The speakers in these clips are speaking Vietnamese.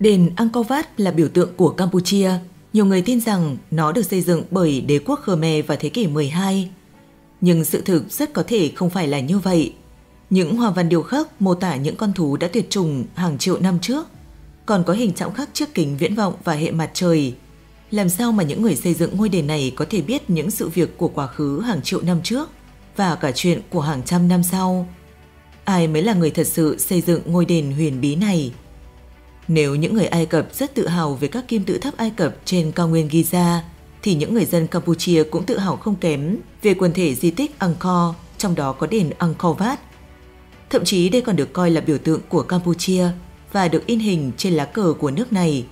Đền Angkor Wat là biểu tượng của Campuchia. Nhiều người tin rằng nó được xây dựng bởi đế quốc Khmer vào thế kỷ 12. Nhưng sự thực rất có thể không phải là như vậy. Những hoa văn điêu khắc mô tả những con thú đã tuyệt chủng hàng triệu năm trước, còn có hình trọng khắc trước kính viễn vọng và hệ mặt trời. Làm sao mà những người xây dựng ngôi đền này có thể biết những sự việc của quá khứ hàng triệu năm trước và cả chuyện của hàng trăm năm sau? Ai mới là người thật sự xây dựng ngôi đền huyền bí này? Nếu những người Ai Cập rất tự hào về các kim tự tháp Ai Cập trên cao nguyên Giza, thì những người dân Campuchia cũng tự hào không kém về quần thể di tích Angkor, trong đó có đền Angkor Wat. Thậm chí đây còn được coi là biểu tượng của Campuchia và được in hình trên lá cờ của nước này.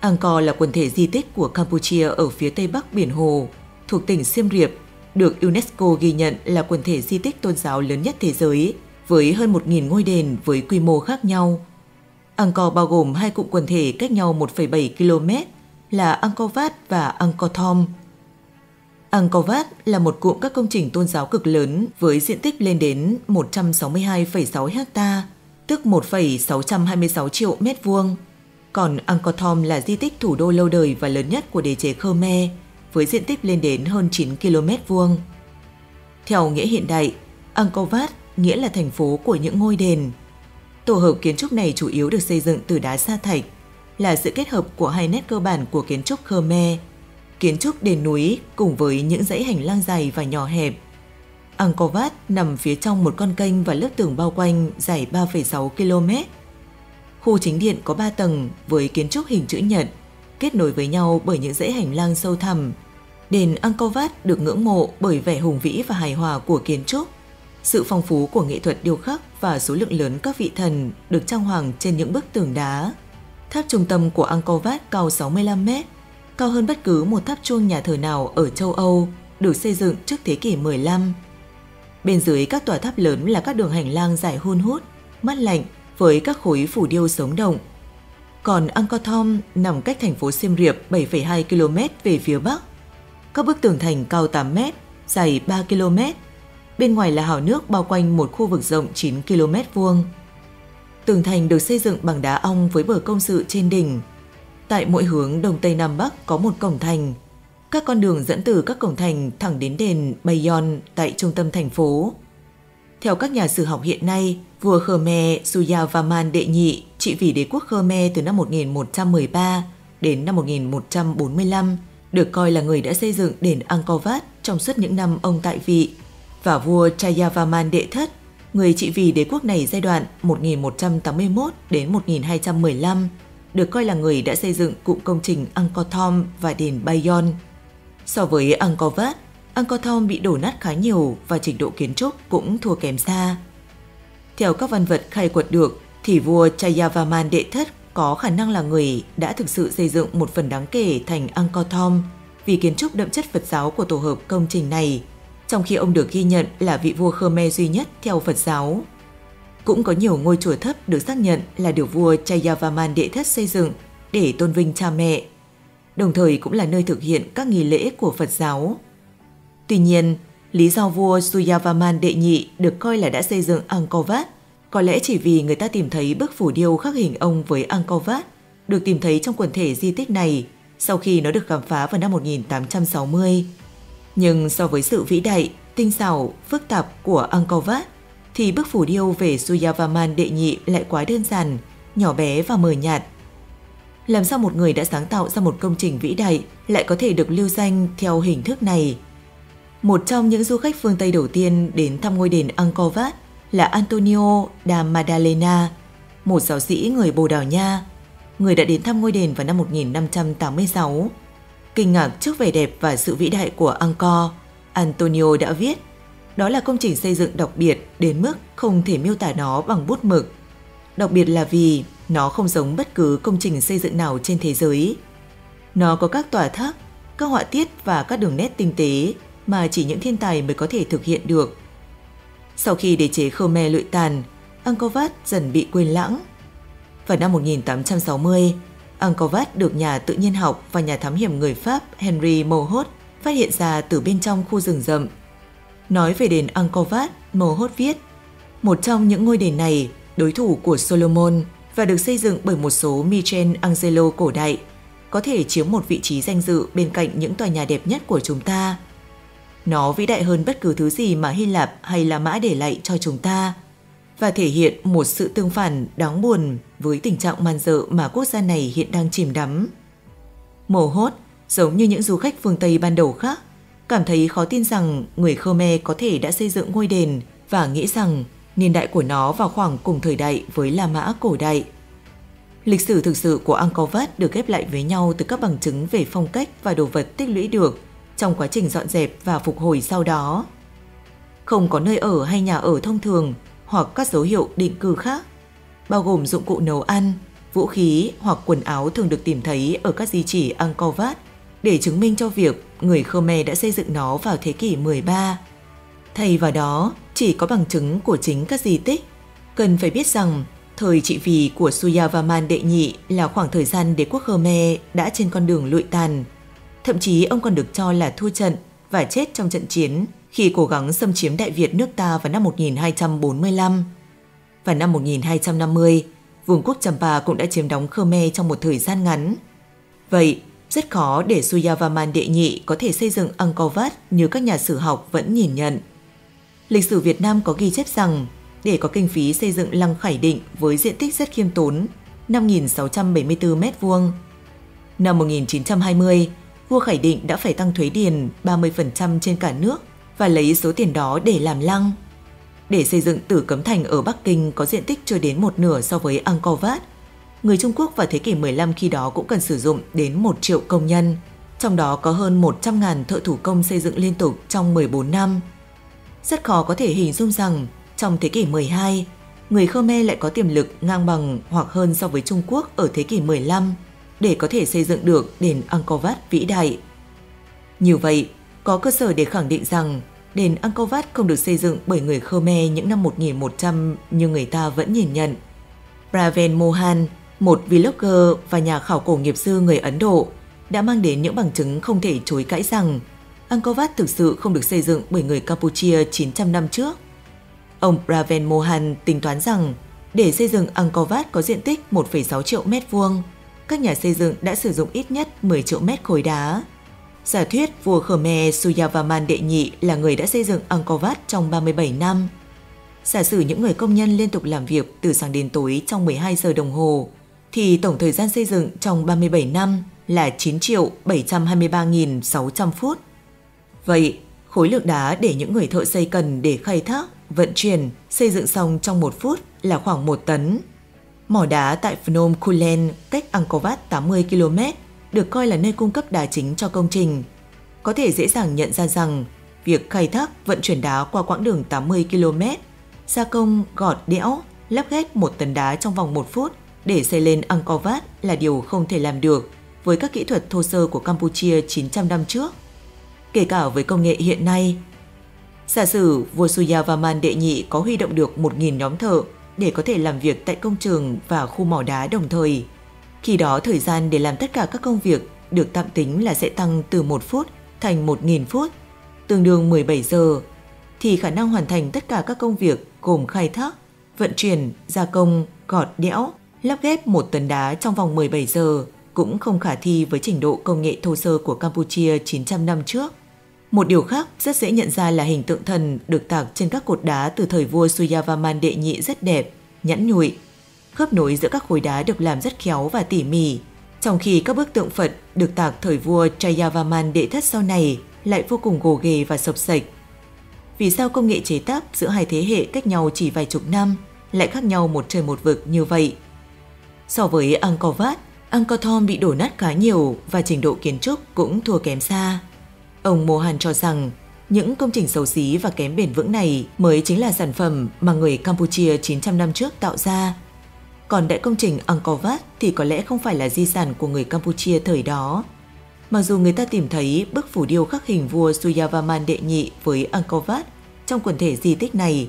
Angkor là quần thể di tích của Campuchia ở phía tây bắc biển Hồ, thuộc tỉnh Siem Reap, được UNESCO ghi nhận là quần thể di tích tôn giáo lớn nhất thế giới, với hơn 1.000 ngôi đền với quy mô khác nhau – Angkor bao gồm hai cụm quần thể cách nhau 1,7 km là Angkor Wat và Angkor Thom. Angkor Wat là một cụm các công trình tôn giáo cực lớn với diện tích lên đến 162,6 ha, tức 1,626 triệu mét vuông. Còn Angkor Thom là di tích thủ đô lâu đời và lớn nhất của đế chế Khmer, với diện tích lên đến hơn 9 km vuông. Theo nghĩa hiện đại, Angkor Wat nghĩa là thành phố của những ngôi đền, Tổ hợp kiến trúc này chủ yếu được xây dựng từ đá sa thạch, là sự kết hợp của hai nét cơ bản của kiến trúc Khmer, kiến trúc đền núi cùng với những dãy hành lang dài và nhỏ hẹp. Angkor Wat nằm phía trong một con kênh và lớp tường bao quanh dài 3,6 km. Khu chính điện có 3 tầng với kiến trúc hình chữ nhật, kết nối với nhau bởi những dãy hành lang sâu thẳm. Đền Angkor Wat được ngưỡng mộ bởi vẻ hùng vĩ và hài hòa của kiến trúc, sự phong phú của nghệ thuật điêu khắc và số lượng lớn các vị thần được trang hoàng trên những bức tường đá. Tháp trung tâm của Angkor Wat cao 65 mét, cao hơn bất cứ một tháp chuông nhà thờ nào ở châu Âu, được xây dựng trước thế kỷ 15. Bên dưới các tòa tháp lớn là các đường hành lang dài hun hút, mát lạnh với các khối phủ điêu sống động. Còn Angkor Thom nằm cách thành phố Siem Reap 7,2 km về phía bắc. Các bức tường thành cao 8 mét, dài 3 km bên ngoài là hào nước bao quanh một khu vực rộng 9 km vuông. Tường thành được xây dựng bằng đá ong với bờ công sự trên đỉnh. Tại mỗi hướng đông tây nam bắc có một cổng thành. Các con đường dẫn từ các cổng thành thẳng đến đền Bayon tại trung tâm thành phố. Theo các nhà sử học hiện nay, vua Khmer Suyavaman đệ nhị trị vì đế quốc Khmer từ năm 1113 đến năm 1145, được coi là người đã xây dựng đền Angkor Wat trong suốt những năm ông tại vị và vua Chayavaman đệ thất, người trị vì đế quốc này giai đoạn 1181 đến 1215, được coi là người đã xây dựng cụm công trình Angkor Thom và đền Bayon. So với Angkor Wat, Angkor Thom bị đổ nát khá nhiều và trình độ kiến trúc cũng thua kém xa. Theo các văn vật khai quật được, thì vua Chayavaman đệ thất có khả năng là người đã thực sự xây dựng một phần đáng kể thành Angkor Thom vì kiến trúc đậm chất Phật giáo của tổ hợp công trình này trong khi ông được ghi nhận là vị vua Khmer duy nhất theo Phật giáo. Cũng có nhiều ngôi chùa thấp được xác nhận là được vua Chayavaman đệ thất xây dựng để tôn vinh cha mẹ, đồng thời cũng là nơi thực hiện các nghi lễ của Phật giáo. Tuy nhiên, lý do vua Suyavaman đệ nhị được coi là đã xây dựng Angkor Wat có lẽ chỉ vì người ta tìm thấy bức phủ điêu khắc hình ông với Angkor Wat được tìm thấy trong quần thể di tích này sau khi nó được khám phá vào năm 1860. Nhưng so với sự vĩ đại, tinh xảo, phức tạp của Angkor Wat, thì bức phủ điêu về Suyavaman đệ nhị lại quá đơn giản, nhỏ bé và mờ nhạt. Làm sao một người đã sáng tạo ra một công trình vĩ đại lại có thể được lưu danh theo hình thức này? Một trong những du khách phương Tây đầu tiên đến thăm ngôi đền Angkor Wat là Antonio da Maddalena, một giáo sĩ người Bồ Đào Nha, người đã đến thăm ngôi đền vào năm 1586 Kinh ngạc trước vẻ đẹp và sự vĩ đại của Angkor, Antonio đã viết, đó là công trình xây dựng đặc biệt đến mức không thể miêu tả nó bằng bút mực. Đặc biệt là vì nó không giống bất cứ công trình xây dựng nào trên thế giới. Nó có các tòa tháp, các họa tiết và các đường nét tinh tế mà chỉ những thiên tài mới có thể thực hiện được. Sau khi đế chế Khmer lụi tàn, Angkor Wat dần bị quên lãng. Vào năm 1860, Angkor được nhà tự nhiên học và nhà thám hiểm người Pháp Henry Mohot phát hiện ra từ bên trong khu rừng rậm. Nói về đền Angkor Wat, Mohot viết, một trong những ngôi đền này, đối thủ của Solomon và được xây dựng bởi một số Michelangelo cổ đại, có thể chiếm một vị trí danh dự bên cạnh những tòa nhà đẹp nhất của chúng ta. Nó vĩ đại hơn bất cứ thứ gì mà Hy Lạp hay La Mã để lại cho chúng ta và thể hiện một sự tương phản đáng buồn với tình trạng man dợ mà quốc gia này hiện đang chìm đắm. Mồ hốt, giống như những du khách phương Tây ban đầu khác, cảm thấy khó tin rằng người Khmer có thể đã xây dựng ngôi đền và nghĩ rằng niên đại của nó vào khoảng cùng thời đại với La Mã cổ đại. Lịch sử thực sự của Angkor Wat được ghép lại với nhau từ các bằng chứng về phong cách và đồ vật tích lũy được trong quá trình dọn dẹp và phục hồi sau đó. Không có nơi ở hay nhà ở thông thường hoặc các dấu hiệu định cư khác, bao gồm dụng cụ nấu ăn, vũ khí hoặc quần áo thường được tìm thấy ở các di chỉ Angkor Wat để chứng minh cho việc người Khmer đã xây dựng nó vào thế kỷ 13. Thay vào đó, chỉ có bằng chứng của chính các di tích. Cần phải biết rằng, thời trị vì của Suyavaman đệ nhị là khoảng thời gian đế quốc Khmer đã trên con đường lụi tàn. Thậm chí ông còn được cho là thua trận và chết trong trận chiến khi cố gắng xâm chiếm Đại Việt nước ta vào năm 1245. Vào năm 1250, Vương quốc Champa cũng đã chiếm đóng Khmer trong một thời gian ngắn. Vậy, rất khó để Suyavaman đệ nhị có thể xây dựng Angkor Wat như các nhà sử học vẫn nhìn nhận. Lịch sử Việt Nam có ghi chép rằng để có kinh phí xây dựng lăng Khải Định với diện tích rất khiêm tốn, 5.674 m2. Năm 1920, vua Khải Định đã phải tăng thuế điền 30% trên cả nước và lấy số tiền đó để làm lăng. Để xây dựng Tử Cấm Thành ở Bắc Kinh có diện tích chưa đến một nửa so với Angkor Wat, người Trung Quốc vào thế kỷ 15 khi đó cũng cần sử dụng đến 1 triệu công nhân, trong đó có hơn 100.000 thợ thủ công xây dựng liên tục trong 14 năm. Rất khó có thể hình dung rằng trong thế kỷ 12, người Khmer lại có tiềm lực ngang bằng hoặc hơn so với Trung Quốc ở thế kỷ 15 để có thể xây dựng được đền Angkor Wat vĩ đại. Như vậy, có cơ sở để khẳng định rằng đền Angkor Wat không được xây dựng bởi người Khmer những năm 1100 như người ta vẫn nhìn nhận. Praven Mohan, một vlogger và nhà khảo cổ nghiệp sư người Ấn Độ, đã mang đến những bằng chứng không thể chối cãi rằng Angkor Wat thực sự không được xây dựng bởi người Campuchia 900 năm trước. Ông Praven Mohan tính toán rằng để xây dựng Angkor Wat có diện tích 1,6 triệu mét vuông, các nhà xây dựng đã sử dụng ít nhất 10 triệu mét khối đá. Giả thuyết vua Khmer Suyavaman đệ nhị là người đã xây dựng Angkor Wat trong 37 năm. Giả sử những người công nhân liên tục làm việc từ sáng đến tối trong 12 giờ đồng hồ, thì tổng thời gian xây dựng trong 37 năm là 9 triệu 723.600 phút. Vậy, khối lượng đá để những người thợ xây cần để khai thác, vận chuyển, xây dựng xong trong một phút là khoảng 1 tấn. Mỏ đá tại Phnom Kulen cách Angkor Wat 80 km được coi là nơi cung cấp đá chính cho công trình. Có thể dễ dàng nhận ra rằng việc khai thác vận chuyển đá qua quãng đường 80 km, gia công, gọt đẽo, lắp ghép một tấn đá trong vòng một phút để xây lên Angkor Wat là điều không thể làm được với các kỹ thuật thô sơ của Campuchia 900 năm trước. Kể cả với công nghệ hiện nay, giả sử vua Suyavaman đệ nhị có huy động được 1.000 nhóm thợ để có thể làm việc tại công trường và khu mỏ đá đồng thời. Khi đó thời gian để làm tất cả các công việc được tạm tính là sẽ tăng từ 1 phút thành 1.000 phút, tương đương 17 giờ, thì khả năng hoàn thành tất cả các công việc gồm khai thác, vận chuyển, gia công, gọt đẽo, lắp ghép một tấn đá trong vòng 17 giờ cũng không khả thi với trình độ công nghệ thô sơ của Campuchia 900 năm trước. Một điều khác rất dễ nhận ra là hình tượng thần được tạc trên các cột đá từ thời vua Suyavaman đệ nhị rất đẹp, nhẵn nhụi. Khớp nối giữa các khối đá được làm rất khéo và tỉ mỉ, trong khi các bức tượng Phật được tạc thời vua Chayavaman đệ thất sau này lại vô cùng gồ ghề và sập sạch. Vì sao công nghệ chế tác giữa hai thế hệ cách nhau chỉ vài chục năm lại khác nhau một trời một vực như vậy? So với Angkor Wat, Angkor Thom bị đổ nát khá nhiều và trình độ kiến trúc cũng thua kém xa. Ông Mohan cho rằng những công trình xấu xí và kém bền vững này mới chính là sản phẩm mà người Campuchia 900 năm trước tạo ra. Còn đại công trình Angkor Wat thì có lẽ không phải là di sản của người Campuchia thời đó. Mặc dù người ta tìm thấy bức phủ điêu khắc hình vua Suyavaman đệ nhị với Angkor Wat trong quần thể di tích này,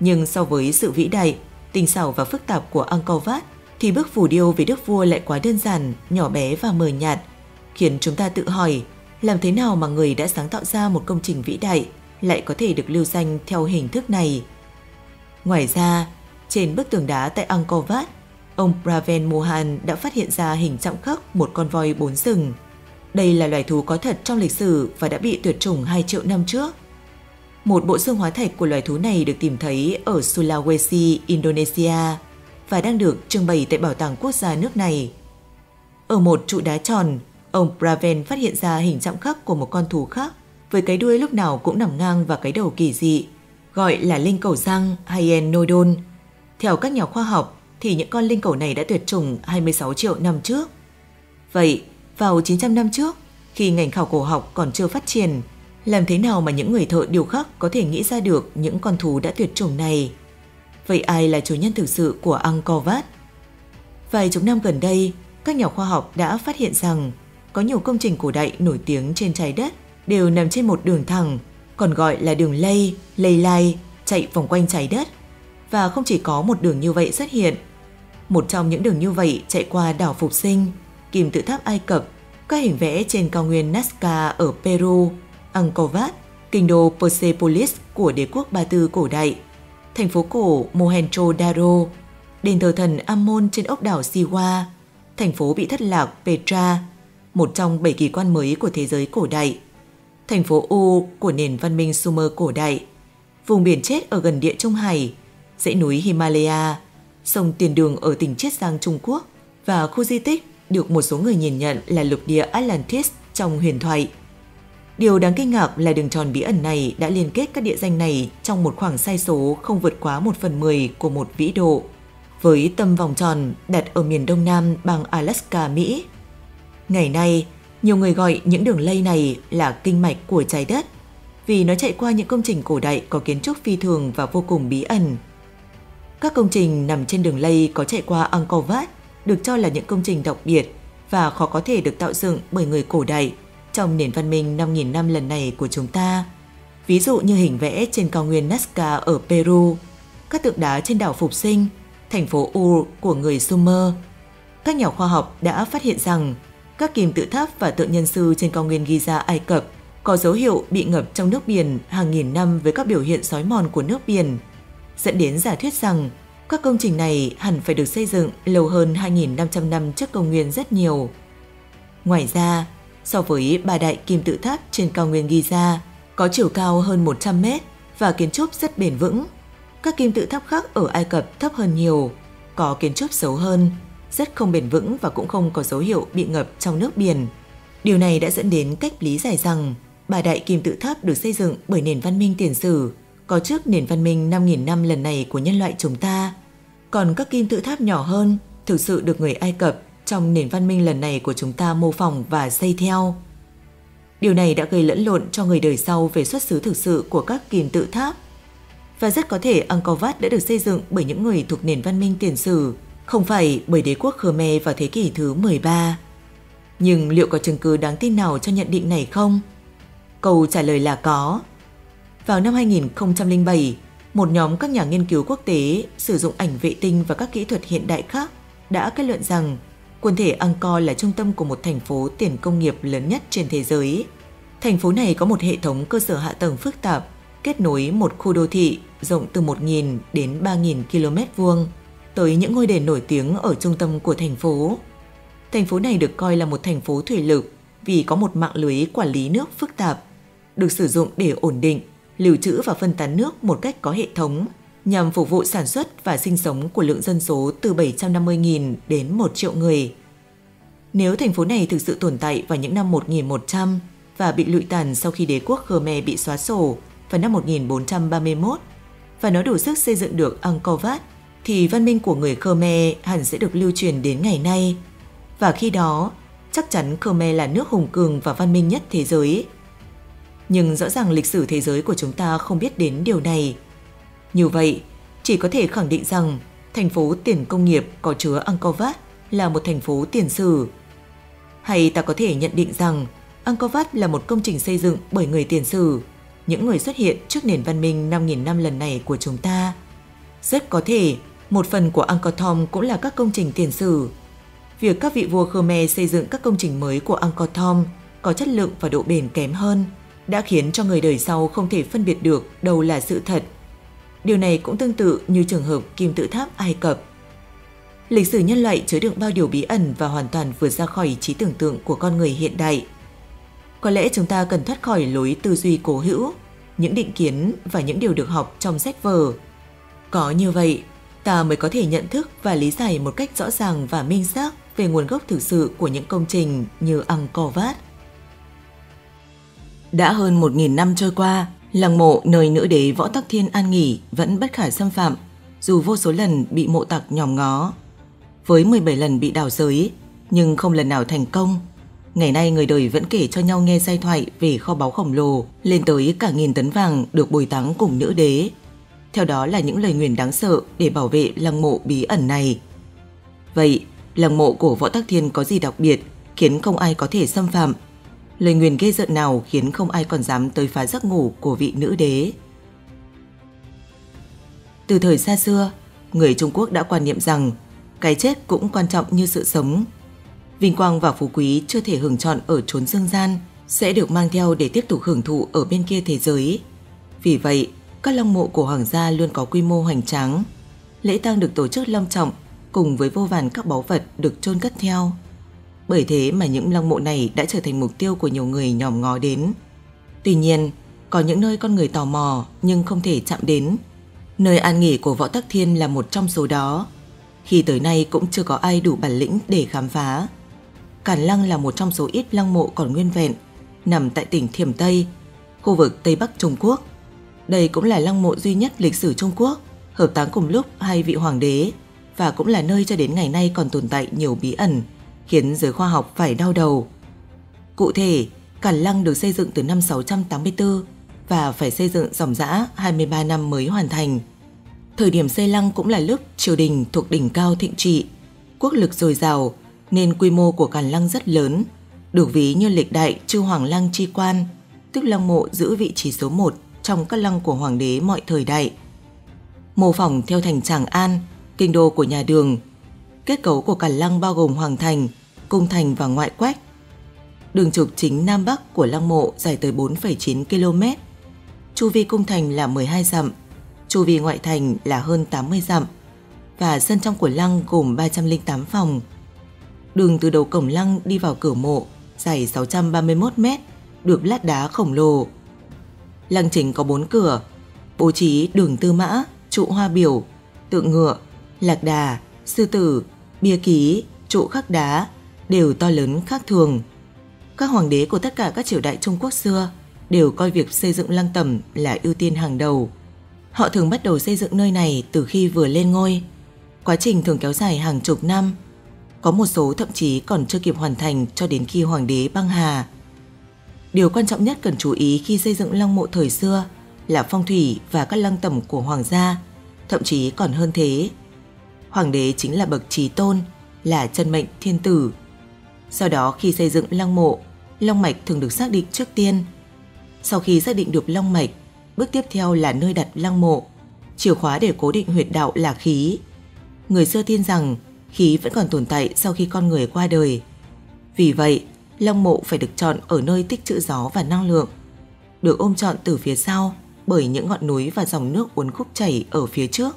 nhưng so với sự vĩ đại, tinh xảo và phức tạp của Angkor Wat thì bức phủ điêu về đức vua lại quá đơn giản, nhỏ bé và mờ nhạt, khiến chúng ta tự hỏi làm thế nào mà người đã sáng tạo ra một công trình vĩ đại lại có thể được lưu danh theo hình thức này. Ngoài ra, trên bức tường đá tại Angkor Wat, ông Praven Mohan đã phát hiện ra hình chạm khắc một con voi bốn sừng. Đây là loài thú có thật trong lịch sử và đã bị tuyệt chủng 2 triệu năm trước. Một bộ xương hóa thạch của loài thú này được tìm thấy ở Sulawesi, Indonesia và đang được trưng bày tại Bảo tàng Quốc gia nước này. Ở một trụ đá tròn, ông Praven phát hiện ra hình chạm khắc của một con thú khác với cái đuôi lúc nào cũng nằm ngang và cái đầu kỳ dị, gọi là linh cầu răng hay Enodon. Theo các nhà khoa học, thì những con linh cầu này đã tuyệt chủng 26 triệu năm trước. Vậy, vào 900 năm trước, khi ngành khảo cổ học còn chưa phát triển, làm thế nào mà những người thợ điều khắc có thể nghĩ ra được những con thú đã tuyệt chủng này? Vậy ai là chủ nhân thực sự của Angkor Wat? Vài chục năm gần đây, các nhà khoa học đã phát hiện rằng có nhiều công trình cổ đại nổi tiếng trên trái đất đều nằm trên một đường thẳng, còn gọi là đường lây, lây lai, chạy vòng quanh trái đất. Và không chỉ có một đường như vậy xuất hiện. Một trong những đường như vậy chạy qua đảo Phục Sinh, kim tự tháp Ai Cập, các hình vẽ trên cao nguyên Nazca ở Peru, Angkor Wat, kinh đô Persepolis của đế quốc Ba Tư cổ đại, thành phố cổ Mohenjo-daro, đền thờ thần Amon trên ốc đảo Siwa, thành phố bị thất lạc Petra, một trong bảy kỳ quan mới của thế giới cổ đại, thành phố U của nền văn minh Sumer cổ đại, vùng biển chết ở gần địa Trung Hải, dãy núi Himalaya, sông Tiền Đường ở tỉnh Chiết Giang Trung Quốc và khu di tích được một số người nhìn nhận là lục địa Atlantis trong huyền thoại. Điều đáng kinh ngạc là đường tròn bí ẩn này đã liên kết các địa danh này trong một khoảng sai số không vượt quá một phần 10 của một vĩ độ, với tâm vòng tròn đặt ở miền đông nam bang Alaska, Mỹ. Ngày nay, nhiều người gọi những đường lây này là kinh mạch của trái đất vì nó chạy qua những công trình cổ đại có kiến trúc phi thường và vô cùng bí ẩn. Các công trình nằm trên đường lây có chạy qua Angkor Wat được cho là những công trình đặc biệt và khó có thể được tạo dựng bởi người cổ đại trong nền văn minh 5.000 năm lần này của chúng ta. Ví dụ như hình vẽ trên cao nguyên Nazca ở Peru, các tượng đá trên đảo Phục Sinh, thành phố Ur của người Sumer. Các nhà khoa học đã phát hiện rằng các kim tự tháp và tượng nhân sư trên cao nguyên Giza Ai Cập có dấu hiệu bị ngập trong nước biển hàng nghìn năm với các biểu hiện sói mòn của nước biển, dẫn đến giả thuyết rằng các công trình này hẳn phải được xây dựng lâu hơn 2.500 năm trước công nguyên rất nhiều. Ngoài ra, so với ba đại kim tự tháp trên cao nguyên Giza có chiều cao hơn 100 mét và kiến trúc rất bền vững. Các kim tự tháp khác ở Ai Cập thấp hơn nhiều, có kiến trúc xấu hơn, rất không bền vững và cũng không có dấu hiệu bị ngập trong nước biển. Điều này đã dẫn đến cách lý giải rằng ba đại kim tự tháp được xây dựng bởi nền văn minh tiền sử có trước nền văn minh 5.000 năm lần này của nhân loại chúng ta. Còn các kim tự tháp nhỏ hơn thực sự được người Ai Cập trong nền văn minh lần này của chúng ta mô phỏng và xây theo. Điều này đã gây lẫn lộn cho người đời sau về xuất xứ thực sự của các kim tự tháp. Và rất có thể Angkor Wat đã được xây dựng bởi những người thuộc nền văn minh tiền sử, không phải bởi đế quốc Khmer vào thế kỷ thứ 13. Nhưng liệu có chứng cứ đáng tin nào cho nhận định này không? Câu trả lời là có. Vào năm 2007, một nhóm các nhà nghiên cứu quốc tế sử dụng ảnh vệ tinh và các kỹ thuật hiện đại khác đã kết luận rằng quần thể Angkor là trung tâm của một thành phố tiền công nghiệp lớn nhất trên thế giới. Thành phố này có một hệ thống cơ sở hạ tầng phức tạp, kết nối một khu đô thị rộng từ 1.000 đến 3.000 km vuông tới những ngôi đền nổi tiếng ở trung tâm của thành phố. Thành phố này được coi là một thành phố thủy lực vì có một mạng lưới quản lý nước phức tạp, được sử dụng để ổn định, lưu trữ và phân tán nước một cách có hệ thống nhằm phục vụ sản xuất và sinh sống của lượng dân số từ 750.000 đến 1 triệu người. Nếu thành phố này thực sự tồn tại vào những năm 1100 và bị lụi tàn sau khi đế quốc Khmer bị xóa sổ vào năm 1431 và nó đủ sức xây dựng được Angkor Wat thì văn minh của người Khmer hẳn sẽ được lưu truyền đến ngày nay. Và khi đó, chắc chắn Khmer là nước hùng cường và văn minh nhất thế giới. Nhưng rõ ràng lịch sử thế giới của chúng ta không biết đến điều này. Như vậy, chỉ có thể khẳng định rằng thành phố tiền công nghiệp có chứa Angkor Wat là một thành phố tiền sử. Hay ta có thể nhận định rằng Angkor Wat là một công trình xây dựng bởi người tiền sử, những người xuất hiện trước nền văn minh 5.000 năm lần này của chúng ta. Rất có thể một phần của Angkor Thom cũng là các công trình tiền sử. Việc các vị vua Khmer xây dựng các công trình mới của Angkor Thom có chất lượng và độ bền kém hơn đã khiến cho người đời sau không thể phân biệt được đâu là sự thật. Điều này cũng tương tự như trường hợp kim tự tháp Ai Cập. Lịch sử nhân loại chứa đựng bao điều bí ẩn và hoàn toàn vượt ra khỏi trí tưởng tượng của con người hiện đại. Có lẽ chúng ta cần thoát khỏi lối tư duy cố hữu, những định kiến và những điều được học trong sách vở. Có như vậy, ta mới có thể nhận thức và lý giải một cách rõ ràng và minh xác về nguồn gốc thực sự của những công trình như Angkor Wat. Đã hơn 1.000 năm trôi qua, lăng mộ nơi nữ đế Võ Tắc Thiên an nghỉ vẫn bất khả xâm phạm, dù vô số lần bị mộ tặc nhòm ngó. Với 17 lần bị đào giới, nhưng không lần nào thành công. Ngày nay người đời vẫn kể cho nhau nghe giai thoại về kho báu khổng lồ lên tới cả nghìn tấn vàng được bồi táng cùng nữ đế. Theo đó là những lời nguyền đáng sợ để bảo vệ lăng mộ bí ẩn này. Vậy, lăng mộ của Võ Tắc Thiên có gì đặc biệt khiến không ai có thể xâm phạm? Lời nguyền ghê rợn nào khiến không ai còn dám tới phá giấc ngủ của vị nữ đế? Từ thời xa xưa, người Trung Quốc đã quan niệm rằng cái chết cũng quan trọng như sự sống. Vinh quang và phú quý chưa thể hưởng trọn ở chốn dương gian sẽ được mang theo để tiếp tục hưởng thụ ở bên kia thế giới. Vì vậy, các lăng mộ của hoàng gia luôn có quy mô hoành tráng. Lễ tang được tổ chức long trọng cùng với vô vàn các báu vật được chôn cất theo. Bởi thế mà những lăng mộ này đã trở thành mục tiêu của nhiều người nhòm ngó đến. Tuy nhiên, có những nơi con người tò mò nhưng không thể chạm đến. Nơi an nghỉ của Võ Tắc Thiên là một trong số đó. Khi tới nay cũng chưa có ai đủ bản lĩnh để khám phá. Cản Lăng là một trong số ít lăng mộ còn nguyên vẹn, nằm tại tỉnh Thiểm Tây, khu vực Tây Bắc Trung Quốc. Đây cũng là lăng mộ duy nhất lịch sử Trung Quốc, hợp táng cùng lúc hai vị hoàng đế và cũng là nơi cho đến ngày nay còn tồn tại nhiều bí ẩn, khiến giới khoa học phải đau đầu. Cụ thể, Cản Lăng được xây dựng từ năm 684 và phải xây dựng dòng dã 23 năm mới hoàn thành. Thời điểm xây lăng cũng là lúc triều đình thuộc đỉnh cao thịnh trị, quốc lực dồi dào nên quy mô của cản Lăng rất lớn, được ví như lịch đại chư hoàng lăng chi quan, tức lăng mộ giữ vị trí số 1 trong các lăng của hoàng đế mọi thời đại. Mô phỏng theo thành Tràng An, kinh đô của nhà Đường. Kết cấu của cản Lăng bao gồm hoàng thành, cung thành và ngoại quách. Đường trục chính Nam Bắc của lăng mộ dài tới 4,9 km. Chu vi cung thành là 12 dặm, chu vi ngoại thành là hơn 80 dặm và sân trong của lăng gồm 308 phòng. Đường từ đầu cổng lăng đi vào cửa mộ dài 631 m, được lát đá khổng lồ. Lăng chính có 4 cửa, bố trí đường tư mã, trụ hoa biểu, tượng ngựa, lạc đà, sư tử, bia ký, trụ khắc đá đều to lớn khác thường. Các hoàng đế của tất cả các triều đại Trung Quốc xưa đều coi việc xây dựng lăng tẩm là ưu tiên hàng đầu. Họ thường bắt đầu xây dựng nơi này từ khi vừa lên ngôi. Quá trình thường kéo dài hàng chục năm. Có một số thậm chí còn chưa kịp hoàn thành cho đến khi hoàng đế băng hà. Điều quan trọng nhất cần chú ý khi xây dựng lăng mộ thời xưa là phong thủy và các lăng tẩm của hoàng gia, thậm chí còn hơn thế. Hoàng đế chính là bậc trí tôn, là chân mệnh thiên tử. Sau đó khi xây dựng lăng mộ, long mạch thường được xác định trước tiên. Sau khi xác định được long mạch, Bước tiếp theo là nơi đặt lăng mộ. Chìa khóa để cố định huyệt đạo là khí. Người xưa tin rằng khí vẫn còn tồn tại sau khi con người qua đời. Vì vậy, lăng mộ phải được chọn ở nơi tích trữ gió và năng lượng. Được ôm trọn từ phía sau bởi những ngọn núi và dòng nước uốn khúc chảy ở phía trước.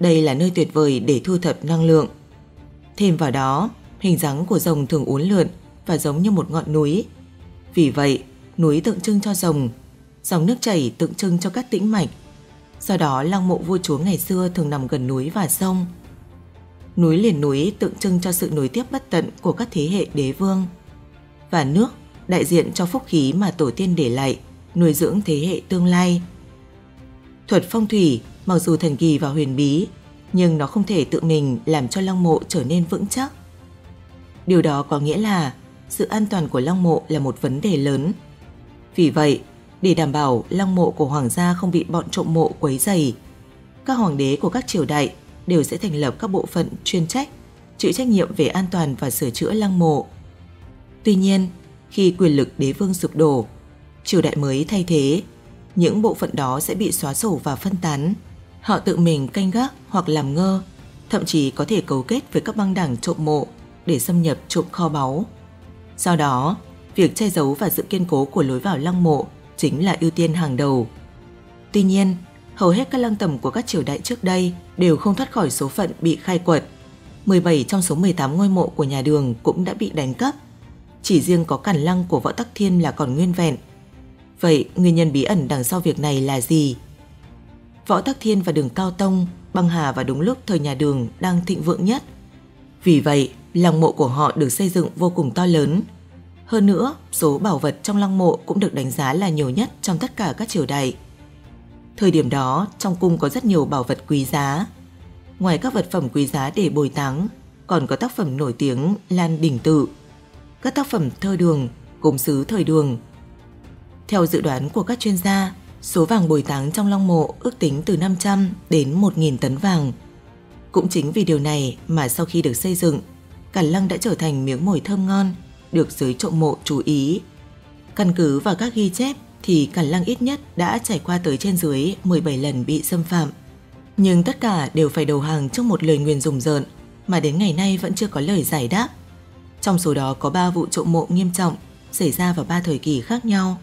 Đây là nơi tuyệt vời để thu thập năng lượng. Thêm vào đó, hình dáng của rồng thường uốn lượn và giống như một ngọn núi. Vì vậy, núi tượng trưng cho rồng dòng nước chảy tượng trưng cho các tĩnh mạch. Do đó, lăng mộ vua chúa ngày xưa thường nằm gần núi và sông. Núi liền núi tượng trưng cho sự nối tiếp bất tận của các thế hệ đế vương. Và nước đại diện cho phúc khí mà tổ tiên để lại, nuôi dưỡng thế hệ tương lai. Thuật phong thủy mặc dù thần kỳ và huyền bí, nhưng nó không thể tự mình làm cho lăng mộ trở nên vững chắc. Điều đó có nghĩa là sự an toàn của lăng mộ là một vấn đề lớn. Vì vậy, để đảm bảo lăng mộ của hoàng gia không bị bọn trộm mộ quấy dày. Các hoàng đế của các triều đại đều sẽ thành lập các bộ phận chuyên trách, chịu trách nhiệm về an toàn và sửa chữa lăng mộ. Tuy nhiên, khi quyền lực đế vương sụp đổ, triều đại mới thay thế, những bộ phận đó sẽ bị xóa sổ và phân tán. Họ tự mình canh gác hoặc làm ngơ, thậm chí có thể cấu kết với các băng đảng trộm mộ để xâm nhập trộm kho báu. Do đó, việc che giấu và sự kiên cố của lối vào lăng mộ chính là ưu tiên hàng đầu. Tuy nhiên, hầu hết các lăng tẩm của các triều đại trước đây đều không thoát khỏi số phận bị khai quật. 17 trong số 18 ngôi mộ của nhà đường cũng đã bị đánh cắp. Chỉ riêng có cản lăng của Võ Tắc Thiên là còn nguyên vẹn. Vậy nguyên nhân bí ẩn đằng sau việc này là gì? Võ Tắc Thiên và đường Cao Tông băng hà vào đúng lúc thời nhà đường đang thịnh vượng nhất. Vì vậy, lăng mộ của họ được xây dựng vô cùng to lớn. Hơn nữa, số bảo vật trong lăng mộ cũng được đánh giá là nhiều nhất trong tất cả các triều đại. Thời điểm đó, trong cung có rất nhiều bảo vật quý giá. Ngoài các vật phẩm quý giá để bồi táng, còn có tác phẩm nổi tiếng Lan Đỉnh Tự, các tác phẩm thơ đường, gốm sứ thời đường. Theo dự đoán của các chuyên gia, số vàng bồi táng trong long mộ ước tính từ 500 đến 1.000 tấn vàng. Cũng chính vì điều này mà sau khi được xây dựng, Cản Lăng đã trở thành miếng mồi thơm ngon, được giới trộm mộ chú ý. Căn cứ vào các ghi chép thì Cản Lăng ít nhất đã trải qua tới trên dưới 17 lần bị xâm phạm. Nhưng tất cả đều phải đầu hàng trong một lời nguyền rùng rợn mà đến ngày nay vẫn chưa có lời giải đáp. Trong số đó có 3 vụ trộm mộ nghiêm trọng xảy ra vào 3 thời kỳ khác nhau.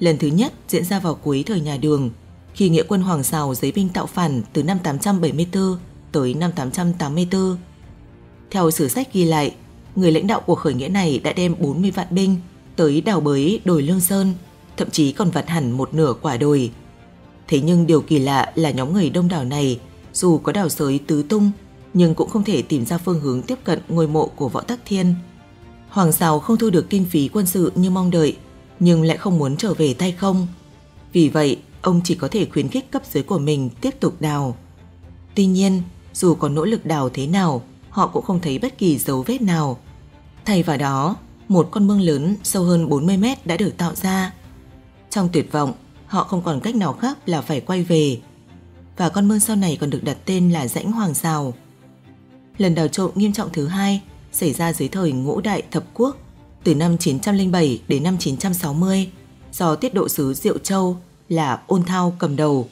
Lần thứ nhất diễn ra vào cuối thời nhà Đường, khi nghĩa quân Hoàng Sào giấy binh tạo phản từ năm 874 tới năm 884. Theo sử sách ghi lại, người lãnh đạo của khởi nghĩa này đã đem 40 vạn binh tới đào bới đồi Lương Sơn, thậm chí còn vặt hẳn một nửa quả đồi. Thế nhưng điều kỳ lạ là nhóm người đông đảo này, dù có đào sới tứ tung, nhưng cũng không thể tìm ra phương hướng tiếp cận ngôi mộ của Võ Tắc Thiên. Hoàng Sào không thu được kinh phí quân sự như mong đợi, nhưng lại không muốn trở về tay không. Vì vậy, ông chỉ có thể khuyến khích cấp dưới của mình tiếp tục đào. Tuy nhiên, dù có nỗ lực đào thế nào, họ cũng không thấy bất kỳ dấu vết nào. Thay vào đó, một con mương lớn sâu hơn 40 mét đã được tạo ra. Trong tuyệt vọng, họ không còn cách nào khác là phải quay về. Và con mương sau này còn được đặt tên là rãnh Hoàng Sào. Lần đào trộm nghiêm trọng thứ hai xảy ra dưới thời ngũ đại thập quốc từ năm 907 đến năm 960 do tiết độ sứ Diệu Châu là Ôn Thao cầm đầu.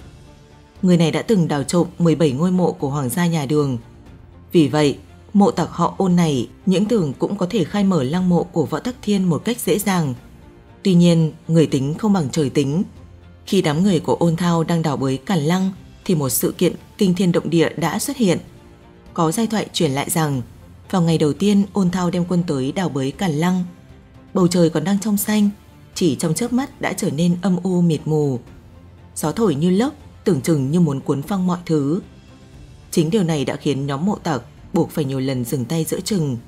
Người này đã từng đào trộm 17 ngôi mộ của hoàng gia nhà đường. Vì vậy, mộ tặc họ ôn này những tưởng cũng có thể khai mở lăng mộ của võ tắc thiên một cách dễ dàng. Tuy nhiên, người tính không bằng trời tính. Khi đám người của ôn thao đang đào bới cản lăng thì một sự kiện kinh thiên động địa đã xuất hiện. Có giai thoại truyền lại rằng vào ngày đầu tiên ôn thao đem quân tới đào bới cản lăng bầu trời còn đang trong xanh, chỉ trong chớp mắt đã trở nên âm u mịt mù. Gió thổi như lốc, tưởng chừng như muốn cuốn phăng mọi thứ. Chính điều này đã khiến nhóm mộ tặc buộc phải nhiều lần dừng tay giữa chừng.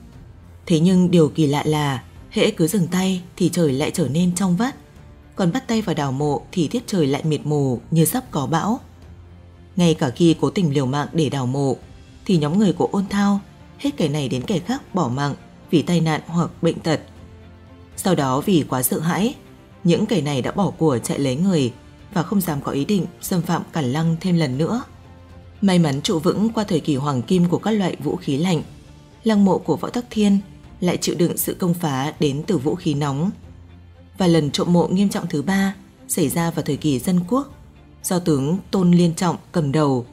Thế nhưng điều kỳ lạ là hễ cứ dừng tay thì trời lại trở nên trong vắt, còn bắt tay vào đào mộ thì tiết trời lại mịt mù như sắp có bão. Ngay cả khi cố tình liều mạng để đào mộ thì nhóm người của ôn thao hết kẻ này đến kẻ khác bỏ mạng vì tai nạn hoặc bệnh tật sau đó vì quá sợ hãi, những kẻ này đã bỏ của chạy lấy người và không dám có ý định xâm phạm Cản Lăng thêm lần nữa. May mắn trụ vững qua thời kỳ hoàng kim của các loại vũ khí lạnh, lăng mộ của Võ Tắc Thiên lại chịu đựng sự công phá đến từ vũ khí nóng. Và lần trộm mộ nghiêm trọng thứ ba xảy ra vào thời kỳ dân quốc do tướng Tôn Liên Trọng cầm đầu.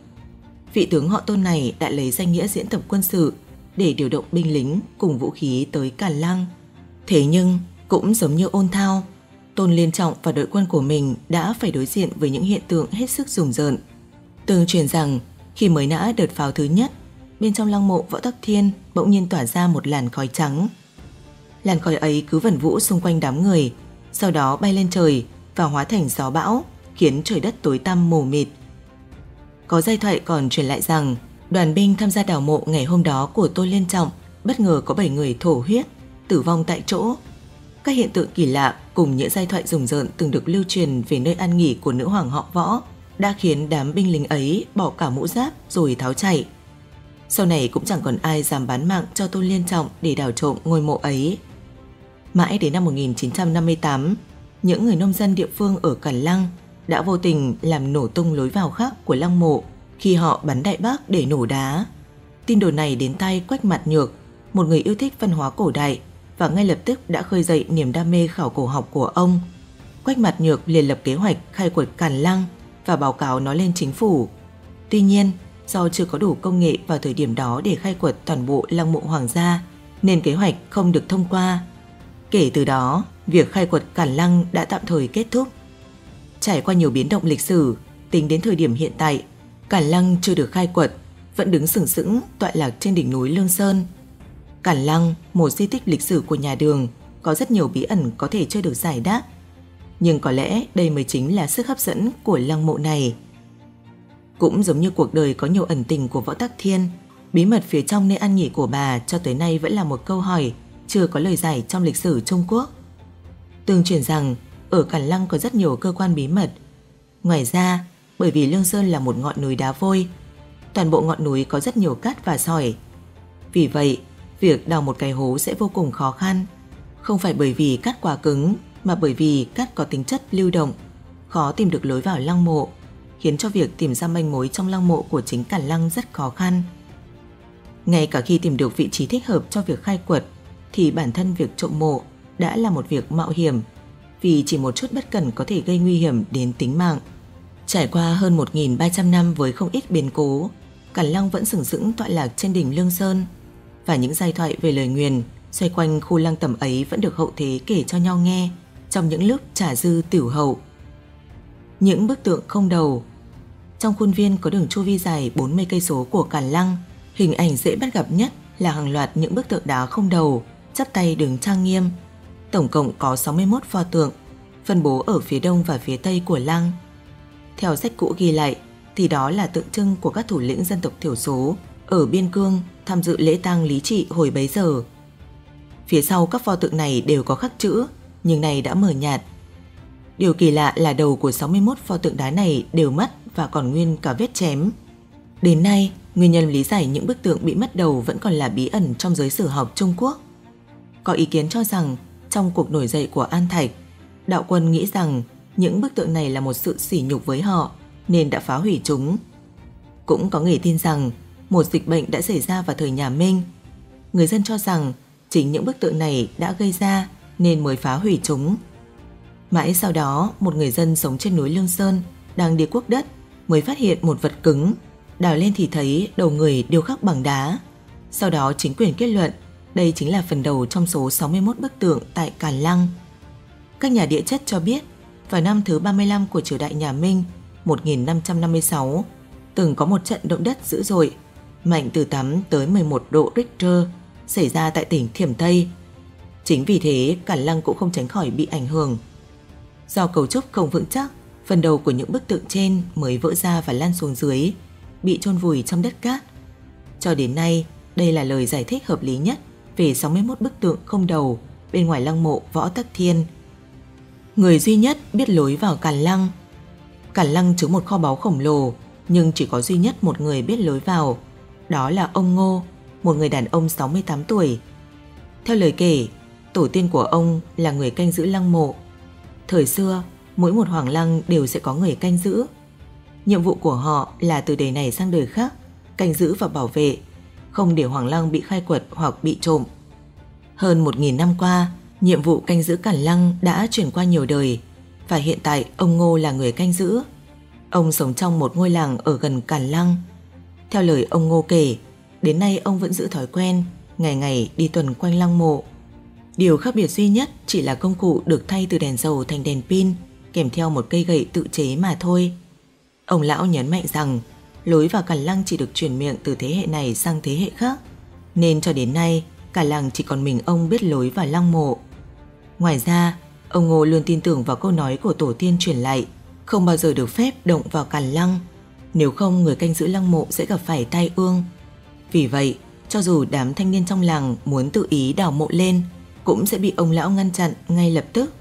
Vị tướng họ Tôn này đã lấy danh nghĩa diễn tập quân sự để điều động binh lính cùng vũ khí tới Càn Lăng. Thế nhưng cũng giống như ôn thao, Tôn Liên Trọng và đội quân của mình đã phải đối diện với những hiện tượng hết sức rùng rợn. Tương truyền rằng khi mới nã đợt pháo thứ nhất, bên trong lăng mộ Võ Tắc Thiên bỗng nhiên tỏa ra một làn khói trắng. Làn khói ấy cứ vẩn vũ xung quanh đám người, sau đó bay lên trời và hóa thành gió bão, khiến trời đất tối tăm mù mịt. Có giai thoại còn truyền lại rằng đoàn binh tham gia đào mộ ngày hôm đó của Tô Liên Trọng bất ngờ có 7 người thổ huyết, tử vong tại chỗ các hiện tượng kỳ lạ cùng những giai thoại rùng rợn từng được lưu truyền về nơi an nghỉ của nữ hoàng họ võ đã khiến đám binh lính ấy bỏ cả mũ giáp rồi tháo chạy. Sau này cũng chẳng còn ai dám bán mạng cho Tôn Liên Trọng để đào trộm ngôi mộ ấy. Mãi đến năm 1958, những người nông dân địa phương ở Cản Lăng đã vô tình làm nổ tung lối vào khác của lăng mộ khi họ bắn đại bác để nổ đá. Tin đồn này đến tay Quách Mặt Nhược, một người yêu thích văn hóa cổ đại và ngay lập tức đã khơi dậy niềm đam mê khảo cổ học của ông. Quách mặt nhược liền lập kế hoạch khai quật Càn Lăng và báo cáo nó lên chính phủ. Tuy nhiên, do chưa có đủ công nghệ vào thời điểm đó để khai quật toàn bộ lăng mộ hoàng gia, nên kế hoạch không được thông qua. Kể từ đó, việc khai quật cản Lăng đã tạm thời kết thúc. Trải qua nhiều biến động lịch sử, tính đến thời điểm hiện tại, cản Lăng chưa được khai quật, vẫn đứng sừng sững tọa lạc trên đỉnh núi Lương Sơn. Cản Lăng, một di tích lịch sử của nhà Đường, có rất nhiều bí ẩn có thể chưa được giải đáp. Nhưng có lẽ đây mới chính là sức hấp dẫn của lăng mộ này. Cũng giống như cuộc đời có nhiều ẩn tình của Võ Tắc Thiên, bí mật phía trong nơi ăn nghỉ của bà cho tới nay vẫn là một câu hỏi chưa có lời giải trong lịch sử Trung Quốc. Tương truyền rằng ở Cản Lăng có rất nhiều cơ quan bí mật. Ngoài ra, bởi vì Lương Sơn là một ngọn núi đá vôi, toàn bộ ngọn núi có rất nhiều cát và sỏi. Vì vậy, việc đào một cái hố sẽ vô cùng khó khăn, không phải bởi vì cát quá cứng mà bởi vì cát có tính chất lưu động, khó tìm được lối vào lăng mộ, khiến cho việc tìm ra manh mối trong lăng mộ của chính Cản Lăng rất khó khăn. Ngay cả khi tìm được vị trí thích hợp cho việc khai quật, thì bản thân việc trộm mộ đã là một việc mạo hiểm vì chỉ một chút bất cẩn có thể gây nguy hiểm đến tính mạng. Trải qua hơn 1.300 năm với không ít biến cố, Cản Lăng vẫn sừng sững tọa lạc trên đỉnh Lương Sơn và những giai thoại về lời nguyền xoay quanh khu lăng tẩm ấy vẫn được hậu thế kể cho nhau nghe trong những lúc trả dư tiểu hậu. Những bức tượng không đầu Trong khuôn viên có đường chu vi dài 40 cây số của Cản Lăng, hình ảnh dễ bắt gặp nhất là hàng loạt những bức tượng đá không đầu, chắp tay đứng trang nghiêm. Tổng cộng có 61 pho tượng, phân bố ở phía đông và phía tây của lăng. Theo sách cũ ghi lại, thì đó là tượng trưng của các thủ lĩnh dân tộc thiểu số ở biên cương tham dự lễ tang lý trị hồi bấy giờ. Phía sau các pho tượng này đều có khắc chữ, nhưng này đã mờ nhạt. Điều kỳ lạ là đầu của 61 pho tượng đá này đều mất và còn nguyên cả vết chém. Đến nay, nguyên nhân lý giải những bức tượng bị mất đầu vẫn còn là bí ẩn trong giới sử học Trung Quốc. Có ý kiến cho rằng trong cuộc nổi dậy của An Thạch, đạo quân nghĩ rằng những bức tượng này là một sự sỉ nhục với họ nên đã phá hủy chúng. Cũng có người tin rằng một dịch bệnh đã xảy ra vào thời nhà Minh. Người dân cho rằng chính những bức tượng này đã gây ra nên mới phá hủy chúng. Mãi sau đó, một người dân sống trên núi Lương Sơn đang đi cuốc đất mới phát hiện một vật cứng. Đào lên thì thấy đầu người điêu khắc bằng đá. Sau đó chính quyền kết luận đây chính là phần đầu trong số 61 bức tượng tại Càn Lăng. Các nhà địa chất cho biết vào năm thứ 35 của triều đại nhà Minh 1556 từng có một trận động đất dữ dội mạnh từ 8 tới 11 độ Richter xảy ra tại tỉnh Thiểm Tây. Chính vì thế, cả Lăng cũng không tránh khỏi bị ảnh hưởng. Do cấu trúc không vững chắc, phần đầu của những bức tượng trên mới vỡ ra và lan xuống dưới, bị chôn vùi trong đất cát. Cho đến nay, đây là lời giải thích hợp lý nhất về 61 bức tượng không đầu bên ngoài lăng mộ Võ Tắc Thiên. Người duy nhất biết lối vào Càn Lăng. Càn Lăng chứa một kho báu khổng lồ, nhưng chỉ có duy nhất một người biết lối vào, đó là ông Ngô, một người đàn ông 68 tuổi. Theo lời kể, tổ tiên của ông là người canh giữ lăng mộ. Thời xưa, mỗi một hoàng lăng đều sẽ có người canh giữ. Nhiệm vụ của họ là từ đời này sang đời khác, canh giữ và bảo vệ, không để hoàng lăng bị khai quật hoặc bị trộm. Hơn 1.000 năm qua, nhiệm vụ canh giữ cản lăng đã chuyển qua nhiều đời và hiện tại ông Ngô là người canh giữ. Ông sống trong một ngôi làng ở gần Cản Lăng. Theo lời ông Ngô kể, đến nay ông vẫn giữ thói quen ngày ngày đi tuần quanh lăng mộ. Điều khác biệt duy nhất chỉ là công cụ được thay từ đèn dầu thành đèn pin kèm theo một cây gậy tự chế mà thôi. Ông lão nhấn mạnh rằng lối vào Cản Lăng chỉ được truyền miệng từ thế hệ này sang thế hệ khác, nên cho đến nay cả làng chỉ còn mình ông biết lối vào lăng mộ. Ngoài ra, ông Ngô luôn tin tưởng vào câu nói của tổ tiên truyền lại, không bao giờ được phép động vào càn lăng, nếu không người canh giữ lăng mộ sẽ gặp phải tai ương. Vì vậy, cho dù đám thanh niên trong làng muốn tự ý đào mộ lên, cũng sẽ bị ông lão ngăn chặn ngay lập tức.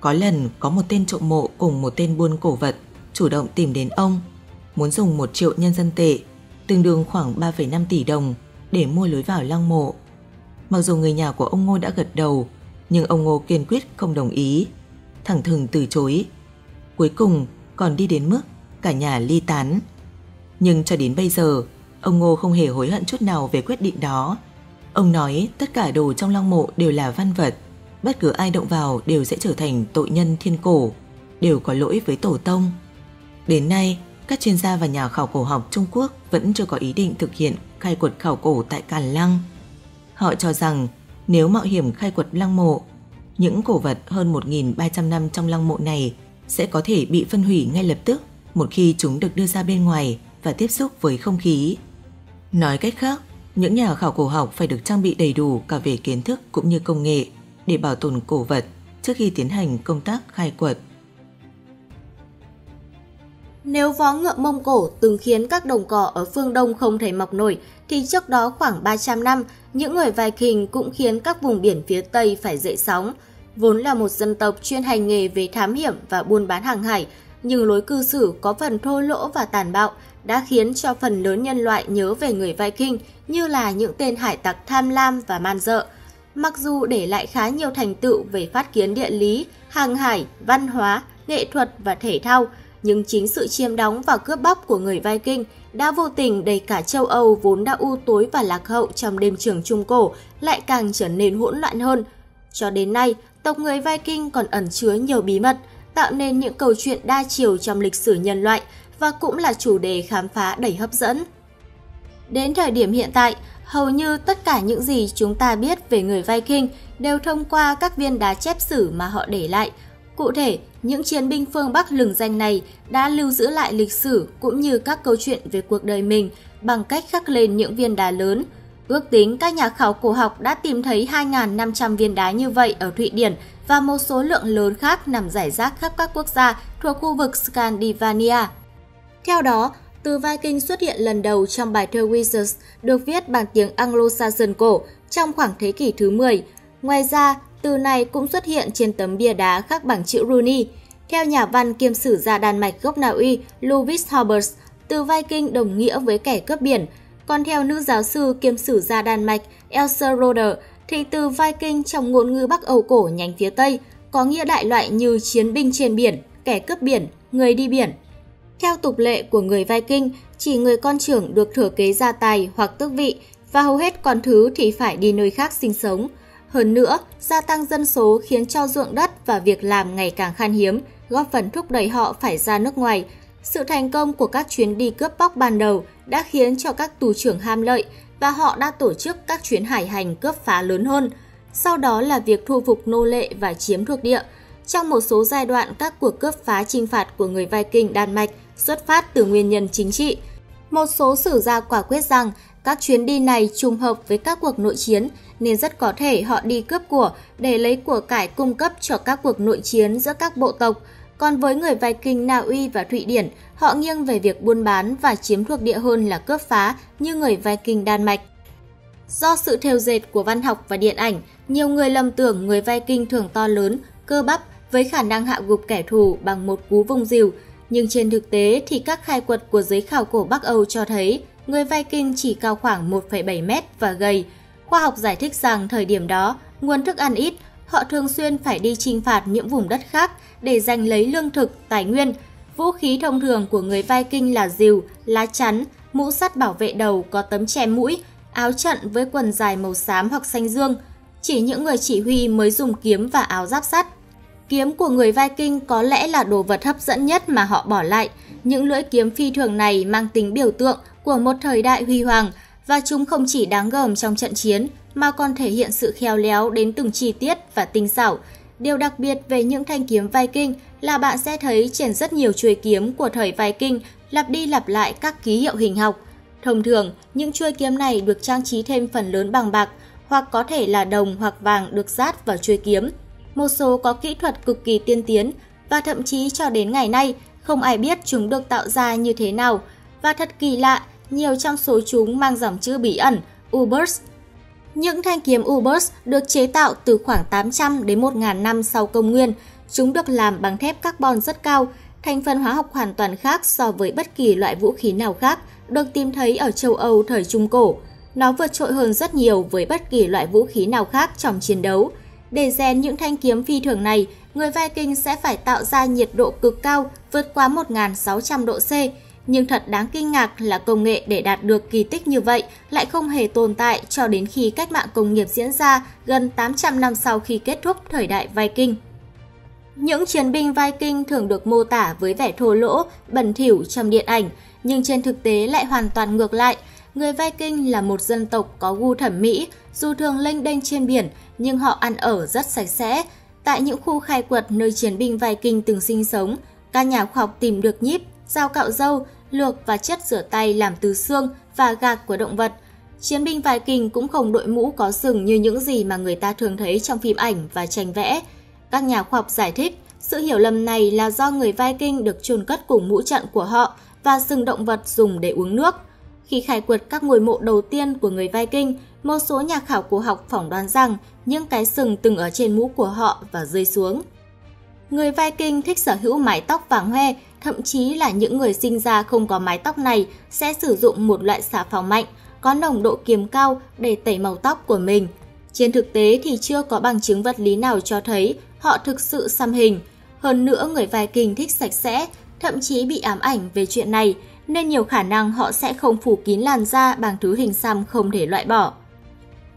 Có lần có một tên trộm mộ cùng một tên buôn cổ vật chủ động tìm đến ông, muốn dùng một triệu nhân dân tệ, tương đương khoảng 3,5 tỷ đồng để mua lối vào lăng mộ. Mặc dù người nhà của ông Ngô đã gật đầu, nhưng ông Ngô kiên quyết không đồng ý, thẳng thừng từ chối. Cuối cùng còn đi đến mức cả nhà ly tán. Nhưng cho đến bây giờ, ông Ngô không hề hối hận chút nào về quyết định đó. Ông nói tất cả đồ trong lăng mộ đều là văn vật, bất cứ ai động vào đều sẽ trở thành tội nhân thiên cổ, đều có lỗi với tổ tông. Đến nay, các chuyên gia và nhà khảo cổ học Trung Quốc vẫn chưa có ý định thực hiện khai quật khảo cổ tại Càn Lăng. Họ cho rằng nếu mạo hiểm khai quật lăng mộ, những cổ vật hơn 1.300 năm trong lăng mộ này sẽ có thể bị phân hủy ngay lập tức một khi chúng được đưa ra bên ngoài và tiếp xúc với không khí. Nói cách khác, những nhà khảo cổ học phải được trang bị đầy đủ cả về kiến thức cũng như công nghệ để bảo tồn cổ vật trước khi tiến hành công tác khai quật. Nếu vó ngựa Mông Cổ từng khiến các đồng cỏ ở phương Đông không thể mọc nổi, thì trước đó khoảng 300 năm, những người Viking cũng khiến các vùng biển phía Tây phải dậy sóng. Vốn là một dân tộc chuyên hành nghề về thám hiểm và buôn bán hàng hải, nhưng lối cư xử có phần thô lỗ và tàn bạo đã khiến cho phần lớn nhân loại nhớ về người Viking như là những tên hải tặc tham lam và man dợ. Mặc dù để lại khá nhiều thành tựu về phát kiến địa lý, hàng hải, văn hóa, nghệ thuật và thể thao, nhưng chính sự chiêm đóng và cướp bóc của người Viking đã vô tình đẩy cả châu Âu vốn đã u tối và lạc hậu trong đêm trường Trung Cổ lại càng trở nên hỗn loạn hơn. Cho đến nay, tộc người Viking còn ẩn chứa nhiều bí mật, tạo nên những câu chuyện đa chiều trong lịch sử nhân loại và cũng là chủ đề khám phá đầy hấp dẫn. Đến thời điểm hiện tại, hầu như tất cả những gì chúng ta biết về người Viking đều thông qua các viên đá chép sử mà họ để lại. Cụ thể, những chiến binh phương Bắc lừng danh này đã lưu giữ lại lịch sử cũng như các câu chuyện về cuộc đời mình bằng cách khắc lên những viên đá lớn. Ước tính các nhà khảo cổ học đã tìm thấy 2.500 viên đá như vậy ở Thụy Điển và một số lượng lớn khác nằm rải rác khắp các quốc gia thuộc khu vực Scandinavia. Theo đó, từ Viking xuất hiện lần đầu trong bài thơ Wizards được viết bằng tiếng Anglo-Saxon cổ trong khoảng thế kỷ thứ 10. Ngoài ra, từ này cũng xuất hiện trên tấm bia đá khắc bằng chữ Runi. Theo nhà văn kiêm sử gia Đan Mạch gốc Na Uy Louis Hobbes, từ Viking đồng nghĩa với kẻ cướp biển. Còn theo nữ giáo sư kiêm sử gia Đan Mạch Elsa Roder, thì từ Viking trong ngôn ngữ Bắc Âu cổ nhánh phía Tây có nghĩa đại loại như chiến binh trên biển, kẻ cướp biển, người đi biển. Theo tục lệ của người Viking, chỉ người con trưởng được thừa kế gia tài hoặc tước vị và hầu hết con thứ thì phải đi nơi khác sinh sống. Hơn nữa, gia tăng dân số khiến cho ruộng đất và việc làm ngày càng khan hiếm, góp phần thúc đẩy họ phải ra nước ngoài. Sự thành công của các chuyến đi cướp bóc ban đầu đã khiến cho các tù trưởng ham lợi và họ đã tổ chức các chuyến hải hành cướp phá lớn hơn. Sau đó là việc thu phục nô lệ và chiếm thuộc địa. Trong một số giai đoạn, các cuộc cướp phá chinh phạt của người Viking Đan Mạch xuất phát từ nguyên nhân chính trị. Một số sử gia quả quyết rằng các chuyến đi này trùng hợp với các cuộc nội chiến nên rất có thể họ đi cướp của để lấy của cải cung cấp cho các cuộc nội chiến giữa các bộ tộc. Còn với người Viking Na Uy và Thụy Điển, họ nghiêng về việc buôn bán và chiếm thuộc địa hơn là cướp phá như người Viking Đan Mạch. Do sự thêu dệt của văn học và điện ảnh, nhiều người lầm tưởng người Viking thường to lớn, cơ bắp với khả năng hạ gục kẻ thù bằng một cú vung rìu nhưng trên thực tế thì các khai quật của giới khảo cổ Bắc Âu cho thấy người Viking chỉ cao khoảng 1,7 mét và gầy. Khoa học giải thích rằng thời điểm đó, nguồn thức ăn ít, họ thường xuyên phải đi chinh phạt những vùng đất khác để giành lấy lương thực, tài nguyên. Vũ khí thông thường của người Viking là rìu, lá chắn, mũ sắt bảo vệ đầu có tấm che mũi, áo trận với quần dài màu xám hoặc xanh dương. Chỉ những người chỉ huy mới dùng kiếm và áo giáp sắt. Kiếm của người Viking có lẽ là đồ vật hấp dẫn nhất mà họ bỏ lại. Những lưỡi kiếm phi thường này mang tính biểu tượng của một thời đại huy hoàng và chúng không chỉ đáng gờm trong trận chiến mà còn thể hiện sự khéo léo đến từng chi tiết và tinh xảo. Điều đặc biệt về những thanh kiếm Viking là bạn sẽ thấy trên rất nhiều chuôi kiếm của thời Viking lặp đi lặp lại các ký hiệu hình học. Thông thường, những chuôi kiếm này được trang trí thêm phần lớn bằng bạc hoặc có thể là đồng hoặc vàng được rát vào chuôi kiếm một số có kỹ thuật cực kỳ tiên tiến và thậm chí cho đến ngày nay không ai biết chúng được tạo ra như thế nào. Và thật kỳ lạ, nhiều trong số chúng mang dòng chữ bí ẩn Ubers. Những thanh kiếm Ubers được chế tạo từ khoảng 800 đến 1.000 năm sau công nguyên. Chúng được làm bằng thép carbon rất cao, thành phần hóa học hoàn toàn khác so với bất kỳ loại vũ khí nào khác được tìm thấy ở châu Âu thời Trung Cổ. Nó vượt trội hơn rất nhiều với bất kỳ loại vũ khí nào khác trong chiến đấu. Để rèn những thanh kiếm phi thường này, người Viking sẽ phải tạo ra nhiệt độ cực cao vượt quá 1.600 độ C. Nhưng thật đáng kinh ngạc là công nghệ để đạt được kỳ tích như vậy lại không hề tồn tại cho đến khi cách mạng công nghiệp diễn ra gần 800 năm sau khi kết thúc thời đại Viking. Những chiến binh Viking thường được mô tả với vẻ thô lỗ, bẩn thỉu trong điện ảnh, nhưng trên thực tế lại hoàn toàn ngược lại. Người Viking là một dân tộc có gu thẩm mỹ, dù thường lênh đênh trên biển nhưng họ ăn ở rất sạch sẽ. Tại những khu khai quật nơi chiến binh Viking từng sinh sống, các nhà khoa học tìm được nhíp, dao cạo dâu lược và chất rửa tay làm từ xương và gạc của động vật. Chiến binh Viking cũng không đội mũ có sừng như những gì mà người ta thường thấy trong phim ảnh và tranh vẽ. Các nhà khoa học giải thích, sự hiểu lầm này là do người Viking được chôn cất cùng mũ trận của họ và sừng động vật dùng để uống nước. Khi khai quật các ngôi mộ đầu tiên của người Viking, một số nhà khảo cổ học phỏng đoán rằng những cái sừng từng ở trên mũ của họ và rơi xuống. Người Viking thích sở hữu mái tóc vàng hoe, thậm chí là những người sinh ra không có mái tóc này sẽ sử dụng một loại xà phòng mạnh, có nồng độ kiềm cao để tẩy màu tóc của mình. Trên thực tế thì chưa có bằng chứng vật lý nào cho thấy họ thực sự xăm hình. Hơn nữa người Viking thích sạch sẽ, thậm chí bị ám ảnh về chuyện này, nên nhiều khả năng họ sẽ không phủ kín làn da bằng thứ hình xăm không thể loại bỏ.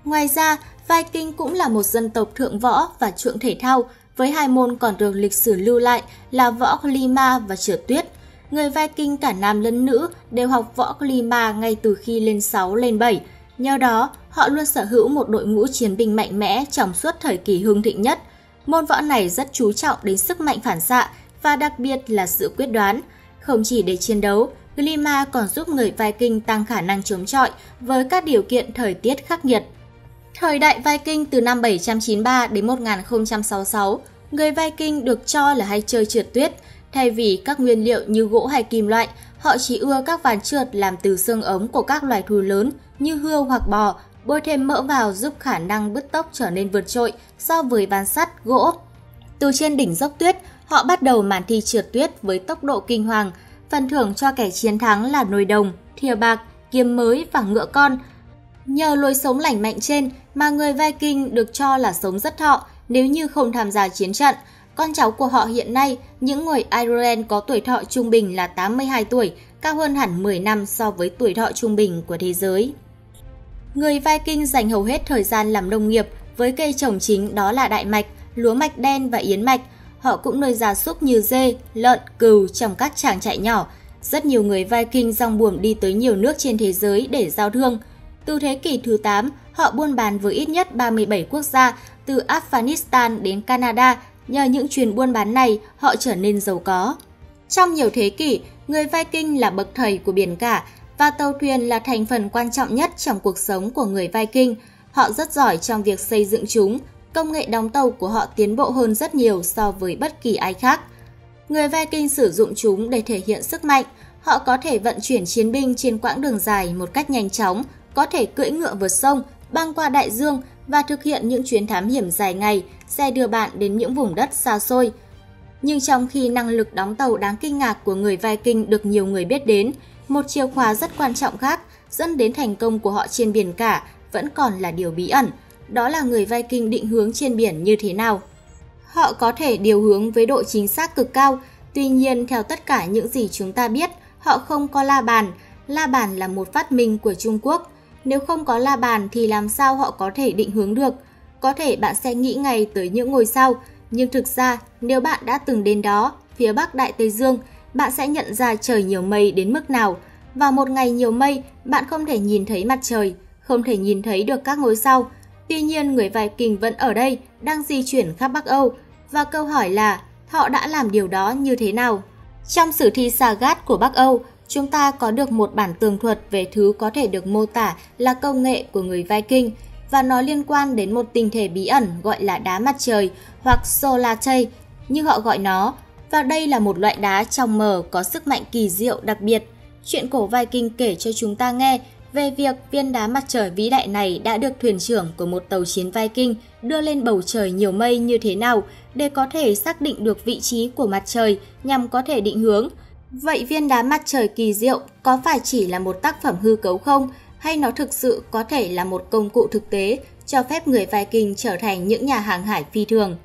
Ngoài ra, Viking cũng là một dân tộc thượng võ và trượng thể thao, với hai môn còn được lịch sử lưu lại là võ Klima và trượt tuyết. Người Viking cả nam lẫn nữ đều học võ Klima ngay từ khi lên 6 lên 7. Nhờ đó, họ luôn sở hữu một đội ngũ chiến binh mạnh mẽ trong suốt thời kỳ hưng thịnh nhất. Môn võ này rất chú trọng đến sức mạnh phản xạ và đặc biệt là sự quyết đoán. Không chỉ để chiến đấu, Klima còn giúp người Viking tăng khả năng chống chọi với các điều kiện thời tiết khắc nghiệt. Thời đại Viking từ năm 793 đến 1066, người Viking được cho là hay chơi trượt tuyết. Thay vì các nguyên liệu như gỗ hay kim loại, họ chỉ ưa các ván trượt làm từ xương ống của các loài thú lớn như hươu hoặc bò, bôi thêm mỡ vào giúp khả năng bứt tốc trở nên vượt trội so với ván sắt, gỗ. Từ trên đỉnh dốc tuyết, họ bắt đầu màn thi trượt tuyết với tốc độ kinh hoàng. Phần thưởng cho kẻ chiến thắng là nồi đồng, thìa bạc, kiếm mới và ngựa con – Nhờ lối sống lành mạnh trên mà người Viking được cho là sống rất thọ nếu như không tham gia chiến trận. Con cháu của họ hiện nay, những người Ireland có tuổi thọ trung bình là 82 tuổi, cao hơn hẳn 10 năm so với tuổi thọ trung bình của thế giới. Người Viking dành hầu hết thời gian làm nông nghiệp với cây trồng chính đó là đại mạch, lúa mạch đen và yến mạch. Họ cũng nuôi gia súc như dê, lợn, cừu trong các trang trại nhỏ. Rất nhiều người Viking dòng buồm đi tới nhiều nước trên thế giới để giao thương – từ thế kỷ thứ 8, họ buôn bán với ít nhất 37 quốc gia, từ Afghanistan đến Canada. Nhờ những chuyến buôn bán này, họ trở nên giàu có. Trong nhiều thế kỷ, người Viking là bậc thầy của biển cả và tàu thuyền là thành phần quan trọng nhất trong cuộc sống của người Viking. Họ rất giỏi trong việc xây dựng chúng, công nghệ đóng tàu của họ tiến bộ hơn rất nhiều so với bất kỳ ai khác. Người Viking sử dụng chúng để thể hiện sức mạnh, họ có thể vận chuyển chiến binh trên quãng đường dài một cách nhanh chóng, có thể cưỡi ngựa vượt sông, băng qua đại dương và thực hiện những chuyến thám hiểm dài ngày sẽ đưa bạn đến những vùng đất xa xôi. Nhưng trong khi năng lực đóng tàu đáng kinh ngạc của người Viking được nhiều người biết đến, một chìa khóa rất quan trọng khác dẫn đến thành công của họ trên biển cả vẫn còn là điều bí ẩn. Đó là người Viking định hướng trên biển như thế nào. Họ có thể điều hướng với độ chính xác cực cao, tuy nhiên theo tất cả những gì chúng ta biết, họ không có la bàn. La bàn là một phát minh của Trung Quốc. Nếu không có la bàn thì làm sao họ có thể định hướng được? Có thể bạn sẽ nghĩ ngay tới những ngôi sao, nhưng thực ra nếu bạn đã từng đến đó, phía bắc Đại Tây Dương, bạn sẽ nhận ra trời nhiều mây đến mức nào. Và một ngày nhiều mây, bạn không thể nhìn thấy mặt trời, không thể nhìn thấy được các ngôi sao. Tuy nhiên, người Viking vẫn ở đây, đang di chuyển khắp Bắc Âu. Và câu hỏi là, họ đã làm điều đó như thế nào? Trong sử thi Sagat của Bắc Âu, chúng ta có được một bản tường thuật về thứ có thể được mô tả là công nghệ của người Viking và nó liên quan đến một tinh thể bí ẩn gọi là đá mặt trời hoặc solatei như họ gọi nó. Và đây là một loại đá trong mờ có sức mạnh kỳ diệu đặc biệt. Chuyện cổ Viking kể cho chúng ta nghe về việc viên đá mặt trời vĩ đại này đã được thuyền trưởng của một tàu chiến Viking đưa lên bầu trời nhiều mây như thế nào để có thể xác định được vị trí của mặt trời nhằm có thể định hướng Vậy viên đá mặt trời kỳ diệu có phải chỉ là một tác phẩm hư cấu không? Hay nó thực sự có thể là một công cụ thực tế cho phép người Viking trở thành những nhà hàng hải phi thường?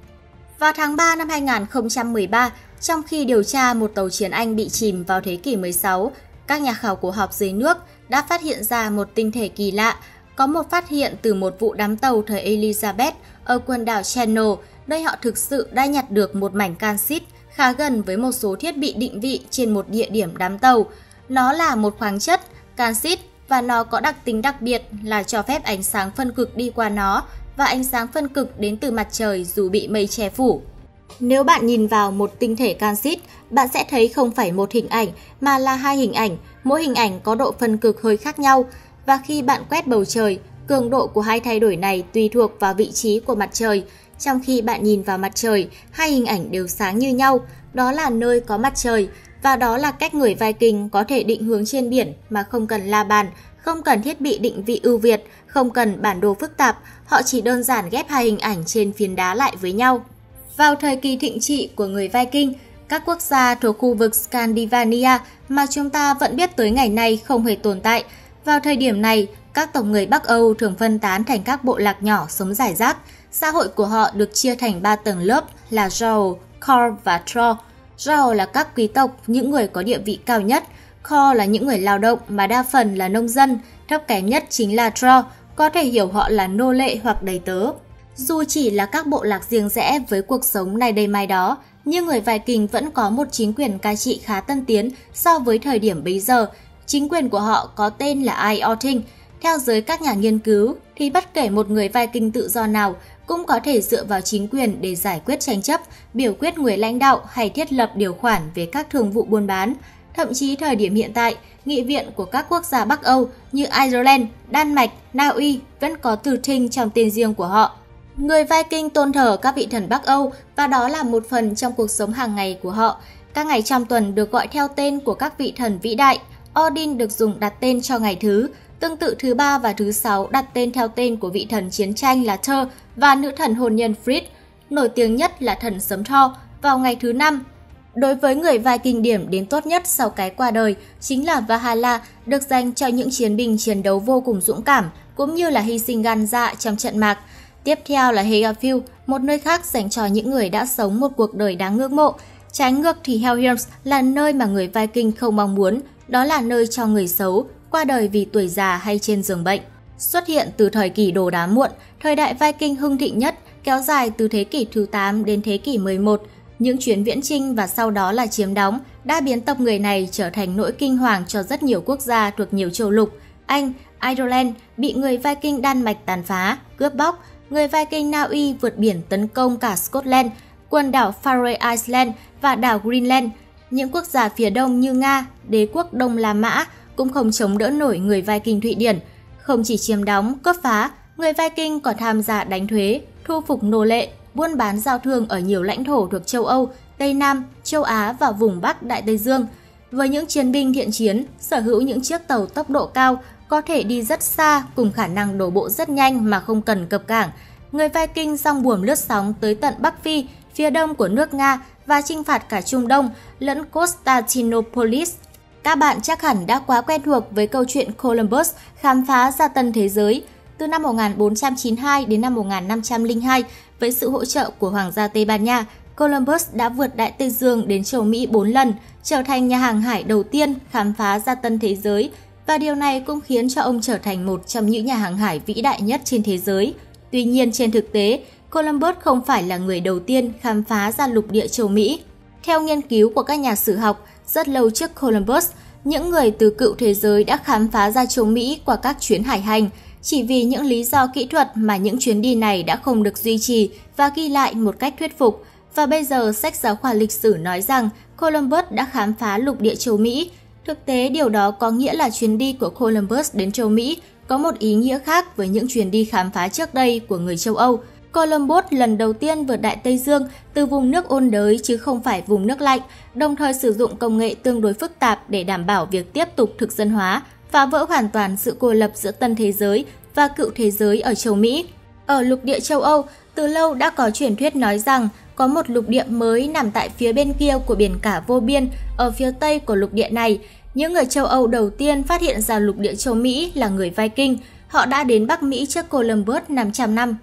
Vào tháng 3 năm 2013, trong khi điều tra một tàu chiến Anh bị chìm vào thế kỷ 16, các nhà khảo cổ học dưới nước đã phát hiện ra một tinh thể kỳ lạ, có một phát hiện từ một vụ đám tàu thời Elizabeth ở quần đảo Channel, nơi họ thực sự đã nhặt được một mảnh canxit khá gần với một số thiết bị định vị trên một địa điểm đám tàu. Nó là một khoáng chất, canxit và nó có đặc tính đặc biệt là cho phép ánh sáng phân cực đi qua nó và ánh sáng phân cực đến từ mặt trời dù bị mây che phủ. Nếu bạn nhìn vào một tinh thể canxit, bạn sẽ thấy không phải một hình ảnh mà là hai hình ảnh, mỗi hình ảnh có độ phân cực hơi khác nhau. Và khi bạn quét bầu trời, cường độ của hai thay đổi này tùy thuộc vào vị trí của mặt trời. Trong khi bạn nhìn vào mặt trời, hai hình ảnh đều sáng như nhau, đó là nơi có mặt trời, và đó là cách người Viking có thể định hướng trên biển mà không cần la bàn, không cần thiết bị định vị ưu việt, không cần bản đồ phức tạp, họ chỉ đơn giản ghép hai hình ảnh trên phiến đá lại với nhau. Vào thời kỳ thịnh trị của người Viking, các quốc gia thuộc khu vực Scandinavia mà chúng ta vẫn biết tới ngày nay không hề tồn tại. Vào thời điểm này, các tộc người Bắc Âu thường phân tán thành các bộ lạc nhỏ sống rải rác. Xã hội của họ được chia thành 3 tầng lớp là Jarl, Kor và tro. Jarl là các quý tộc, những người có địa vị cao nhất. Kor là những người lao động mà đa phần là nông dân. Thấp kém nhất chính là tro. có thể hiểu họ là nô lệ hoặc đầy tớ. Dù chỉ là các bộ lạc riêng rẽ với cuộc sống này đây mai đó, nhưng người Viking vẫn có một chính quyền cai trị khá tân tiến so với thời điểm bấy giờ. Chính quyền của họ có tên là Iorting. Theo giới các nhà nghiên cứu, thì bất kể một người Viking tự do nào cũng có thể dựa vào chính quyền để giải quyết tranh chấp, biểu quyết người lãnh đạo hay thiết lập điều khoản về các thường vụ buôn bán. Thậm chí thời điểm hiện tại, nghị viện của các quốc gia Bắc Âu như Ireland, Đan Mạch, Na Uy vẫn có từ trinh trong tên riêng của họ. Người Viking tôn thờ các vị thần Bắc Âu và đó là một phần trong cuộc sống hàng ngày của họ. Các ngày trong tuần được gọi theo tên của các vị thần vĩ đại. Odin được dùng đặt tên cho ngày thứ, tương tự thứ ba và thứ sáu đặt tên theo tên của vị thần chiến tranh là Thor và nữ thần hôn nhân Frid, Nổi tiếng nhất là thần sấm Thor vào ngày thứ năm. Đối với người Viking điểm đến tốt nhất sau cái qua đời chính là Valhalla được dành cho những chiến binh chiến đấu vô cùng dũng cảm cũng như là hy sinh gan dạ trong trận mạc. Tiếp theo là Hegafield, một nơi khác dành cho những người đã sống một cuộc đời đáng ngưỡng mộ. Trái ngược thì Helheim là nơi mà người Viking không mong muốn, đó là nơi cho người xấu, qua đời vì tuổi già hay trên giường bệnh. Xuất hiện từ thời kỳ đồ đá muộn, thời đại Viking hưng thịnh nhất, kéo dài từ thế kỷ thứ 8 đến thế kỷ 11, những chuyến viễn chinh và sau đó là chiếm đóng đã biến tộc người này trở thành nỗi kinh hoàng cho rất nhiều quốc gia thuộc nhiều châu lục. Anh, Ireland bị người Viking Đan Mạch tàn phá, cướp bóc, người Viking Na Uy vượt biển tấn công cả Scotland, quần đảo Faroe Island và đảo Greenland. Những quốc gia phía đông như Nga, đế quốc Đông La Mã cũng không chống đỡ nổi người Viking Thụy Điển. Không chỉ chiếm đóng, cướp phá, người Viking còn tham gia đánh thuế, thu phục nô lệ, buôn bán giao thương ở nhiều lãnh thổ thuộc châu Âu, Tây Nam, châu Á và vùng Bắc Đại Tây Dương. Với những chiến binh thiện chiến, sở hữu những chiếc tàu tốc độ cao có thể đi rất xa cùng khả năng đổ bộ rất nhanh mà không cần cập cảng. Người Viking song buồm lướt sóng tới tận Bắc Phi, phía đông của nước Nga và chinh phạt cả Trung Đông lẫn Constantinopolis. Các bạn chắc hẳn đã quá quen thuộc với câu chuyện Columbus khám phá ra tân thế giới. Từ năm 1492 đến năm 1502, với sự hỗ trợ của Hoàng gia Tây Ban Nha, Columbus đã vượt Đại Tây Dương đến châu Mỹ 4 lần, trở thành nhà hàng hải đầu tiên khám phá ra tân thế giới và điều này cũng khiến cho ông trở thành một trong những nhà hàng hải vĩ đại nhất trên thế giới. Tuy nhiên trên thực tế, Columbus không phải là người đầu tiên khám phá ra lục địa châu Mỹ. Theo nghiên cứu của các nhà sử học, rất lâu trước Columbus, những người từ cựu thế giới đã khám phá ra châu Mỹ qua các chuyến hải hành, chỉ vì những lý do kỹ thuật mà những chuyến đi này đã không được duy trì và ghi lại một cách thuyết phục. Và bây giờ sách giáo khoa lịch sử nói rằng Columbus đã khám phá lục địa châu Mỹ, Thực tế điều đó có nghĩa là chuyến đi của Columbus đến châu Mỹ có một ý nghĩa khác với những chuyến đi khám phá trước đây của người châu Âu. Columbus lần đầu tiên vượt Đại Tây Dương từ vùng nước ôn đới chứ không phải vùng nước lạnh, đồng thời sử dụng công nghệ tương đối phức tạp để đảm bảo việc tiếp tục thực dân hóa, phá vỡ hoàn toàn sự cô lập giữa tân thế giới và cựu thế giới ở châu Mỹ. Ở lục địa châu Âu, từ lâu đã có truyền thuyết nói rằng có một lục địa mới nằm tại phía bên kia của biển cả vô biên, ở phía tây của lục địa này, những người châu Âu đầu tiên phát hiện ra lục địa châu Mỹ là người Viking. Họ đã đến Bắc Mỹ trước Columbus 500 năm.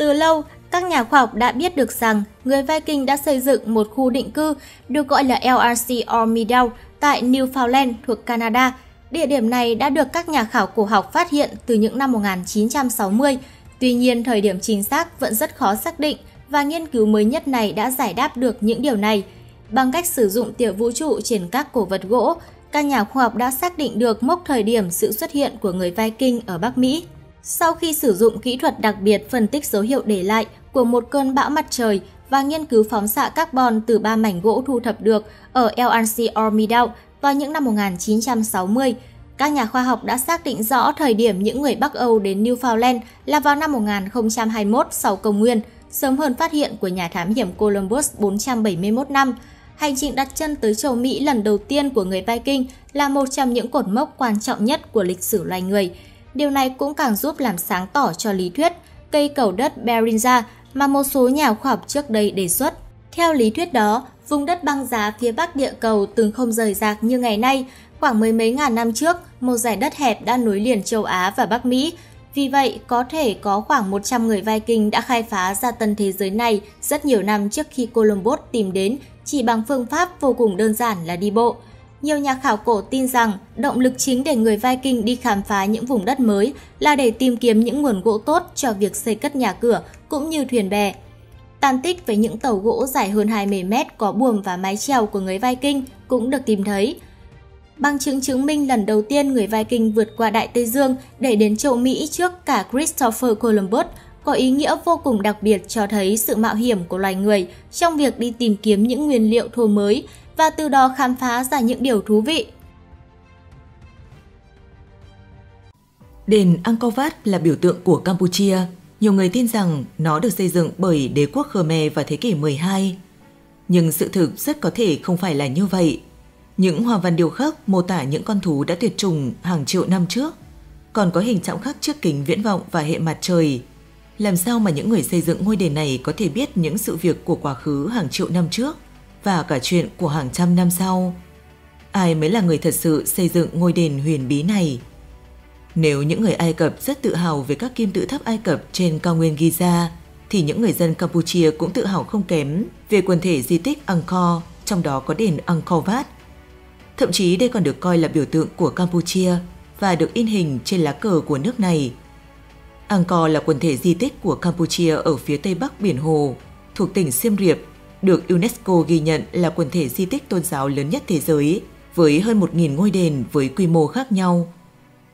Từ lâu, các nhà khoa học đã biết được rằng người Viking đã xây dựng một khu định cư được gọi là LRC Ormidale tại Newfoundland thuộc Canada. Địa điểm này đã được các nhà khảo cổ học phát hiện từ những năm 1960. Tuy nhiên, thời điểm chính xác vẫn rất khó xác định và nghiên cứu mới nhất này đã giải đáp được những điều này. Bằng cách sử dụng tiểu vũ trụ trên các cổ vật gỗ, các nhà khoa học đã xác định được mốc thời điểm sự xuất hiện của người Viking ở Bắc Mỹ. Sau khi sử dụng kỹ thuật đặc biệt phân tích dấu hiệu để lại của một cơn bão mặt trời và nghiên cứu phóng xạ carbon từ ba mảnh gỗ thu thập được ở LNC Ormidau vào những năm 1960. Các nhà khoa học đã xác định rõ thời điểm những người Bắc Âu đến Newfoundland là vào năm 1021 sau công nguyên, sớm hơn phát hiện của nhà thám hiểm Columbus 471 năm. Hành trình đặt chân tới châu Mỹ lần đầu tiên của người Viking là một trong những cột mốc quan trọng nhất của lịch sử loài người. Điều này cũng càng giúp làm sáng tỏ cho lý thuyết cây cầu đất Beringia mà một số nhà khoa học trước đây đề xuất. Theo lý thuyết đó, vùng đất băng giá phía bắc địa cầu từng không rời rạc như ngày nay. Khoảng mười mấy ngàn năm trước, một giải đất hẹp đã nối liền châu Á và Bắc Mỹ. Vì vậy, có thể có khoảng 100 người Viking đã khai phá ra tân thế giới này rất nhiều năm trước khi Columbus tìm đến chỉ bằng phương pháp vô cùng đơn giản là đi bộ. Nhiều nhà khảo cổ tin rằng, động lực chính để người Viking đi khám phá những vùng đất mới là để tìm kiếm những nguồn gỗ tốt cho việc xây cất nhà cửa cũng như thuyền bè. Tàn tích về những tàu gỗ dài hơn 20 mét có buồm và mái chèo của người Viking cũng được tìm thấy. Bằng chứng chứng minh lần đầu tiên người Viking vượt qua Đại Tây Dương để đến châu Mỹ trước cả Christopher Columbus có ý nghĩa vô cùng đặc biệt cho thấy sự mạo hiểm của loài người trong việc đi tìm kiếm những nguyên liệu thô mới và từ đó khám phá ra những điều thú vị. Đền Angkor Wat là biểu tượng của Campuchia. Nhiều người tin rằng nó được xây dựng bởi đế quốc Khmer vào thế kỷ 12. Nhưng sự thực rất có thể không phải là như vậy. Những hoa văn điêu khắc mô tả những con thú đã tuyệt chủng hàng triệu năm trước, còn có hình trọng khắc trước kính viễn vọng và hệ mặt trời. Làm sao mà những người xây dựng ngôi đền này có thể biết những sự việc của quá khứ hàng triệu năm trước và cả chuyện của hàng trăm năm sau? Ai mới là người thật sự xây dựng ngôi đền huyền bí này? Nếu những người Ai Cập rất tự hào về các kim tự tháp Ai Cập trên cao nguyên Giza, thì những người dân Campuchia cũng tự hào không kém về quần thể di tích Angkor, trong đó có đền Angkor Wat. Thậm chí đây còn được coi là biểu tượng của Campuchia và được in hình trên lá cờ của nước này. Angkor là quần thể di tích của Campuchia ở phía tây bắc biển Hồ, thuộc tỉnh Siem Reap, được UNESCO ghi nhận là quần thể di tích tôn giáo lớn nhất thế giới, với hơn 1.000 ngôi đền với quy mô khác nhau.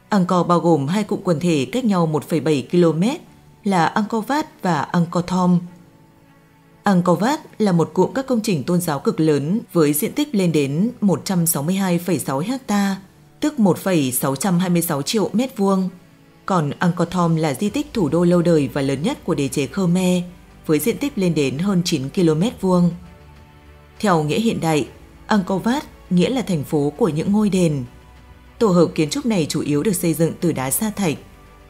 Angkor bao gồm hai cụm quần thể cách nhau 1,7 km là Angkor Wat và Angkor Thom. Angkor Wat là một cụm các công trình tôn giáo cực lớn với diện tích lên đến 162,6 ha, tức 1,626 triệu mét vuông. Còn Angkor Thom là di tích thủ đô lâu đời và lớn nhất của đế chế Khmer, với diện tích lên đến hơn 9 km vuông. Theo nghĩa hiện đại, Angkor Wat nghĩa là thành phố của những ngôi đền. Tổ hợp kiến trúc này chủ yếu được xây dựng từ đá sa thạch,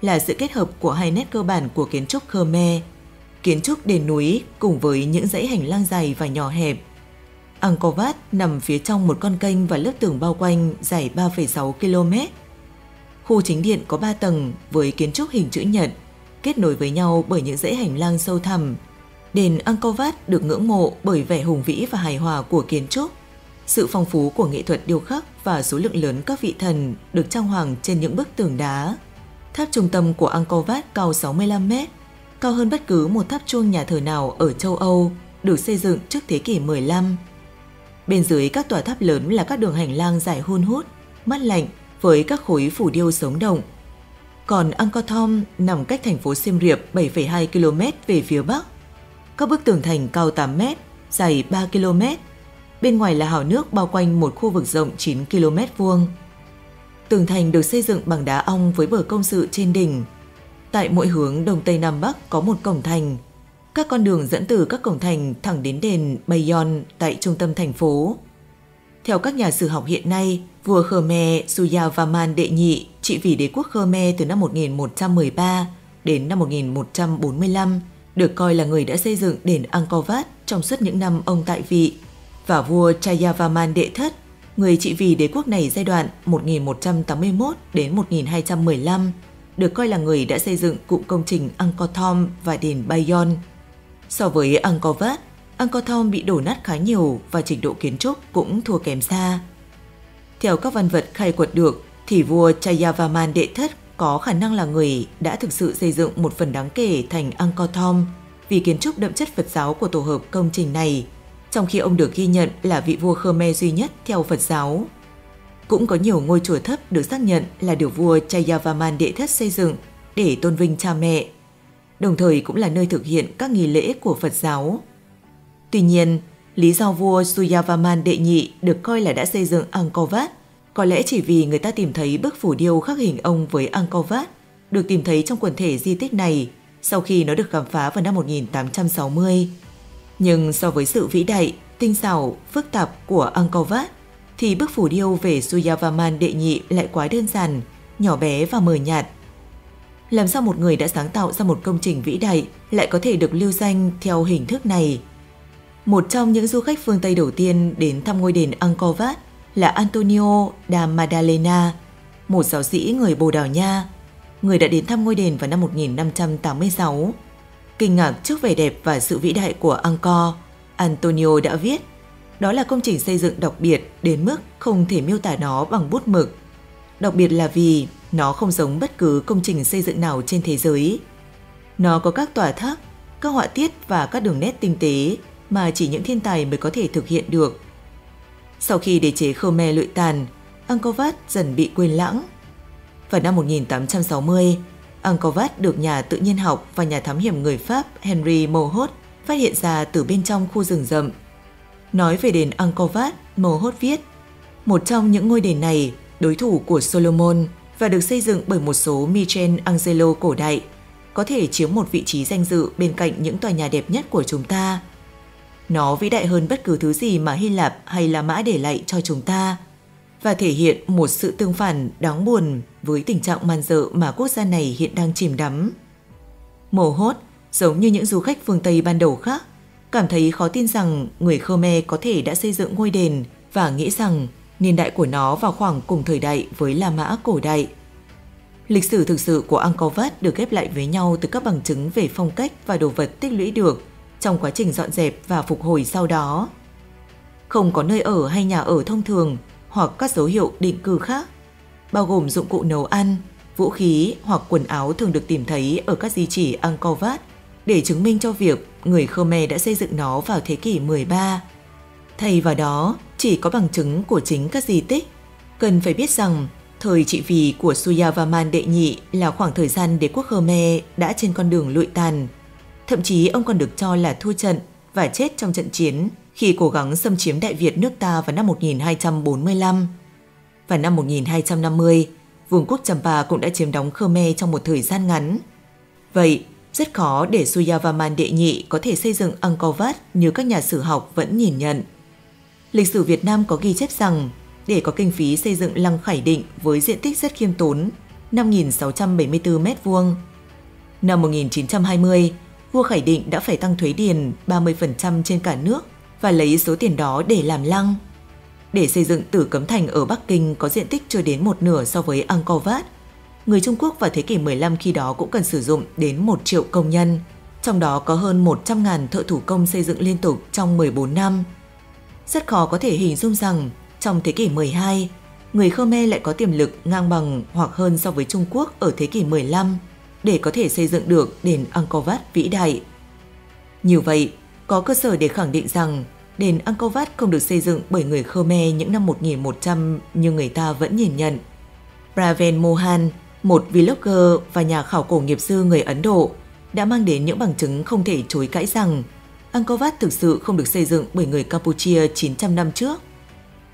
là sự kết hợp của hai nét cơ bản của kiến trúc Khmer, kiến trúc đền núi cùng với những dãy hành lang dài và nhỏ hẹp. Angkor Wat nằm phía trong một con kênh và lớp tường bao quanh dài 3,6 km. Khu chính điện có 3 tầng với kiến trúc hình chữ nhật, kết nối với nhau bởi những dãy hành lang sâu thẳm. Đền Angkor Wat được ngưỡng mộ bởi vẻ hùng vĩ và hài hòa của kiến trúc, sự phong phú của nghệ thuật điêu khắc và số lượng lớn các vị thần được trang hoàng trên những bức tường đá. Tháp trung tâm của Angkor Wat cao 65 mét, cao hơn bất cứ một tháp chuông nhà thờ nào ở châu Âu, được xây dựng trước thế kỷ 15. Bên dưới các tòa tháp lớn là các đường hành lang dài hun hút, mát lạnh với các khối phủ điêu sống động. Còn Angkor Thom nằm cách thành phố Siem Reap 7,2 km về phía bắc. Các bức tường thành cao 8 mét, dài 3 km. Bên ngoài là hào nước bao quanh một khu vực rộng 9 km vuông. Tường thành được xây dựng bằng đá ong với bờ công sự trên đỉnh. Tại mỗi hướng đông tây nam bắc có một cổng thành. Các con đường dẫn từ các cổng thành thẳng đến đền Bayon tại trung tâm thành phố. Theo các nhà sử học hiện nay, vua Khmer Suyavaman đệ nhị trị vì đế quốc Khmer từ năm 1113 đến năm 1145, được coi là người đã xây dựng đền Angkor Wat trong suốt những năm ông tại vị. Và vua Chayavaman đệ thất người trị vì đế quốc này giai đoạn 1181 đến 1215, được coi là người đã xây dựng cụm công trình Angkor Thom và đền Bayon. So với Angkor Wat, Angkor Thom bị đổ nát khá nhiều và trình độ kiến trúc cũng thua kém xa. Theo các văn vật khai quật được, thì vua Chayavaman đệ thất có khả năng là người đã thực sự xây dựng một phần đáng kể thành Angkor Thom vì kiến trúc đậm chất Phật giáo của tổ hợp công trình này trong khi ông được ghi nhận là vị vua Khmer duy nhất theo Phật giáo. Cũng có nhiều ngôi chùa thấp được xác nhận là được vua Chayavaman đệ thất xây dựng để tôn vinh cha mẹ, đồng thời cũng là nơi thực hiện các nghi lễ của Phật giáo. Tuy nhiên, lý do vua Suyavaman đệ nhị được coi là đã xây dựng Angkor Wat có lẽ chỉ vì người ta tìm thấy bức phủ điêu khắc hình ông với Angkor Wat được tìm thấy trong quần thể di tích này sau khi nó được khám phá vào năm 1860. Nhưng so với sự vĩ đại, tinh xảo, phức tạp của Angkor Wat, thì bức phủ điêu về Suyavaman đệ nhị lại quá đơn giản, nhỏ bé và mờ nhạt. Làm sao một người đã sáng tạo ra một công trình vĩ đại lại có thể được lưu danh theo hình thức này? Một trong những du khách phương Tây đầu tiên đến thăm ngôi đền Angkor Wat là Antonio da Maddalena, một giáo sĩ người Bồ Đào Nha, người đã đến thăm ngôi đền vào năm 1586. Kinh ngạc trước vẻ đẹp và sự vĩ đại của Angkor, Antonio đã viết, đó là công trình xây dựng đặc biệt đến mức không thể miêu tả nó bằng bút mực. Đặc biệt là vì nó không giống bất cứ công trình xây dựng nào trên thế giới. Nó có các tòa tháp, các họa tiết và các đường nét tinh tế mà chỉ những thiên tài mới có thể thực hiện được. Sau khi đế chế Khmer lụi tàn, Angkor Wat dần bị quên lãng. Vào năm 1860, Angkor Wat được nhà tự nhiên học và nhà thám hiểm người Pháp Henry Mohot phát hiện ra từ bên trong khu rừng rậm. Nói về đền Angkor Wat, Mohot viết, một trong những ngôi đền này đối thủ của Solomon và được xây dựng bởi một số Michelangelo cổ đại, có thể chiếm một vị trí danh dự bên cạnh những tòa nhà đẹp nhất của chúng ta. Nó vĩ đại hơn bất cứ thứ gì mà Hy Lạp hay La Mã để lại cho chúng ta và thể hiện một sự tương phản đáng buồn với tình trạng man dợ mà quốc gia này hiện đang chìm đắm. Mồ hốt, giống như những du khách phương Tây ban đầu khác, cảm thấy khó tin rằng người Khmer có thể đã xây dựng ngôi đền và nghĩ rằng niên đại của nó vào khoảng cùng thời đại với La Mã cổ đại. Lịch sử thực sự của Angkor Wat được ghép lại với nhau từ các bằng chứng về phong cách và đồ vật tích lũy được trong quá trình dọn dẹp và phục hồi sau đó. Không có nơi ở hay nhà ở thông thường hoặc các dấu hiệu định cư khác, bao gồm dụng cụ nấu ăn, vũ khí hoặc quần áo thường được tìm thấy ở các di chỉ Angkor Wat để chứng minh cho việc người Khmer đã xây dựng nó vào thế kỷ 13. Thay vào đó, chỉ có bằng chứng của chính các di tích. Cần phải biết rằng, thời trị vì của Suyavaman đệ nhị là khoảng thời gian đế quốc Khmer đã trên con đường lụi tàn. Thậm chí ông còn được cho là thua trận và chết trong trận chiến khi cố gắng xâm chiếm Đại Việt nước ta vào năm 1245. và năm 1250, Vương quốc Champa cũng đã chiếm đóng Khmer trong một thời gian ngắn. Vậy, rất khó để Suyavaman đệ nhị có thể xây dựng Angkor Wat như các nhà sử học vẫn nhìn nhận. Lịch sử Việt Nam có ghi chép rằng để có kinh phí xây dựng lăng Khải Định với diện tích rất khiêm tốn, 5.674 m2. Năm 1920, vua Khải Định đã phải tăng thuế điền 30% trên cả nước và lấy số tiền đó để làm lăng. Để xây dựng Tử Cấm Thành ở Bắc Kinh có diện tích chưa đến một nửa so với Angkor Wat, người Trung Quốc vào thế kỷ 15 khi đó cũng cần sử dụng đến 1 triệu công nhân, trong đó có hơn 100.000 thợ thủ công xây dựng liên tục trong 14 năm. Rất khó có thể hình dung rằng trong thế kỷ 12, người Khmer lại có tiềm lực ngang bằng hoặc hơn so với Trung Quốc ở thế kỷ 15 để có thể xây dựng được đền Angkor Wat vĩ đại. Như vậy, có cơ sở để khẳng định rằng đền Angkor Wat không được xây dựng bởi người Khmer những năm 1100 như người ta vẫn nhìn nhận. Praven Mohan, một vlogger và nhà khảo cổ nghiệp sư người Ấn Độ, đã mang đến những bằng chứng không thể chối cãi rằng Angkor Wat thực sự không được xây dựng bởi người Campuchia 900 năm trước.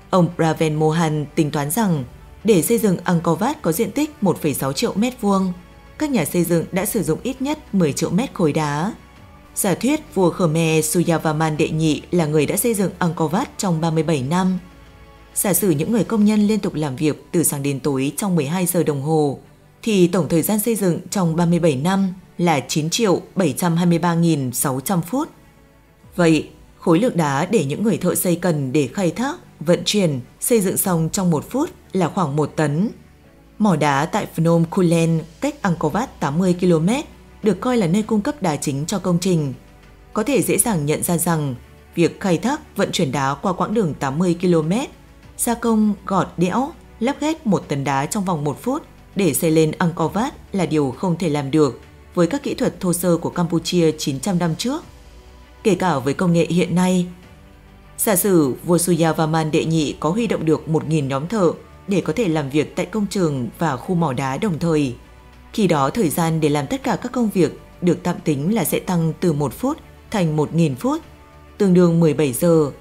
Ông Praven Mohan tính toán rằng để xây dựng Angkor Wat có diện tích 1,6 triệu mét vuông, các nhà xây dựng đã sử dụng ít nhất 10 triệu mét khối đá. Giả thuyết vua Khmer Suyavaman đệ nhị là người đã xây dựng Angkor Wat trong 37 năm. Giả sử những người công nhân liên tục làm việc từ sáng đến tối trong 12 giờ đồng hồ, thì tổng thời gian xây dựng trong 37 năm là 9 triệu 723.600 phút. Vậy, khối lượng đá để những người thợ xây cần để khai thác, vận chuyển, xây dựng xong trong một phút là khoảng 1 tấn. Mỏ đá tại Phnom Kulen cách Angkor Wat 80 km được coi là nơi cung cấp đá chính cho công trình. Có thể dễ dàng nhận ra rằng việc khai thác vận chuyển đá qua quãng đường 80 km, gia công, gọt đẽo, lắp ghép một tấn đá trong vòng một phút để xây lên Angkor Wat là điều không thể làm được với các kỹ thuật thô sơ của Campuchia 900 năm trước. Kể cả với công nghệ hiện nay, giả sử vua Suyavaman đệ nhị có huy động được 1.000 nhóm thợ để có thể làm việc tại công trường và khu mỏ đá đồng thời. Khi đó thời gian để làm tất cả các công việc được tạm tính là sẽ tăng từ 1 phút thành 1.000 phút. tương đương 17 giờ,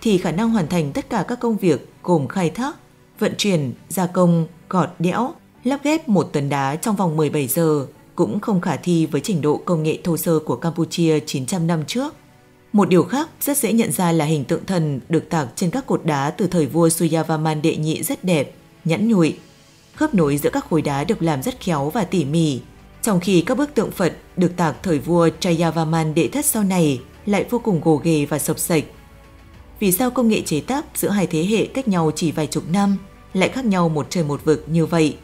thì khả năng hoàn thành tất cả các công việc gồm khai thác, vận chuyển, gia công, gọt đẽo, lắp ghép một tấn đá trong vòng 17 giờ cũng không khả thi với trình độ công nghệ thô sơ của Campuchia 900 năm trước. Một điều khác rất dễ nhận ra là hình tượng thần được tạc trên các cột đá từ thời vua Suyavaman đệ nhị rất đẹp, nhẵn nhụi. Khớp nối giữa các khối đá được làm rất khéo và tỉ mỉ, trong khi các bức tượng Phật được tạc thời vua Chayavaman đệ thất sau này lại vô cùng gồ ghề và sộc sạch. Vì sao công nghệ chế tác giữa hai thế hệ cách nhau chỉ vài chục năm lại khác nhau một trời một vực như vậy?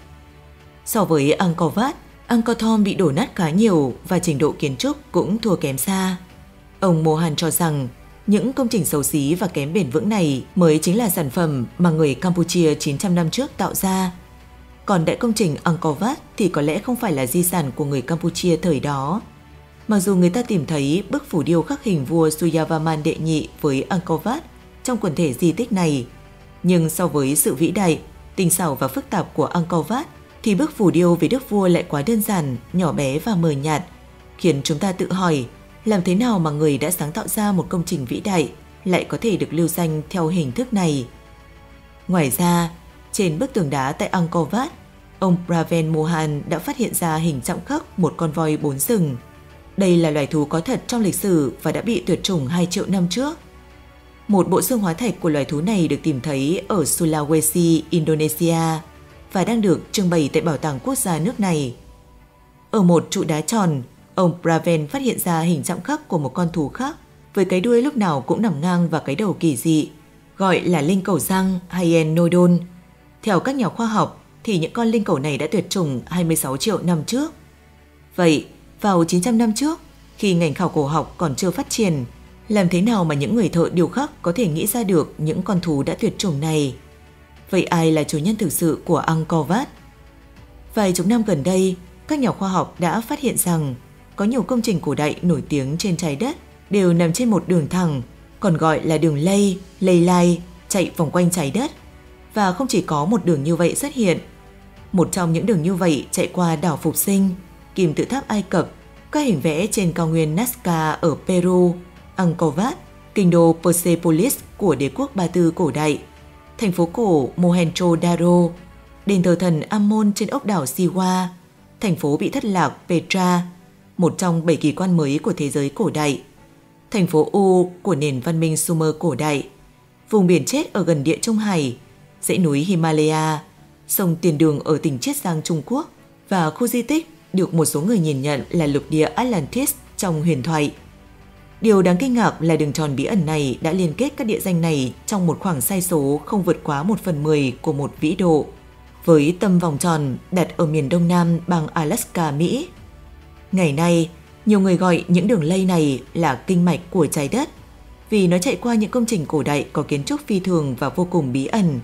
So với Angkor Wat, Angkor Thom bị đổ nát khá nhiều và trình độ kiến trúc cũng thua kém xa. Ông Mohan cho rằng những công trình xấu xí và kém bền vững này mới chính là sản phẩm mà người Campuchia 900 năm trước tạo ra. Còn đại công trình Angkor Wat thì có lẽ không phải là di sản của người Campuchia thời đó. Mặc dù người ta tìm thấy bức phủ điêu khắc hình vua Suyavaman đệ nhị với Angkor Wat trong quần thể di tích này, nhưng so với sự vĩ đại, tinh xảo và phức tạp của Angkor Wat thì bức phủ điêu về đức vua lại quá đơn giản, nhỏ bé và mờ nhạt, khiến chúng ta tự hỏi làm thế nào mà người đã sáng tạo ra một công trình vĩ đại lại có thể được lưu danh theo hình thức này. Ngoài ra, trên bức tường đá tại Angkor Wat, ông Praven Mohan đã phát hiện ra hình trọng khắc một con voi bốn sừng. Đây là loài thú có thật trong lịch sử và đã bị tuyệt chủng 2 triệu năm trước. Một bộ xương hóa thạch của loài thú này được tìm thấy ở Sulawesi, Indonesia và đang được trưng bày tại Bảo tàng Quốc gia nước này. Ở một trụ đá tròn, ông Braven phát hiện ra hình trọng khắc của một con thú khác với cái đuôi lúc nào cũng nằm ngang và cái đầu kỳ dị, gọi là linh cầu răng hay Enodon. Theo các nhà khoa học thì những con linh cầu này đã tuyệt chủng 26 triệu năm trước. Vậy, vào 900 năm trước, khi ngành khảo cổ học còn chưa phát triển, làm thế nào mà những người thợ điều khắc có thể nghĩ ra được những con thú đã tuyệt chủng này? Vậy ai là chủ nhân thực sự của Angkor Wat? Vài chục năm gần đây, các nhà khoa học đã phát hiện rằng có nhiều công trình cổ đại nổi tiếng trên trái đất đều nằm trên một đường thẳng, còn gọi là đường lây, lây lai, chạy vòng quanh trái đất. Và không chỉ có một đường như vậy xuất hiện. Một trong những đường như vậy chạy qua đảo Phục Sinh, kim tự tháp Ai Cập, các hình vẽ trên cao nguyên Nazca ở Peru, Angkor Wat, kinh đô Persepolis của đế quốc Ba Tư cổ đại, thành phố cổ Mohenjo-daro, đền thờ thần Amon trên ốc đảo Siwa, thành phố bị thất lạc Petra, một trong bảy kỳ quan mới của thế giới cổ đại, thành phố U của nền văn minh Sumer cổ đại, vùng biển chết ở gần địa Trung Hải, dãy núi Himalaya, sông Tiền Đường ở tỉnh Chiết Giang Trung Quốc và khu di tích được một số người nhìn nhận là lục địa Atlantis trong huyền thoại. Điều đáng kinh ngạc là đường tròn bí ẩn này đã liên kết các địa danh này trong một khoảng sai số không vượt quá 1 phần 10 của một vĩ độ, với tâm vòng tròn đặt ở miền đông nam bang Alaska, Mỹ. Ngày nay, nhiều người gọi những đường lây này là kinh mạch của trái đất vì nó chạy qua những công trình cổ đại có kiến trúc phi thường và vô cùng bí ẩn.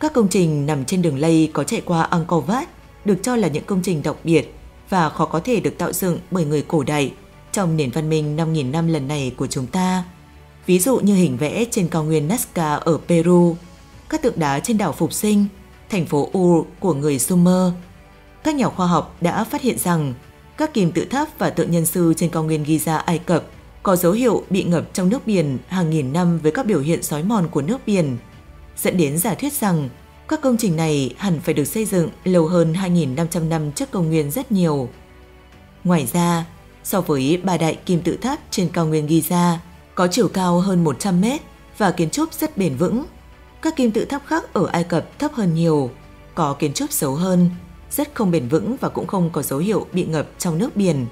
Các công trình nằm trên đường lây có chạy qua Angkor Wat được cho là những công trình đặc biệt và khó có thể được tạo dựng bởi người cổ đại trong nền văn minh 5.000 năm lần này của chúng ta. Ví dụ như hình vẽ trên cao nguyên Nazca ở Peru, các tượng đá trên đảo Phục Sinh, thành phố Ur của người Sumer. Các nhà khoa học đã phát hiện rằng các kim tự tháp và tượng nhân sư trên cao nguyên Giza Ai Cập có dấu hiệu bị ngập trong nước biển hàng nghìn năm với các biểu hiện sói mòn của nước biển, dẫn đến giả thuyết rằng các công trình này hẳn phải được xây dựng lâu hơn 2.500 năm trước công nguyên rất nhiều. Ngoài ra, so với ba đại kim tự tháp trên cao nguyên Giza có chiều cao hơn 100 mét và kiến trúc rất bền vững. Các kim tự tháp khác ở Ai Cập thấp hơn nhiều, có kiến trúc xấu hơn, rất không bền vững và cũng không có dấu hiệu bị ngập trong nước biển.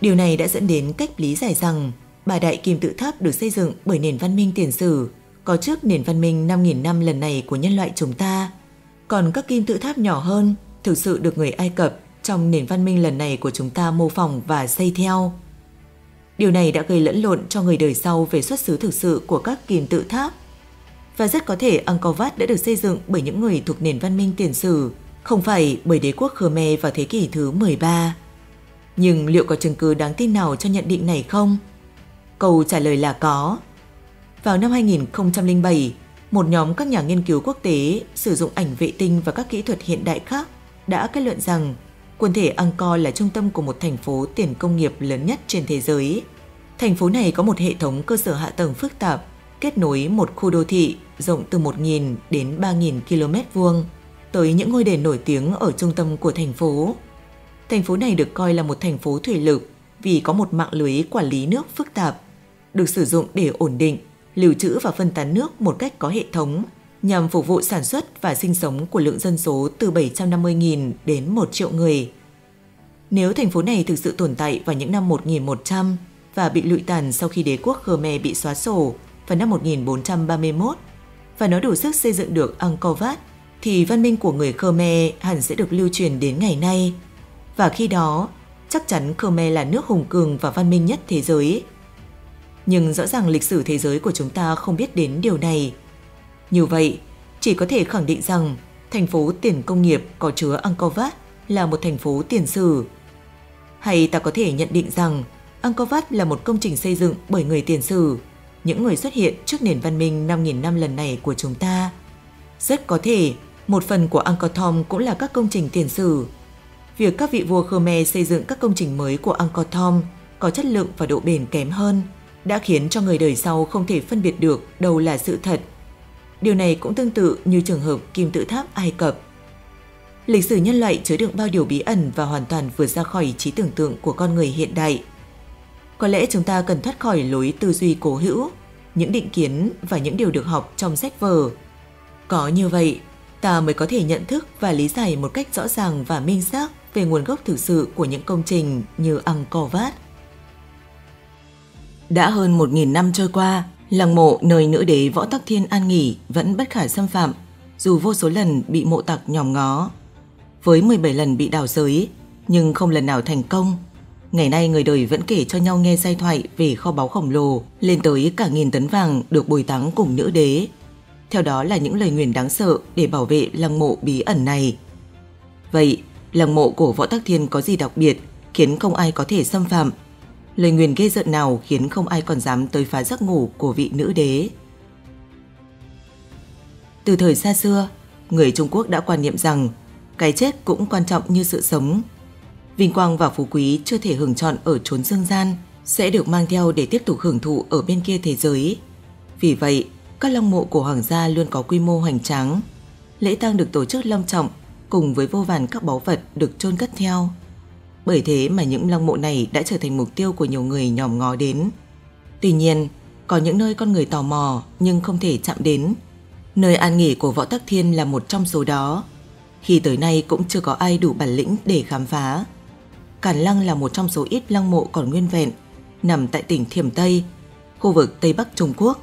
Điều này đã dẫn đến cách lý giải rằng bà đại kim tự tháp được xây dựng bởi nền văn minh tiền sử, có trước nền văn minh 5.000 năm lần này của nhân loại chúng ta. Còn các kim tự tháp nhỏ hơn thực sự được người Ai Cập trong nền văn minh lần này của chúng ta mô phỏng và xây theo. Điều này đã gây lẫn lộn cho người đời sau về xuất xứ thực sự của các kim tự tháp. Và rất có thể Angkor Wat đã được xây dựng bởi những người thuộc nền văn minh tiền sử, không phải bởi đế quốc Khmer vào thế kỷ thứ 13. Nhưng liệu có chứng cứ đáng tin nào cho nhận định này không? Câu trả lời là có. Vào năm 2007, một nhóm các nhà nghiên cứu quốc tế sử dụng ảnh vệ tinh và các kỹ thuật hiện đại khác đã kết luận rằng quần thể Angkor là trung tâm của một thành phố tiền công nghiệp lớn nhất trên thế giới. Thành phố này có một hệ thống cơ sở hạ tầng phức tạp, kết nối một khu đô thị rộng từ 1.000 đến 3.000 km vuông tới những ngôi đền nổi tiếng ở trung tâm của thành phố. Thành phố này được coi là một thành phố thủy lực vì có một mạng lưới quản lý nước phức tạp, được sử dụng để ổn định, lưu trữ và phân tán nước một cách có hệ thống nhằm phục vụ sản xuất và sinh sống của lượng dân số từ 750.000 đến 1 triệu người. Nếu thành phố này thực sự tồn tại vào những năm 1100 và bị lụi tàn sau khi đế quốc Khmer bị xóa sổ vào năm 1431 và nó đủ sức xây dựng được Angkor Wat thì văn minh của người Khmer hẳn sẽ được lưu truyền đến ngày nay. Và khi đó, chắc chắn Khmer là nước hùng cường và văn minh nhất thế giới. Nhưng rõ ràng lịch sử thế giới của chúng ta không biết đến điều này. Như vậy, chỉ có thể khẳng định rằng thành phố tiền công nghiệp có chứa Angkor Wat là một thành phố tiền sử. Hay ta có thể nhận định rằng Angkor Wat là một công trình xây dựng bởi người tiền sử, những người xuất hiện trước nền văn minh 5.000 năm lần này của chúng ta. Rất có thể, một phần của Angkor Thom cũng là các công trình tiền sử. Việc các vị vua Khmer xây dựng các công trình mới của Angkor Thom có chất lượng và độ bền kém hơn đã khiến cho người đời sau không thể phân biệt được đâu là sự thật. Điều này cũng tương tự như trường hợp kim tự tháp Ai Cập. Lịch sử nhân loại chứa đựng bao điều bí ẩn và hoàn toàn vượt ra khỏi trí tưởng tượng của con người hiện đại. Có lẽ chúng ta cần thoát khỏi lối tư duy cố hữu, những định kiến và những điều được học trong sách vở. Có như vậy, ta mới có thể nhận thức và lý giải một cách rõ ràng và minh xác về nguồn gốc thực sự của những công trình như Angkor Wat. Đã hơn 1.000 năm trôi qua, lăng mộ nơi nữ đế Võ Tắc Thiên an nghỉ vẫn bất khả xâm phạm, dù vô số lần bị mộ tặc nhòm ngó. Với 17 lần bị đào giới, nhưng không lần nào thành công. Ngày nay người đời vẫn kể cho nhau nghe giai thoại về kho báu khổng lồ lên tới cả nghìn tấn vàng được bồi táng cùng nữ đế. Theo đó là những lời nguyền đáng sợ để bảo vệ lăng mộ bí ẩn này. Vậy, lăng mộ của Võ Tắc Thiên có gì đặc biệt khiến không ai có thể xâm phạm? Lời nguyền ghê rợn nào khiến không ai còn dám tới phá giấc ngủ của vị nữ đế? Từ thời xa xưa, người Trung Quốc đã quan niệm rằng cái chết cũng quan trọng như sự sống. Vinh quang và phú quý chưa thể hưởng trọn ở chốn dương gian sẽ được mang theo để tiếp tục hưởng thụ ở bên kia thế giới. Vì vậy, các lăng mộ của hoàng gia luôn có quy mô hoành tráng. Lễ tang được tổ chức long trọng cùng với vô vàn các báu vật được chôn cất theo. Bởi thế mà những lăng mộ này đã trở thành mục tiêu của nhiều người nhòm ngó đến. Tuy nhiên, có những nơi con người tò mò nhưng không thể chạm đến. Nơi an nghỉ của Võ Tắc Thiên là một trong số đó. Khi tới nay cũng chưa có ai đủ bản lĩnh để khám phá. Cản Lăng là một trong số ít lăng mộ còn nguyên vẹn, nằm tại tỉnh Thiểm Tây, khu vực Tây Bắc Trung Quốc.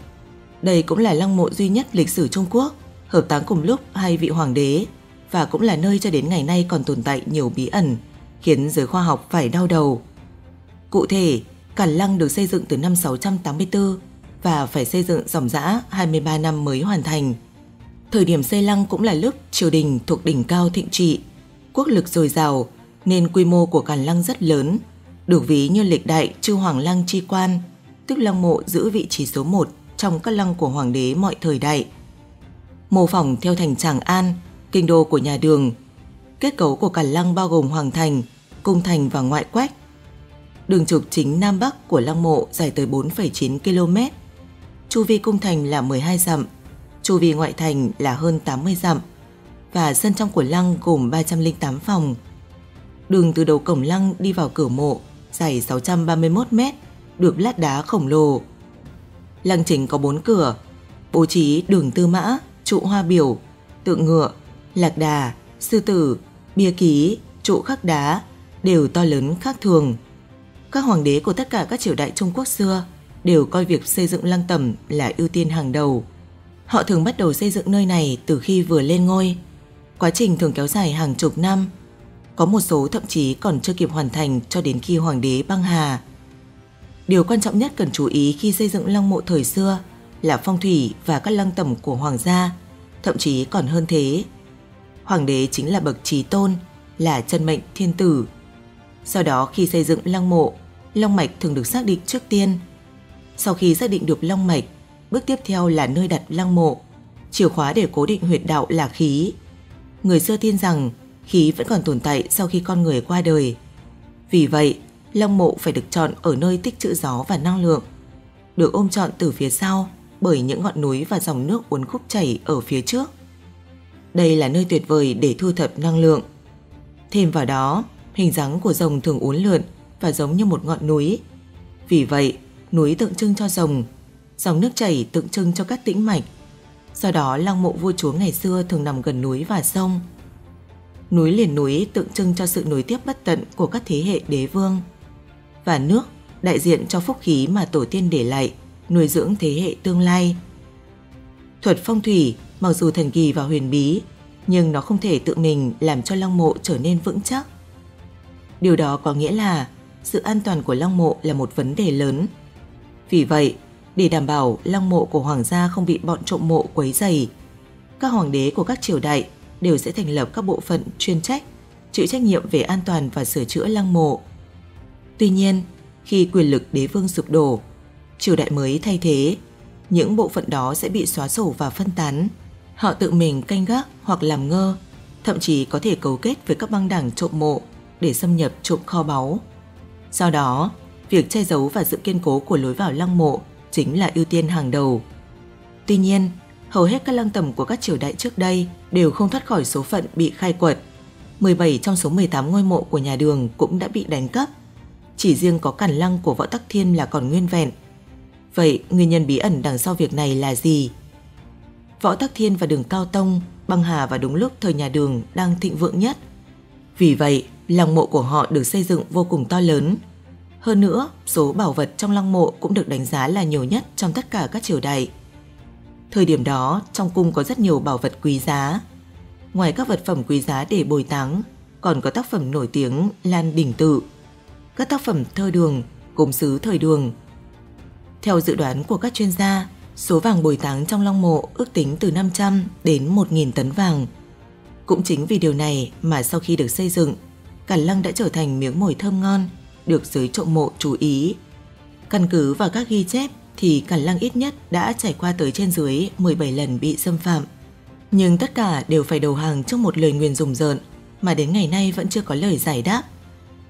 Đây cũng là lăng mộ duy nhất lịch sử Trung Quốc, hợp táng cùng lúc hai vị hoàng đế và cũng là nơi cho đến ngày nay còn tồn tại nhiều bí ẩn, khiến giới khoa học phải đau đầu. Cụ thể, Cản Lăng được xây dựng từ năm 684 và phải xây dựng dòng dã 23 năm mới hoàn thành. Thời điểm xây lăng cũng là lúc triều đình thuộc đỉnh cao thịnh trị, quốc lực dồi dào nên quy mô của cản Lăng rất lớn, được ví như lịch đại chư hoàng lăng chi quan, tức lăng mộ giữ vị trí số 1 trong các lăng của hoàng đế mọi thời đại. Mô phỏng theo thành Tràng An, kinh đô của nhà Đường. Kết cấu của cả Lăng bao gồm hoàng thành, cung thành và ngoại quách. Đường trục chính Nam Bắc của lăng mộ dài tới 4,9 km. Chu vi cung thành là 12 dặm, chu vi ngoại thành là hơn 80 dặm và sân trong của lăng gồm 308 phòng. Đường từ đầu cổng lăng đi vào cửa mộ dài 631 mét, được lát đá khổng lồ. Lăng chính có bốn cửa, bố trí đường tư mã, trụ hoa biểu, tượng ngựa, lạc đà, sư tử, bia ký, trụ khắc đá đều to lớn khác thường. Các hoàng đế của tất cả các triều đại Trung Quốc xưa đều coi việc xây dựng lăng tẩm là ưu tiên hàng đầu. Họ thường bắt đầu xây dựng nơi này từ khi vừa lên ngôi. Quá trình thường kéo dài hàng chục năm. Có một số thậm chí còn chưa kịp hoàn thành cho đến khi hoàng đế băng hà. Điều quan trọng nhất cần chú ý khi xây dựng lăng mộ thời xưa là phong thủy và các lăng tẩm của hoàng gia, thậm chí còn hơn thế. Hoàng đế chính là bậc trí tôn, là chân mệnh thiên tử. Sau đó khi xây dựng lăng mộ, long mạch thường được xác định trước tiên. Sau khi xác định được long mạch, bước tiếp theo là nơi đặt lăng mộ. Chìa khóa để cố định huyệt đạo là khí. Người xưa tin rằng khí vẫn còn tồn tại sau khi con người qua đời. Vì vậy, lăng mộ phải được chọn ở nơi tích trữ gió và năng lượng, được ôm trọn từ phía sau bởi những ngọn núi và dòng nước uốn khúc chảy ở phía trước. Đây là nơi tuyệt vời để thu thập năng lượng. Thêm vào đó, hình dáng của rồng thường uốn lượn và giống như một ngọn núi. Vì vậy, núi tượng trưng cho rồng, dòng nước chảy tượng trưng cho các tĩnh mạch. Do đó, lăng mộ vua chúa ngày xưa thường nằm gần núi và sông. Núi liền núi tượng trưng cho sự nối tiếp bất tận của các thế hệ đế vương. Và nước đại diện cho phúc khí mà tổ tiên để lại, nuôi dưỡng thế hệ tương lai. Thuật phong thủy mặc dù thần kỳ và huyền bí, nhưng nó không thể tự mình làm cho lăng mộ trở nên vững chắc. Điều đó có nghĩa là sự an toàn của lăng mộ là một vấn đề lớn. Vì vậy, để đảm bảo lăng mộ của hoàng gia không bị bọn trộm mộ quấy dày, các hoàng đế của các triều đại đều sẽ thành lập các bộ phận chuyên trách, chịu trách nhiệm về an toàn và sửa chữa lăng mộ. Tuy nhiên, khi quyền lực đế vương sụp đổ, triều đại mới thay thế, những bộ phận đó sẽ bị xóa sổ và phân tán. Họ tự mình canh gác hoặc làm ngơ, thậm chí có thể cấu kết với các băng đảng trộm mộ để xâm nhập trộm kho báu. Do đó, việc che giấu và sự kiên cố của lối vào lăng mộ chính là ưu tiên hàng đầu. Tuy nhiên, hầu hết các lăng tẩm của các triều đại trước đây đều không thoát khỏi số phận bị khai quật. 17 trong số 18 ngôi mộ của nhà đường cũng đã bị đánh cắp. Chỉ riêng có cản lăng của Võ Tắc Thiên là còn nguyên vẹn. Vậy nguyên nhân bí ẩn đằng sau việc này là gì? Võ Tắc Thiên và đường Cao Tông, băng hà và đúng lúc thời nhà đường đang thịnh vượng nhất. Vì vậy, lăng mộ của họ được xây dựng vô cùng to lớn. Hơn nữa, số bảo vật trong lăng mộ cũng được đánh giá là nhiều nhất trong tất cả các triều đại. Thời điểm đó, trong cung có rất nhiều bảo vật quý giá. Ngoài các vật phẩm quý giá để bồi táng, còn có tác phẩm nổi tiếng Lan đình Tự, các tác phẩm thơ đường, gốm sứ thời đường. Theo dự đoán của các chuyên gia, số vàng bồi táng trong lăng mộ ước tính từ 500 đến 1.000 tấn vàng. Cũng chính vì điều này mà sau khi được xây dựng, Cản Lăng đã trở thành miếng mồi thơm ngon, được giới trộm mộ chú ý. Căn cứ vào các ghi chép thì Cản Lăng ít nhất đã trải qua tới trên dưới 17 lần bị xâm phạm. Nhưng tất cả đều phải đầu hàng trước một lời nguyền rùng rợn mà đến ngày nay vẫn chưa có lời giải đáp.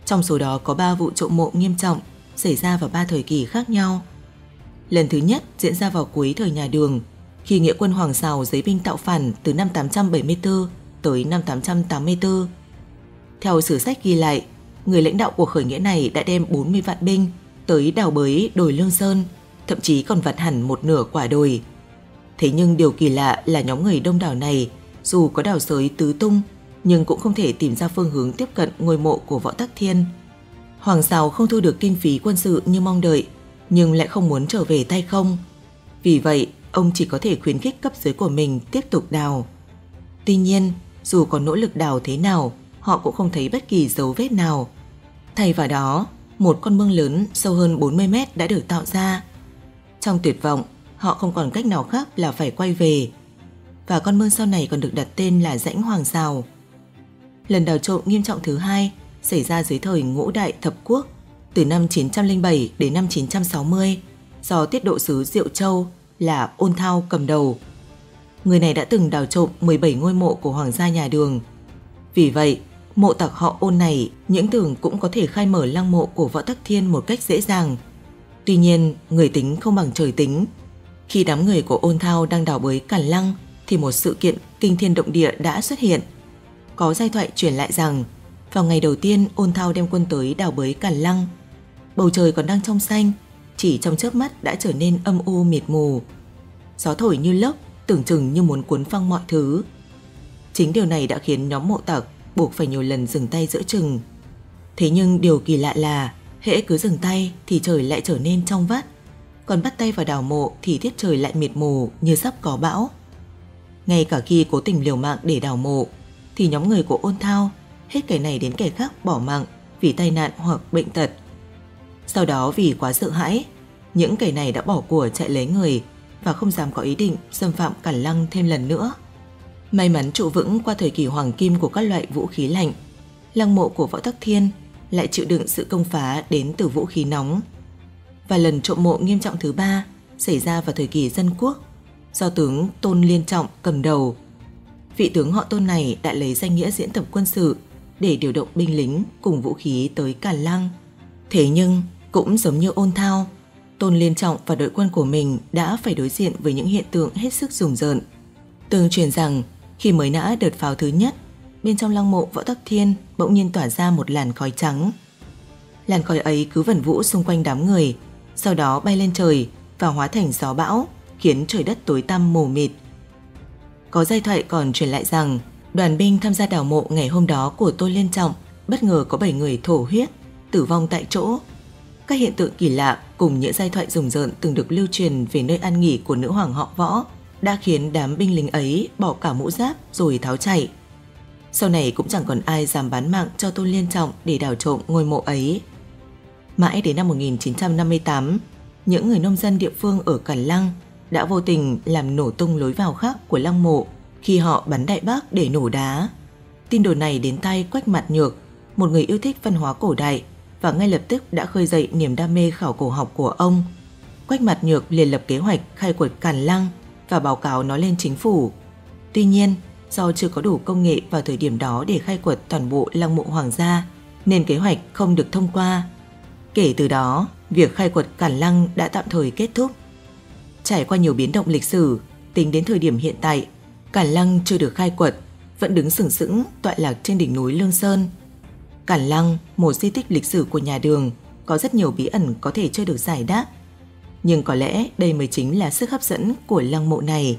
Trong số đó có 3 vụ trộm mộ nghiêm trọng xảy ra vào 3 thời kỳ khác nhau. Lần thứ nhất diễn ra vào cuối thời nhà Đường, khi nghĩa quân Hoàng Sào giấy binh tạo phản từ năm 874 tới năm 884. Theo sử sách ghi lại, người lãnh đạo của khởi nghĩa này đã đem 40 vạn binh tới đào bới đồi Lương Sơn, thậm chí còn vặt hẳn một nửa quả đồi. Thế nhưng điều kỳ lạ là nhóm người đông đảo này, dù có đào sới tứ tung, nhưng cũng không thể tìm ra phương hướng tiếp cận ngôi mộ của Võ Tắc Thiên. Hoàng Sào không thu được kinh phí quân sự như mong đợi, nhưng lại không muốn trở về tay không. Vì vậy, ông chỉ có thể khuyến khích cấp dưới của mình tiếp tục đào. Tuy nhiên, dù có nỗ lực đào thế nào, họ cũng không thấy bất kỳ dấu vết nào. Thay vào đó, một con mương lớn sâu hơn 40 mét đã được tạo ra. Trong tuyệt vọng, họ không còn cách nào khác là phải quay về. Và con mương sau này còn được đặt tên là rãnh Hoàng Sào. Lần đào trộm nghiêm trọng thứ hai xảy ra dưới thời ngũ đại thập quốc từ năm 907 đến năm 960 do tiết độ sứ Diệu Châu là Ôn Thao cầm đầu. Người này đã từng đào trộm 17 ngôi mộ của hoàng gia nhà đường. Vì vậy, mộ tặc họ ôn này những tưởng cũng có thể khai mở lăng mộ của Võ Tắc Thiên một cách dễ dàng. Tuy nhiên, người tính không bằng trời tính. Khi đám người của ôn thao đang đào bới cản lăng thì một sự kiện kinh thiên động địa đã xuất hiện. Có giai thoại truyền lại rằng vào ngày đầu tiên ôn thao đem quân tới đào bới cản lăng bầu trời còn đang trong xanh, chỉ trong chớp mắt đã trở nên âm u mịt mù. Gió thổi như lốc, tưởng chừng như muốn cuốn phăng mọi thứ. Chính điều này đã khiến nhóm mộ tặc buộc phải nhiều lần dừng tay giữa chừng. Thế nhưng điều kỳ lạ là hễ cứ dừng tay thì trời lại trở nên trong vắt, còn bắt tay vào đào mộ thì tiết trời lại mịt mù như sắp có bão. Ngay cả khi cố tình liều mạng để đào mộ, thì nhóm người của ôn thao hết kẻ này đến kẻ khác bỏ mạng vì tai nạn hoặc bệnh tật. Sau đó vì quá sợ hãi, những kẻ này đã bỏ của chạy lấy người và không dám có ý định xâm phạm Cản Lăng thêm lần nữa. May mắn trụ vững qua thời kỳ hoàng kim của các loại vũ khí lạnh, lăng mộ của Võ Tắc Thiên lại chịu đựng sự công phá đến từ vũ khí nóng. Và lần trộm mộ nghiêm trọng thứ ba xảy ra vào thời kỳ dân quốc, do tướng Tôn Liên Trọng cầm đầu. Vị tướng họ Tôn này đã lấy danh nghĩa diễn tập quân sự để điều động binh lính cùng vũ khí tới Càn Lăng Thế nhưng, cũng giống như ôn thao, Tôn Liên Trọng và đội quân của mình đã phải đối diện với những hiện tượng hết sức rùng rợn. Tương truyền rằng, khi mới nã đợt pháo thứ nhất, bên trong lăng mộ Võ Tắc Thiên bỗng nhiên tỏa ra một làn khói trắng. Làn khói ấy cứ vẩn vũ xung quanh đám người, sau đó bay lên trời và hóa thành gió bão, khiến trời đất tối tăm mù mịt. Có giai thoại còn truyền lại rằng đoàn binh tham gia đào mộ ngày hôm đó của Tôn Liên Trọng bất ngờ có 7 người thổ huyết, tử vong tại chỗ. Các hiện tượng kỳ lạ cùng những giai thoại rùng rợn từng được lưu truyền về nơi an nghỉ của nữ hoàng họ võ đã khiến đám binh lính ấy bỏ cả mũ giáp rồi tháo chạy. Sau này cũng chẳng còn ai dám bán mạng cho Tôn Liên Trọng để đào trộm ngôi mộ ấy. Mãi đến năm 1958, những người nông dân địa phương ở Cản Lăng đã vô tình làm nổ tung lối vào khác của lăng mộ khi họ bắn đại bác để nổ đá. Tin đồn này đến tay Quách Mặt Nhược, một người yêu thích văn hóa cổ đại và ngay lập tức đã khơi dậy niềm đam mê khảo cổ học của ông. Quách Mặt Nhược liền lập kế hoạch khai quật Càn Lăng và báo cáo nó lên chính phủ. Tuy nhiên, do chưa có đủ công nghệ vào thời điểm đó để khai quật toàn bộ lăng mộ hoàng gia, nên kế hoạch không được thông qua. Kể từ đó, việc khai quật Càn Lăng đã tạm thời kết thúc. Trải qua nhiều biến động lịch sử, tính đến thời điểm hiện tại, cản Lăng chưa được khai quật, vẫn đứng sừng sững tọa lạc trên đỉnh núi Lương Sơn. Cản Lăng, một di tích lịch sử của nhà Đường, có rất nhiều bí ẩn có thể chưa được giải đáp. Nhưng có lẽ đây mới chính là sức hấp dẫn của lăng mộ này.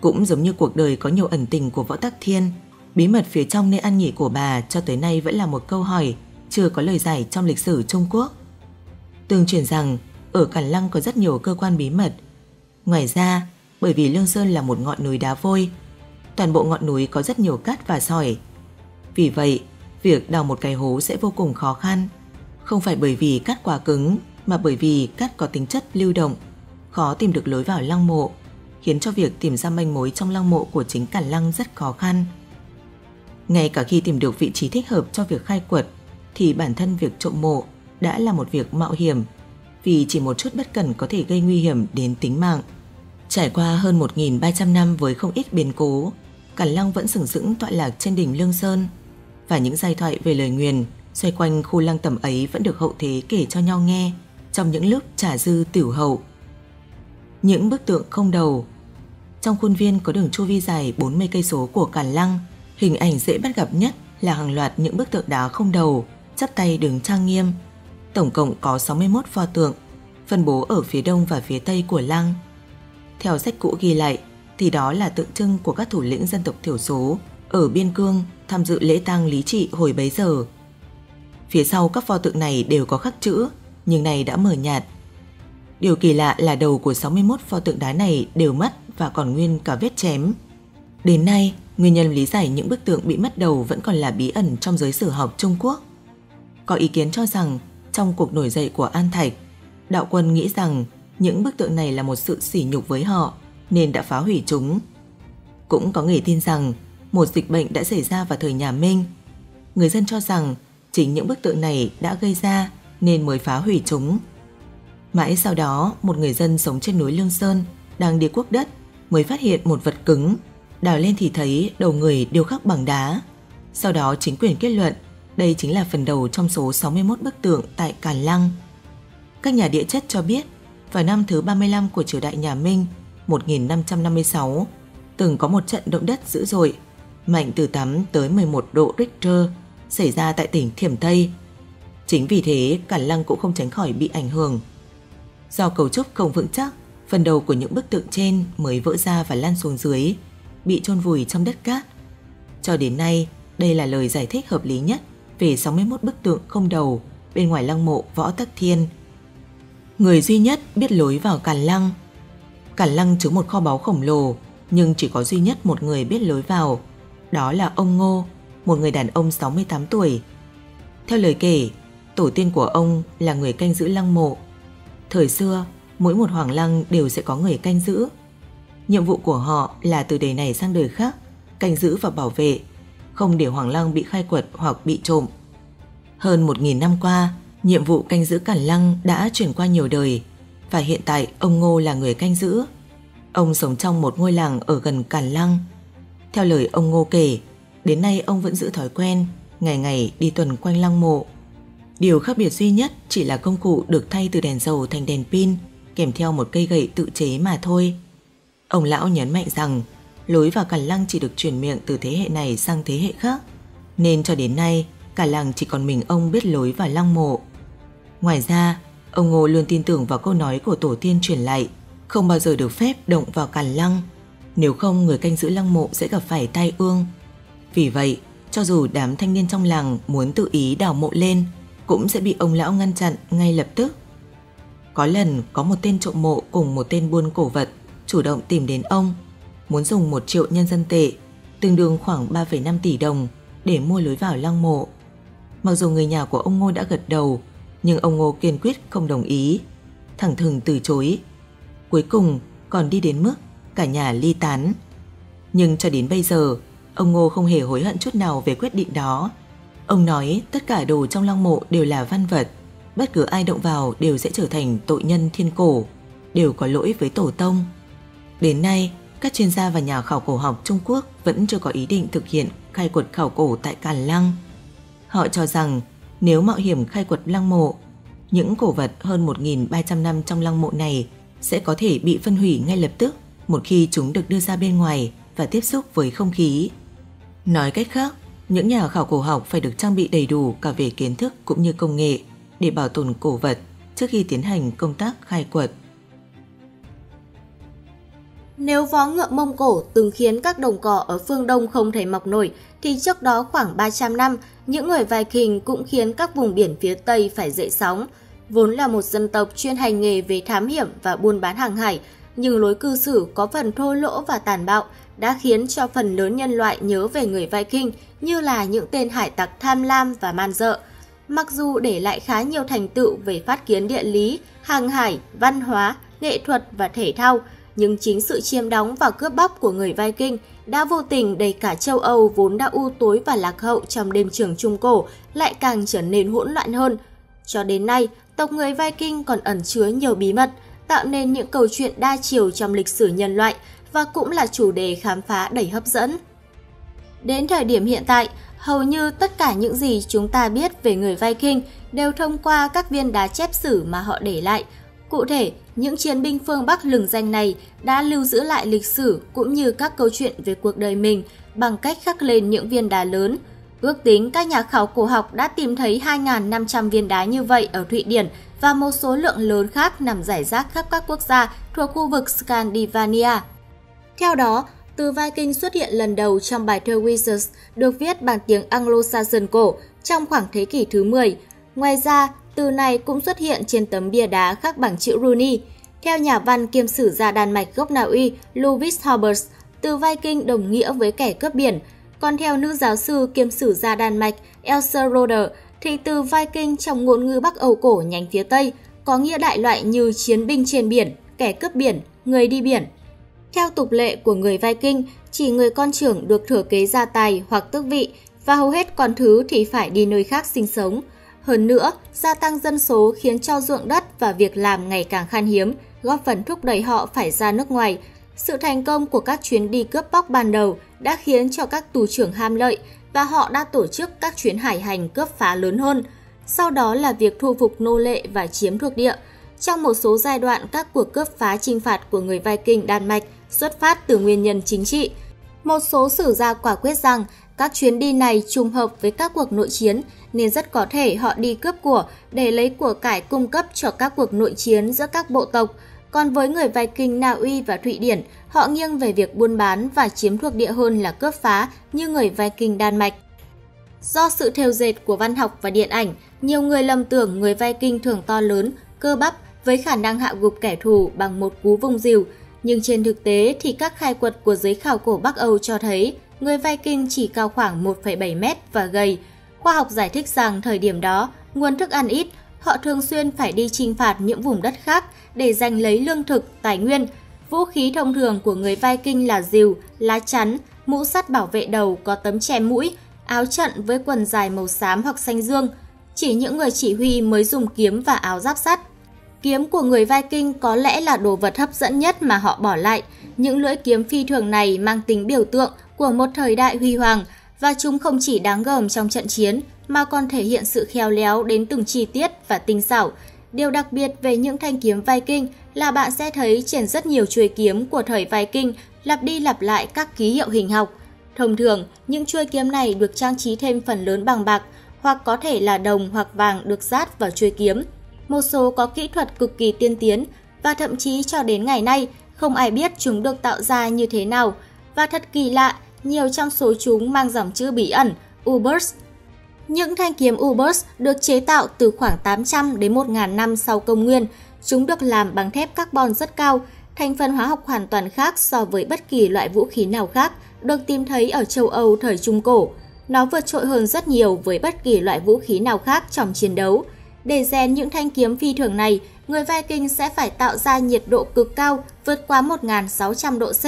Cũng giống như cuộc đời có nhiều ẩn tình của Võ Tắc Thiên, bí mật phía trong nơi ăn nghỉ của bà cho tới nay vẫn là một câu hỏi chưa có lời giải trong lịch sử Trung Quốc. Tương truyền rằng ở Cản Lăng có rất nhiều cơ quan bí mật. Ngoài ra, bởi vì Lương Sơn là một ngọn núi đá vôi, toàn bộ ngọn núi có rất nhiều cát và sỏi. Vì vậy, việc đào một cái hố sẽ vô cùng khó khăn. Không phải bởi vì cát quá cứng, mà bởi vì cát có tính chất lưu động, khó tìm được lối vào lăng mộ, khiến cho việc tìm ra manh mối trong lăng mộ của chính Cản Lăng rất khó khăn. Ngay cả khi tìm được vị trí thích hợp cho việc khai quật, thì bản thân việc trộm mộ đã là một việc mạo hiểm vì chỉ một chút bất cẩn có thể gây nguy hiểm đến tính mạng. Trải qua hơn 1.300 năm với không ít biến cố, Cản Lăng vẫn sừng sững tọa lạc trên đỉnh Lương Sơn và những giai thoại về lời nguyền xoay quanh khu lăng tẩm ấy vẫn được hậu thế kể cho nhau nghe trong những lúc trả dư tiểu hậu. Những bức tượng không đầu Trong khuôn viên có đường chu vi dài 40 cây số của cản Lăng, hình ảnh dễ bắt gặp nhất là hàng loạt những bức tượng đá không đầu, chắp tay đứng trang nghiêm. Tổng cộng có 61 pho tượng, phân bố ở phía đông và phía tây của lăng. Theo sách cũ ghi lại, thì đó là tượng trưng của các thủ lĩnh dân tộc thiểu số ở biên cương tham dự lễ tang lý trị hồi bấy giờ. Phía sau các pho tượng này đều có khắc chữ, nhưng này đã mờ nhạt. Điều kỳ lạ là đầu của 61 pho tượng đá này đều mất và còn nguyên cả vết chém. Đến nay, nguyên nhân lý giải những bức tượng bị mất đầu vẫn còn là bí ẩn trong giới sử học Trung Quốc. Có ý kiến cho rằng trong cuộc nổi dậy của An Thạch, đạo quân nghĩ rằng những bức tượng này là một sự sỉ nhục với họ nên đã phá hủy chúng. Cũng có người tin rằng một dịch bệnh đã xảy ra vào thời nhà Minh. Người dân cho rằng chính những bức tượng này đã gây ra nên mới phá hủy chúng. Mãi sau đó, một người dân sống trên núi Lương Sơn đang đi cuốc đất mới phát hiện một vật cứng. Đào lên thì thấy đầu người điêu khắc bằng đá. Sau đó chính quyền kết luận đây chính là phần đầu trong số 61 bức tượng tại Càn Lăng. Các nhà địa chất cho biết vào năm thứ 35 của triều đại nhà Minh 1556 từng có một trận động đất dữ dội mạnh từ 8 tới 11 độ Richter xảy ra tại tỉnh Thiểm Tây. Chính vì thế, Cản Lăng cũng không tránh khỏi bị ảnh hưởng. Do cấu trúc không vững chắc, phần đầu của những bức tượng trên mới vỡ ra và lan xuống dưới, bị chôn vùi trong đất cát. Cho đến nay, đây là lời giải thích hợp lý nhất về 61 bức tượng không đầu bên ngoài lăng mộ Võ Tắc Thiên. Người duy nhất biết lối vào Càn Lăng. Càn Lăng chứa một kho báu khổng lồ, nhưng chỉ có duy nhất một người biết lối vào, đó là ông Ngô, một người đàn ông 68 tuổi. Theo lời kể, tổ tiên của ông là người canh giữ lăng mộ. Thời xưa, mỗi một hoàng lăng đều sẽ có người canh giữ. Nhiệm vụ của họ là từ đời này sang đời khác, canh giữ và bảo vệ, không để hoàng lăng bị khai quật hoặc bị trộm. Hơn 1.000 năm qua, nhiệm vụ canh giữ cản lăng đã chuyển qua nhiều đời và hiện tại ông Ngô là người canh giữ. Ông sống trong một ngôi làng ở gần cản lăng. Theo lời ông Ngô kể, đến nay ông vẫn giữ thói quen ngày ngày đi tuần quanh lăng mộ. Điều khác biệt duy nhất chỉ là công cụ được thay từ đèn dầu thành đèn pin, kèm theo một cây gậy tự chế mà thôi. Ông lão nhấn mạnh rằng lối vào cả lăng chỉ được truyền miệng từ thế hệ này sang thế hệ khác, nên cho đến nay cả làng chỉ còn mình ông biết lối vào lăng mộ. Ngoài ra, ông Ngô luôn tin tưởng vào câu nói của tổ tiên truyền lại, không bao giờ được phép động vào càn lăng, nếu không người canh giữ lăng mộ sẽ gặp phải tai ương. Vì vậy, cho dù đám thanh niên trong làng muốn tự ý đào mộ lên, cũng sẽ bị ông lão ngăn chặn ngay lập tức. Có lần có một tên trộm mộ cùng một tên buôn cổ vật chủ động tìm đến ông, muốn dùng một triệu nhân dân tệ, tương đương khoảng 3,5 tỷ đồng để mua lối vào lăng mộ. Mặc dù người nhà của ông Ngô đã gật đầu, nhưng ông Ngô kiên quyết không đồng ý, thẳng thừng từ chối. Cuối cùng còn đi đến mức cả nhà ly tán. Nhưng cho đến bây giờ, ông Ngô không hề hối hận chút nào về quyết định đó. Ông nói tất cả đồ trong lăng mộ đều là văn vật, bất cứ ai động vào đều sẽ trở thành tội nhân thiên cổ, đều có lỗi với tổ tông. Đến nay, các chuyên gia và nhà khảo cổ học Trung Quốc vẫn chưa có ý định thực hiện khai quật khảo cổ tại Càn Lăng. Họ cho rằng nếu mạo hiểm khai quật lăng mộ, những cổ vật hơn 1.300 năm trong lăng mộ này sẽ có thể bị phân hủy ngay lập tức một khi chúng được đưa ra bên ngoài và tiếp xúc với không khí. Nói cách khác, những nhà khảo cổ học phải được trang bị đầy đủ cả về kiến thức cũng như công nghệ để bảo tồn cổ vật trước khi tiến hành công tác khai quật. Nếu vó ngựa Mông Cổ từng khiến các đồng cỏ ở phương Đông không thể mọc nổi, thì trước đó khoảng 300 năm, những người Viking cũng khiến các vùng biển phía Tây phải dậy sóng. Vốn là một dân tộc chuyên hành nghề về thám hiểm và buôn bán hàng hải, nhưng lối cư xử có phần thô lỗ và tàn bạo đã khiến cho phần lớn nhân loại nhớ về người Viking như là những tên hải tặc tham lam và man dợ. Mặc dù để lại khá nhiều thành tựu về phát kiến địa lý, hàng hải, văn hóa, nghệ thuật và thể thao, nhưng chính sự chiếm đóng và cướp bóc của người Viking đã vô tình đẩy cả châu Âu vốn đã u tối và lạc hậu trong đêm trường Trung Cổ lại càng trở nên hỗn loạn hơn. Cho đến nay, tộc người Viking còn ẩn chứa nhiều bí mật, tạo nên những câu chuyện đa chiều trong lịch sử nhân loại và cũng là chủ đề khám phá đầy hấp dẫn. Đến thời điểm hiện tại, hầu như tất cả những gì chúng ta biết về người Viking đều thông qua các viên đá chép sử mà họ để lại. Cụ thể, những chiến binh phương Bắc lừng danh này đã lưu giữ lại lịch sử cũng như các câu chuyện về cuộc đời mình bằng cách khắc lên những viên đá lớn. Ước tính các nhà khảo cổ học đã tìm thấy 2.500 viên đá như vậy ở Thụy Điển và một số lượng lớn khác nằm rải rác khắp các quốc gia thuộc khu vực Scandinavia. Theo đó, từ Viking xuất hiện lần đầu trong bài thơ Wizards được viết bằng tiếng Anglo-Saxon cổ trong khoảng thế kỷ thứ 10. Ngoài ra, từ này cũng xuất hiện trên tấm bia đá khắc bằng chữ Runi. Theo nhà văn kiêm sử gia Đan Mạch gốc Na Uy Louis Hobbes, từ Viking đồng nghĩa với kẻ cướp biển. Còn theo nữ giáo sư kiêm sử gia Đan Mạch Elsa Roder, thì từ Viking trong ngôn ngữ Bắc Âu cổ nhánh phía Tây có nghĩa đại loại như chiến binh trên biển, kẻ cướp biển, người đi biển. Theo tục lệ của người Viking, chỉ người con trưởng được thừa kế gia tài hoặc tước vị và hầu hết con thứ thì phải đi nơi khác sinh sống. Hơn nữa, gia tăng dân số khiến cho ruộng đất và việc làm ngày càng khan hiếm, góp phần thúc đẩy họ phải ra nước ngoài. Sự thành công của các chuyến đi cướp bóc ban đầu đã khiến cho các tù trưởng ham lợi và họ đã tổ chức các chuyến hải hành cướp phá lớn hơn. Sau đó là việc thu phục nô lệ và chiếm thuộc địa. Trong một số giai đoạn, các cuộc cướp phá chinh phạt của người Viking Đan Mạch xuất phát từ nguyên nhân chính trị. Một số sử gia quả quyết rằng các chuyến đi này trùng hợp với các cuộc nội chiến nên rất có thể họ đi cướp của để lấy của cải cung cấp cho các cuộc nội chiến giữa các bộ tộc. Còn với người Viking Na Uy và Thụy Điển, họ nghiêng về việc buôn bán và chiếm thuộc địa hơn là cướp phá như người Viking Đan Mạch. Do sự thêu dệt của văn học và điện ảnh, nhiều người lầm tưởng người Viking thường to lớn, cơ bắp với khả năng hạ gục kẻ thù bằng một cú vung dìu. Nhưng trên thực tế thì các khai quật của giới khảo cổ Bắc Âu cho thấy người Viking chỉ cao khoảng 1,7 mét và gầy. Khoa học giải thích rằng thời điểm đó, nguồn thức ăn ít, họ thường xuyên phải đi chinh phạt những vùng đất khác để giành lấy lương thực, tài nguyên. Vũ khí thông thường của người Viking là rìu, lá chắn, mũ sắt bảo vệ đầu có tấm che mũi, áo trận với quần dài màu xám hoặc xanh dương. Chỉ những người chỉ huy mới dùng kiếm và áo giáp sắt. Kiếm của người Viking có lẽ là đồ vật hấp dẫn nhất mà họ bỏ lại. Những lưỡi kiếm phi thường này mang tính biểu tượng của một thời đại huy hoàng và chúng không chỉ đáng gờm trong trận chiến mà còn thể hiện sự khéo léo đến từng chi tiết và tinh xảo. Điều đặc biệt về những thanh kiếm Viking là bạn sẽ thấy trên rất nhiều chuôi kiếm của thời Viking lặp đi lặp lại các ký hiệu hình học. Thông thường, những chuôi kiếm này được trang trí thêm phần lớn bằng bạc, hoặc có thể là đồng hoặc vàng được rát vào chuôi kiếm. Một số có kỹ thuật cực kỳ tiên tiến và thậm chí cho đến ngày nay không ai biết chúng được tạo ra như thế nào. Và thật kỳ lạ, nhiều trong số chúng mang dòng chữ bí ẩn Ubers. Những thanh kiếm Ubers được chế tạo từ khoảng 800 đến 1.000 năm sau công nguyên. Chúng được làm bằng thép carbon rất cao, thành phần hóa học hoàn toàn khác so với bất kỳ loại vũ khí nào khác được tìm thấy ở châu Âu thời Trung Cổ. Nó vượt trội hơn rất nhiều với bất kỳ loại vũ khí nào khác trong chiến đấu. Để rèn những thanh kiếm phi thường này, người Viking sẽ phải tạo ra nhiệt độ cực cao vượt quá 1.600 độ C.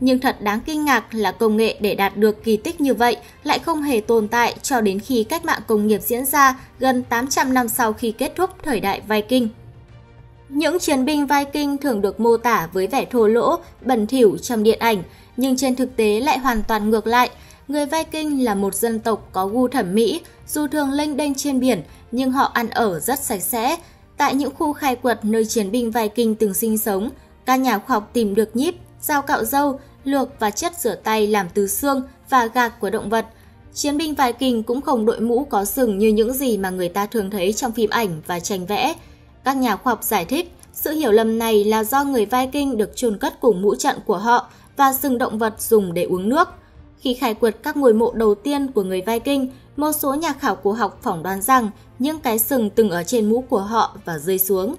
Nhưng thật đáng kinh ngạc là công nghệ để đạt được kỳ tích như vậy lại không hề tồn tại cho đến khi cách mạng công nghiệp diễn ra gần 800 năm sau khi kết thúc thời đại Viking. Những chiến binh Viking thường được mô tả với vẻ thô lỗ, bẩn thỉu trong điện ảnh, nhưng trên thực tế lại hoàn toàn ngược lại. Người Viking là một dân tộc có gu thẩm mỹ, dù thường lênh đênh trên biển, nhưng họ ăn ở rất sạch sẽ. Tại những khu khai quật nơi chiến binh Viking từng sinh sống, các nhà khoa học tìm được nhíp, dao cạo râu, luộc và chất rửa tay làm từ xương và gạc của động vật. Chiến binh Viking cũng không đội mũ có sừng như những gì mà người ta thường thấy trong phim ảnh và tranh vẽ. Các nhà khoa học giải thích, sự hiểu lầm này là do người Viking được chôn cất cùng mũ trận của họ và sừng động vật dùng để uống nước. Khi khai quật các ngôi mộ đầu tiên của người Viking, một số nhà khảo cổ học phỏng đoán rằng những cái sừng từng ở trên mũ của họ và rơi xuống.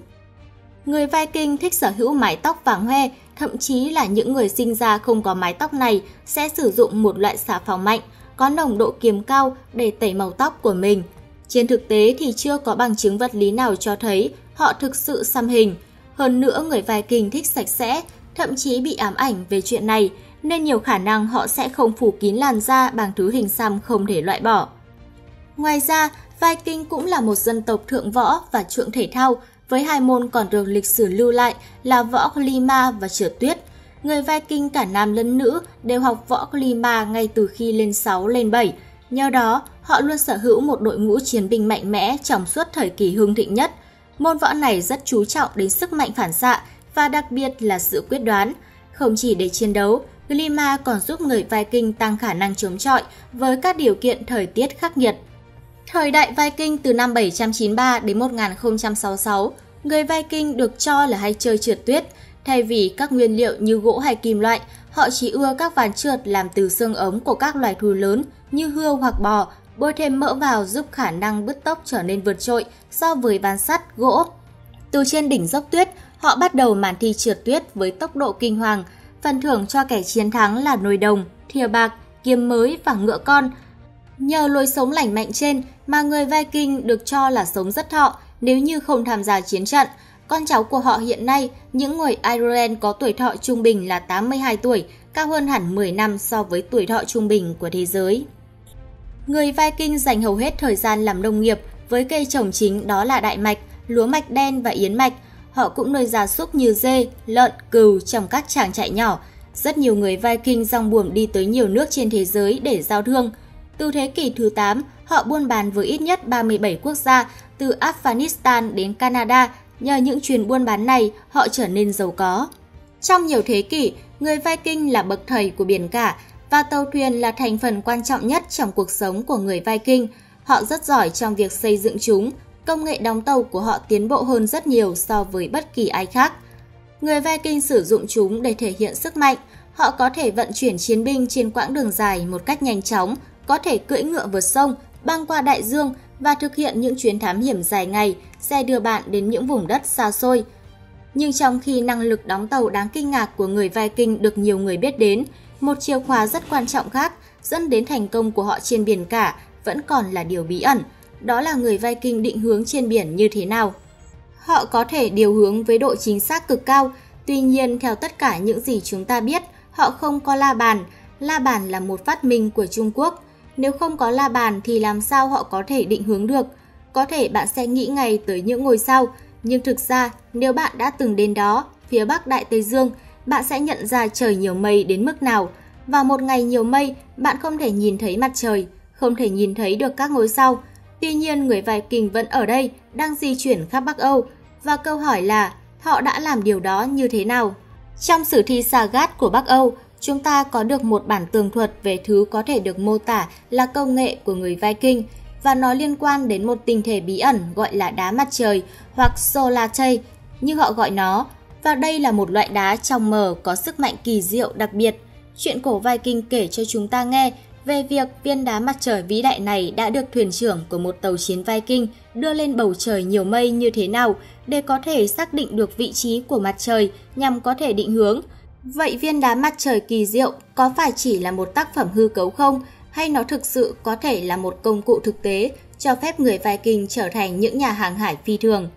Người Viking thích sở hữu mái tóc vàng hoe, thậm chí là những người sinh ra không có mái tóc này sẽ sử dụng một loại xà phòng mạnh, có nồng độ kiềm cao để tẩy màu tóc của mình. Trên thực tế thì chưa có bằng chứng vật lý nào cho thấy họ thực sự xăm hình. Hơn nữa người Viking thích sạch sẽ, thậm chí bị ám ảnh về chuyện này, nên nhiều khả năng họ sẽ không phủ kín làn da bằng thứ hình xăm không thể loại bỏ. Ngoài ra, Viking cũng là một dân tộc thượng võ và chuộng thể thao, với hai môn còn được lịch sử lưu lại là võ Klima và trượt tuyết. Người Viking cả nam lẫn nữ đều học võ Klima ngay từ khi lên 6 lên 7. Nhờ đó, họ luôn sở hữu một đội ngũ chiến binh mạnh mẽ trong suốt thời kỳ hưng thịnh nhất. Môn võ này rất chú trọng đến sức mạnh phản xạ và đặc biệt là sự quyết đoán. Không chỉ để chiến đấu, Klima còn giúp người Viking tăng khả năng chống chọi với các điều kiện thời tiết khắc nghiệt. Thời đại Viking từ năm 793 đến 1066, người Viking được cho là hay chơi trượt tuyết. Thay vì các nguyên liệu như gỗ hay kim loại, họ chỉ ưa các ván trượt làm từ xương ống của các loài thú lớn như hươu hoặc bò, bôi thêm mỡ vào giúp khả năng bứt tốc trở nên vượt trội so với ván sắt, gỗ. Từ trên đỉnh dốc tuyết, họ bắt đầu màn thi trượt tuyết với tốc độ kinh hoàng. Phần thưởng cho kẻ chiến thắng là nồi đồng, thìa bạc, kiếm mới và ngựa con – Nhờ lối sống lành mạnh trên mà người Viking được cho là sống rất thọ nếu như không tham gia chiến trận. Con cháu của họ hiện nay, những người Ireland có tuổi thọ trung bình là 82 tuổi, cao hơn hẳn 10 năm so với tuổi thọ trung bình của thế giới. Người Viking dành hầu hết thời gian làm nông nghiệp với cây trồng chính đó là đại mạch, lúa mạch đen và yến mạch. Họ cũng nuôi gia súc như dê, lợn, cừu trong các trang trại nhỏ. Rất nhiều người Viking rong buồm đi tới nhiều nước trên thế giới để giao thương – từ thế kỷ thứ 8, họ buôn bán với ít nhất 37 quốc gia, từ Afghanistan đến Canada. Nhờ những chuyến buôn bán này, họ trở nên giàu có. Trong nhiều thế kỷ, người Viking là bậc thầy của biển cả và tàu thuyền là thành phần quan trọng nhất trong cuộc sống của người Viking. Họ rất giỏi trong việc xây dựng chúng, công nghệ đóng tàu của họ tiến bộ hơn rất nhiều so với bất kỳ ai khác. Người Viking sử dụng chúng để thể hiện sức mạnh, họ có thể vận chuyển chiến binh trên quãng đường dài một cách nhanh chóng, có thể cưỡi ngựa vượt sông, băng qua đại dương và thực hiện những chuyến thám hiểm dài ngày sẽ đưa bạn đến những vùng đất xa xôi. Nhưng trong khi năng lực đóng tàu đáng kinh ngạc của người Viking được nhiều người biết đến, một chìa khóa rất quan trọng khác dẫn đến thành công của họ trên biển cả vẫn còn là điều bí ẩn. Đó là người Viking định hướng trên biển như thế nào. Họ có thể điều hướng với độ chính xác cực cao, tuy nhiên theo tất cả những gì chúng ta biết, họ không có la bàn. La bàn là một phát minh của Trung Quốc. Nếu không có la bàn thì làm sao họ có thể định hướng được? Có thể bạn sẽ nghĩ ngay tới những ngôi sao, nhưng thực ra nếu bạn đã từng đến đó, phía bắc Đại Tây Dương, bạn sẽ nhận ra trời nhiều mây đến mức nào. Và một ngày nhiều mây, bạn không thể nhìn thấy mặt trời, không thể nhìn thấy được các ngôi sao. Tuy nhiên người Viking vẫn ở đây, đang di chuyển khắp Bắc Âu, và câu hỏi là họ đã làm điều đó như thế nào? Trong sử thi Sagat của Bắc Âu, chúng ta có được một bản tường thuật về thứ có thể được mô tả là công nghệ của người Viking, và nó liên quan đến một tinh thể bí ẩn gọi là đá mặt trời hoặc Solatei như họ gọi nó. Và đây là một loại đá trong mờ có sức mạnh kỳ diệu đặc biệt. Chuyện cổ Viking kể cho chúng ta nghe về việc viên đá mặt trời vĩ đại này đã được thuyền trưởng của một tàu chiến Viking đưa lên bầu trời nhiều mây như thế nào để có thể xác định được vị trí của mặt trời nhằm có thể định hướng. Vậy viên đá mặt trời kỳ diệu có phải chỉ là một tác phẩm hư cấu không hay nó thực sự có thể là một công cụ thực tế cho phép người Viking trở thành những nhà hàng hải phi thường?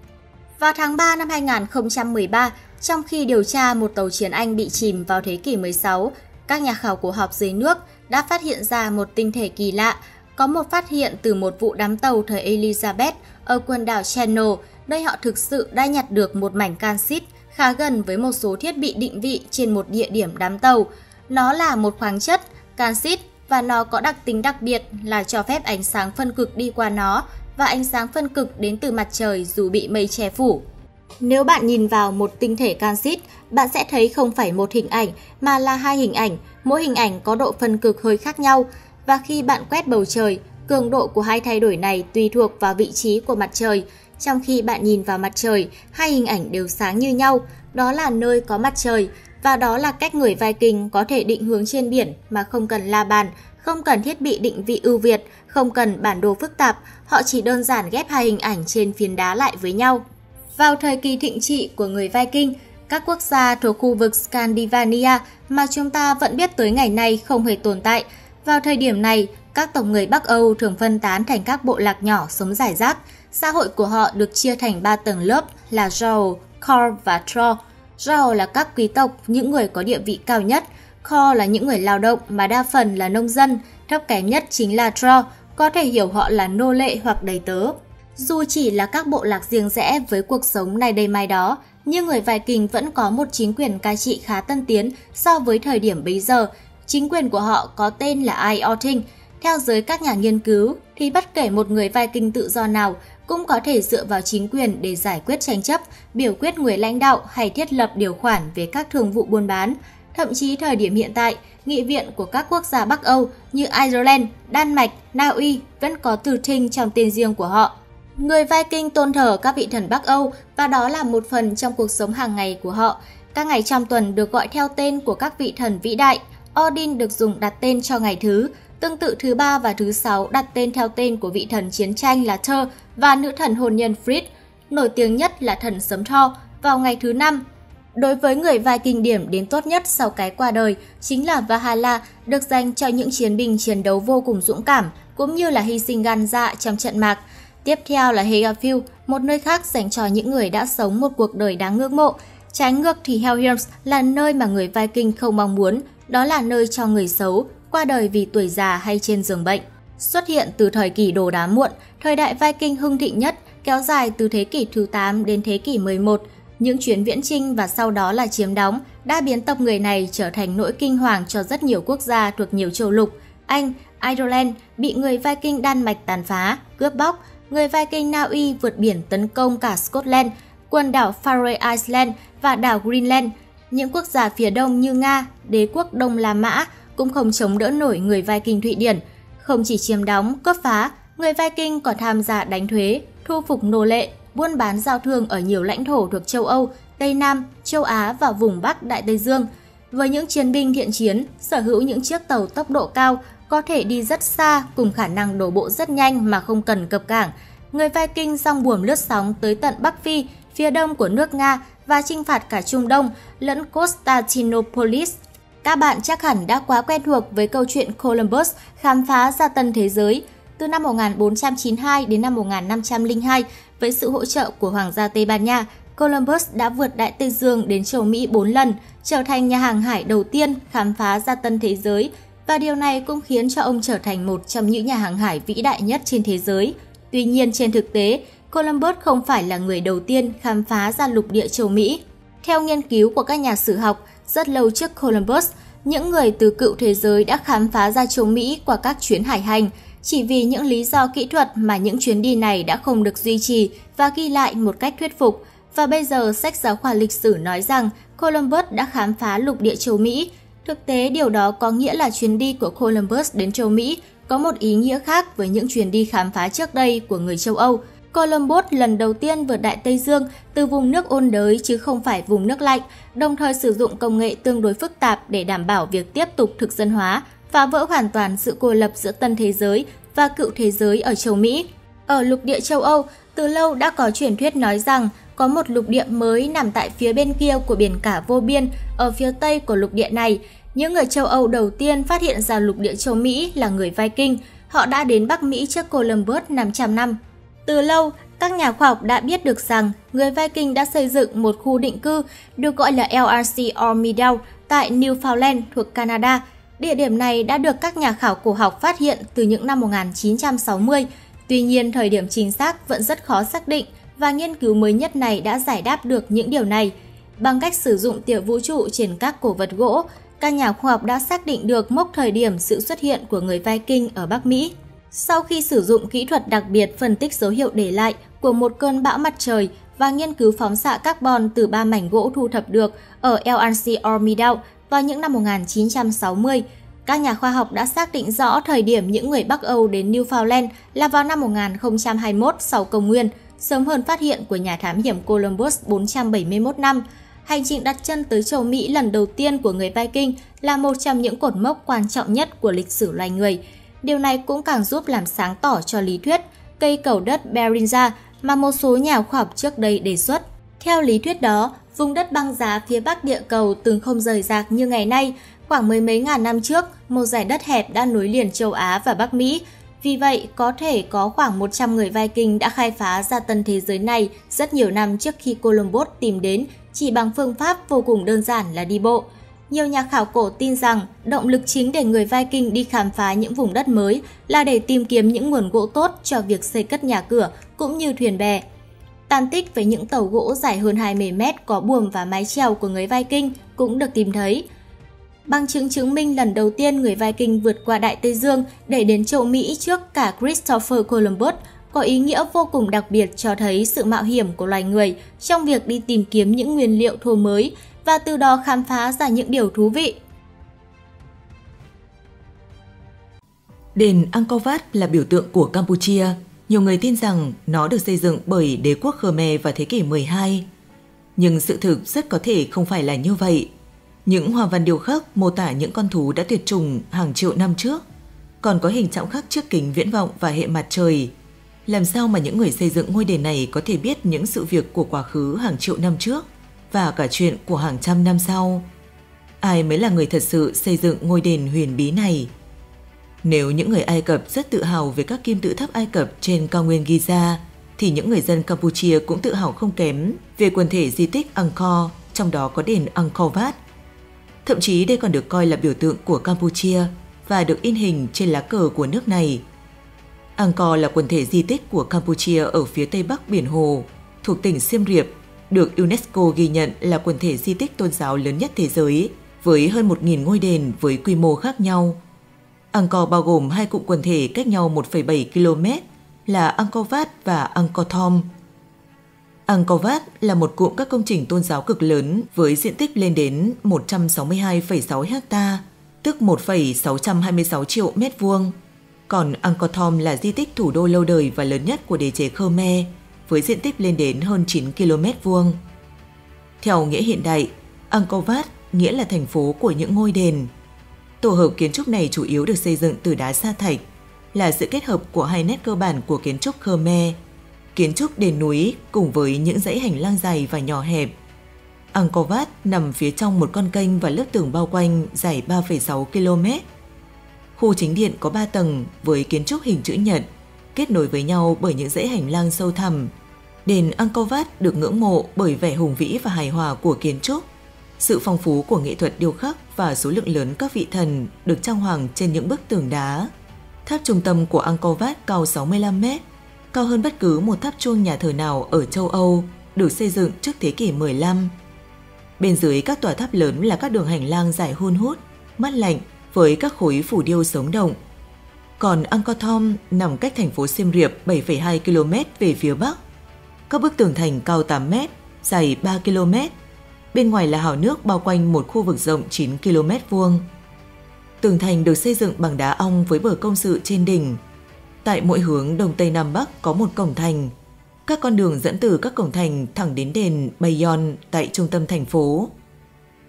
Vào tháng 3 năm 2013, trong khi điều tra một tàu chiến Anh bị chìm vào thế kỷ 16, các nhà khảo cổ học dưới nước đã phát hiện ra một tinh thể kỳ lạ, có một phát hiện từ một vụ đám tàu thời Elizabeth ở quần đảo Channel, nơi họ thực sự đã nhặt được một mảnh canxit khá gần với một số thiết bị định vị trên một địa điểm đám tàu. Nó là một khoáng chất, canxit và nó có đặc tính đặc biệt là cho phép ánh sáng phân cực đi qua nó và ánh sáng phân cực đến từ mặt trời dù bị mây che phủ. Nếu bạn nhìn vào một tinh thể canxit, bạn sẽ thấy không phải một hình ảnh mà là hai hình ảnh, mỗi hình ảnh có độ phân cực hơi khác nhau và khi bạn quét bầu trời, cường độ của hai thay đổi này tùy thuộc vào vị trí của mặt trời. Trong khi bạn nhìn vào mặt trời, hai hình ảnh đều sáng như nhau, đó là nơi có mặt trời và đó là cách người Viking có thể định hướng trên biển mà không cần la bàn, không cần thiết bị định vị ưu việt, không cần bản đồ phức tạp, họ chỉ đơn giản ghép hai hình ảnh trên phiến đá lại với nhau. Vào thời kỳ thịnh trị của người Viking, các quốc gia thuộc khu vực Scandinavia mà chúng ta vẫn biết tới ngày nay không hề tồn tại. Vào thời điểm này, các tộc người Bắc Âu thường phân tán thành các bộ lạc nhỏ sống rải rác. Xã hội của họ được chia thành 3 tầng lớp là Zhao, Kor và Tro. Zhao là các quý tộc, những người có địa vị cao nhất. Kor là những người lao động mà đa phần là nông dân. Thấp kém nhất chính là Tro, có thể hiểu họ là nô lệ hoặc đầy tớ. Dù chỉ là các bộ lạc riêng rẽ với cuộc sống này đây mai đó, nhưng người Viking vẫn có một chính quyền cai trị khá tân tiến so với thời điểm bấy giờ. Chính quyền của họ có tên là Iorting. Theo giới các nhà nghiên cứu, thì bất kể một người Viking tự do nào cũng có thể dựa vào chính quyền để giải quyết tranh chấp, biểu quyết người lãnh đạo hay thiết lập điều khoản về các thương vụ buôn bán. Thậm chí thời điểm hiện tại, nghị viện của các quốc gia Bắc Âu như Ireland, Đan Mạch, Na Uy vẫn có từ trinh trong tên riêng của họ. Người Viking tôn thờ các vị thần Bắc Âu và đó là một phần trong cuộc sống hàng ngày của họ. Các ngày trong tuần được gọi theo tên của các vị thần vĩ đại. Odin được dùng đặt tên cho ngày thứ, tương tự thứ ba và thứ sáu đặt tên theo tên của vị thần chiến tranh là Thor và nữ thần hôn nhân Frid, Nổi tiếng nhất là thần sấm Thor vào ngày thứ năm. Đối với người Viking điểm đến tốt nhất sau cái qua đời chính là Valhalla được dành cho những chiến binh chiến đấu vô cùng dũng cảm cũng như là hy sinh gan dạ trong trận mạc. Tiếp theo là Hegafield, một nơi khác dành cho những người đã sống một cuộc đời đáng ngưỡng mộ. Trái ngược thì Helheim là nơi mà người Viking không mong muốn, đó là nơi cho người xấu, qua đời vì tuổi già hay trên giường bệnh. Xuất hiện từ thời kỳ đồ đá muộn, thời đại Viking hưng thịnh nhất, kéo dài từ thế kỷ thứ 8 đến thế kỷ 11. Những chuyến viễn chinh và sau đó là chiếm đóng đã biến tộc người này trở thành nỗi kinh hoàng cho rất nhiều quốc gia thuộc nhiều châu lục. Anh, Ireland bị người Viking Đan Mạch tàn phá, cướp bóc, người Viking Na Uy vượt biển tấn công cả Scotland, quần đảo Faroe Island và đảo Greenland. Những quốc gia phía đông như Nga, đế quốc Đông La Mã cũng không chống đỡ nổi người Viking Thụy Điển. Không chỉ chiếm đóng, cướp phá, người Viking còn tham gia đánh thuế, thu phục nô lệ, buôn bán giao thương ở nhiều lãnh thổ thuộc châu Âu, Tây Nam, châu Á và vùng Bắc Đại Tây Dương. Với những chiến binh thiện chiến, sở hữu những chiếc tàu tốc độ cao có thể đi rất xa cùng khả năng đổ bộ rất nhanh mà không cần cập cảng. Người Viking song buồm lướt sóng tới tận Bắc Phi, phía đông của nước Nga và chinh phạt cả Trung Đông lẫn Constantinopolis. Các bạn chắc hẳn đã quá quen thuộc với câu chuyện Columbus khám phá ra tân thế giới từ năm 1492 đến năm 1502 với sự hỗ trợ của Hoàng gia Tây Ban Nha. Columbus đã vượt Đại Tây Dương đến châu Mỹ 4 lần, trở thành nhà hàng hải đầu tiên khám phá ra tân thế giới và điều này cũng khiến cho ông trở thành một trong những nhà hàng hải vĩ đại nhất trên thế giới. Tuy nhiên trên thực tế, Columbus không phải là người đầu tiên khám phá ra lục địa châu Mỹ. Theo nghiên cứu của các nhà sử học, rất lâu trước Columbus, những người từ cựu thế giới đã khám phá ra châu Mỹ qua các chuyến hải hành. Chỉ vì những lý do kỹ thuật mà những chuyến đi này đã không được duy trì và ghi lại một cách thuyết phục. Và bây giờ sách giáo khoa lịch sử nói rằng Columbus đã khám phá lục địa châu Mỹ. Thực tế điều đó có nghĩa là chuyến đi của Columbus đến châu Mỹ có một ý nghĩa khác với những chuyến đi khám phá trước đây của người châu Âu. Columbus lần đầu tiên vượt Đại Tây Dương từ vùng nước ôn đới chứ không phải vùng nước lạnh, đồng thời sử dụng công nghệ tương đối phức tạp để đảm bảo việc tiếp tục thực dân hóa, phá vỡ hoàn toàn sự cô lập giữa tân thế giới và cựu thế giới ở châu Mỹ. Ở lục địa châu Âu, từ lâu đã có truyền thuyết nói rằng có một lục địa mới nằm tại phía bên kia của biển cả vô biên, ở phía tây của lục địa này. Những người châu Âu đầu tiên phát hiện ra lục địa châu Mỹ là người Viking. Họ đã đến Bắc Mỹ trước Columbus 500 năm. Từ lâu, các nhà khoa học đã biết được rằng người Viking đã xây dựng một khu định cư được gọi là LRC Ormeadow tại Newfoundland thuộc Canada. Địa điểm này đã được các nhà khảo cổ học phát hiện từ những năm 1960. Tuy nhiên, thời điểm chính xác vẫn rất khó xác định và nghiên cứu mới nhất này đã giải đáp được những điều này. Bằng cách sử dụng tiểu vũ trụ trên các cổ vật gỗ, các nhà khoa học đã xác định được mốc thời điểm sự xuất hiện của người Viking ở Bắc Mỹ. Sau khi sử dụng kỹ thuật đặc biệt phân tích dấu hiệu để lại của một cơn bão mặt trời và nghiên cứu phóng xạ carbon từ ba mảnh gỗ thu thập được ở LNC Ormidau vào những năm 1960, các nhà khoa học đã xác định rõ thời điểm những người Bắc Âu đến Newfoundland là vào năm 1021 sau công nguyên, sớm hơn phát hiện của nhà thám hiểm Columbus 471 năm. Hành trình đặt chân tới châu Mỹ lần đầu tiên của người Viking là một trong những cột mốc quan trọng nhất của lịch sử loài người. Điều này cũng càng giúp làm sáng tỏ cho lý thuyết cây cầu đất Beringia mà một số nhà khoa học trước đây đề xuất. Theo lý thuyết đó, vùng đất băng giá phía bắc địa cầu từng không rời rạc như ngày nay. Khoảng mấy mấy ngàn năm trước, một giải đất hẹp đã nối liền châu Á và Bắc Mỹ. Vì vậy, có thể có khoảng 100 người Viking đã khai phá ra tân thế giới này rất nhiều năm trước khi Columbus tìm đến chỉ bằng phương pháp vô cùng đơn giản là đi bộ. Nhiều nhà khảo cổ tin rằng động lực chính để người Viking đi khám phá những vùng đất mới là để tìm kiếm những nguồn gỗ tốt cho việc xây cất nhà cửa cũng như thuyền bè. Tàn tích với những tàu gỗ dài hơn 20 mét có buồm và mái chèo của người Viking cũng được tìm thấy. Bằng chứng chứng minh lần đầu tiên người Viking vượt qua Đại Tây Dương để đến châu Mỹ trước cả Christopher Columbus có ý nghĩa vô cùng đặc biệt cho thấy sự mạo hiểm của loài người trong việc đi tìm kiếm những nguyên liệu thô mới và từ đó khám phá ra những điều thú vị. Đền Angkor Wat là biểu tượng của Campuchia. Nhiều người tin rằng nó được xây dựng bởi đế quốc Khmer vào thế kỷ 12. Nhưng sự thực rất có thể không phải là như vậy. Những hoa văn điêu khắc mô tả những con thú đã tuyệt chủng hàng triệu năm trước, còn có hình trọng khắc trước kính viễn vọng và hệ mặt trời. Làm sao mà những người xây dựng ngôi đền này có thể biết những sự việc của quá khứ hàng triệu năm trước? Và cả chuyện của hàng trăm năm sau. Ai mới là người thật sự xây dựng ngôi đền huyền bí này? Nếu những người Ai Cập rất tự hào về các kim tự tháp Ai Cập trên cao nguyên Giza, thì những người dân Campuchia cũng tự hào không kém về quần thể di tích Angkor, trong đó có đền Angkor Wat. Thậm chí đây còn được coi là biểu tượng của Campuchia và được in hình trên lá cờ của nước này. Angkor là quần thể di tích của Campuchia ở phía tây bắc biển Hồ, thuộc tỉnh Siem Reap được UNESCO ghi nhận là quần thể di tích tôn giáo lớn nhất thế giới, với hơn 1.000 ngôi đền với quy mô khác nhau. Angkor bao gồm hai cụm quần thể cách nhau 1,7 km là Angkor Wat và Angkor Thom. Angkor Wat là một cụm các công trình tôn giáo cực lớn với diện tích lên đến 162,6 ha, tức 1,626 triệu mét vuông. Còn Angkor Thom là di tích thủ đô lâu đời và lớn nhất của đế chế Khmer, với diện tích lên đến hơn 9 km vuông. Theo nghĩa hiện đại, Angkor Wat nghĩa là thành phố của những ngôi đền. Tổ hợp kiến trúc này chủ yếu được xây dựng từ đá sa thạch, là sự kết hợp của hai nét cơ bản của kiến trúc Khmer, kiến trúc đền núi cùng với những dãy hành lang dài và nhỏ hẹp. Angkor Wat nằm phía trong một con kênh và lớp tường bao quanh dài 3,6 km. Khu chính điện có 3 tầng với kiến trúc hình chữ nhật, kết nối với nhau bởi những dãy hành lang sâu thẳm. Đền Angkor Wat được ngưỡng mộ bởi vẻ hùng vĩ và hài hòa của kiến trúc, sự phong phú của nghệ thuật điêu khắc và số lượng lớn các vị thần được trang hoàng trên những bức tường đá. Tháp trung tâm của Angkor Wat cao 65 mét, cao hơn bất cứ một tháp chuông nhà thờ nào ở châu Âu, được xây dựng trước thế kỷ 15. Bên dưới các tòa tháp lớn là các đường hành lang dài hun hút, mát lạnh với các khối phủ điêu sống động còn Angkor Thom nằm cách thành phố Siem Reap 7,2 km về phía bắc. Các bức tường thành cao 8 m, dài 3 km. Bên ngoài là hào nước bao quanh một khu vực rộng 9 km vuông. Tường thành được xây dựng bằng đá ong với bờ công sự trên đỉnh. Tại mỗi hướng đông tây nam bắc có một cổng thành. Các con đường dẫn từ các cổng thành thẳng đến đền Bayon tại trung tâm thành phố.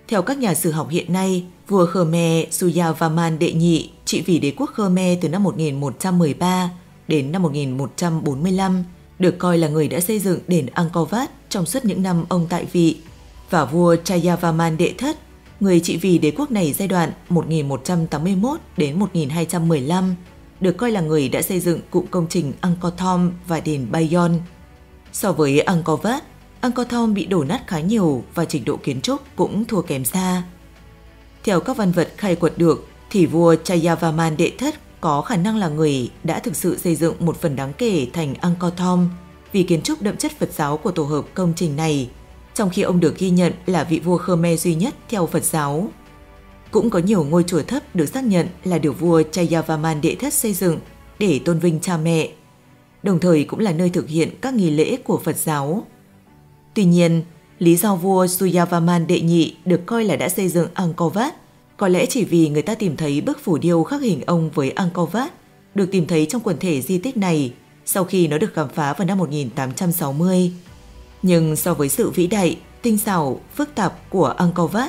Theo các nhà sử học hiện nay, vua Khmer Suyavaman đệ nhị trị vì đế quốc Khmer từ năm 1113 đến năm 1145, được coi là người đã xây dựng đền Angkor Wat trong suốt những năm ông tại vị, và vua Chayavaman đệ thất, người trị vì đế quốc này giai đoạn 1181 đến 1215, được coi là người đã xây dựng cụm công trình Angkor Thom và đền Bayon. So với Angkor Wat, Angkor Thom bị đổ nát khá nhiều và trình độ kiến trúc cũng thua kém xa. Theo các văn vật khai quật được, thì vua Chayavaman đệ thất có khả năng là người đã thực sự xây dựng một phần đáng kể thành Angkor Thom vì kiến trúc đậm chất Phật giáo của tổ hợp công trình này, trong khi ông được ghi nhận là vị vua Khmer duy nhất theo Phật giáo. Cũng có nhiều ngôi chùa thấp được xác nhận là được vua Chayavaman đệ thất xây dựng để tôn vinh cha mẹ, đồng thời cũng là nơi thực hiện các nghi lễ của Phật giáo. Tuy nhiên, lý do vua Suyavaman đệ nhị được coi là đã xây dựng Angkor Wat có lẽ chỉ vì người ta tìm thấy bức phủ điêu khắc hình ông với Angkor Wat được tìm thấy trong quần thể di tích này sau khi nó được khám phá vào năm 1860. Nhưng so với sự vĩ đại, tinh xảo, phức tạp của Angkor Wat,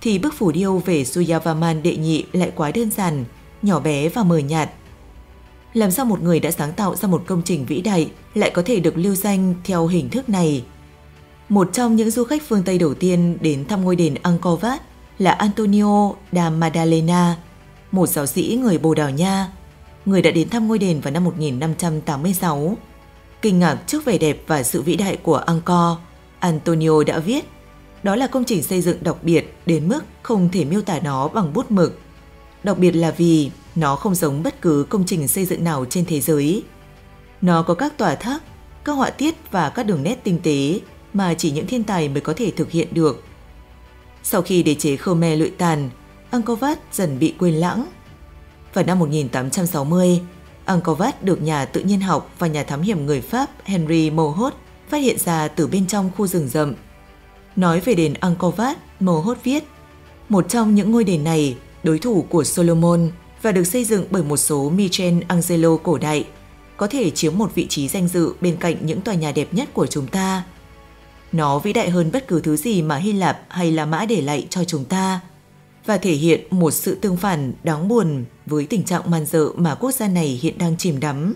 thì bức phủ điêu về Suyavaman đệ nhị lại quá đơn giản, nhỏ bé và mờ nhạt. Làm sao một người đã sáng tạo ra một công trình vĩ đại lại có thể được lưu danh theo hình thức này? Một trong những du khách phương Tây đầu tiên đến thăm ngôi đền Angkor Wat là Antonio da Maddalena, một giáo sĩ người Bồ Đào Nha, người đã đến thăm ngôi đền vào năm 1586. Kinh ngạc trước vẻ đẹp và sự vĩ đại của Angkor, Antonio đã viết, đó là công trình xây dựng đặc biệt đến mức không thể miêu tả nó bằng bút mực. Đặc biệt là vì nó không giống bất cứ công trình xây dựng nào trên thế giới. Nó có các tòa tháp, các họa tiết và các đường nét tinh tế mà chỉ những thiên tài mới có thể thực hiện được. Sau khi đế chế Khmer lụi tàn, Angkor Wat dần bị quên lãng. Vào năm 1860, Angkor Wat được nhà tự nhiên học và nhà thám hiểm người Pháp Henry Mohot phát hiện ra từ bên trong khu rừng rậm. Nói về đền Angkor Wat, Mohot viết, một trong những ngôi đền này đối thủ của Solomon và được xây dựng bởi một số Michelangelo cổ đại, có thể chiếm một vị trí danh dự bên cạnh những tòa nhà đẹp nhất của chúng ta – nó vĩ đại hơn bất cứ thứ gì mà Hy Lạp hay La Mã để lại cho chúng ta và thể hiện một sự tương phản đáng buồn với tình trạng man dợ mà quốc gia này hiện đang chìm đắm.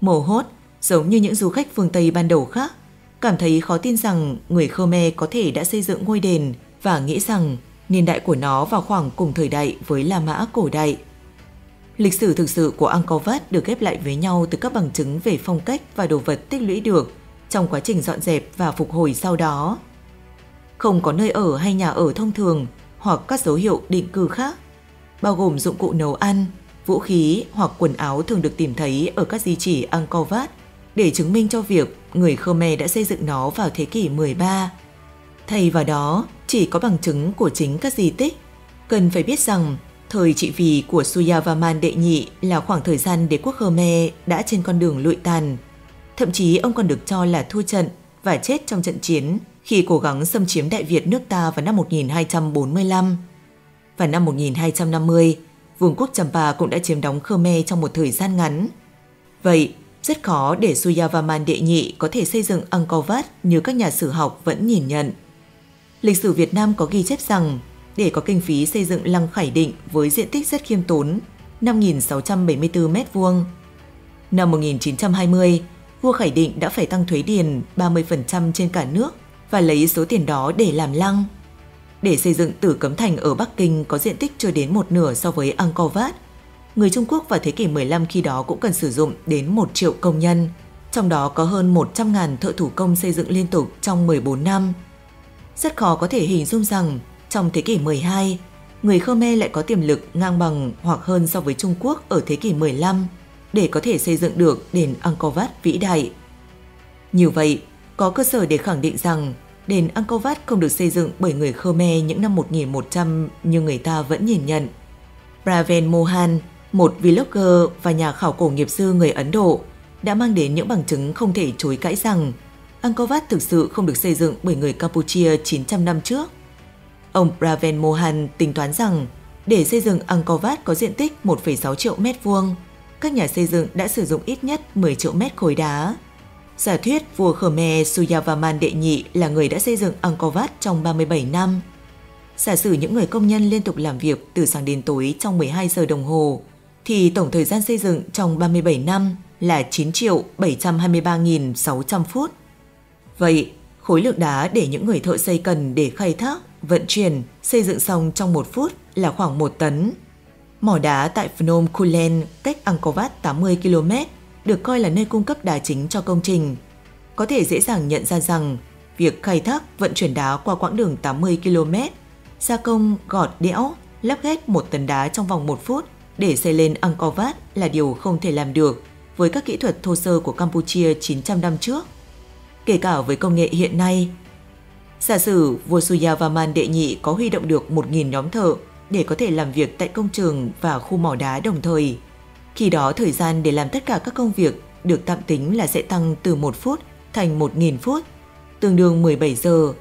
Mồ hốt, giống như những du khách phương Tây ban đầu khác, cảm thấy khó tin rằng người Khmer có thể đã xây dựng ngôi đền và nghĩ rằng niên đại của nó vào khoảng cùng thời đại với La Mã cổ đại. Lịch sử thực sự của Angkor Wat được ghép lại với nhau từ các bằng chứng về phong cách và đồ vật tích lũy được trong quá trình dọn dẹp và phục hồi sau đó. Không có nơi ở hay nhà ở thông thường hoặc các dấu hiệu định cư khác, bao gồm dụng cụ nấu ăn, vũ khí hoặc quần áo thường được tìm thấy ở các di chỉ Angkor Wat để chứng minh cho việc người Khmer đã xây dựng nó vào thế kỷ 13. Thay vào đó, chỉ có bằng chứng của chính các di tích. Cần phải biết rằng, thời trị vì của Suyavaman đệ nhị là khoảng thời gian đế quốc Khmer đã trên con đường lụi tàn Thậm chí ông còn được cho là thua trận và chết trong trận chiến khi cố gắng xâm chiếm Đại Việt nước ta vào năm 1245. Vào năm 1250, vương quốc Champa cũng đã chiếm đóng Khmer trong một thời gian ngắn. Vậy, rất khó để Suyavaman đệ nhị có thể xây dựng Angkor Wat như các nhà sử học vẫn nhìn nhận. Lịch sử Việt Nam có ghi chép rằng để có kinh phí xây dựng lăng Khải Định với diện tích rất khiêm tốn, 5.674 m2. Năm 1920, vua Khải Định đã phải tăng thuế điền 30% trên cả nước và lấy số tiền đó để làm lăng. Để xây dựng Tử Cấm Thành ở Bắc Kinh có diện tích chưa đến một nửa so với Angkor Wat, người Trung Quốc vào thế kỷ 15 khi đó cũng cần sử dụng đến 1 triệu công nhân, trong đó có hơn 100.000 thợ thủ công xây dựng liên tục trong 14 năm. Rất khó có thể hình dung rằng trong thế kỷ 12, người Khmer lại có tiềm lực ngang bằng hoặc hơn so với Trung Quốc ở thế kỷ 15 để có thể xây dựng được đền Angkor Wat vĩ đại. Như vậy, có cơ sở để khẳng định rằng đền Angkor Wat không được xây dựng bởi người Khmer những năm 1100 như người ta vẫn nhìn nhận. Praven Mohan, một vlogger và nhà khảo cổ nghiệp sư người Ấn Độ đã mang đến những bằng chứng không thể chối cãi rằng Angkor Wat thực sự không được xây dựng bởi người Campuchia 900 năm trước. Ông Praven Mohan tính toán rằng để xây dựng Angkor Wat có diện tích 1,6 triệu mét vuông, các nhà xây dựng đã sử dụng ít nhất 10 triệu mét khối đá. Giả thuyết vua Khmer Suyavaman đệ nhị là người đã xây dựng Angkor Wat trong 37 năm. Giả sử những người công nhân liên tục làm việc từ sáng đến tối trong 12 giờ đồng hồ, thì tổng thời gian xây dựng trong 37 năm là 9 triệu 723.600 phút. Vậy, khối lượng đá để những người thợ xây cần để khai thác, vận chuyển, xây dựng xong trong một phút là khoảng 1 tấn. Mỏ đá tại Phnom Kulen cách Angkor Wat 80 km được coi là nơi cung cấp đá chính cho công trình. Có thể dễ dàng nhận ra rằng việc khai thác vận chuyển đá qua quãng đường 80 km, gia công, gọt đẽo, lắp ghép một tấn đá trong vòng một phút để xây lên Angkor Wat là điều không thể làm được với các kỹ thuật thô sơ của Campuchia 900 năm trước. Kể cả với công nghệ hiện nay, giả sử vua Suyavaman đệ nhị có huy động được 1.000 nhóm thợ để có thể làm việc tại công trường và khu mỏ đá đồng thời. Khi đó thời gian để làm tất cả các công việc được tạm tính là sẽ tăng từ 1 phút thành 1.000 phút, tương đương 17 giờ,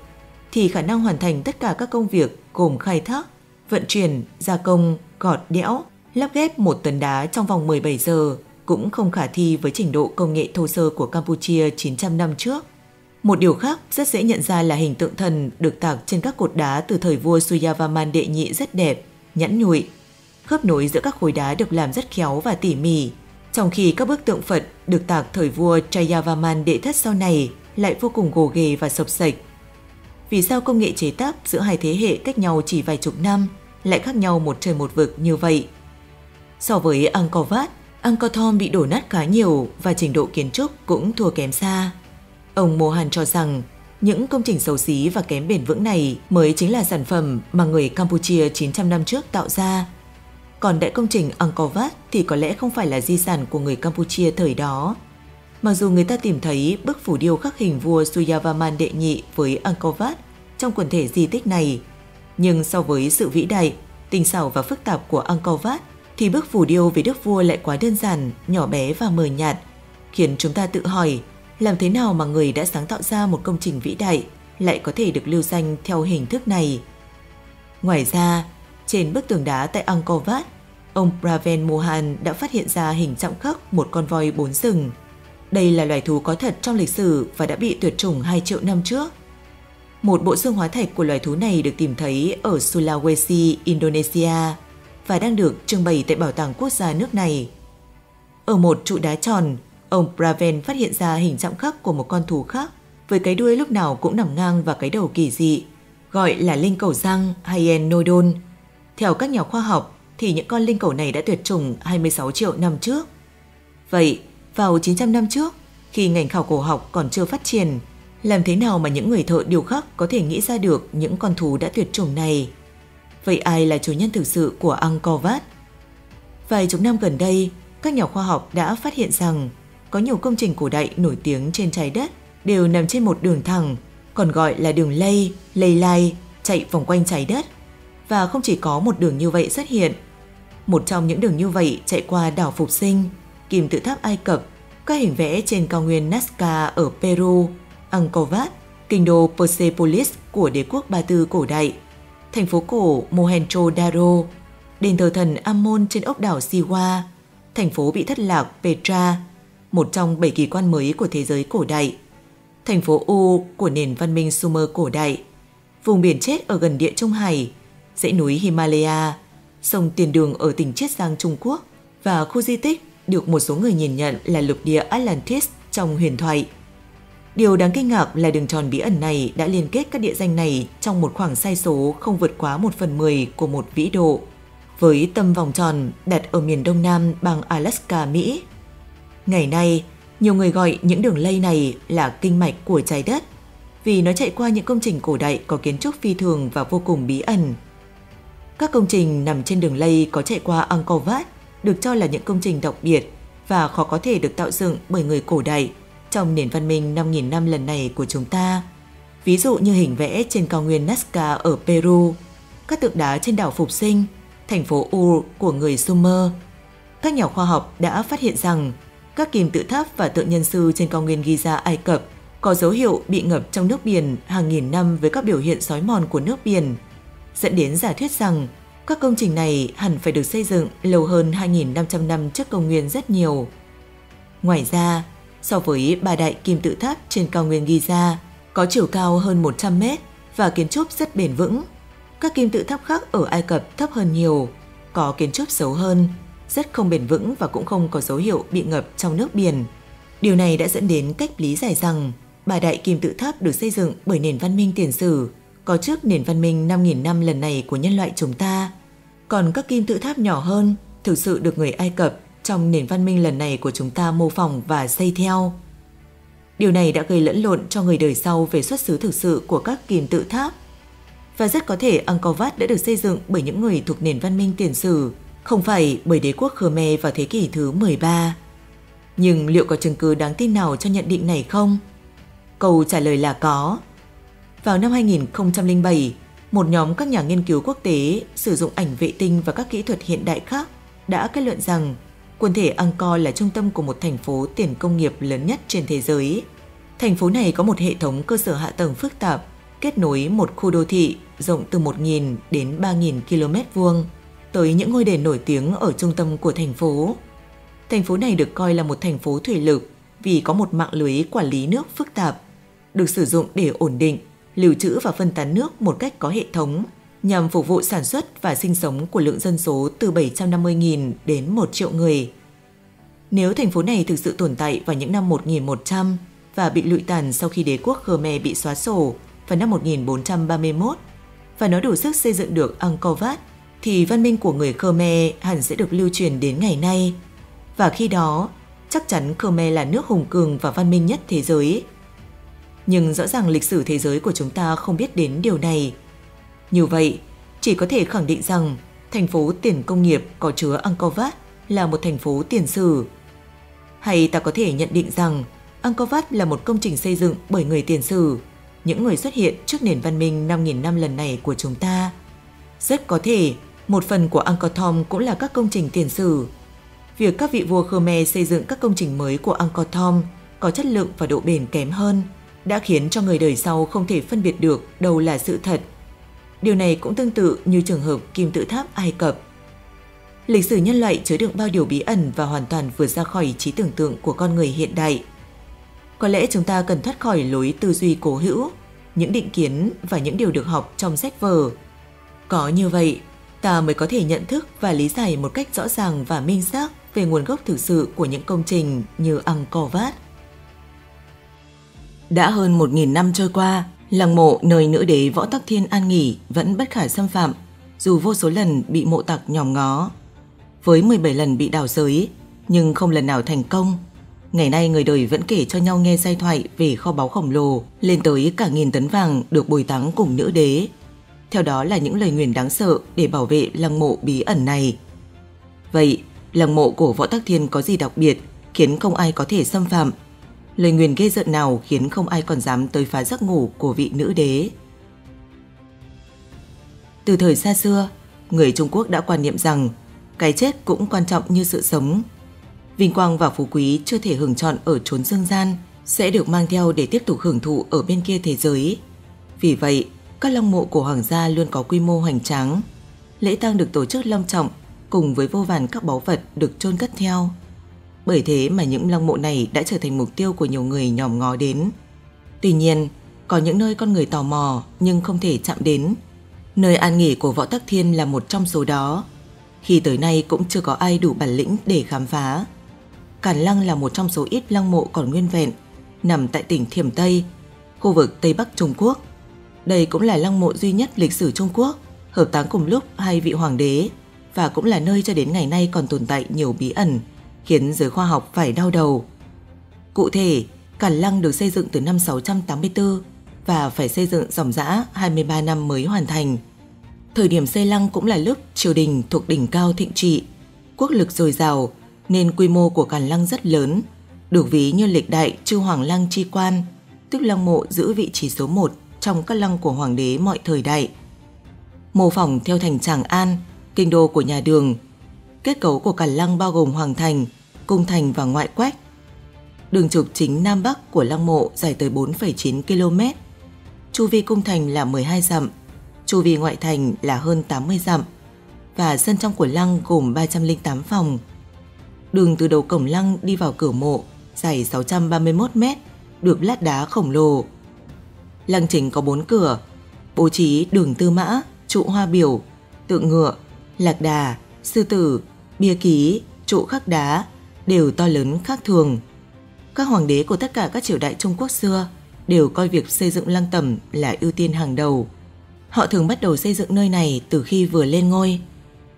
thì khả năng hoàn thành tất cả các công việc gồm khai thác, vận chuyển, gia công, gọt đẽo, lắp ghép một tấn đá trong vòng 17 giờ cũng không khả thi với trình độ công nghệ thô sơ của Campuchia 900 năm trước. Một điều khác rất dễ nhận ra là hình tượng thần được tạc trên các cột đá từ thời vua Suyavaman đệ nhị rất đẹp, nhẵn nhụi. Khớp nối giữa các khối đá được làm rất khéo và tỉ mỉ, trong khi các bức tượng Phật được tạc thời vua Chayavaman đệ thất sau này lại vô cùng gồ ghề và sập sạch. Vì sao công nghệ chế tác giữa hai thế hệ cách nhau chỉ vài chục năm lại khác nhau một trời một vực như vậy? So với Angkor Wat, Angkor Thom bị đổ nát khá nhiều và trình độ kiến trúc cũng thua kém xa. Ông Mohan cho rằng những công trình xấu xí và kém bền vững này mới chính là sản phẩm mà người Campuchia 900 năm trước tạo ra. Còn đại công trình Angkor Wat thì có lẽ không phải là di sản của người Campuchia thời đó. Mặc dù người ta tìm thấy bức phủ điêu khắc hình vua Suyavaman đệ nhị với Angkor Wat trong quần thể di tích này, nhưng so với sự vĩ đại, tinh xảo và phức tạp của Angkor Wat thì bức phủ điêu về đức vua lại quá đơn giản, nhỏ bé và mờ nhạt, khiến chúng ta tự hỏi làm thế nào mà người đã sáng tạo ra một công trình vĩ đại lại có thể được lưu danh theo hình thức này. Ngoài ra, trên bức tường đá tại Angkor Wat, ông Praven Mohan đã phát hiện ra hình chạm khắc một con voi bốn sừng. Đây là loài thú có thật trong lịch sử và đã bị tuyệt chủng 2 triệu năm trước. Một bộ xương hóa thạch của loài thú này được tìm thấy ở Sulawesi, Indonesia và đang được trưng bày tại Bảo tàng Quốc gia nước này. Ở một trụ đá tròn, ông Praven phát hiện ra hình chạm khắc của một con thú khác với cái đuôi lúc nào cũng nằm ngang và cái đầu kỳ dị, gọi là linh cầu răng hay Enodon. Theo các nhà khoa học thì những con linh cầu này đã tuyệt chủng 26 triệu năm trước. Vậy, vào 900 năm trước, khi ngành khảo cổ học còn chưa phát triển, làm thế nào mà những người thợ điều khắc có thể nghĩ ra được những con thú đã tuyệt chủng này? Vậy ai là chủ nhân thực sự của Angkor Wat? Vài chục năm gần đây, các nhà khoa học đã phát hiện rằng có nhiều công trình cổ đại nổi tiếng trên trái đất đều nằm trên một đường thẳng, còn gọi là đường lây, lây lai, chạy vòng quanh trái đất. Và không chỉ có một đường như vậy xuất hiện. Một trong những đường như vậy chạy qua đảo Phục Sinh, kim tự tháp Ai Cập, các hình vẽ trên cao nguyên Nazca ở Peru, Angkor Wat, kinh đô Persepolis của đế quốc Ba Tư cổ đại, thành phố cổ Mohenjo-daro, đền thờ thần Amon trên ốc đảo Siwa, thành phố bị thất lạc Petra, một trong bảy kỳ quan mới của thế giới cổ đại, thành phố U của nền văn minh Sumer cổ đại, vùng biển chết ở gần địa Trung Hải, dãy núi Himalaya, sông Tiền Đường ở tỉnh Chiết Giang Trung Quốc và khu di tích được một số người nhìn nhận là lục địa Atlantis trong huyền thoại. Điều đáng kinh ngạc là đường tròn bí ẩn này đã liên kết các địa danh này trong một khoảng sai số không vượt quá một phần 10 của một vĩ độ, với tâm vòng tròn đặt ở miền đông nam bang Alaska, Mỹ. Ngày nay, nhiều người gọi những đường lây này là kinh mạch của trái đất vì nó chạy qua những công trình cổ đại có kiến trúc phi thường và vô cùng bí ẩn. Các công trình nằm trên đường lây có chạy qua Angkor Wat được cho là những công trình đặc biệt và khó có thể được tạo dựng bởi người cổ đại trong nền văn minh 5.000 năm lần này của chúng ta. Ví dụ như hình vẽ trên cao nguyên Nazca ở Peru, các tượng đá trên đảo Phục Sinh, thành phố Ur của người Sumer, các nhà khoa học đã phát hiện rằng các kim tự tháp và tượng nhân sư trên cao nguyên Giza Ai Cập có dấu hiệu bị ngập trong nước biển hàng nghìn năm với các biểu hiện sói mòn của nước biển, dẫn đến giả thuyết rằng các công trình này hẳn phải được xây dựng lâu hơn 2.500 năm trước công nguyên rất nhiều. Ngoài ra, so với ba đại kim tự tháp trên cao nguyên Giza có chiều cao hơn 100 mét và kiến trúc rất bền vững. Các kim tự tháp khác ở Ai Cập thấp hơn nhiều, có kiến trúc xấu hơn, rất không bền vững và cũng không có dấu hiệu bị ngập trong nước biển. Điều này đã dẫn đến cách lý giải rằng Bà đại kim tự tháp được xây dựng bởi nền văn minh tiền sử, có trước nền văn minh 5.000 năm lần này của nhân loại chúng ta. Còn các kim tự tháp nhỏ hơn thực sự được người Ai Cập trong nền văn minh lần này của chúng ta mô phỏng và xây theo. Điều này đã gây lẫn lộn cho người đời sau về xuất xứ thực sự của các kim tự tháp. Và rất có thể Angkor Wat đã được xây dựng bởi những người thuộc nền văn minh tiền sử, không phải bởi đế quốc Khmer vào thế kỷ thứ 13. Nhưng liệu có chứng cứ đáng tin nào cho nhận định này không? Câu trả lời là có. Vào năm 2007, một nhóm các nhà nghiên cứu quốc tế sử dụng ảnh vệ tinh và các kỹ thuật hiện đại khác đã kết luận rằng quần thể Angkor là trung tâm của một thành phố tiền công nghiệp lớn nhất trên thế giới. Thành phố này có một hệ thống cơ sở hạ tầng phức tạp, kết nối một khu đô thị rộng từ 1.000 đến 3.000 km vuông tới những ngôi đền nổi tiếng ở trung tâm của thành phố. Thành phố này được coi là một thành phố thủy lực vì có một mạng lưới quản lý nước phức tạp, được sử dụng để ổn định, lưu trữ và phân tán nước một cách có hệ thống nhằm phục vụ sản xuất và sinh sống của lượng dân số từ 750.000 đến 1 triệu người. Nếu thành phố này thực sự tồn tại vào những năm 1100 và bị lụi tàn sau khi đế quốc Khmer bị xóa sổ vào năm 1431 và nó đủ sức xây dựng được Angkor Wat thì văn minh của người Khmer hẳn sẽ được lưu truyền đến ngày nay. Và khi đó, chắc chắn Khmer là nước hùng cường và văn minh nhất thế giới. Nhưng rõ ràng lịch sử thế giới của chúng ta không biết đến điều này. Như vậy, chỉ có thể khẳng định rằng thành phố tiền công nghiệp có chứa Angkor Wat là một thành phố tiền sử. Hay ta có thể nhận định rằng Angkor Wat là một công trình xây dựng bởi người tiền sử, những người xuất hiện trước nền văn minh 5.000 năm lần này của chúng ta. Rất có thể một phần của Angkor Thom cũng là các công trình tiền sử. Việc các vị vua Khmer xây dựng các công trình mới của Angkor Thom có chất lượng và độ bền kém hơn đã khiến cho người đời sau không thể phân biệt được đâu là sự thật. Điều này cũng tương tự như trường hợp kim tự tháp Ai Cập. Lịch sử nhân loại chứa đựng bao điều bí ẩn và hoàn toàn vượt ra khỏi trí tưởng tượng của con người hiện đại. Có lẽ chúng ta cần thoát khỏi lối tư duy cố hữu, những định kiến và những điều được học trong sách vở. Có như vậy, ta mới có thể nhận thức và lý giải một cách rõ ràng và minh xác về nguồn gốc thực sự của những công trình như Angkor Wat. Đã hơn 1.000 năm trôi qua, lăng mộ nơi nữ đế Võ Tắc Thiên an nghỉ vẫn bất khả xâm phạm, dù vô số lần bị mộ tặc nhòm ngó. Với 17 lần bị đào giới, nhưng không lần nào thành công. Ngày nay người đời vẫn kể cho nhau nghe giai thoại về kho báu khổng lồ lên tới cả nghìn tấn vàng được bồi táng cùng nữ đế theo đó là những lời nguyền đáng sợ để bảo vệ lăng mộ bí ẩn này. Vậy, lăng mộ của Võ Tắc Thiên có gì đặc biệt khiến không ai có thể xâm phạm? Lời nguyền ghê rợn nào khiến không ai còn dám tới phá giấc ngủ của vị nữ đế? Từ thời xa xưa, người Trung Quốc đã quan niệm rằng cái chết cũng quan trọng như sự sống. Vinh quang và phú quý chưa thể hưởng trọn ở chốn dương gian sẽ được mang theo để tiếp tục hưởng thụ ở bên kia thế giới. Vì vậy, các lăng mộ của hoàng gia luôn có quy mô hoành tráng. Lễ tang được tổ chức long trọng cùng với vô vàn các báu vật được chôn cất theo. Bởi thế mà những lăng mộ này đã trở thành mục tiêu của nhiều người nhòm ngó đến. Tuy nhiên, có những nơi con người tò mò nhưng không thể chạm đến. Nơi an nghỉ của Võ Tắc Thiên là một trong số đó. Khi tới nay cũng chưa có ai đủ bản lĩnh để khám phá. Cản Lăng là một trong số ít lăng mộ còn nguyên vẹn, nằm tại tỉnh Thiểm Tây, khu vực Tây Bắc Trung Quốc. Đây cũng là lăng mộ duy nhất lịch sử Trung Quốc, hợp táng cùng lúc hai vị hoàng đế và cũng là nơi cho đến ngày nay còn tồn tại nhiều bí ẩn, khiến giới khoa học phải đau đầu. Cụ thể, Cản Lăng được xây dựng từ năm 684 và phải xây dựng dòng dã 23 năm mới hoàn thành. Thời điểm xây lăng cũng là lúc triều đình thuộc đỉnh cao thịnh trị, quốc lực dồi dào nên quy mô của Càn Lăng rất lớn, được ví như lịch đại chư hoàng lăng chi quan, tức lăng mộ giữ vị trí số 1 trong các lăng của hoàng đế mọi thời đại. Mô phỏng theo thành Tràng An, kinh đô của nhà Đường. Kết cấu của Cản Lăng bao gồm Hoàng Thành, Cung Thành và Ngoại Quách. Đường trục chính Nam Bắc của lăng mộ dài tới 4,9 km. Chu vi cung thành là 12 dặm, chu vi ngoại thành là hơn 80 dặm và sân trong của lăng gồm 308 phòng. Đường từ đầu cổng lăng đi vào cửa mộ dài 631 m, được lát đá khổng lồ. Lăng chính có 4 cửa, bố trí đường tư mã, trụ hoa biểu, tượng ngựa, lạc đà, sư tử, bia ký, trụ khắc đá đều to lớn khác thường. Các hoàng đế của tất cả các triều đại Trung Quốc xưa đều coi việc xây dựng lăng tẩm là ưu tiên hàng đầu. Họ thường bắt đầu xây dựng nơi này từ khi vừa lên ngôi.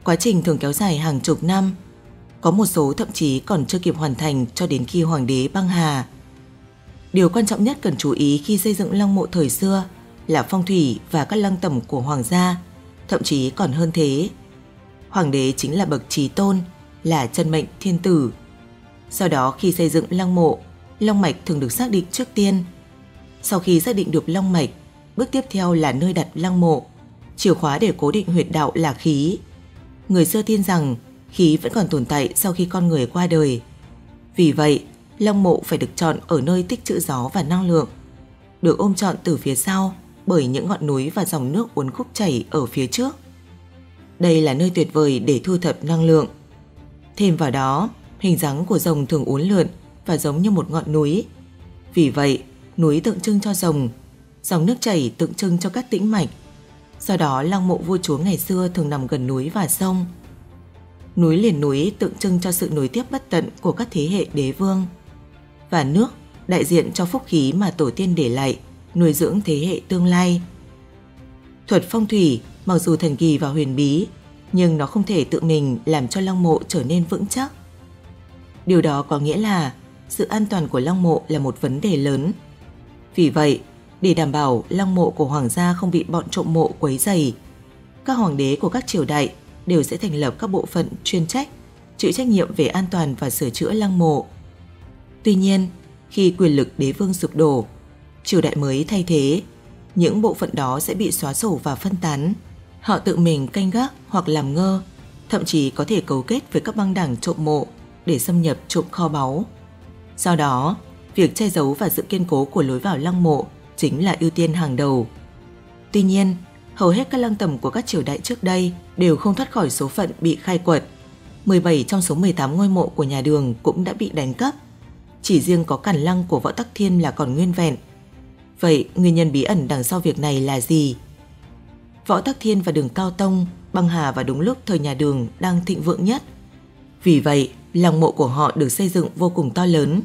Quá trình thường kéo dài hàng chục năm. Có một số thậm chí còn chưa kịp hoàn thành cho đến khi hoàng đế băng hà. Điều quan trọng nhất cần chú ý khi xây dựng lăng mộ thời xưa là phong thủy và các lăng tẩm của hoàng gia, thậm chí còn hơn thế. Hoàng đế chính là bậc trí tôn, là chân mệnh thiên tử. Sau đó khi xây dựng lăng mộ, long mạch thường được xác định trước tiên. Sau khi xác định được long mạch, bước tiếp theo là nơi đặt lăng mộ. Chìa khóa để cố định huyệt đạo là khí. Người xưa tin rằng khí vẫn còn tồn tại sau khi con người qua đời. Vì vậy, lăng mộ phải được chọn ở nơi tích trữ gió và năng lượng. Được ôm trọn từ phía sau bởi những ngọn núi và dòng nước uốn khúc chảy ở phía trước. Đây là nơi tuyệt vời để thu thập năng lượng. Thêm vào đó, hình dáng của rồng thường uốn lượn và giống như một ngọn núi. Vì vậy, núi tượng trưng cho rồng, dòng nước chảy tượng trưng cho các tĩnh mạch. Do đó, lăng mộ vua chúa ngày xưa thường nằm gần núi và sông. Núi liền núi tượng trưng cho sự nối tiếp bất tận của các thế hệ đế vương. Và nước đại diện cho phúc khí mà tổ tiên để lại, nuôi dưỡng thế hệ tương lai. Thuật phong thủy mặc dù thần kỳ và huyền bí, nhưng nó không thể tự mình làm cho lăng mộ trở nên vững chắc. Điều đó có nghĩa là sự an toàn của lăng mộ là một vấn đề lớn. Vì vậy, để đảm bảo lăng mộ của hoàng gia không bị bọn trộm mộ quấy dày, các hoàng đế của các triều đại đều sẽ thành lập các bộ phận chuyên trách, chịu trách nhiệm về an toàn và sửa chữa lăng mộ. Tuy nhiên, khi quyền lực đế vương sụp đổ, triều đại mới thay thế, những bộ phận đó sẽ bị xóa sổ và phân tán. Họ tự mình canh gác hoặc làm ngơ, thậm chí có thể cấu kết với các băng đảng trộm mộ để xâm nhập trộm kho báu. Do đó, việc che giấu và sự kiên cố của lối vào lăng mộ chính là ưu tiên hàng đầu. Tuy nhiên, hầu hết các lăng tẩm của các triều đại trước đây đều không thoát khỏi số phận bị khai quật. 17 trong số 18 ngôi mộ của nhà đường cũng đã bị đánh cắp. Chỉ riêng có cản lăng của Võ Tắc Thiên là còn nguyên vẹn. Vậy nguyên nhân bí ẩn đằng sau việc này là gì? Võ Tắc Thiên và đường Cao Tông băng hà vào đúng lúc thời nhà đường đang thịnh vượng nhất. Vì vậy, lăng mộ của họ được xây dựng vô cùng to lớn.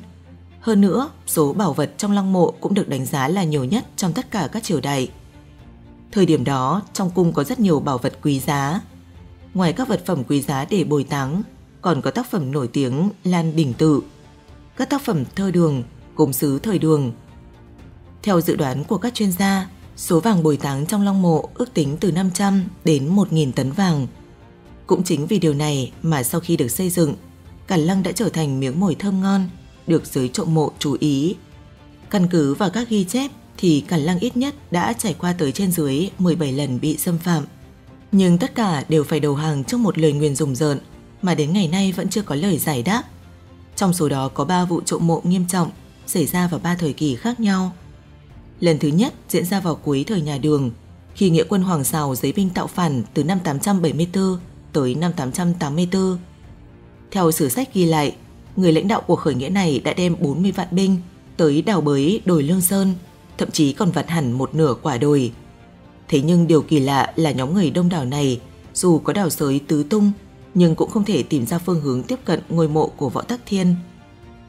Hơn nữa, số bảo vật trong lăng mộ cũng được đánh giá là nhiều nhất trong tất cả các triều đại. Thời điểm đó, trong cung có rất nhiều bảo vật quý giá. Ngoài các vật phẩm quý giá để bồi táng, còn có tác phẩm nổi tiếng Lan Đỉnh Tự, các tác phẩm thơ đường, gốm sứ thời đường. Theo dự đoán của các chuyên gia, số vàng bồi táng trong lăng mộ ước tính từ 500 đến 1.000 tấn vàng. Cũng chính vì điều này mà sau khi được xây dựng, Cản Lăng đã trở thành miếng mồi thơm ngon, được giới trộm mộ chú ý. Căn cứ vào các ghi chép thì Cản Lăng ít nhất đã trải qua tới trên dưới 17 lần bị xâm phạm. Nhưng tất cả đều phải đầu hàng trước một lời nguyền rùng rợn mà đến ngày nay vẫn chưa có lời giải đáp. Trong số đó có 3 vụ trộm mộ nghiêm trọng xảy ra vào 3 thời kỳ khác nhau. Lần thứ nhất diễn ra vào cuối thời nhà Đường, khi nghĩa quân Hoàng Sào giấy binh tạo phản từ năm 874 tới năm 884. Theo sử sách ghi lại, người lãnh đạo của khởi nghĩa này đã đem 40 vạn binh tới đào bới đồi Lương Sơn, thậm chí còn vặt hẳn một nửa quả đồi. Thế nhưng điều kỳ lạ là nhóm người đông đảo này, dù có đào sới tứ tung, nhưng cũng không thể tìm ra phương hướng tiếp cận ngôi mộ của Võ Tắc Thiên.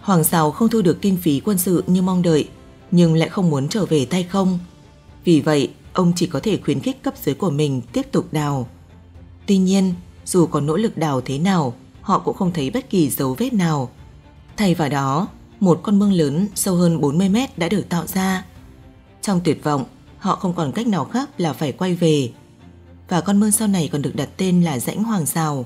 Hoàng Sào không thu được kinh phí quân sự như mong đợi, nhưng lại không muốn trở về tay không. Vì vậy, ông chỉ có thể khuyến khích cấp dưới của mình tiếp tục đào. Tuy nhiên, dù có nỗ lực đào thế nào, họ cũng không thấy bất kỳ dấu vết nào. Thay vào đó, một con mương lớn sâu hơn 40 mét đã được tạo ra. Trong tuyệt vọng, họ không còn cách nào khác là phải quay về. Và con mương sau này còn được đặt tên là rãnh Hoàng Sào.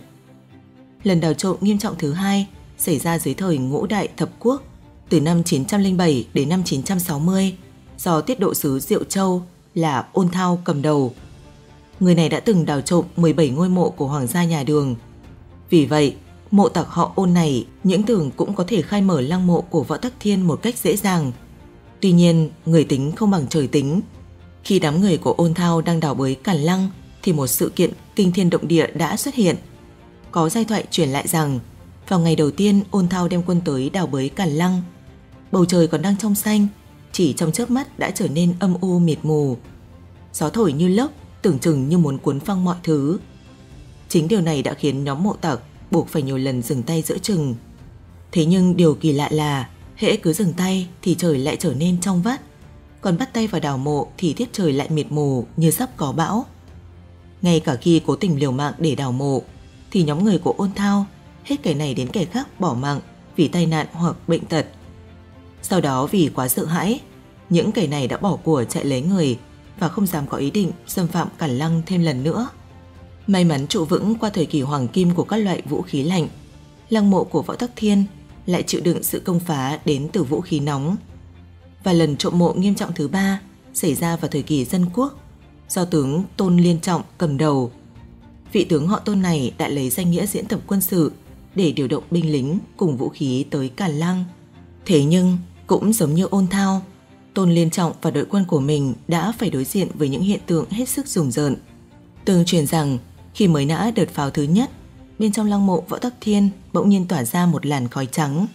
Lần đào trộm nghiêm trọng thứ hai xảy ra dưới thời ngũ đại thập quốc từ năm 907 đến năm 960 do tiết độ sứ Diệu Châu là Ôn Thao cầm đầu. Người này đã từng đào trộm 17 ngôi mộ của hoàng gia nhà Đường. Vì vậy, mộ tặc họ ôn này những tưởng cũng có thể khai mở lăng mộ của võ tắc thiên một cách dễ dàng. Tuy nhiên, người tính không bằng trời tính. Khi đám người của ôn thao đang đào bới cản lăng thì một sự kiện kinh thiên động địa đã xuất hiện. Có giai thoại truyền lại rằng vào ngày đầu tiên ôn thao đem quân tới đào bới cản lăng, bầu trời còn đang trong xanh, chỉ trong chớp mắt đã trở nên âm u mịt mù. Gió thổi như lốc, tưởng chừng như muốn cuốn phăng mọi thứ. Chính điều này đã khiến nhóm mộ tặc buộc phải nhiều lần dừng tay giữa chừng. Thế nhưng điều kỳ lạ là hễ cứ dừng tay thì trời lại trở nên trong vắt, còn bắt tay vào đào mộ thì tiết trời lại mịt mù như sắp có bão. Ngay cả khi cố tình liều mạng để đào mộ thì nhóm người của ôn thao hết kẻ này đến kẻ khác bỏ mạng vì tai nạn hoặc bệnh tật. Sau đó vì quá sợ hãi, những kẻ này đã bỏ của chạy lấy người và không dám có ý định xâm phạm Cản Lăng thêm lần nữa. May mắn trụ vững qua thời kỳ hoàng kim của các loại vũ khí lạnh, lăng mộ của Võ Tắc Thiên lại chịu đựng sự công phá đến từ vũ khí nóng. Và lần trộm mộ nghiêm trọng thứ ba xảy ra vào thời kỳ dân quốc do tướng Tôn Liên Trọng cầm đầu. Vị tướng họ Tôn này đã lấy danh nghĩa diễn tập quân sự để điều động binh lính cùng vũ khí tới Càn Lăng. Thế nhưng, cũng giống như ôn thao, Tôn Liên Trọng và đội quân của mình đã phải đối diện với những hiện tượng hết sức rùng rợn. Tương truyền rằng, khi mới nã đợt pháo thứ nhất, bên trong lăng mộ Võ Tắc Thiên bỗng nhiên tỏa ra một làn khói trắng.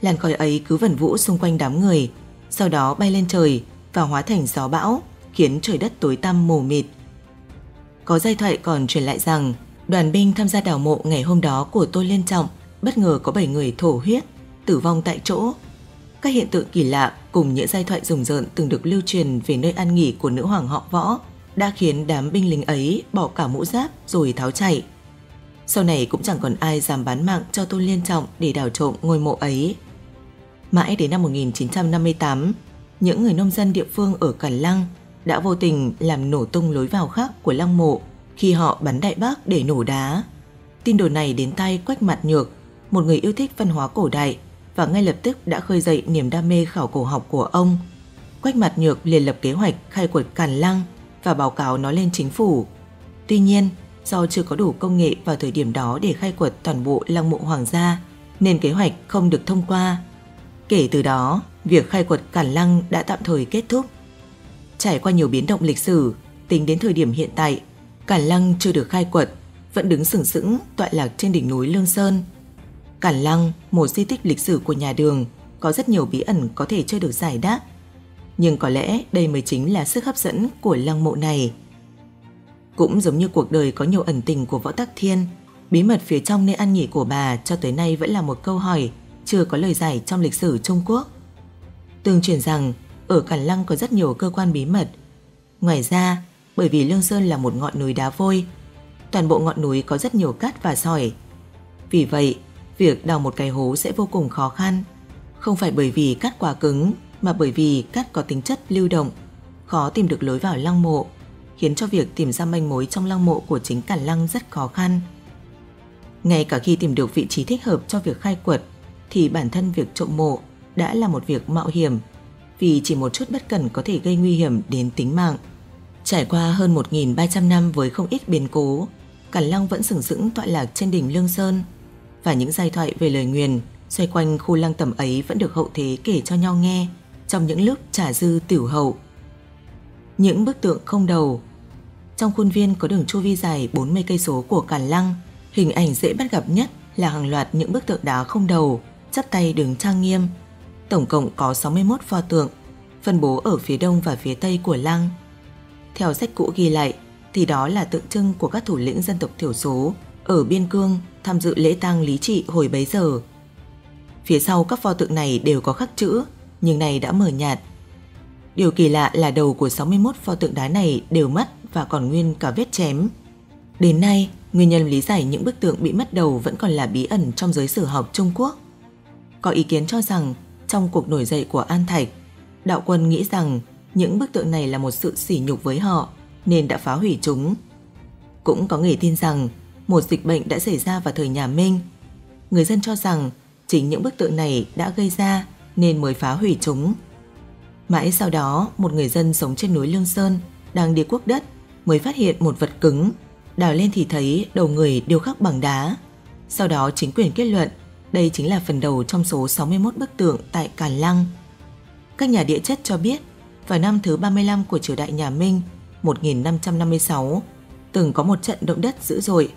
Làn khói ấy cứ vẩn vũ xung quanh đám người, sau đó bay lên trời và hóa thành gió bão, khiến trời đất tối tăm mù mịt. Có giai thoại còn truyền lại rằng đoàn binh tham gia đào mộ ngày hôm đó của Tôn Liên Trọng bất ngờ có 7 người thổ huyết, tử vong tại chỗ. Các hiện tượng kỳ lạ cùng những giai thoại rùng rợn từng được lưu truyền về nơi an nghỉ của nữ hoàng họ võ đã khiến đám binh lính ấy bỏ cả mũ giáp rồi tháo chạy. Sau này cũng chẳng còn ai dám bán mạng cho Tôn Liên Trọng để đào trộm ngôi mộ ấy. Mãi đến năm 1958, những người nông dân địa phương ở Cần Lăng đã vô tình làm nổ tung lối vào khác của lăng mộ khi họ bắn đại bác để nổ đá. Tin đồn này đến tay Quách Mặt Nhược, một người yêu thích văn hóa cổ đại và ngay lập tức đã khơi dậy niềm đam mê khảo cổ học của ông. Quách Mặt Nhược liền lập kế hoạch khai quật Càn Lăng và báo cáo nó lên chính phủ. Tuy nhiên, do chưa có đủ công nghệ vào thời điểm đó để khai quật toàn bộ lăng mộ hoàng gia, nên kế hoạch không được thông qua. Kể từ đó, việc khai quật Càn Lăng đã tạm thời kết thúc. Trải qua nhiều biến động lịch sử, tính đến thời điểm hiện tại, Cản Lăng chưa được khai quật, vẫn đứng sừng sững tọa lạc trên đỉnh núi Lương Sơn. Cản Lăng, một di tích lịch sử của nhà Đường, có rất nhiều bí ẩn có thể chưa được giải đáp. Nhưng có lẽ đây mới chính là sức hấp dẫn của lăng mộ này. Cũng giống như cuộc đời có nhiều ẩn tình của Võ Tắc Thiên, bí mật phía trong nơi ăn nghỉ của bà cho tới nay vẫn là một câu hỏi chưa có lời giải trong lịch sử Trung Quốc. Tương truyền rằng ở Cản Lăng có rất nhiều cơ quan bí mật. Ngoài ra, bởi vì Lương Sơn là một ngọn núi đá vôi, toàn bộ ngọn núi có rất nhiều cát và sỏi. Vì vậy, việc đào một cái hố sẽ vô cùng khó khăn. Không phải bởi vì cát quá cứng, mà bởi vì cát có tính chất lưu động, khó tìm được lối vào lăng mộ, khiến cho việc tìm ra manh mối trong lăng mộ của chính Cản Lăng rất khó khăn. Ngay cả khi tìm được vị trí thích hợp cho việc khai quật, thì bản thân việc trộm mộ đã là một việc mạo hiểm vì chỉ một chút bất cẩn có thể gây nguy hiểm đến tính mạng. Trải qua hơn 1.300 năm với không ít biến cố, Cản Lăng vẫn sừng sững tọa lạc trên đỉnh Lương Sơn và những giai thoại về lời nguyền xoay quanh khu lăng tầm ấy vẫn được hậu thế kể cho nhau nghe trong những lúc trả dư tiểu hậu. Những bức tượng không đầu Trong khuôn viên có đường chu vi dài 40 cây số của Càn Lăng, hình ảnh dễ bắt gặp nhất là hàng loạt những bức tượng đá không đầu, chắp tay đứng trang nghiêm. Tổng cộng có 61 pho tượng, phân bố ở phía đông và phía tây của lăng. Theo sách cũ ghi lại, thì đó là tượng trưng của các thủ lĩnh dân tộc thiểu số ở biên cương tham dự lễ tang lý trị hồi bấy giờ. Phía sau các pho tượng này đều có khắc chữ, nhưng này đã mờ nhạt. Điều kỳ lạ là đầu của 61 pho tượng đá này đều mất và còn nguyên cả vết chém. Đến nay, nguyên nhân lý giải những bức tượng bị mất đầu vẫn còn là bí ẩn trong giới sử học Trung Quốc. Có ý kiến cho rằng trong cuộc nổi dậy của An Thạch, đạo quân nghĩ rằng những bức tượng này là một sự sỉ nhục với họ nên đã phá hủy chúng. Cũng có người tin rằng một dịch bệnh đã xảy ra vào thời nhà Minh. Người dân cho rằng chính những bức tượng này đã gây ra nên mới phá hủy chúng. Mãi sau đó, một người dân sống trên núi Lương Sơn đang đi cuốc đất mới phát hiện một vật cứng. Đào lên thì thấy đầu người điêu khắc bằng đá, Sau đó chính quyền kết luận đây chính là phần đầu trong số 61 bức tượng tại Càn Lăng. Các nhà địa chất cho biết vào năm thứ 35 của triều đại nhà Minh 1556 từng có một trận động đất dữ dội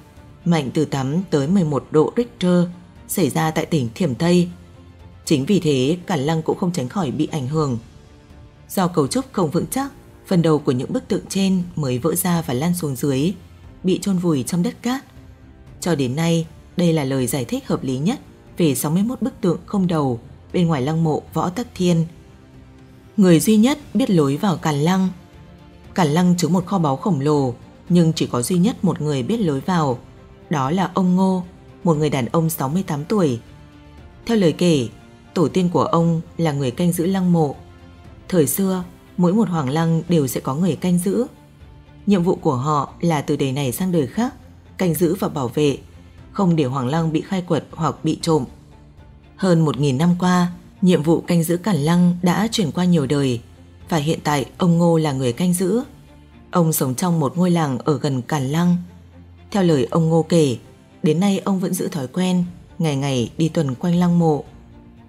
mạnh từ 8 tới 11 độ Richter xảy ra tại tỉnh Thiểm Tây. Chính vì thế, Càn Lăng cũng không tránh khỏi bị ảnh hưởng. Do cấu trúc không vững chắc, phần đầu của những bức tượng trên mới vỡ ra và lan xuống dưới, bị chôn vùi trong đất cát. Cho đến nay, đây là lời giải thích hợp lý nhất về 61 bức tượng không đầu bên ngoài lăng mộ Võ Tắc Thiên. Người duy nhất biết lối vào Càn Lăng. Càn Lăng chứa một kho báu khổng lồ, nhưng chỉ có duy nhất một người biết lối vào, đó là ông Ngô, một người đàn ông 68 tuổi. Theo lời kể, tổ tiên của ông là người canh giữ lăng mộ. Thời xưa, mỗi một hoàng lăng đều sẽ có người canh giữ. Nhiệm vụ của họ là từ đời này sang đời khác, canh giữ và bảo vệ, không để hoàng lăng bị khai quật hoặc bị trộm. Hơn 1.000 năm qua, nhiệm vụ canh giữ cản lăng đã chuyển qua nhiều đời và hiện tại ông Ngô là người canh giữ. Ông sống trong một ngôi làng ở gần cản lăng. Theo lời ông Ngô kể, đến nay ông vẫn giữ thói quen ngày ngày đi tuần quanh lăng mộ.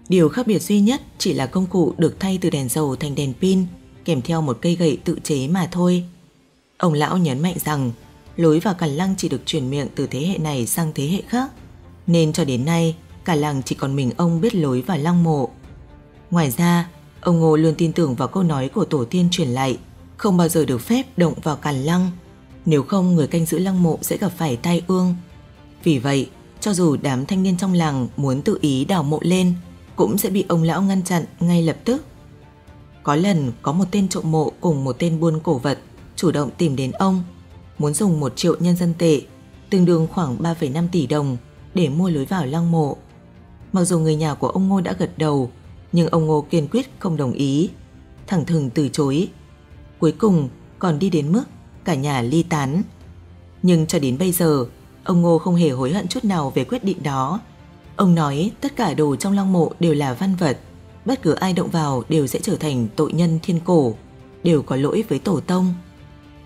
Điều khác biệt duy nhất chỉ là công cụ được thay từ đèn dầu thành đèn pin kèm theo một cây gậy tự chế mà thôi. Ông lão nhấn mạnh rằng lối vào cả lăng chỉ được truyền miệng từ thế hệ này sang thế hệ khác, nên cho đến nay cả làng chỉ còn mình ông biết lối vào lăng mộ. Ngoài ra, ông Ngô luôn tin tưởng vào câu nói của tổ tiên truyền lại, không bao giờ được phép động vào càn lăng, nếu không người canh giữ lăng mộ sẽ gặp phải tai ương. Vì vậy, cho dù đám thanh niên trong làng muốn tự ý đào mộ lên, cũng sẽ bị ông lão ngăn chặn ngay lập tức. Có lần có một tên trộm mộ cùng một tên buôn cổ vật chủ động tìm đến ông, muốn dùng một triệu nhân dân tệ, tương đương khoảng 3,5 tỷ đồng để mua lối vào lăng mộ. Mặc dù người nhà của ông Ngô đã gật đầu, nhưng ông Ngô kiên quyết không đồng ý, thẳng thừng từ chối. Cuối cùng còn đi đến mức cả nhà ly tán. Nhưng cho đến bây giờ, ông Ngô không hề hối hận chút nào về quyết định đó. Ông nói tất cả đồ trong lăng mộ đều là văn vật, bất cứ ai động vào đều sẽ trở thành tội nhân thiên cổ, đều có lỗi với tổ tông.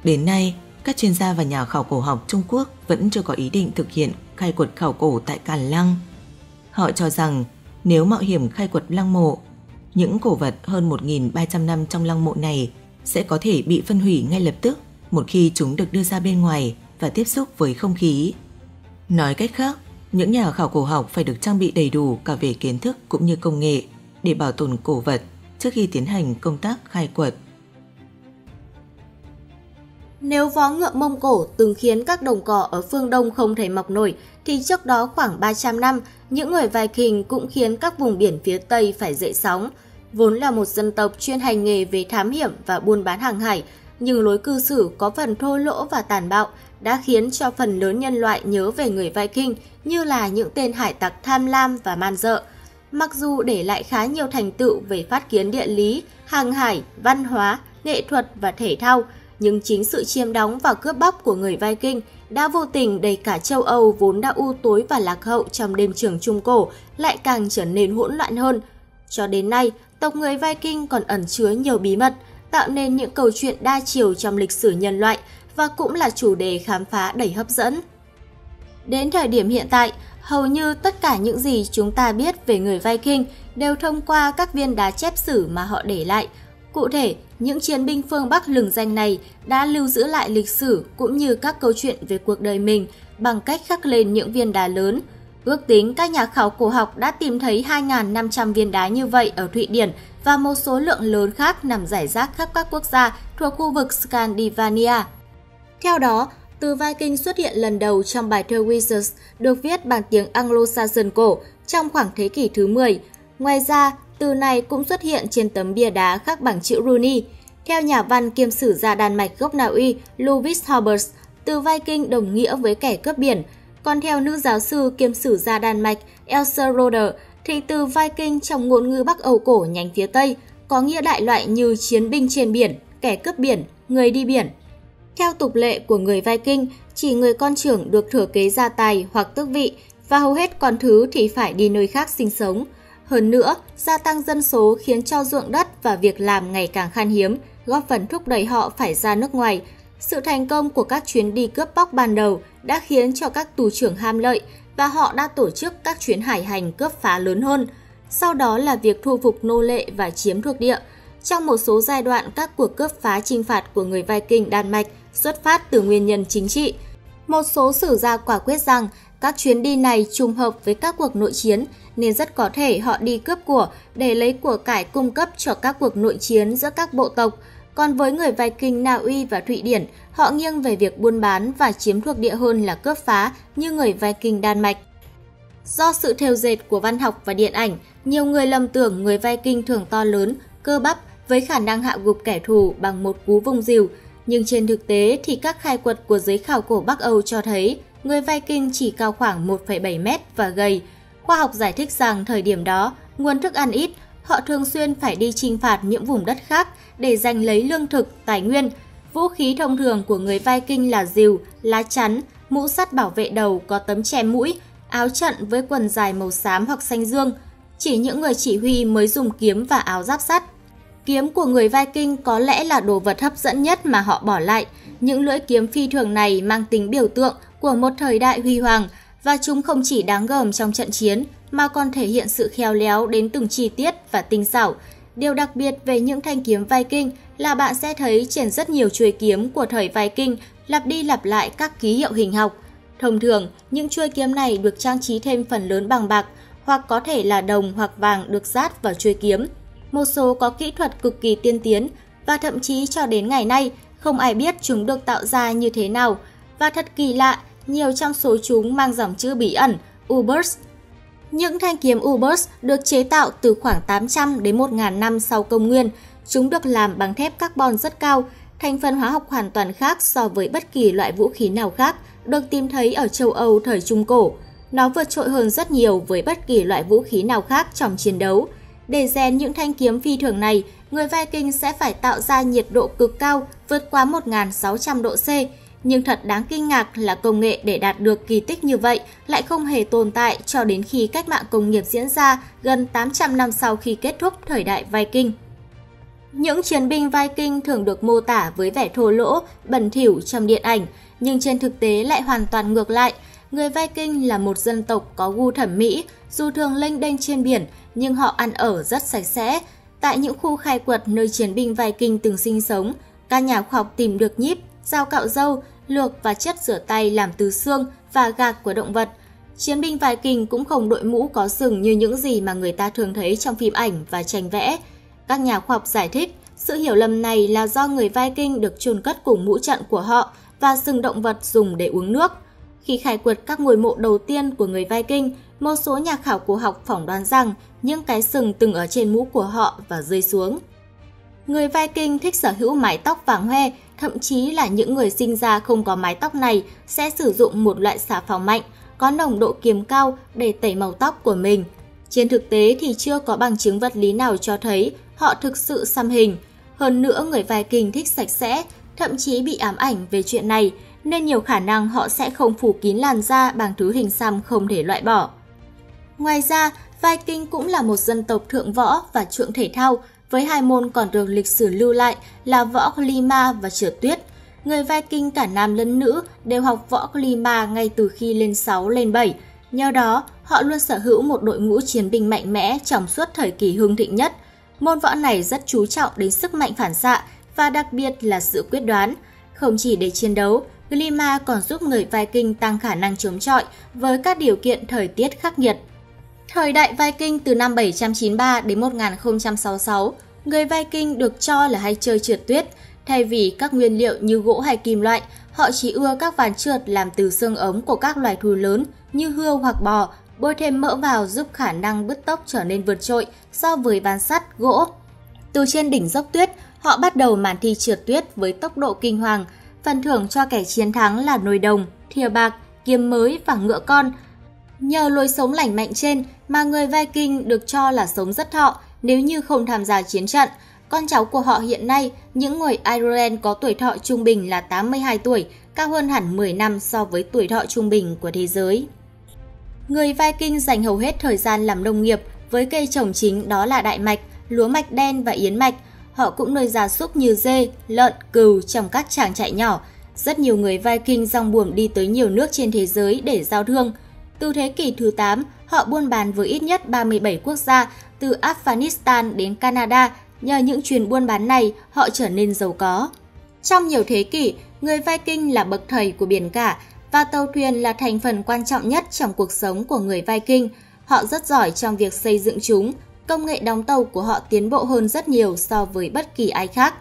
Đến nay, các chuyên gia và nhà khảo cổ học Trung Quốc vẫn chưa có ý định thực hiện khai quật khảo cổ tại Càn Lăng. Họ cho rằng nếu mạo hiểm khai quật lăng mộ, những cổ vật hơn 1.300 năm trong lăng mộ này sẽ có thể bị phân hủy ngay lập tức một khi chúng được đưa ra bên ngoài và tiếp xúc với không khí. Nói cách khác, những nhà khảo cổ học phải được trang bị đầy đủ cả về kiến thức cũng như công nghệ để bảo tồn cổ vật trước khi tiến hành công tác khai quật. Nếu vó ngựa Mông Cổ từng khiến các đồng cỏ ở phương Đông không thể mọc nổi, thì trước đó khoảng 300 năm, những người Viking cũng khiến các vùng biển phía Tây phải dậy sóng. Vốn là một dân tộc chuyên hành nghề về thám hiểm và buôn bán hàng hải, nhưng lối cư xử có phần thô lỗ và tàn bạo đã khiến cho phần lớn nhân loại nhớ về người Viking như là những tên hải tặc tham lam và man dợ. Mặc dù để lại khá nhiều thành tựu về phát kiến địa lý, hàng hải, văn hóa, nghệ thuật và thể thao, nhưng chính sự chiêm đóng và cướp bóc của người Viking đã vô tình đẩy cả châu Âu vốn đã u tối và lạc hậu trong đêm trường Trung Cổ lại càng trở nên hỗn loạn hơn. Cho đến nay, tộc người Viking còn ẩn chứa nhiều bí mật, tạo nên những câu chuyện đa chiều trong lịch sử nhân loại và cũng là chủ đề khám phá đầy hấp dẫn. Đến thời điểm hiện tại, hầu như tất cả những gì chúng ta biết về người Viking đều thông qua các viên đá chép sử mà họ để lại. Cụ thể, những chiến binh phương Bắc lừng danh này đã lưu giữ lại lịch sử cũng như các câu chuyện về cuộc đời mình bằng cách khắc lên những viên đá lớn. Ước tính các nhà khảo cổ học đã tìm thấy 2.500 viên đá như vậy ở Thụy Điển và một số lượng lớn khác nằm rải rác khắp các quốc gia thuộc khu vực Scandinavia. Theo đó, từ Viking xuất hiện lần đầu trong bài thơ Wizards được viết bằng tiếng Anglo-Saxon cổ trong khoảng thế kỷ thứ 10. Ngoài ra, từ này cũng xuất hiện trên tấm bia đá khắc bằng chữ Runi. Theo nhà văn kiêm sử gia Đan Mạch gốc Na Uy Louis Hobbes, từ Viking đồng nghĩa với kẻ cướp biển. Còn theo nữ giáo sư kiêm sử gia Đan Mạch Elsa Roder, thì từ Viking trong ngôn ngữ Bắc Âu cổ nhánh phía Tây có nghĩa đại loại như chiến binh trên biển, kẻ cướp biển, người đi biển. Theo tục lệ của người Viking, chỉ người con trưởng được thừa kế gia tài hoặc tước vị và hầu hết con thứ thì phải đi nơi khác sinh sống. Hơn nữa, gia tăng dân số khiến cho ruộng đất và việc làm ngày càng khan hiếm, góp phần thúc đẩy họ phải ra nước ngoài. Sự thành công của các chuyến đi cướp bóc ban đầu đã khiến cho các tù trưởng ham lợi và họ đã tổ chức các chuyến hải hành cướp phá lớn hơn. Sau đó là việc thu phục nô lệ và chiếm thuộc địa. Trong một số giai đoạn, các cuộc cướp phá chinh phạt của người Viking Đan Mạch xuất phát từ nguyên nhân chính trị. Một số sử gia quả quyết rằng các chuyến đi này trùng hợp với các cuộc nội chiến nên rất có thể họ đi cướp của để lấy của cải cung cấp cho các cuộc nội chiến giữa các bộ tộc. Còn với người Viking Na Uy và Thụy Điển, họ nghiêng về việc buôn bán và chiếm thuộc địa hơn là cướp phá như người Viking Đan Mạch. Do sự thêu dệt của văn học và điện ảnh, nhiều người lầm tưởng người Viking thường to lớn, cơ bắp với khả năng hạ gục kẻ thù bằng một cú vung dìu. Nhưng trên thực tế thì các khai quật của giới khảo cổ Bắc Âu cho thấy người Viking chỉ cao khoảng 1,7 mét và gầy. Khoa học giải thích rằng thời điểm đó, nguồn thức ăn ít, họ thường xuyên phải đi chinh phạt những vùng đất khác để giành lấy lương thực, tài nguyên. Vũ khí thông thường của người Viking là rìu, lá chắn, mũ sắt bảo vệ đầu có tấm che mũi, áo trận với quần dài màu xám hoặc xanh dương. Chỉ những người chỉ huy mới dùng kiếm và áo giáp sắt. Kiếm của người Viking có lẽ là đồ vật hấp dẫn nhất mà họ bỏ lại. Những lưỡi kiếm phi thường này mang tính biểu tượng của một thời đại huy hoàng và chúng không chỉ đáng gờm trong trận chiến mà còn thể hiện sự khéo léo đến từng chi tiết và tinh xảo. Điều đặc biệt về những thanh kiếm Viking là bạn sẽ thấy trên rất nhiều chuôi kiếm của thời Viking lặp đi lặp lại các ký hiệu hình học. Thông thường, những chuôi kiếm này được trang trí thêm phần lớn bằng bạc, hoặc có thể là đồng hoặc vàng được rát vào chuôi kiếm. Một số có kỹ thuật cực kỳ tiên tiến và thậm chí cho đến ngày nay không ai biết chúng được tạo ra như thế nào. Và thật kỳ lạ, nhiều trong số chúng mang dòng chữ bí ẩn Ubers. Những thanh kiếm Ubers được chế tạo từ khoảng 800 đến 1.000 năm sau công nguyên. Chúng được làm bằng thép carbon rất cao, thành phần hóa học hoàn toàn khác so với bất kỳ loại vũ khí nào khác được tìm thấy ở châu Âu thời Trung Cổ. Nó vượt trội hơn rất nhiều với bất kỳ loại vũ khí nào khác trong chiến đấu. Để rèn những thanh kiếm phi thường này, người Viking sẽ phải tạo ra nhiệt độ cực cao vượt quá 1.600 độ C. Nhưng thật đáng kinh ngạc là công nghệ để đạt được kỳ tích như vậy lại không hề tồn tại cho đến khi cách mạng công nghiệp diễn ra gần 800 năm sau khi kết thúc thời đại Viking. Những chiến binh Viking thường được mô tả với vẻ thô lỗ, bẩn thỉu trong điện ảnh, nhưng trên thực tế lại hoàn toàn ngược lại. Người Viking là một dân tộc có gu thẩm mỹ, dù thường lênh đênh trên biển, nhưng họ ăn ở rất sạch sẽ. Tại những khu khai quật nơi chiến binh Viking từng sinh sống, các nhà khoa học tìm được nhíp, dao cạo râu, lược và chất rửa tay làm từ xương và gạc của động vật. Chiến binh Viking cũng không đội mũ có sừng như những gì mà người ta thường thấy trong phim ảnh và tranh vẽ. Các nhà khoa học giải thích, sự hiểu lầm này là do người Viking được chôn cất cùng mũ trận của họ và sừng động vật dùng để uống nước. Khi khai quật các ngôi mộ đầu tiên của người Viking, một số nhà khảo cổ học phỏng đoán rằng những cái sừng từng ở trên mũ của họ và rơi xuống. Người Viking thích sở hữu mái tóc vàng hoe, thậm chí là những người sinh ra không có mái tóc này sẽ sử dụng một loại xà phòng mạnh, có nồng độ kiềm cao để tẩy màu tóc của mình. Trên thực tế thì chưa có bằng chứng vật lý nào cho thấy họ thực sự xăm hình. Hơn nữa người Viking thích sạch sẽ, thậm chí bị ám ảnh về chuyện này, nên nhiều khả năng họ sẽ không phủ kín làn da bằng thứ hình xăm không thể loại bỏ. Ngoài ra, Viking cũng là một dân tộc thượng võ và chuộng thể thao, với hai môn còn được lịch sử lưu lại là võ Klima và trượt tuyết. Người Viking cả nam lẫn nữ đều học võ Klima ngay từ khi lên 6 lên 7. Nhờ đó, họ luôn sở hữu một đội ngũ chiến binh mạnh mẽ trong suốt thời kỳ hưng thịnh nhất. Môn võ này rất chú trọng đến sức mạnh phản xạ và đặc biệt là sự quyết đoán. Không chỉ để chiến đấu, Glima còn giúp người Viking tăng khả năng chống chọi với các điều kiện thời tiết khắc nghiệt. Thời đại Viking từ năm 793 đến 1066, người Viking được cho là hay chơi trượt tuyết. Thay vì các nguyên liệu như gỗ hay kim loại, họ chỉ ưa các ván trượt làm từ xương ống của các loài thú lớn như hươu hoặc bò, bôi thêm mỡ vào giúp khả năng bứt tốc trở nên vượt trội so với ván sắt, gỗ. Từ trên đỉnh dốc tuyết, họ bắt đầu màn thi trượt tuyết với tốc độ kinh hoàng. Phần thưởng cho kẻ chiến thắng là nồi đồng, thìa bạc, kiếm mới và ngựa con – Nhờ lối sống lành mạnh trên mà người Viking được cho là sống rất thọ nếu như không tham gia chiến trận. Con cháu của họ hiện nay, những người Ireland có tuổi thọ trung bình là 82 tuổi, cao hơn hẳn 10 năm so với tuổi thọ trung bình của thế giới. Người Viking dành hầu hết thời gian làm nông nghiệp với cây trồng chính đó là đại mạch, lúa mạch đen và yến mạch. Họ cũng nuôi gia súc như dê, lợn, cừu trong các trang trại nhỏ. Rất nhiều người Viking dòng buồm đi tới nhiều nước trên thế giới để giao thương – từ thế kỷ thứ 8, họ buôn bán với ít nhất 37 quốc gia, từ Afghanistan đến Canada. Nhờ những chuyến buôn bán này, họ trở nên giàu có. Trong nhiều thế kỷ, người Viking là bậc thầy của biển cả và tàu thuyền là thành phần quan trọng nhất trong cuộc sống của người Viking. Họ rất giỏi trong việc xây dựng chúng, công nghệ đóng tàu của họ tiến bộ hơn rất nhiều so với bất kỳ ai khác.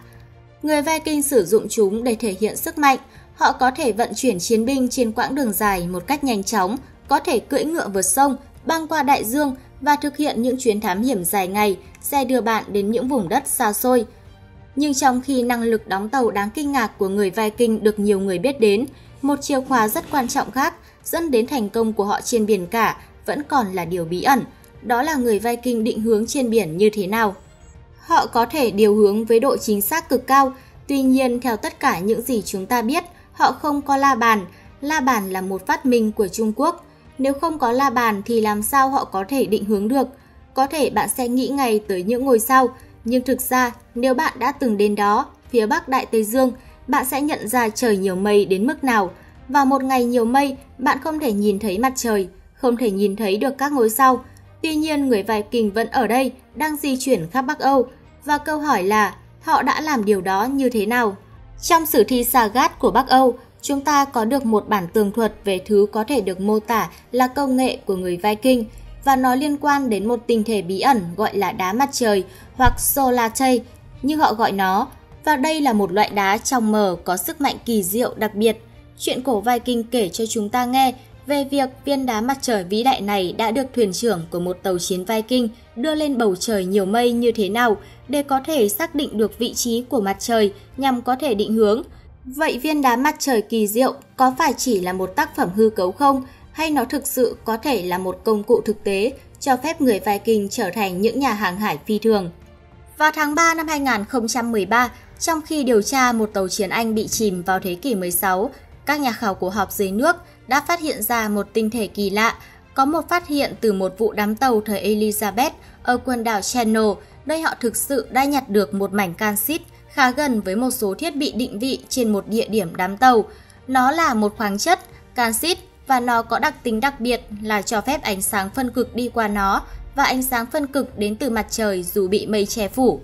Người Viking sử dụng chúng để thể hiện sức mạnh, họ có thể vận chuyển chiến binh trên quãng đường dài một cách nhanh chóng, có thể cưỡi ngựa vượt sông, băng qua đại dương và thực hiện những chuyến thám hiểm dài ngày, sẽ đưa bạn đến những vùng đất xa xôi. Nhưng trong khi năng lực đóng tàu đáng kinh ngạc của người Viking được nhiều người biết đến, một chìa khóa rất quan trọng khác dẫn đến thành công của họ trên biển cả vẫn còn là điều bí ẩn. Đó là người Viking định hướng trên biển như thế nào. Họ có thể điều hướng với độ chính xác cực cao, tuy nhiên theo tất cả những gì chúng ta biết, họ không có la bàn. La bàn là một phát minh của Trung Quốc. Nếu không có la bàn thì làm sao họ có thể định hướng được? Có thể bạn sẽ nghĩ ngay tới những ngôi sao, nhưng thực ra nếu bạn đã từng đến đó, phía Bắc Đại Tây Dương, bạn sẽ nhận ra trời nhiều mây đến mức nào. Vào một ngày nhiều mây, bạn không thể nhìn thấy mặt trời, không thể nhìn thấy được các ngôi sao. Tuy nhiên, người Viking vẫn ở đây, đang di chuyển khắp Bắc Âu. Và câu hỏi là, họ đã làm điều đó như thế nào? Trong sử thi Sagat của Bắc Âu, chúng ta có được một bản tường thuật về thứ có thể được mô tả là công nghệ của người Viking, và nó liên quan đến một tinh thể bí ẩn gọi là đá mặt trời hoặc Solatei như họ gọi nó. Và đây là một loại đá trong mờ có sức mạnh kỳ diệu đặc biệt. Chuyện cổ Viking kể cho chúng ta nghe về việc viên đá mặt trời vĩ đại này đã được thuyền trưởng của một tàu chiến Viking đưa lên bầu trời nhiều mây như thế nào để có thể xác định được vị trí của mặt trời nhằm có thể định hướng. Vậy viên đá mặt trời kỳ diệu có phải chỉ là một tác phẩm hư cấu không? Hay nó thực sự có thể là một công cụ thực tế cho phép người Viking trở thành những nhà hàng hải phi thường? Vào tháng 3 năm 2013, trong khi điều tra một tàu chiến Anh bị chìm vào thế kỷ 16, các nhà khảo cổ học dưới nước đã phát hiện ra một tinh thể kỳ lạ, có một phát hiện từ một vụ đám tàu thời Elizabeth ở quần đảo Channel, nơi họ thực sự đã nhặt được một mảnh canxit khá gần với một số thiết bị định vị trên một địa điểm đám tàu. Nó là một khoáng chất, canxit và nó có đặc tính đặc biệt là cho phép ánh sáng phân cực đi qua nó và ánh sáng phân cực đến từ mặt trời dù bị mây che phủ.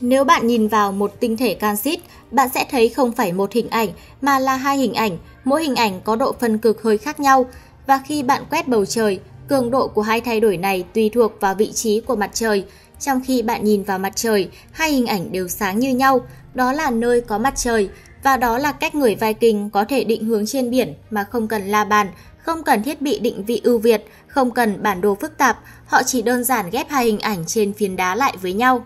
Nếu bạn nhìn vào một tinh thể canxit, bạn sẽ thấy không phải một hình ảnh mà là hai hình ảnh, mỗi hình ảnh có độ phân cực hơi khác nhau và khi bạn quét bầu trời, cường độ của hai thay đổi này tùy thuộc vào vị trí của mặt trời. Trong khi bạn nhìn vào mặt trời, hai hình ảnh đều sáng như nhau, đó là nơi có mặt trời và đó là cách người Viking có thể định hướng trên biển mà không cần la bàn, không cần thiết bị định vị ưu việt, không cần bản đồ phức tạp, họ chỉ đơn giản ghép hai hình ảnh trên phiến đá lại với nhau.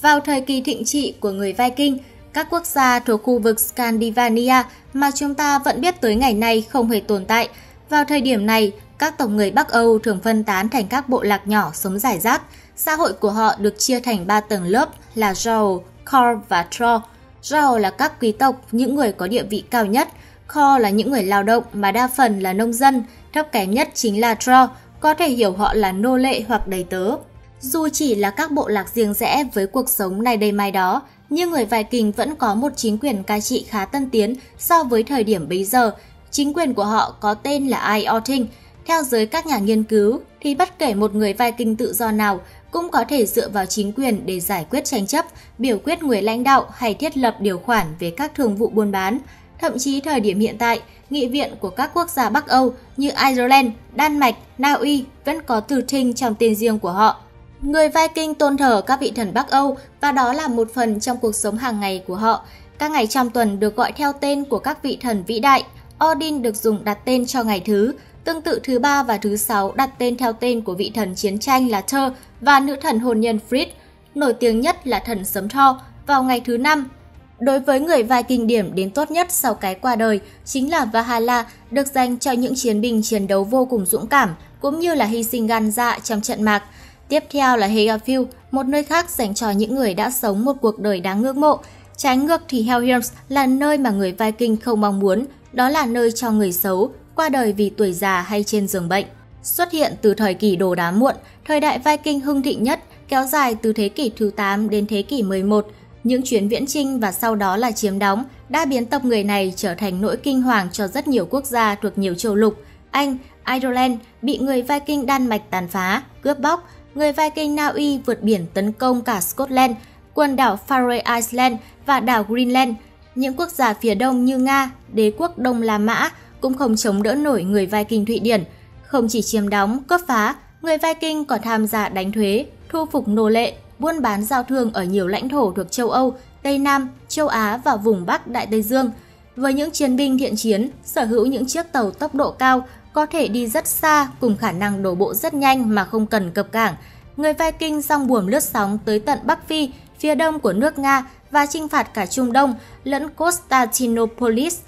Vào thời kỳ thịnh trị của người Viking, các quốc gia thuộc khu vực Scandinavia mà chúng ta vẫn biết tới ngày nay không hề tồn tại. Vào thời điểm này, các tộc người Bắc Âu thường phân tán thành các bộ lạc nhỏ sống rải rác. Xã hội của họ được chia thành 3 tầng lớp là Zhao, Kor và Tro. Zhao là các quý tộc, những người có địa vị cao nhất. Kor là những người lao động mà đa phần là nông dân. Thấp kém nhất chính là tro. có thể hiểu họ là nô lệ hoặc đầy tớ. Dù chỉ là các bộ lạc riêng rẽ với cuộc sống này đây mai đó, nhưng người Viking vẫn có một chính quyền cai trị khá tân tiến so với thời điểm bấy giờ. Chính quyền của họ có tên là Iorting. Theo giới các nhà nghiên cứu, thì bất kể một người Viking tự do nào cũng có thể dựa vào chính quyền để giải quyết tranh chấp, biểu quyết người lãnh đạo hay thiết lập điều khoản về các thường vụ buôn bán. Thậm chí thời điểm hiện tại, nghị viện của các quốc gia Bắc Âu như Ireland, Đan Mạch, Na Uy vẫn có từ thinh trong tên riêng của họ. Người Viking tôn thờ các vị thần Bắc Âu và đó là một phần trong cuộc sống hàng ngày của họ. Các ngày trong tuần được gọi theo tên của các vị thần vĩ đại. Odin được dùng đặt tên cho ngày thứ, tương tự thứ ba và thứ sáu đặt tên theo tên của vị thần chiến tranh là Thor và nữ thần hôn nhân Frid, Nổi tiếng nhất là thần sấm Thor vào ngày thứ năm. Đối với người Viking điểm đến tốt nhất sau cái qua đời chính là Valhalla được dành cho những chiến binh chiến đấu vô cùng dũng cảm cũng như là hy sinh gan dạ trong trận mạc. Tiếp theo là Hegafield, một nơi khác dành cho những người đã sống một cuộc đời đáng ngưỡng mộ. Trái ngược thì Helheim là nơi mà người Viking không mong muốn, đó là nơi cho người xấu, qua đời vì tuổi già hay trên giường bệnh. Xuất hiện từ thời kỳ đồ đá muộn, thời đại Viking hưng thịnh nhất, kéo dài từ thế kỷ thứ 8 đến thế kỷ 11. Những chuyến viễn trinh và sau đó là chiếm đóng đã biến tộc người này trở thành nỗi kinh hoàng cho rất nhiều quốc gia thuộc nhiều châu lục. Anh, Ireland bị người Viking Đan Mạch tàn phá, cướp bóc, người Viking Na Uy vượt biển tấn công cả Scotland, quần đảo Faroe Island và đảo Greenland. Những quốc gia phía đông như Nga, đế quốc Đông La Mã cũng không chống đỡ nổi người Viking Thụy Điển. Không chỉ chiếm đóng, cướp phá, người Viking còn tham gia đánh thuế, thu phục nô lệ, buôn bán giao thương ở nhiều lãnh thổ thuộc châu Âu, Tây Nam, châu Á và vùng Bắc Đại Tây Dương. Với những chiến binh thiện chiến, sở hữu những chiếc tàu tốc độ cao, có thể đi rất xa cùng khả năng đổ bộ rất nhanh mà không cần cập cảng. Người Viking song buồm lướt sóng tới tận Bắc Phi, phía đông của nước Nga và chinh phạt cả Trung Đông lẫn Constantinopolis.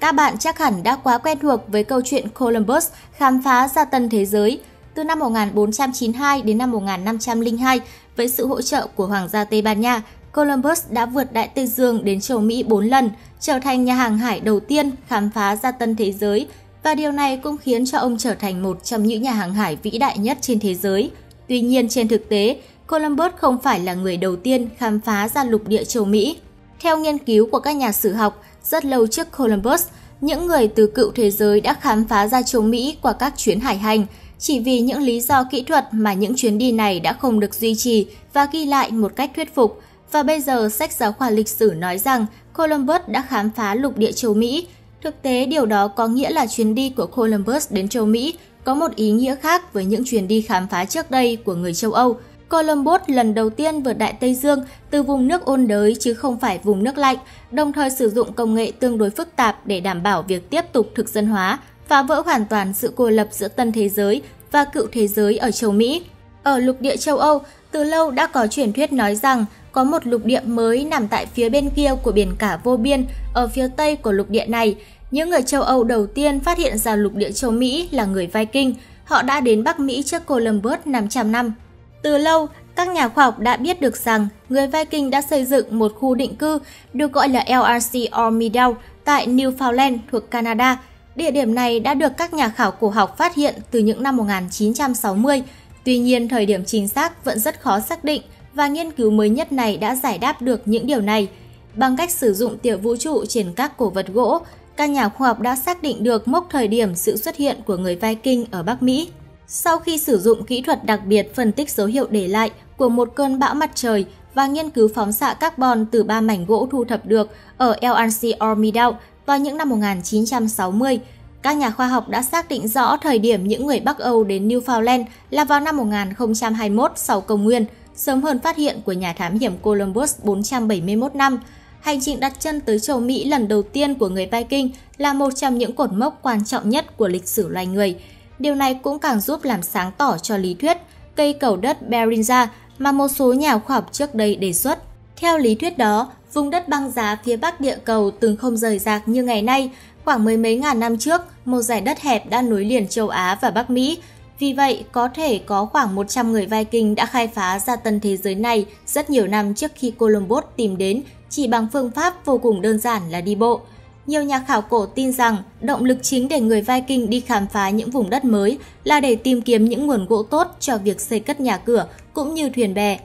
Các bạn chắc hẳn đã quá quen thuộc với câu chuyện Columbus khám phá ra tân thế giới. Từ năm 1492 đến năm 1502, với sự hỗ trợ của Hoàng gia Tây Ban Nha, Columbus đã vượt Đại Tây Dương đến châu Mỹ 4 lần, trở thành nhà hàng hải đầu tiên khám phá ra tân thế giới và điều này cũng khiến cho ông trở thành một trong những nhà hàng hải vĩ đại nhất trên thế giới. Tuy nhiên trên thực tế, Columbus không phải là người đầu tiên khám phá ra lục địa châu Mỹ. Theo nghiên cứu của các nhà sử học, rất lâu trước Columbus, những người từ cựu thế giới đã khám phá ra châu Mỹ qua các chuyến hải hành, chỉ vì những lý do kỹ thuật mà những chuyến đi này đã không được duy trì và ghi lại một cách thuyết phục. Và bây giờ sách giáo khoa lịch sử nói rằng Columbus đã khám phá lục địa châu Mỹ. Thực tế điều đó có nghĩa là chuyến đi của Columbus đến châu Mỹ có một ý nghĩa khác với những chuyến đi khám phá trước đây của người châu Âu. Columbus lần đầu tiên vượt Đại Tây Dương từ vùng nước ôn đới chứ không phải vùng nước lạnh, đồng thời sử dụng công nghệ tương đối phức tạp để đảm bảo việc tiếp tục thực dân hóa, phá vỡ hoàn toàn sự cô lập giữa tân thế giới và cựu thế giới ở châu Mỹ. Ở lục địa châu Âu, từ lâu đã có truyền thuyết nói rằng có một lục địa mới nằm tại phía bên kia của biển cả vô biên ở phía tây của lục địa này. Những người châu Âu đầu tiên phát hiện ra lục địa châu Mỹ là người Viking. Họ đã đến Bắc Mỹ trước Columbus 500 năm. Từ lâu, các nhà khoa học đã biết được rằng người Viking đã xây dựng một khu định cư được gọi là LRC Ormidale tại Newfoundland thuộc Canada. Địa điểm này đã được các nhà khảo cổ học phát hiện từ những năm 1960. Tuy nhiên, thời điểm chính xác vẫn rất khó xác định và nghiên cứu mới nhất này đã giải đáp được những điều này. Bằng cách sử dụng tiểu vũ trụ trên các cổ vật gỗ, các nhà khoa học đã xác định được mốc thời điểm sự xuất hiện của người Viking ở Bắc Mỹ. Sau khi sử dụng kỹ thuật đặc biệt phân tích dấu hiệu để lại của một cơn bão mặt trời và nghiên cứu phóng xạ carbon từ ba mảnh gỗ thu thập được ở LNC Ormidau vào những năm 1960, các nhà khoa học đã xác định rõ thời điểm những người Bắc Âu đến Newfoundland là vào năm 1021 sau công nguyên, sớm hơn phát hiện của nhà thám hiểm Columbus 471 năm. Hành trình đặt chân tới châu Mỹ lần đầu tiên của người Viking là một trong những cột mốc quan trọng nhất của lịch sử loài người. Điều này cũng càng giúp làm sáng tỏ cho lý thuyết cây cầu đất Beringia mà một số nhà khoa học trước đây đề xuất. Theo lý thuyết đó, vùng đất băng giá phía bắc địa cầu từng không rời rạc như ngày nay, khoảng mười mấy ngàn năm trước, một giải đất hẹp đã nối liền châu Á và Bắc Mỹ. Vì vậy, có thể có khoảng 100 người Viking đã khai phá ra tân thế giới này rất nhiều năm trước khi Columbus tìm đến chỉ bằng phương pháp vô cùng đơn giản là đi bộ. Nhiều nhà khảo cổ tin rằng động lực chính để người Viking đi khám phá những vùng đất mới là để tìm kiếm những nguồn gỗ tốt cho việc xây cất nhà cửa cũng như thuyền bè.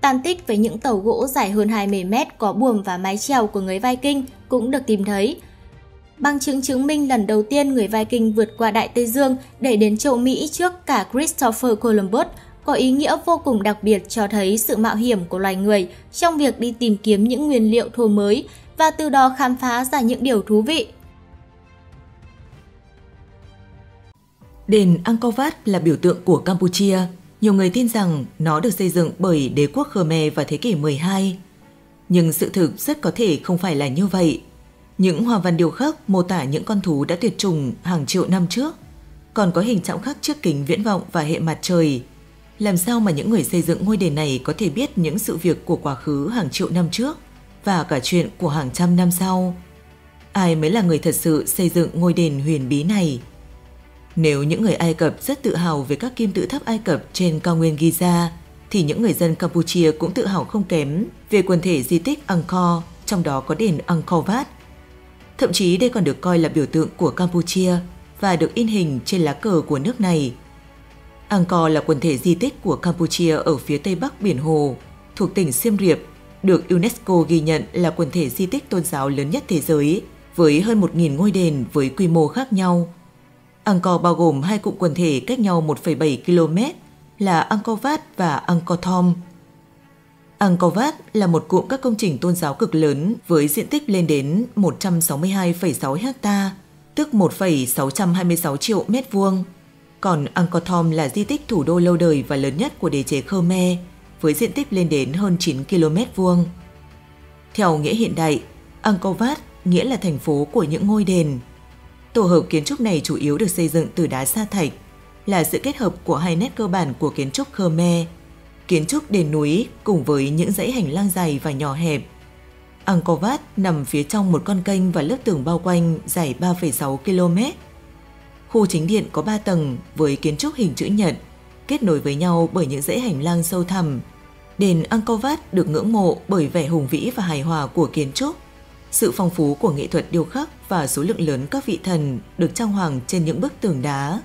Tàn tích về những tàu gỗ dài hơn 20 mét có buồm và mái chèo của người Viking cũng được tìm thấy. Bằng chứng chứng minh lần đầu tiên người Viking vượt qua Đại Tây Dương để đến châu Mỹ trước cả Christopher Columbus có ý nghĩa vô cùng đặc biệt cho thấy sự mạo hiểm của loài người trong việc đi tìm kiếm những nguyên liệu thô mới và từ đó khám phá ra những điều thú vị. Đền Angkor Wat là biểu tượng của Campuchia. Nhiều người tin rằng nó được xây dựng bởi đế quốc Khmer vào thế kỷ 12. Nhưng sự thực rất có thể không phải là như vậy. Những hòa văn điêu khắc mô tả những con thú đã tuyệt chủng hàng triệu năm trước, còn có hình trọng khắc trước kính viễn vọng và hệ mặt trời. Làm sao mà những người xây dựng ngôi đền này có thể biết những sự việc của quá khứ hàng triệu năm trước? Và cả chuyện của hàng trăm năm sau. Ai mới là người thật sự xây dựng ngôi đền huyền bí này? Nếu những người Ai Cập rất tự hào về các kim tự tháp Ai Cập trên cao nguyên Giza, thì những người dân Campuchia cũng tự hào không kém về quần thể di tích Angkor, trong đó có đền Angkor Wat. Thậm chí đây còn được coi là biểu tượng của Campuchia và được in hình trên lá cờ của nước này. Angkor là quần thể di tích của Campuchia ở phía tây bắc biển Hồ, thuộc tỉnh Siem Reap được UNESCO ghi nhận là quần thể di tích tôn giáo lớn nhất thế giới, với hơn 1.000 ngôi đền với quy mô khác nhau. Angkor bao gồm hai cụm quần thể cách nhau 1,7 km là Angkor Wat và Angkor Thom. Angkor Wat là một cụm các công trình tôn giáo cực lớn với diện tích lên đến 162,6 ha, tức 1,626 triệu mét vuông. Còn Angkor Thom là di tích thủ đô lâu đời và lớn nhất của đế chế Khmer, với diện tích lên đến hơn 9 km vuông. Theo nghĩa hiện đại, Angkor Wat nghĩa là thành phố của những ngôi đền. Tổ hợp kiến trúc này chủ yếu được xây dựng từ đá sa thạch, là sự kết hợp của hai nét cơ bản của kiến trúc Khmer, kiến trúc đền núi cùng với những dãy hành lang dài và nhỏ hẹp. Angkor Wat nằm phía trong một con kênh và lớp tường bao quanh dài 3,6 km. Khu chính điện có 3 tầng với kiến trúc hình chữ nhật, kết nối với nhau bởi những dãy hành lang sâu thẳm. Đền Angkor Wat được ngưỡng mộ bởi vẻ hùng vĩ và hài hòa của kiến trúc, sự phong phú của nghệ thuật điêu khắc và số lượng lớn các vị thần được trang hoàng trên những bức tường đá.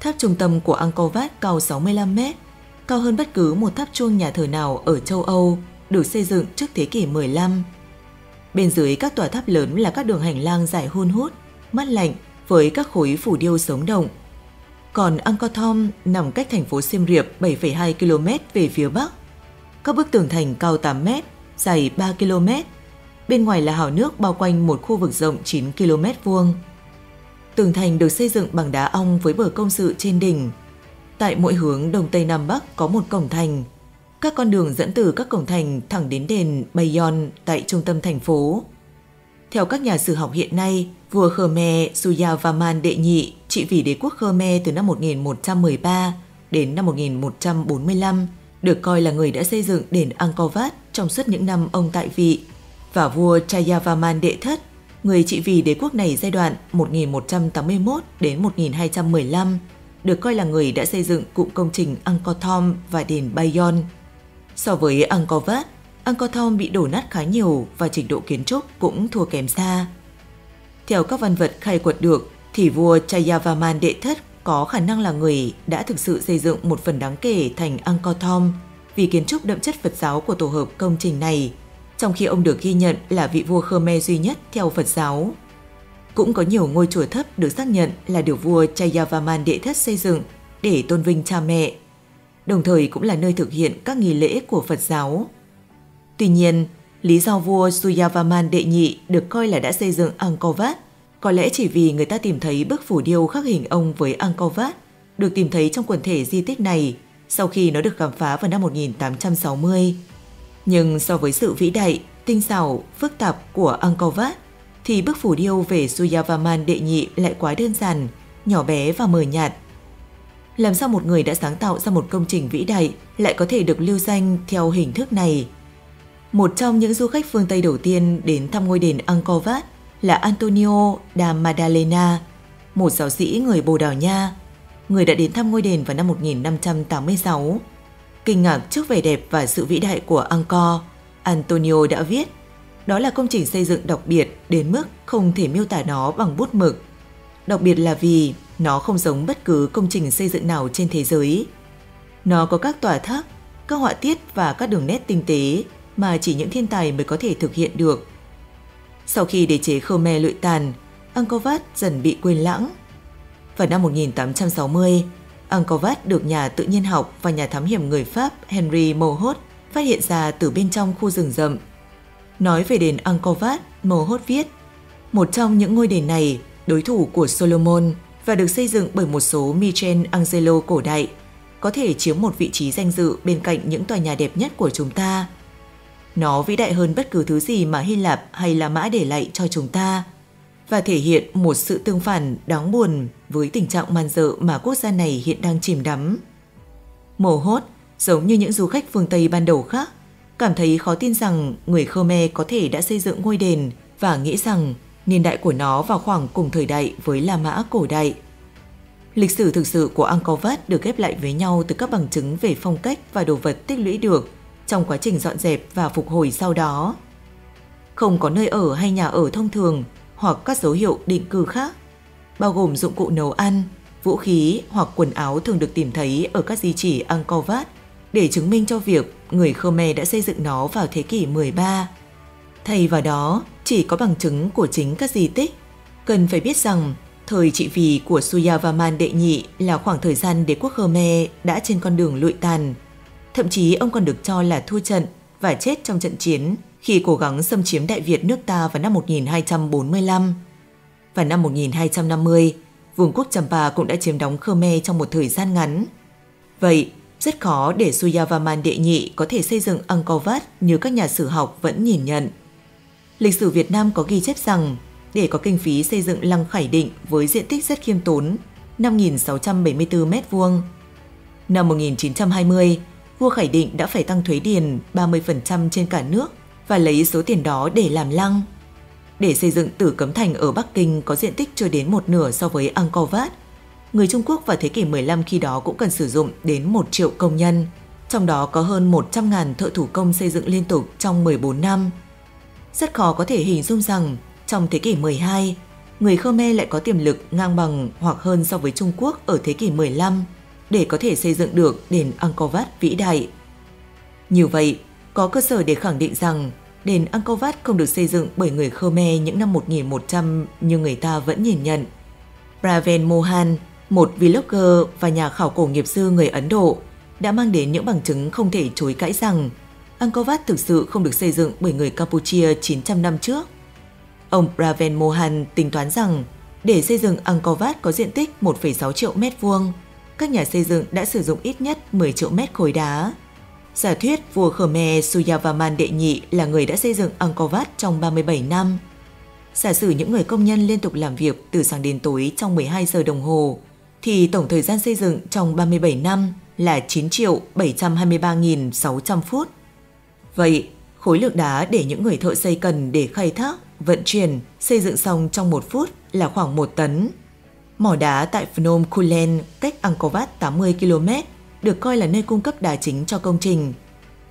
Tháp trung tâm của Angkor Wat cao 65 mét, cao hơn bất cứ một tháp chuông nhà thờ nào ở châu Âu, được xây dựng trước thế kỷ 15. Bên dưới các tòa tháp lớn là các đường hành lang dài hun hút, mát lạnh với các khối phủ điêu sống động. Còn Angkor Thom nằm cách thành phố Siem Reap 7,2 km về phía bắc. Các bức tường thành cao 8 m, dài 3 km. Bên ngoài là hào nước bao quanh một khu vực rộng 9 km vuông. Tường thành được xây dựng bằng đá ong với bờ công sự trên đỉnh. Tại mỗi hướng đông tây nam bắc có một cổng thành. Các con đường dẫn từ các cổng thành thẳng đến đền Bayon tại trung tâm thành phố. Theo các nhà sử học hiện nay, vua Khmer Suyavaman đệ nhị trị vì đế quốc Khmer từ năm 1113 đến năm 1145, được coi là người đã xây dựng đền Angkor Wat trong suốt những năm ông tại vị, và vua Chayavaman đệ thất, người trị vì đế quốc này giai đoạn 1181 đến 1215, được coi là người đã xây dựng cụm công trình Angkor Thom và đền Bayon. So với Angkor Wat, Angkor Thom bị đổ nát khá nhiều và trình độ kiến trúc cũng thua kém xa. Theo các văn vật khai quật được, thì vua Chayavaman đệ thất có khả năng là người đã thực sự xây dựng một phần đáng kể thành Angkor Thom vì kiến trúc đậm chất Phật giáo của tổ hợp công trình này, trong khi ông được ghi nhận là vị vua Khmer duy nhất theo Phật giáo. Cũng có nhiều ngôi chùa thấp được xác nhận là được vua Chayavaman đệ thất xây dựng để tôn vinh cha mẹ, đồng thời cũng là nơi thực hiện các nghi lễ của Phật giáo. Tuy nhiên, lý do vua Suyavaman đệ nhị được coi là đã xây dựng Angkor Wat có lẽ chỉ vì người ta tìm thấy bức phủ điêu khắc hình ông với Angkor Wat được tìm thấy trong quần thể di tích này sau khi nó được khám phá vào năm 1860. Nhưng so với sự vĩ đại, tinh xảo, phức tạp của Angkor Wat, thì bức phủ điêu về Suyavaman đệ nhị lại quá đơn giản, nhỏ bé và mờ nhạt. Làm sao một người đã sáng tạo ra một công trình vĩ đại lại có thể được lưu danh theo hình thức này? Một trong những du khách phương Tây đầu tiên đến thăm ngôi đền Angkor Wat là Antonio da Maddalena, một giáo sĩ người Bồ Đào Nha, người đã đến thăm ngôi đền vào năm 1586. Kinh ngạc trước vẻ đẹp và sự vĩ đại của Angkor, Antonio đã viết, đó là công trình xây dựng đặc biệt đến mức không thể miêu tả nó bằng bút mực. Đặc biệt là vì nó không giống bất cứ công trình xây dựng nào trên thế giới. Nó có các tòa tháp, các họa tiết và các đường nét tinh tế mà chỉ những thiên tài mới có thể thực hiện được. Sau khi đế chế Khmer lụi tàn, Angkor Wat dần bị quên lãng. Vào năm 1860, Angkor Wat được nhà tự nhiên học và nhà thám hiểm người Pháp Henry Mohot phát hiện ra từ bên trong khu rừng rậm. Nói về đền Angkor Wat, Mohot viết, một trong những ngôi đền này, đối thủ của Solomon và được xây dựng bởi một số Michelangelo cổ đại, có thể chiếm một vị trí danh dự bên cạnh những tòa nhà đẹp nhất của chúng ta. Nó vĩ đại hơn bất cứ thứ gì mà Hy Lạp hay La Mã để lại cho chúng ta và thể hiện một sự tương phản đáng buồn với tình trạng man dợ mà quốc gia này hiện đang chìm đắm. Mồ hốt, giống như những du khách phương Tây ban đầu khác, cảm thấy khó tin rằng người Khmer có thể đã xây dựng ngôi đền và nghĩ rằng niên đại của nó vào khoảng cùng thời đại với La Mã cổ đại. Lịch sử thực sự của Angkor Wat được ghép lại với nhau từ các bằng chứng về phong cách và đồ vật tích lũy được trong quá trình dọn dẹp và phục hồi sau đó. Không có nơi ở hay nhà ở thông thường hoặc các dấu hiệu định cư khác, bao gồm dụng cụ nấu ăn, vũ khí hoặc quần áo thường được tìm thấy ở các di chỉ Angkor Wat để chứng minh cho việc người Khmer đã xây dựng nó vào thế kỷ 13. Thay vào đó, chỉ có bằng chứng của chính các di tích. Cần phải biết rằng Thời trị vì của Suyavaman đệ nhị là khoảng thời gian đế quốc Khmer đã trên con đường lụi tàn. Thậm chí ông còn được cho là thua trận và chết trong trận chiến khi cố gắng xâm chiếm Đại Việt nước ta vào năm 1245. Vào năm 1250, vương quốc Champa cũng đã chiếm đóng Khmer trong một thời gian ngắn. Vậy, rất khó để Suyavaman đệ nhị có thể xây dựng Angkor Wat như các nhà sử học vẫn nhìn nhận. Lịch sử Việt Nam có ghi chép rằng để có kinh phí xây dựng lăng Khải Định với diện tích rất khiêm tốn, 5.674 m2. Năm 1920, vua Khải Định đã phải tăng thuế điền 30% trên cả nước và lấy số tiền đó để làm lăng. Để xây dựng Tử Cấm Thành ở Bắc Kinh có diện tích chưa đến một nửa so với Angkor Wat, người Trung Quốc vào thế kỷ 15 khi đó cũng cần sử dụng đến 1 triệu công nhân, trong đó có hơn 100.000 thợ thủ công xây dựng liên tục trong 14 năm. Rất khó có thể hình dung rằng trong thế kỷ 12, người Khmer lại có tiềm lực ngang bằng hoặc hơn so với Trung Quốc ở thế kỷ 15 để có thể xây dựng được đền Angkor Wat vĩ đại. Như vậy, có cơ sở để khẳng định rằng đền Angkor Wat không được xây dựng bởi người Khmer những năm 1100 như người ta vẫn nhìn nhận. Praven Mohan, một vlogger và nhà khảo cổ nghiệp sư người Ấn Độ, đã mang đến những bằng chứng không thể chối cãi rằng Angkor Wat thực sự không được xây dựng bởi người Campuchia 900 năm trước. Ông Praven Mohan tính toán rằng để xây dựng Angkor Wat có diện tích 1,6 triệu mét vuông, các nhà xây dựng đã sử dụng ít nhất 10 triệu mét khối đá. Giả thuyết vua Khmer Suyavaman đệ nhị là người đã xây dựng Angkor Wat trong 37 năm. Giả sử những người công nhân liên tục làm việc từ sáng đến tối trong 12 giờ đồng hồ, thì tổng thời gian xây dựng trong 37 năm là 9 triệu 723.600 phút. Vậy, khối lượng đá để những người thợ xây cần để khai thác, vận chuyển, xây dựng xong trong một phút là khoảng 1 tấn. Mỏ đá tại Phnom Kulen cách Angkor Wat 80 km được coi là nơi cung cấp đá chính cho công trình.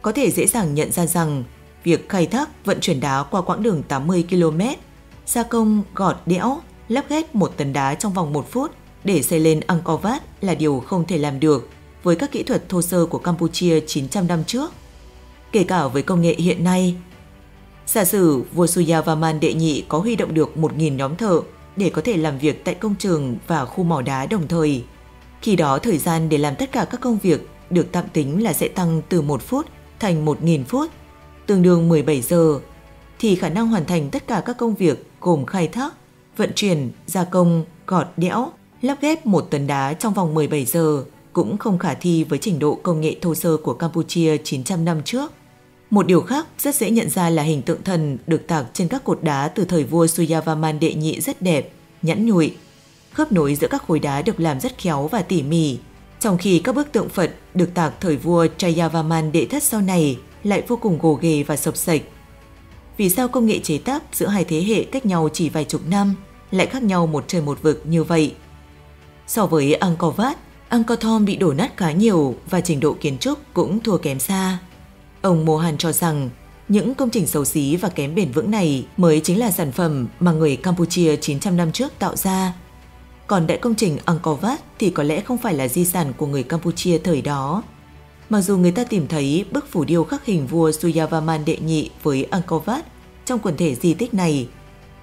Có thể dễ dàng nhận ra rằng việc khai thác vận chuyển đá qua quãng đường 80 km, gia công, gọt đẽo, lắp ghép một tấn đá trong vòng một phút để xây lên Angkor Wat là điều không thể làm được với các kỹ thuật thô sơ của Campuchia 900 năm trước. Kể cả với công nghệ hiện nay, giả sử vua Suyavaman đệ nhị có huy động được 1.000 nhóm thợ để có thể làm việc tại công trường và khu mỏ đá đồng thời. Khi đó thời gian để làm tất cả các công việc được tạm tính là sẽ tăng từ 1 phút thành 1.000 phút, tương đương 17 giờ, thì khả năng hoàn thành tất cả các công việc gồm khai thác, vận chuyển, gia công, gọt đẽo, lắp ghép một tấn đá trong vòng 17 giờ cũng không khả thi với trình độ công nghệ thô sơ của Campuchia 900 năm trước. Một điều khác rất dễ nhận ra là hình tượng thần được tạc trên các cột đá từ thời vua Suyavaman đệ nhị rất đẹp, nhẵn nhụi. Khớp nối giữa các khối đá được làm rất khéo và tỉ mỉ, trong khi các bức tượng Phật được tạc thời vua Chayavaman đệ thất sau này lại vô cùng gồ ghề và sập sạch. Vì sao công nghệ chế tác giữa hai thế hệ cách nhau chỉ vài chục năm lại khác nhau một trời một vực như vậy? So với Angkor Wat, Angkor Thom bị đổ nát khá nhiều và trình độ kiến trúc cũng thua kém xa. Ông Mohan cho rằng những công trình xấu xí và kém bền vững này mới chính là sản phẩm mà người Campuchia 900 năm trước tạo ra. Còn đại công trình Angkor Wat thì có lẽ không phải là di sản của người Campuchia thời đó. Mặc dù người ta tìm thấy bức phủ điêu khắc hình vua Suyavaman đệ nhị với Angkor Wat trong quần thể di tích này,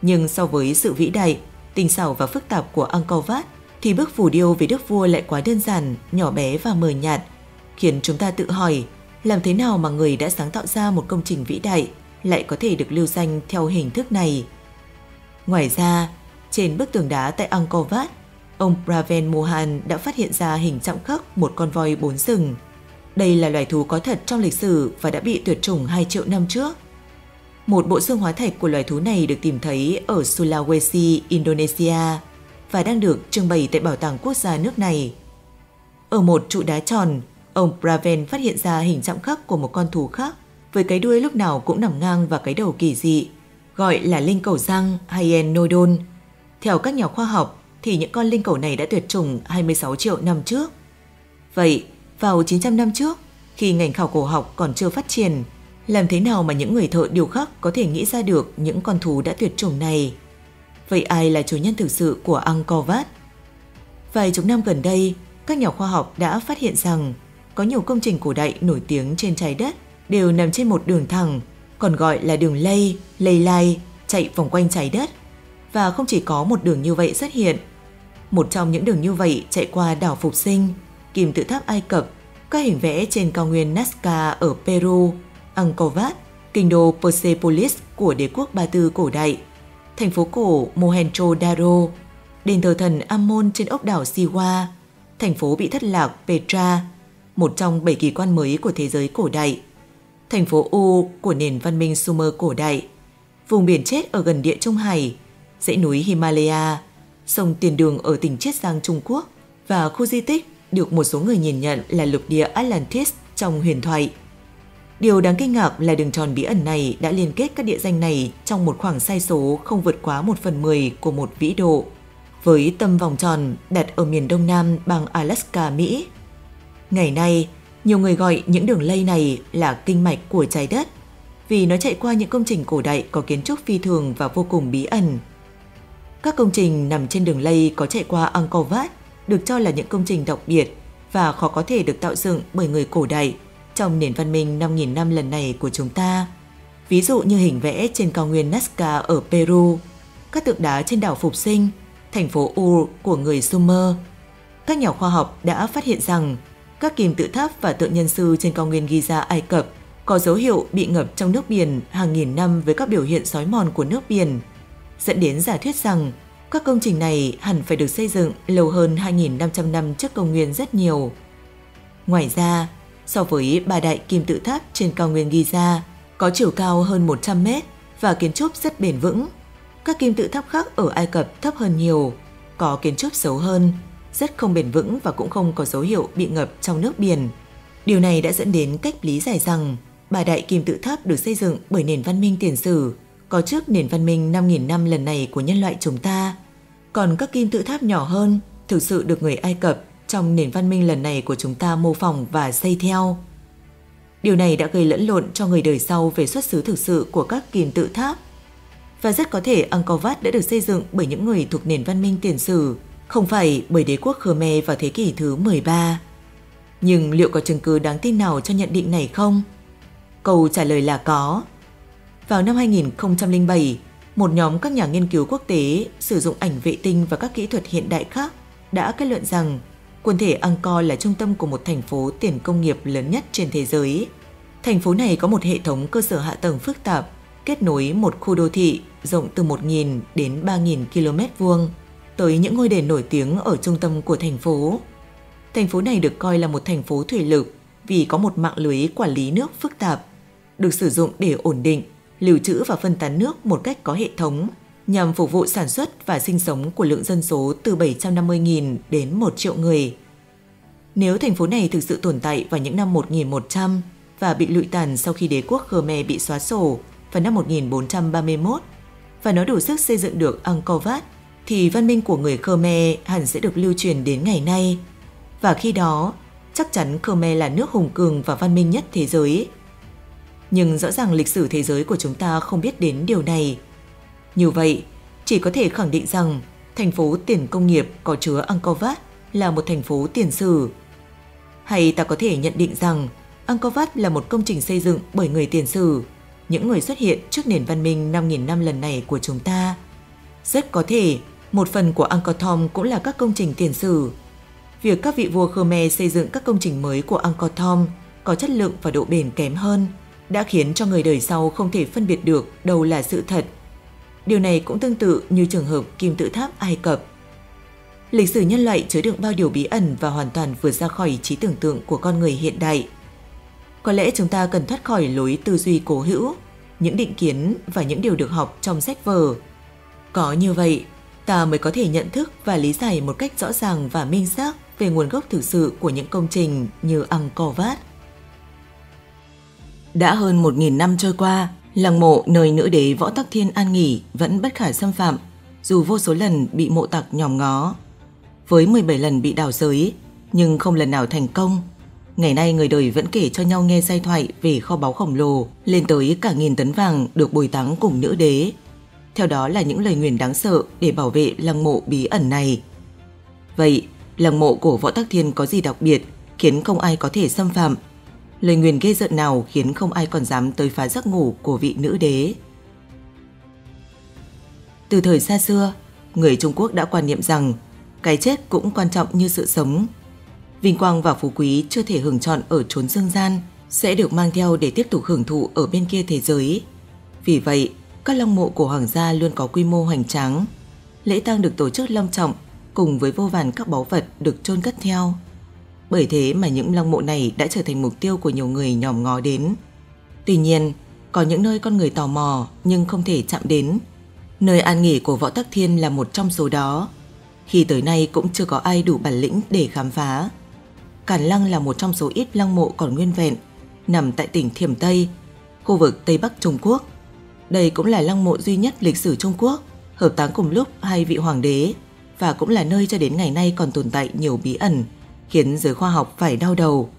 nhưng so với sự vĩ đại, tinh xảo và phức tạp của Angkor Wat thì bức phủ điêu về đức vua lại quá đơn giản, nhỏ bé và mờ nhạt, khiến chúng ta tự hỏi làm thế nào mà người đã sáng tạo ra một công trình vĩ đại lại có thể được lưu danh theo hình thức này. Ngoài ra, trên bức tường đá tại Angkor Wat, ông Praven Mohan đã phát hiện ra hình chạm khắc một con voi bốn sừng. Đây là loài thú có thật trong lịch sử và đã bị tuyệt chủng 2 triệu năm trước. Một bộ xương hóa thạch của loài thú này được tìm thấy ở Sulawesi, Indonesia và đang được trưng bày tại Bảo tàng Quốc gia nước này. Ở một trụ đá tròn, ông Braven phát hiện ra hình chạm khắc của một con thú khác với cái đuôi lúc nào cũng nằm ngang và cái đầu kỳ dị, gọi là linh cầu răng hay Enodon. Theo các nhà khoa học thì những con linh cầu này đã tuyệt chủng 26 triệu năm trước. Vậy, vào 900 năm trước, khi ngành khảo cổ học còn chưa phát triển, làm thế nào mà những người thợ điều khắc có thể nghĩ ra được những con thú đã tuyệt chủng này? Vậy ai là chủ nhân thực sự của Angkor Wat? Vài chục năm gần đây, các nhà khoa học đã phát hiện rằng có nhiều công trình cổ đại nổi tiếng trên trái đất đều nằm trên một đường thẳng, còn gọi là đường lây, lây lai, chạy vòng quanh trái đất. Và không chỉ có một đường như vậy xuất hiện, Một trong những đường như vậy chạy qua đảo Phục Sinh, kim tự tháp Ai Cập, các hình vẽ trên cao nguyên Nazca ở Peru, Angkor Wat, kinh đô Persepolis của đế quốc Ba Tư cổ đại, thành phố cổ Mohenjo-daro, đền thờ thần Amon trên ốc đảo Siwa, thành phố bị thất lạc Petra, một trong bảy kỳ quan mới của thế giới cổ đại, thành phố U của nền văn minh Sumer cổ đại, vùng biển chết ở gần địa Trung Hải, dãy núi Himalaya, sông Tiền Đường ở tỉnh Chiết Giang Trung Quốc và khu di tích được một số người nhìn nhận là lục địa Atlantis trong huyền thoại. Điều đáng kinh ngạc là đường tròn bí ẩn này đã liên kết các địa danh này trong một khoảng sai số không vượt quá 1 phần 10 của một vĩ độ, với tâm vòng tròn đặt ở miền đông nam bang Alaska, Mỹ. Ngày nay, nhiều người gọi những đường lây này là kinh mạch của trái đất vì nó chạy qua những công trình cổ đại có kiến trúc phi thường và vô cùng bí ẩn. Các công trình nằm trên đường lây có chạy qua Angkor Wat được cho là những công trình đặc biệt và khó có thể được tạo dựng bởi người cổ đại trong nền văn minh 5.000 năm lần này của chúng ta. Ví dụ như hình vẽ trên cao nguyên Nazca ở Peru, các tượng đá trên đảo Phục Sinh, thành phố Ur của người Sumer. Các nhà khoa học đã phát hiện rằng các kim tự tháp và tượng nhân sư trên cao nguyên Giza Ai Cập có dấu hiệu bị ngập trong nước biển hàng nghìn năm với các biểu hiện sói mòn của nước biển, dẫn đến giả thuyết rằng các công trình này hẳn phải được xây dựng lâu hơn 2.500 năm trước công nguyên rất nhiều. Ngoài ra, so với ba đại kim tự tháp trên cao nguyên Giza có chiều cao hơn 100 mét và kiến trúc rất bền vững, các kim tự tháp khác ở Ai Cập thấp hơn nhiều, có kiến trúc xấu hơn, rất không bền vững và cũng không có dấu hiệu bị ngập trong nước biển. Điều này đã dẫn đến cách lý giải rằng Bà Đại Kim Tự Tháp được xây dựng bởi nền văn minh tiền sử, có trước nền văn minh 5.000 năm lần này của nhân loại chúng ta. Còn các kim tự tháp nhỏ hơn thực sự được người Ai Cập trong nền văn minh lần này của chúng ta mô phỏng và xây theo. Điều này đã gây lẫn lộn cho người đời sau về xuất xứ thực sự của các kim tự tháp. Và rất có thể Angkor Wat đã được xây dựng bởi những người thuộc nền văn minh tiền sử, không phải bởi đế quốc Khmer vào thế kỷ thứ 13. Nhưng liệu có chứng cứ đáng tin nào cho nhận định này không? Câu trả lời là có. Vào năm 2007, một nhóm các nhà nghiên cứu quốc tế sử dụng ảnh vệ tinh và các kỹ thuật hiện đại khác đã kết luận rằng quần thể Angkor là trung tâm của một thành phố tiền công nghiệp lớn nhất trên thế giới. Thành phố này có một hệ thống cơ sở hạ tầng phức tạp, kết nối một khu đô thị rộng từ 1.000 đến 3.000 km vuông tới những ngôi đền nổi tiếng ở trung tâm của thành phố. Thành phố này được coi là một thành phố thủy lực vì có một mạng lưới quản lý nước phức tạp được sử dụng để ổn định, lưu trữ và phân tán nước một cách có hệ thống nhằm phục vụ sản xuất và sinh sống của lượng dân số từ 750.000 đến 1 triệu người. Nếu thành phố này thực sự tồn tại vào những năm 1100 và bị lụi tàn sau khi đế quốc Khmer bị xóa sổ vào năm 1431 và nó đủ sức xây dựng được Angkor Wat thì văn minh của người Khmer hẳn sẽ được lưu truyền đến ngày nay. Và khi đó, chắc chắn Khmer là nước hùng cường và văn minh nhất thế giới nhưng rõ ràng lịch sử thế giới của chúng ta không biết đến điều này. Như vậy, chỉ có thể khẳng định rằng thành phố tiền công nghiệp có chứa Angkor Wat là một thành phố tiền sử. Hay ta có thể nhận định rằng Angkor Wat là một công trình xây dựng bởi người tiền sử, những người xuất hiện trước nền văn minh 5.000 năm lần này của chúng ta. Rất có thể, một phần của Angkor Thom cũng là các công trình tiền sử. Việc các vị vua Khmer xây dựng các công trình mới của Angkor Thom có chất lượng và độ bền kém hơn – đã khiến cho người đời sau không thể phân biệt được đâu là sự thật. Điều này cũng tương tự như trường hợp kim tự tháp Ai Cập. Lịch sử nhân loại chứa đựng bao điều bí ẩn và hoàn toàn vượt ra khỏi trí tưởng tượng của con người hiện đại. Có lẽ chúng ta cần thoát khỏi lối tư duy cố hữu, những định kiến và những điều được học trong sách vở. Có như vậy, ta mới có thể nhận thức và lý giải một cách rõ ràng và minh xác về nguồn gốc thực sự của những công trình như Angkor Wat. Đã hơn một nghìn năm trôi qua, làng mộ nơi nữ đế Võ Tắc Thiên an nghỉ vẫn bất khả xâm phạm, dù vô số lần bị mộ tặc nhòm ngó. Với 17 lần bị đào giới, nhưng không lần nào thành công. Ngày nay người đời vẫn kể cho nhau nghe giai thoại về kho báu khổng lồ lên tới cả nghìn tấn vàng được bồi táng cùng nữ đế. Theo đó là những lời nguyền đáng sợ để bảo vệ lăng mộ bí ẩn này. Vậy, lăng mộ của Võ Tắc Thiên có gì đặc biệt khiến không ai có thể xâm phạm lời nguyền ghê rợn nào khiến không ai còn dám tới phá giấc ngủ của vị nữ đế. Từ thời xa xưa, người Trung Quốc đã quan niệm rằng cái chết cũng quan trọng như sự sống. Vinh quang và phú quý chưa thể hưởng trọn ở chốn dương gian sẽ được mang theo để tiếp tục hưởng thụ ở bên kia thế giới. Vì vậy, các lăng mộ của hoàng gia luôn có quy mô hoành tráng. Lễ tang được tổ chức long trọng cùng với vô vàn các báu vật được chôn cất theo. Bởi thế mà những lăng mộ này đã trở thành mục tiêu của nhiều người nhòm ngó đến. Tuy nhiên, có những nơi con người tò mò nhưng không thể chạm đến. Nơi an nghỉ của Võ Tắc Thiên là một trong số đó. Khi tới nay cũng chưa có ai đủ bản lĩnh để khám phá. Cản Lăng là một trong số ít lăng mộ còn nguyên vẹn, nằm tại tỉnh Thiểm Tây, khu vực Tây Bắc Trung Quốc. Đây cũng là lăng mộ duy nhất lịch sử Trung Quốc, hợp táng cùng lúc hai vị hoàng đế và cũng là nơi cho đến ngày nay còn tồn tại nhiều bí ẩn, khiến giới khoa học phải đau đầu.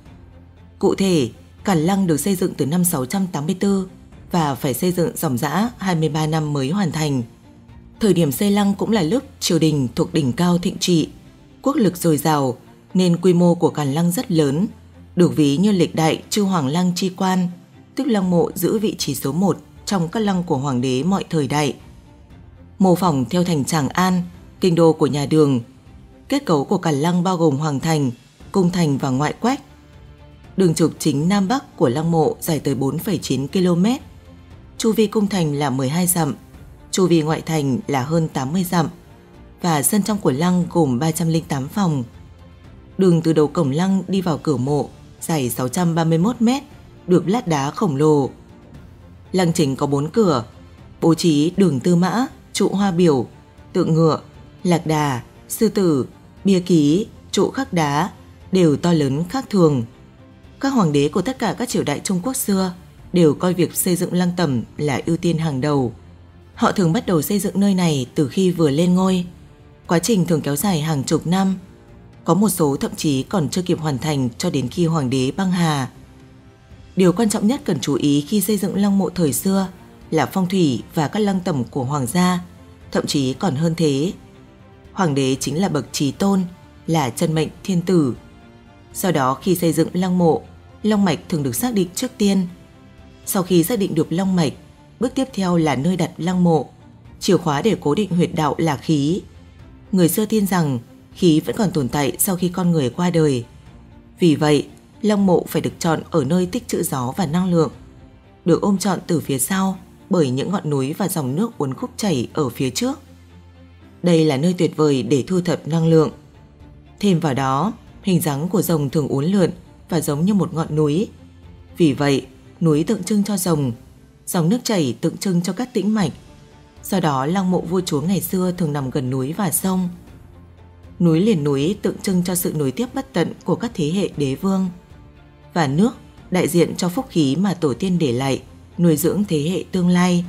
Cụ thể, Cản Lăng được xây dựng từ năm 684 và phải xây dựng dòng dã 23 năm mới hoàn thành. Thời điểm xây lăng cũng là lúc triều đình thuộc đỉnh cao thịnh trị, quốc lực dồi dào nên quy mô của Càn Lăng rất lớn, được ví như lịch đại chư hoàng lăng chi quan, tức lăng mộ giữ vị trí số 1 trong các lăng của hoàng đế mọi thời đại. Mô phỏng theo thành Tràng An, kinh đô của nhà Đường. Kết cấu của cả Lăng bao gồm hoàng thành, cung thành và ngoại quách. Đường trục chính Nam Bắc của lăng mộ dài tới 4,9 km. Chu vi cung thành là 12 dặm, chu vi ngoại thành là hơn 80 dặm và sân trong của lăng gồm 308 phòng. Đường từ đầu cổng lăng đi vào cửa mộ dài 631 m, được lát đá khổng lồ. Lăng chính có 4 cửa, bố trí đường tư mã, trụ hoa biểu, tượng ngựa, lạc đà, sư tử, bia ký, trụ khắc đá đều to lớn khác thường. Các hoàng đế của tất cả các triều đại Trung Quốc xưa đều coi việc xây dựng lăng tẩm là ưu tiên hàng đầu. Họ thường bắt đầu xây dựng nơi này từ khi vừa lên ngôi. Quá trình thường kéo dài hàng chục năm. Có một số thậm chí còn chưa kịp hoàn thành cho đến khi hoàng đế băng hà. Điều quan trọng nhất cần chú ý khi xây dựng lăng mộ thời xưa là phong thủy và các lăng tẩm của hoàng gia, thậm chí còn hơn thế. Hoàng đế chính là bậc trí tôn, là chân mệnh thiên tử. Sau đó khi xây dựng lăng mộ, long mạch thường được xác định trước tiên. Sau khi xác định được long mạch, bước tiếp theo là nơi đặt lăng mộ. Chìa khóa để cố định huyệt đạo là khí. Người xưa tin rằng khí vẫn còn tồn tại sau khi con người qua đời. Vì vậy, lăng mộ phải được chọn ở nơi tích trữ gió và năng lượng. Được ôm trọn từ phía sau bởi những ngọn núi và dòng nước uốn khúc chảy ở phía trước. Đây là nơi tuyệt vời để thu thập năng lượng. Thêm vào đó, hình dáng của rồng thường uốn lượn và giống như một ngọn núi. Vì vậy, núi tượng trưng cho rồng dòng nước chảy tượng trưng cho các tĩnh mạch. Do đó, lăng mộ vua chúa ngày xưa thường nằm gần núi và sông. Núi liền núi tượng trưng cho sự nối tiếp bất tận của các thế hệ đế vương. Và nước đại diện cho phúc khí mà tổ tiên để lại, nuôi dưỡng thế hệ tương lai.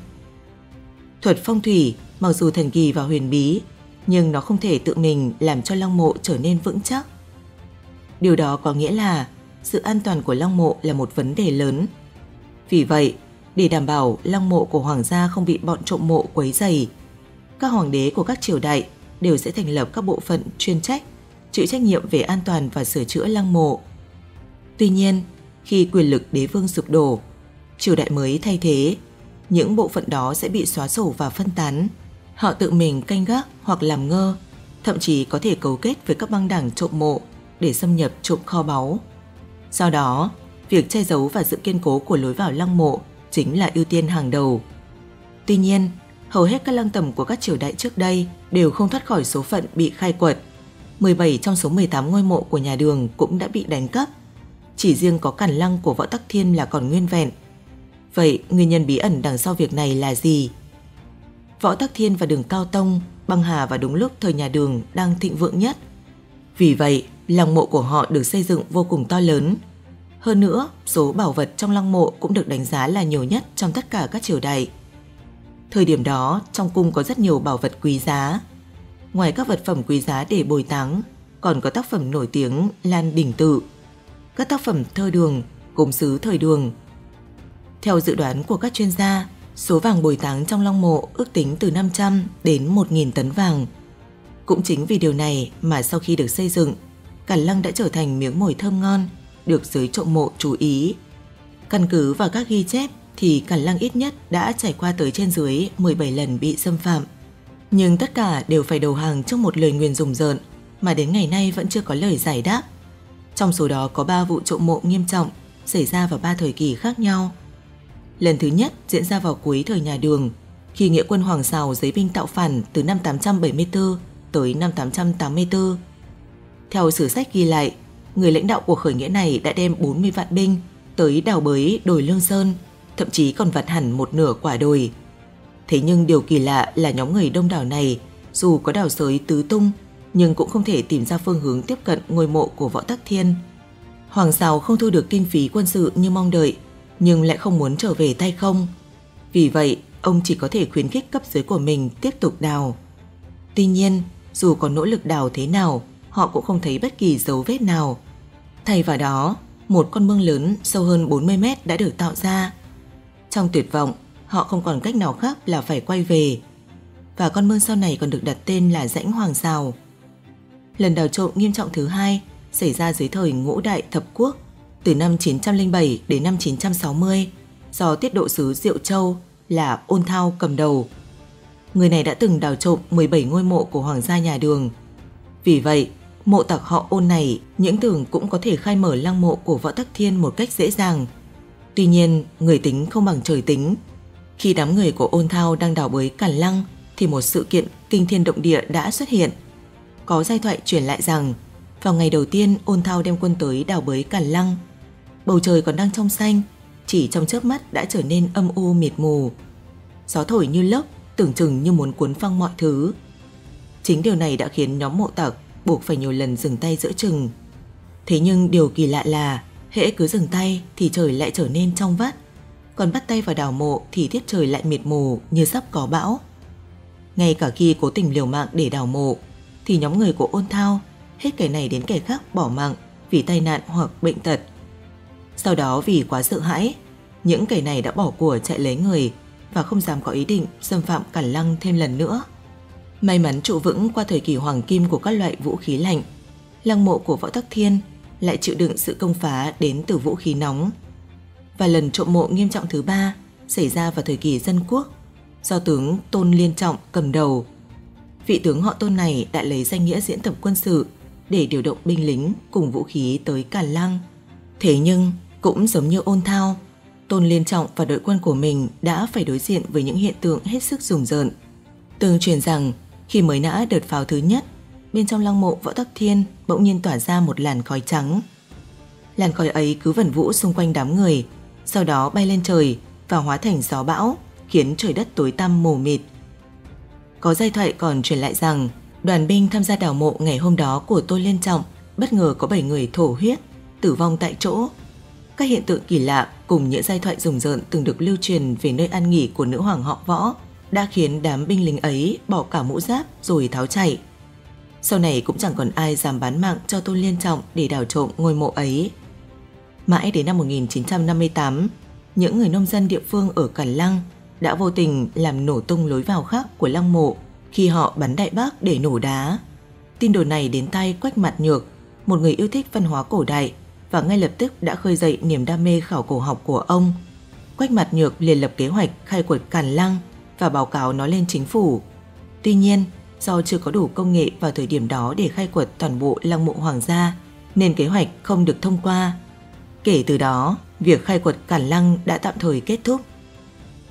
Thuật phong thủy mặc dù thần kỳ và huyền bí, nhưng nó không thể tự mình làm cho lăng mộ trở nên vững chắc. Điều đó có nghĩa là sự an toàn của lăng mộ là một vấn đề lớn. Vì vậy, để đảm bảo lăng mộ của hoàng gia không bị bọn trộm mộ quấy dày. Các hoàng đế của các triều đại đều sẽ thành lập các bộ phận chuyên trách, chịu trách nhiệm về an toàn và sửa chữa lăng mộ. Tuy nhiên, khi quyền lực đế vương sụp đổ, triều đại mới thay thế, những bộ phận đó sẽ bị xóa sổ và phân tán. Họ tự mình canh gác hoặc làm ngơ, thậm chí có thể cấu kết với các băng đảng trộm mộ để xâm nhập trộm kho báu. Do đó, việc che giấu và sự kiên cố của lối vào lăng mộ chính là ưu tiên hàng đầu. Tuy nhiên, hầu hết các lăng tẩm của các triều đại trước đây đều không thoát khỏi số phận bị khai quật. 17 trong số 18 ngôi mộ của nhà đường cũng đã bị đánh cắp. Chỉ riêng có cản lăng của Võ Tắc Thiên là còn nguyên vẹn. Vậy nguyên nhân bí ẩn đằng sau việc này là gì? Võ Tắc Thiên và đường Cao Tông băng hà vào đúng lúc thời nhà đường đang thịnh vượng nhất. Vì vậy, lăng mộ của họ được xây dựng vô cùng to lớn, hơn nữa, số bảo vật trong lăng mộ cũng được đánh giá là nhiều nhất trong tất cả các triều đại. Thời điểm đó, trong cung có rất nhiều bảo vật quý giá. Ngoài các vật phẩm quý giá để bồi táng, còn có tác phẩm nổi tiếng Lan Đỉnh Tự, các tác phẩm thơ đường, gốm sứ thời đường. Theo dự đoán của các chuyên gia, số vàng bồi táng trong lăng mộ ước tính từ 500 đến 1.000 tấn vàng. Cũng chính vì điều này mà sau khi được xây dựng, cả lăng đã trở thành miếng mồi thơm ngon được giới trộm mộ chú ý. Căn cứ vào các ghi chép thì Cản Lăng ít nhất đã trải qua tới trên dưới 17 lần bị xâm phạm. Nhưng tất cả đều phải đầu hàng trước một lời nguyền rùng rợn mà đến ngày nay vẫn chưa có lời giải đáp. Trong số đó có 3 vụ trộm mộ nghiêm trọng xảy ra vào 3 thời kỳ khác nhau. Lần thứ nhất diễn ra vào cuối thời nhà Đường, khi nghĩa quân Hoàng Sào giấy binh tạo phản từ năm 874 tới năm 884. Theo sử sách ghi lại, người lãnh đạo của khởi nghĩa này đã đem 40 vạn binh tới đào bới đồi Lương Sơn, thậm chí còn vặt hẳn một nửa quả đồi. Thế nhưng điều kỳ lạ là nhóm người đông đảo này dù có đào sới tứ tung nhưng cũng không thể tìm ra phương hướng tiếp cận ngôi mộ của Võ Tắc Thiên. Hoàng Sào không thu được kinh phí quân sự như mong đợi, nhưng lại không muốn trở về tay không. Vì vậy, ông chỉ có thể khuyến khích cấp dưới của mình tiếp tục đào. Tuy nhiên, dù có nỗ lực đào thế nào, họ cũng không thấy bất kỳ dấu vết nào. Thay vào đó, một con mương lớn sâu hơn 40 mét đã được tạo ra. Trong tuyệt vọng, họ không còn cách nào khác là phải quay về. Và con mương sau này còn được đặt tên là rãnh Hoàng Sào. Lần đào trộm nghiêm trọng thứ hai xảy ra dưới thời ngũ đại thập quốc từ năm 907 đến năm 960 do tiết độ sứ Diệu Châu là Ôn Thao cầm đầu. Người này đã từng đào trộm 17 ngôi mộ của hoàng gia nhà đường. Vì vậy, mộ tặc họ ôn này những tưởng cũng có thể khai mở lăng mộ của Võ Tắc Thiên một cách dễ dàng. Tuy nhiên, người tính không bằng trời tính. Khi đám người của ôn thao đang đào bới cản lăng thì một sự kiện kinh thiên động địa đã xuất hiện. Có giai thoại truyền lại rằng vào ngày đầu tiên ôn thao đem quân tới đào bới cản lăng, bầu trời còn đang trong xanh, chỉ trong chớp mắt đã trở nên âm u mịt mù. Gió thổi như lốc, tưởng chừng như muốn cuốn phăng mọi thứ. Chính điều này đã khiến nhóm mộ tặc buộc phải nhiều lần dừng tay giữa chừng. Thế nhưng điều kỳ lạ là hễ cứ dừng tay thì trời lại trở nên trong vắt, còn bắt tay vào đào mộ thì tiết trời lại mịt mù như sắp có bão. Ngay cả khi cố tình liều mạng để đào mộ thì nhóm người của ôn thao hết kẻ này đến kẻ khác bỏ mạng vì tai nạn hoặc bệnh tật. Sau đó vì quá sợ hãi, những kẻ này đã bỏ của chạy lấy người và không dám có ý định xâm phạm Cản Lăng thêm lần nữa. May mắn trụ vững qua thời kỳ hoàng kim của các loại vũ khí lạnh, lăng mộ của Võ Tắc Thiên lại chịu đựng sự công phá đến từ vũ khí nóng. Và lần trộm mộ nghiêm trọng thứ ba xảy ra vào thời kỳ dân quốc do tướng Tôn Liên Trọng cầm đầu. Vị tướng họ Tôn này đã lấy danh nghĩa diễn tập quân sự để điều động binh lính cùng vũ khí tới Càn Lăng. Thế nhưng, cũng giống như ôn thao, Tôn Liên Trọng và đội quân của mình đã phải đối diện với những hiện tượng hết sức rùng rợn. Tương truyền rằng, khi mới nã đợt pháo thứ nhất, bên trong lăng mộ Võ Tắc Thiên bỗng nhiên tỏa ra một làn khói trắng. Làn khói ấy cứ vẩn vũ xung quanh đám người, sau đó bay lên trời và hóa thành gió bão, khiến trời đất tối tăm mù mịt. Có giai thoại còn truyền lại rằng đoàn binh tham gia đào mộ ngày hôm đó của Tô Liên Trọng bất ngờ có 7 người thổ huyết, tử vong tại chỗ. Các hiện tượng kỳ lạ cùng những giai thoại rùng rợn từng được lưu truyền về nơi an nghỉ của nữ hoàng họ võ đã khiến đám binh lính ấy bỏ cả mũ giáp rồi tháo chạy. Sau này cũng chẳng còn ai dám bán mạng cho Tôn Liên Trọng để đào trộm ngôi mộ ấy. Mãi đến năm 1958, những người nông dân địa phương ở Cẩn Lăng đã vô tình làm nổ tung lối vào khác của lăng mộ khi họ bắn đại bác để nổ đá. Tin đồn này đến tay Quách Mặt Nhược, một người yêu thích văn hóa cổ đại và ngay lập tức đã khơi dậy niềm đam mê khảo cổ học của ông. Quách Mặt Nhược liền lập kế hoạch khai quật Càn Lăng và báo cáo nó lên chính phủ. Tuy nhiên, do chưa có đủ công nghệ vào thời điểm đó để khai quật toàn bộ lăng mộ hoàng gia, nên kế hoạch không được thông qua. Kể từ đó, việc khai quật Càn Lăng đã tạm thời kết thúc.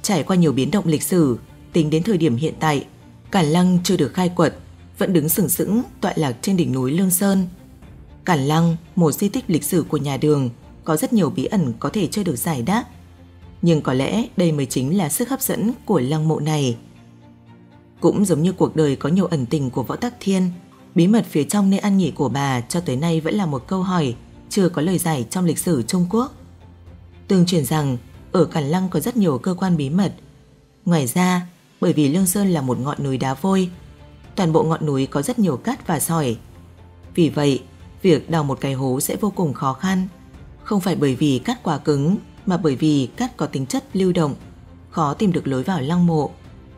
Trải qua nhiều biến động lịch sử, tính đến thời điểm hiện tại, Càn Lăng chưa được khai quật, vẫn đứng sừng sững tọa lạc trên đỉnh núi Lương Sơn. Càn Lăng, một di tích lịch sử của nhà đường, có rất nhiều bí ẩn có thể chưa được giải đáp. Nhưng có lẽ đây mới chính là sức hấp dẫn của lăng mộ này. Cũng giống như cuộc đời có nhiều ẩn tình của Võ Tắc Thiên, bí mật phía trong nơi ăn nghỉ của bà cho tới nay vẫn là một câu hỏi chưa có lời giải trong lịch sử Trung Quốc. Tương truyền rằng ở Cản Lăng có rất nhiều cơ quan bí mật. Ngoài ra, bởi vì Lương Sơn là một ngọn núi đá vôi, toàn bộ ngọn núi có rất nhiều cát và sỏi. Vì vậy, việc đào một cái hố sẽ vô cùng khó khăn, không phải bởi vì cát quá cứng mà bởi vì cát có tính chất lưu động, khó tìm được lối vào lăng mộ,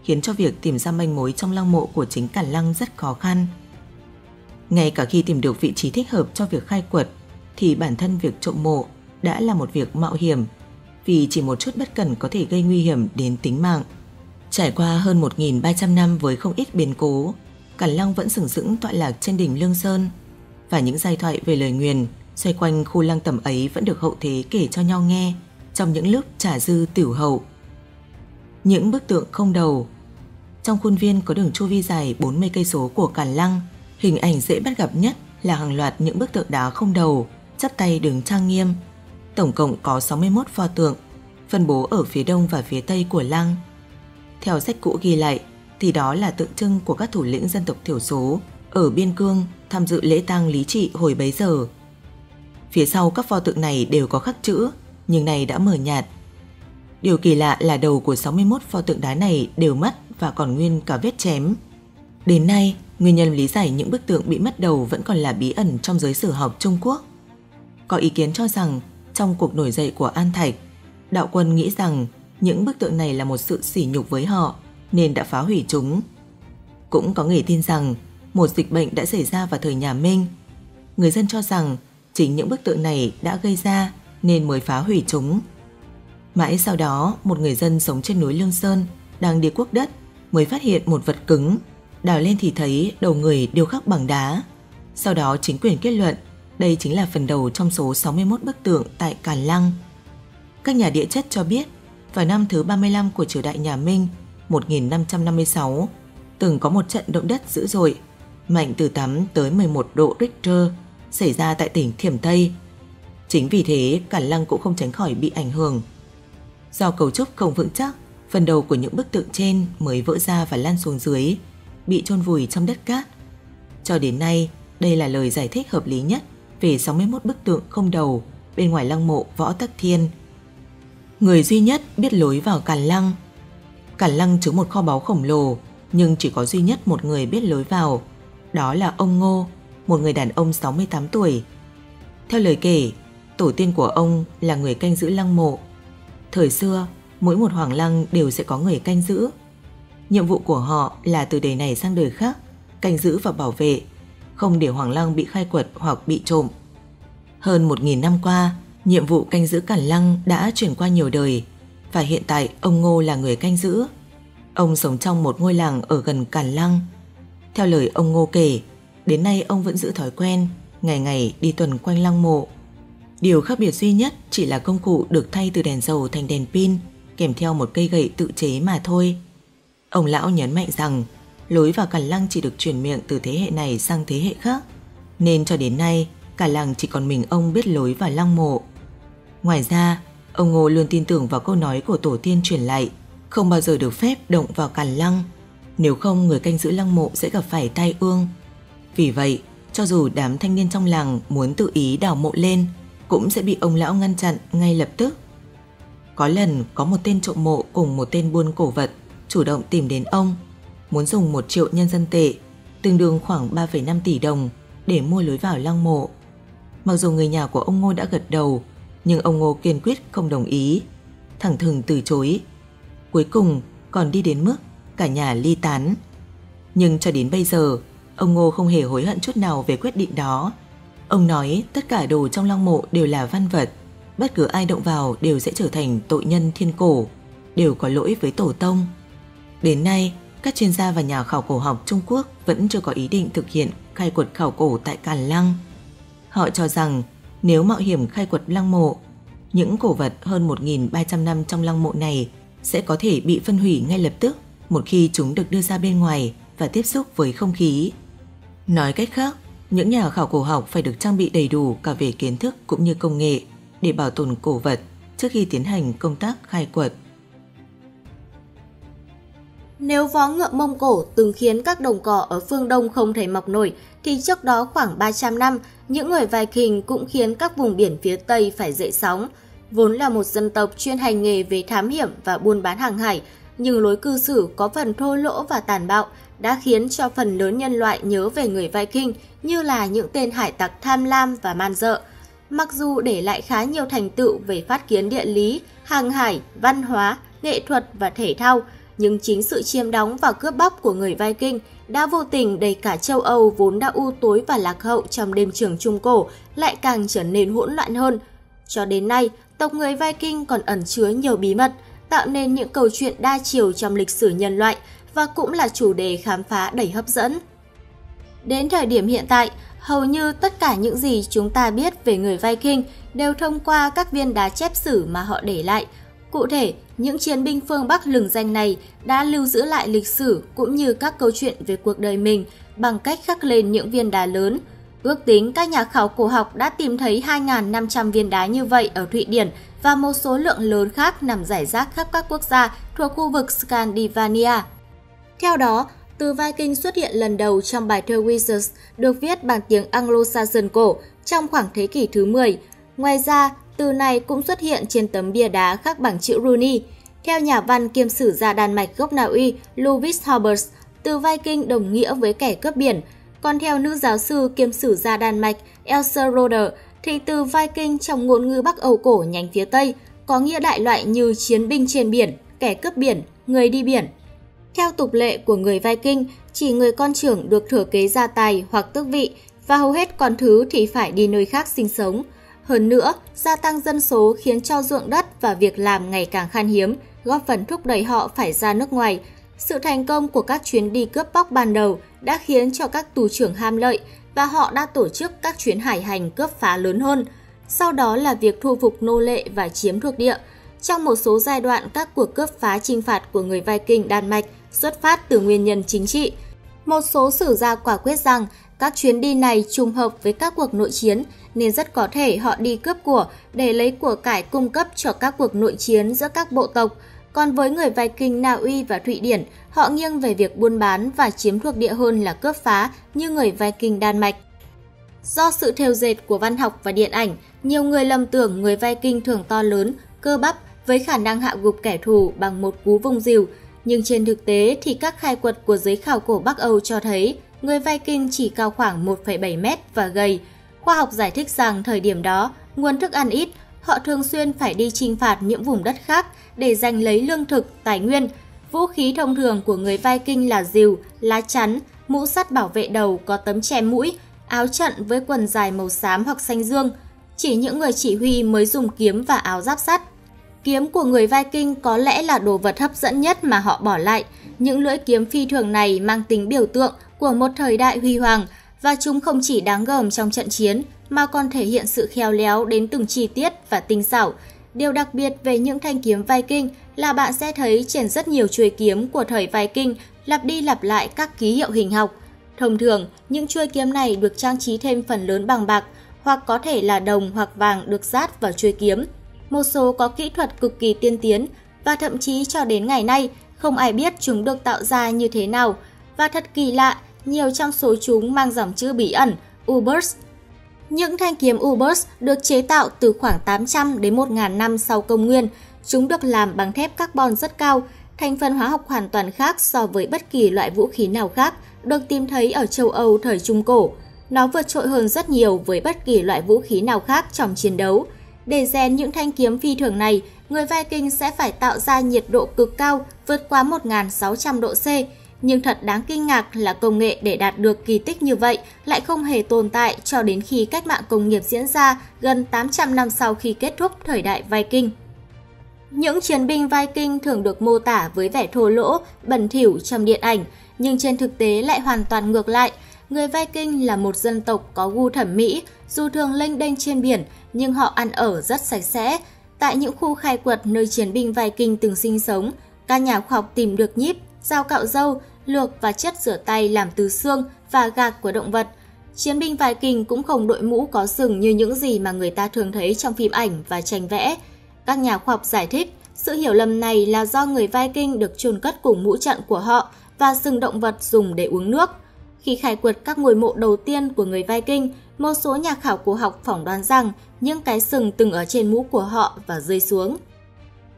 khiến cho việc tìm ra manh mối trong lăng mộ của chính Cản Lăng rất khó khăn. Ngay cả khi tìm được vị trí thích hợp cho việc khai quật, thì bản thân việc trộm mộ đã là một việc mạo hiểm vì chỉ một chút bất cẩn có thể gây nguy hiểm đến tính mạng. Trải qua hơn 1.300 năm với không ít biến cố, Cản Lăng vẫn sừng sững tọa lạc trên đỉnh Lương Sơn và những giai thoại về lời nguyền xoay quanh khu lăng tẩm ấy vẫn được hậu thế kể cho nhau nghe trong những lúc trả dư tiểu hậu. Những bức tượng không đầu Trong khuôn viên có đường chu vi dài 40 cây số của Cản Lăng, hình ảnh dễ bắt gặp nhất là hàng loạt những bức tượng đá không đầu, chắp tay đứng trang nghiêm. Tổng cộng có 61 pho tượng, phân bố ở phía đông và phía tây của lăng. Theo sách cũ ghi lại, thì đó là tượng trưng của các thủ lĩnh dân tộc thiểu số ở biên cương tham dự lễ tang lý trị hồi bấy giờ. Phía sau các pho tượng này đều có khắc chữ, nhưng này đã mờ nhạt. Điều kỳ lạ là đầu của 61 pho tượng đá này đều mất và còn nguyên cả vết chém. Đến nay, nguyên nhân lý giải những bức tượng bị mất đầu vẫn còn là bí ẩn trong giới sử học Trung Quốc. Có ý kiến cho rằng trong cuộc nổi dậy của An Thạch, đạo quân nghĩ rằng những bức tượng này là một sự sỉ nhục với họ nên đã phá hủy chúng. Cũng có người tin rằng một dịch bệnh đã xảy ra vào thời nhà Minh. Người dân cho rằng chính những bức tượng này đã gây ra nên mới phá hủy chúng. Mãi sau đó, một người dân sống trên núi Lương Sơn đang đi cuốc đất mới phát hiện một vật cứng. Đào lên thì thấy đầu người điêu khắc bằng đá. Sau đó chính quyền kết luận đây chính là phần đầu trong số 61 bức tượng tại Càn Lăng. Các nhà địa chất cho biết vào năm thứ 35 của triều đại nhà Minh 1556 từng có một trận động đất dữ dội mạnh từ 8 tới 11 độ Richter xảy ra tại tỉnh Thiểm Tây. Chính vì thế, Cản Lăng cũng không tránh khỏi bị ảnh hưởng. Do cấu trúc không vững chắc, phần đầu của những bức tượng trên mới vỡ ra và lan xuống dưới, bị chôn vùi trong đất cát. Cho đến nay, đây là lời giải thích hợp lý nhất về 61 bức tượng không đầu bên ngoài lăng mộ Võ Tắc Thiên. Người duy nhất biết lối vào Càn Lăng. Càn Lăng chứa một kho báu khổng lồ, nhưng chỉ có duy nhất một người biết lối vào, đó là ông Ngô, một người đàn ông 68 tuổi. Theo lời kể, tổ tiên của ông là người canh giữ lăng mộ. Thời xưa, mỗi một hoàng lăng đều sẽ có người canh giữ. Nhiệm vụ của họ là từ đời này sang đời khác, canh giữ và bảo vệ, không để hoàng lăng bị khai quật hoặc bị trộm. Hơn 1.000 năm qua, nhiệm vụ canh giữ cản lăng đã chuyển qua nhiều đời và hiện tại ông Ngô là người canh giữ. Ông sống trong một ngôi làng ở gần Cản Lăng. Theo lời ông Ngô kể, đến nay ông vẫn giữ thói quen, ngày ngày đi tuần quanh lăng mộ. Điều khác biệt duy nhất chỉ là công cụ được thay từ đèn dầu thành đèn pin, kèm theo một cây gậy tự chế mà thôi. Ông lão nhấn mạnh rằng lối vào Cản Lăng chỉ được truyền miệng từ thế hệ này sang thế hệ khác, nên cho đến nay cả làng chỉ còn mình ông biết lối vào lăng mộ. Ngoài ra, ông Ngô luôn tin tưởng vào câu nói của tổ tiên truyền lại, không bao giờ được phép động vào càn lăng, nếu không người canh giữ lăng mộ sẽ gặp phải tai ương. Vì vậy, cho dù đám thanh niên trong làng muốn tự ý đào mộ lên, cũng sẽ bị ông lão ngăn chặn ngay lập tức. Có lần có một tên trộm mộ cùng một tên buôn cổ vật chủ động tìm đến ông, muốn dùng một triệu nhân dân tệ, tương đương khoảng 3,5 tỷ đồng để mua lối vào lăng mộ. Mặc dù người nhà của ông Ngô đã gật đầu, nhưng ông Ngô kiên quyết không đồng ý, thẳng thừng từ chối. Cuối cùng còn đi đến mức cả nhà ly tán. Nhưng cho đến bây giờ, ông Ngô không hề hối hận chút nào về quyết định đó. Ông nói tất cả đồ trong lăng mộ đều là văn vật, bất cứ ai động vào đều sẽ trở thành tội nhân thiên cổ, đều có lỗi với tổ tông. Đến nay, các chuyên gia và nhà khảo cổ học Trung Quốc vẫn chưa có ý định thực hiện khai quật khảo cổ tại Càn Lăng. Họ cho rằng nếu mạo hiểm khai quật lăng mộ, những cổ vật hơn 1.300 năm trong lăng mộ này sẽ có thể bị phân hủy ngay lập tức một khi chúng được đưa ra bên ngoài và tiếp xúc với không khí. Nói cách khác, những nhà khảo cổ học phải được trang bị đầy đủ cả về kiến thức cũng như công nghệ để bảo tồn cổ vật trước khi tiến hành công tác khai quật. Nếu vó ngựa Mông Cổ từng khiến các đồng cỏ ở phương Đông không thể mọc nổi, thì trước đó khoảng 300 năm, những người Viking cũng khiến các vùng biển phía Tây phải dậy sóng. Vốn là một dân tộc chuyên hành nghề về thám hiểm và buôn bán hàng hải, nhưng lối cư xử có phần thô lỗ và tàn bạo đã khiến cho phần lớn nhân loại nhớ về người Viking như là những tên hải tặc tham lam và man dợ. Mặc dù để lại khá nhiều thành tựu về phát kiến địa lý, hàng hải, văn hóa, nghệ thuật và thể thao, nhưng chính sự chiếm đóng và cướp bóc của người Viking đã vô tình đẩy cả châu Âu vốn đã u tối và lạc hậu trong đêm trường Trung Cổ lại càng trở nên hỗn loạn hơn. Cho đến nay, tộc người Viking còn ẩn chứa nhiều bí mật, tạo nên những câu chuyện đa chiều trong lịch sử nhân loại và cũng là chủ đề khám phá đầy hấp dẫn. Đến thời điểm hiện tại, hầu như tất cả những gì chúng ta biết về người Viking đều thông qua các viên đá chép sử mà họ để lại. Cụ thể, những chiến binh phương Bắc lừng danh này đã lưu giữ lại lịch sử cũng như các câu chuyện về cuộc đời mình bằng cách khắc lên những viên đá lớn. Ước tính các nhà khảo cổ học đã tìm thấy 2.500 viên đá như vậy ở Thụy Điển và một số lượng lớn khác nằm rải rác khắp các quốc gia thuộc khu vực Scandinavia. Theo đó, từ Viking xuất hiện lần đầu trong bài thơ Wizards được viết bằng tiếng Anglo-Saxon cổ trong khoảng thế kỷ thứ 10. Ngoài ra, từ này cũng xuất hiện trên tấm bia đá khắc bằng chữ Runi. Theo nhà văn kiêm sử gia Đan Mạch gốc Na Uy Louis Hobbes, từ Viking đồng nghĩa với kẻ cướp biển. Còn theo nữ giáo sư kiêm sử gia Đan Mạch Elsa Roder, thì từ Viking trong ngôn ngữ Bắc Âu cổ nhánh phía Tây có nghĩa đại loại như chiến binh trên biển, kẻ cướp biển, người đi biển. Theo tục lệ của người Viking, chỉ người con trưởng được thừa kế gia tài hoặc tước vị và hầu hết con thứ thì phải đi nơi khác sinh sống. Hơn nữa, gia tăng dân số khiến cho ruộng đất và việc làm ngày càng khan hiếm, góp phần thúc đẩy họ phải ra nước ngoài. Sự thành công của các chuyến đi cướp bóc ban đầu đã khiến cho các tù trưởng ham lợi và họ đã tổ chức các chuyến hải hành cướp phá lớn hơn. Sau đó là việc thu phục nô lệ và chiếm thuộc địa. Trong một số giai đoạn, các cuộc cướp phá chinh phạt của người Viking Đan Mạch xuất phát từ nguyên nhân chính trị. Một số sử gia quả quyết rằng các chuyến đi này trùng hợp với các cuộc nội chiến nên rất có thể họ đi cướp của để lấy của cải cung cấp cho các cuộc nội chiến giữa các bộ tộc. Còn với người Viking Na Uy và Thụy Điển, họ nghiêng về việc buôn bán và chiếm thuộc địa hơn là cướp phá như người Viking Đan Mạch. Do sự thêu dệt của văn học và điện ảnh, nhiều người lầm tưởng người Viking thường to lớn, cơ bắp với khả năng hạ gục kẻ thù bằng một cú vung dìu, nhưng trên thực tế thì các khai quật của giới khảo cổ Bắc Âu cho thấy người Viking chỉ cao khoảng 1,7 mét và gầy. Khoa học giải thích rằng thời điểm đó, nguồn thức ăn ít, họ thường xuyên phải đi chinh phạt những vùng đất khác để giành lấy lương thực, tài nguyên. Vũ khí thông thường của người Viking là rìu, lá chắn, mũ sắt bảo vệ đầu có tấm che mũi, áo trận với quần dài màu xám hoặc xanh dương. Chỉ những người chỉ huy mới dùng kiếm và áo giáp sắt. Kiếm của người Viking có lẽ là đồ vật hấp dẫn nhất mà họ bỏ lại. Những lưỡi kiếm phi thường này mang tính biểu tượng của một thời đại huy hoàng và chúng không chỉ đáng gờm trong trận chiến mà còn thể hiện sự khéo léo đến từng chi tiết và tinh xảo. Điều đặc biệt về những thanh kiếm Viking là bạn sẽ thấy trên rất nhiều chuôi kiếm của thời Viking lặp đi lặp lại các ký hiệu hình học. Thông thường, những chuôi kiếm này được trang trí thêm phần lớn bằng bạc hoặc có thể là đồng hoặc vàng được rát vào chuôi kiếm. Một số có kỹ thuật cực kỳ tiên tiến và thậm chí cho đến ngày nay không ai biết chúng được tạo ra như thế nào. Và thật kỳ lạ, nhiều trong số chúng mang dòng chữ bí ẩn Ubers. Những thanh kiếm Ubers được chế tạo từ khoảng 800 đến 1.000 năm sau công nguyên. Chúng được làm bằng thép carbon rất cao, thành phần hóa học hoàn toàn khác so với bất kỳ loại vũ khí nào khác được tìm thấy ở châu Âu thời Trung Cổ. Nó vượt trội hơn rất nhiều với bất kỳ loại vũ khí nào khác trong chiến đấu. Để rèn những thanh kiếm phi thường này, người Viking sẽ phải tạo ra nhiệt độ cực cao vượt quá 1.600 độ C. Nhưng thật đáng kinh ngạc là công nghệ để đạt được kỳ tích như vậy lại không hề tồn tại cho đến khi cách mạng công nghiệp diễn ra gần 800 năm sau khi kết thúc thời đại Viking. Những chiến binh Viking thường được mô tả với vẻ thô lỗ, bẩn thỉu trong điện ảnh, nhưng trên thực tế lại hoàn toàn ngược lại. Người Viking là một dân tộc có gu thẩm mỹ, dù thường lênh đênh trên biển nhưng họ ăn ở rất sạch sẽ. Tại những khu khai quật nơi chiến binh Viking từng sinh sống, các nhà khoa học tìm được nhíp, dao cạo râu, lược và chất rửa tay làm từ xương và gạc của động vật. Chiến binh Viking cũng không đội mũ có sừng như những gì mà người ta thường thấy trong phim ảnh và tranh vẽ. Các nhà khoa học giải thích, sự hiểu lầm này là do người Viking được chôn cất cùng mũ trận của họ và sừng động vật dùng để uống nước. Khi khai quật các ngôi mộ đầu tiên của người Viking, một số nhà khảo cổ học phỏng đoán rằng những cái sừng từng ở trên mũ của họ và rơi xuống.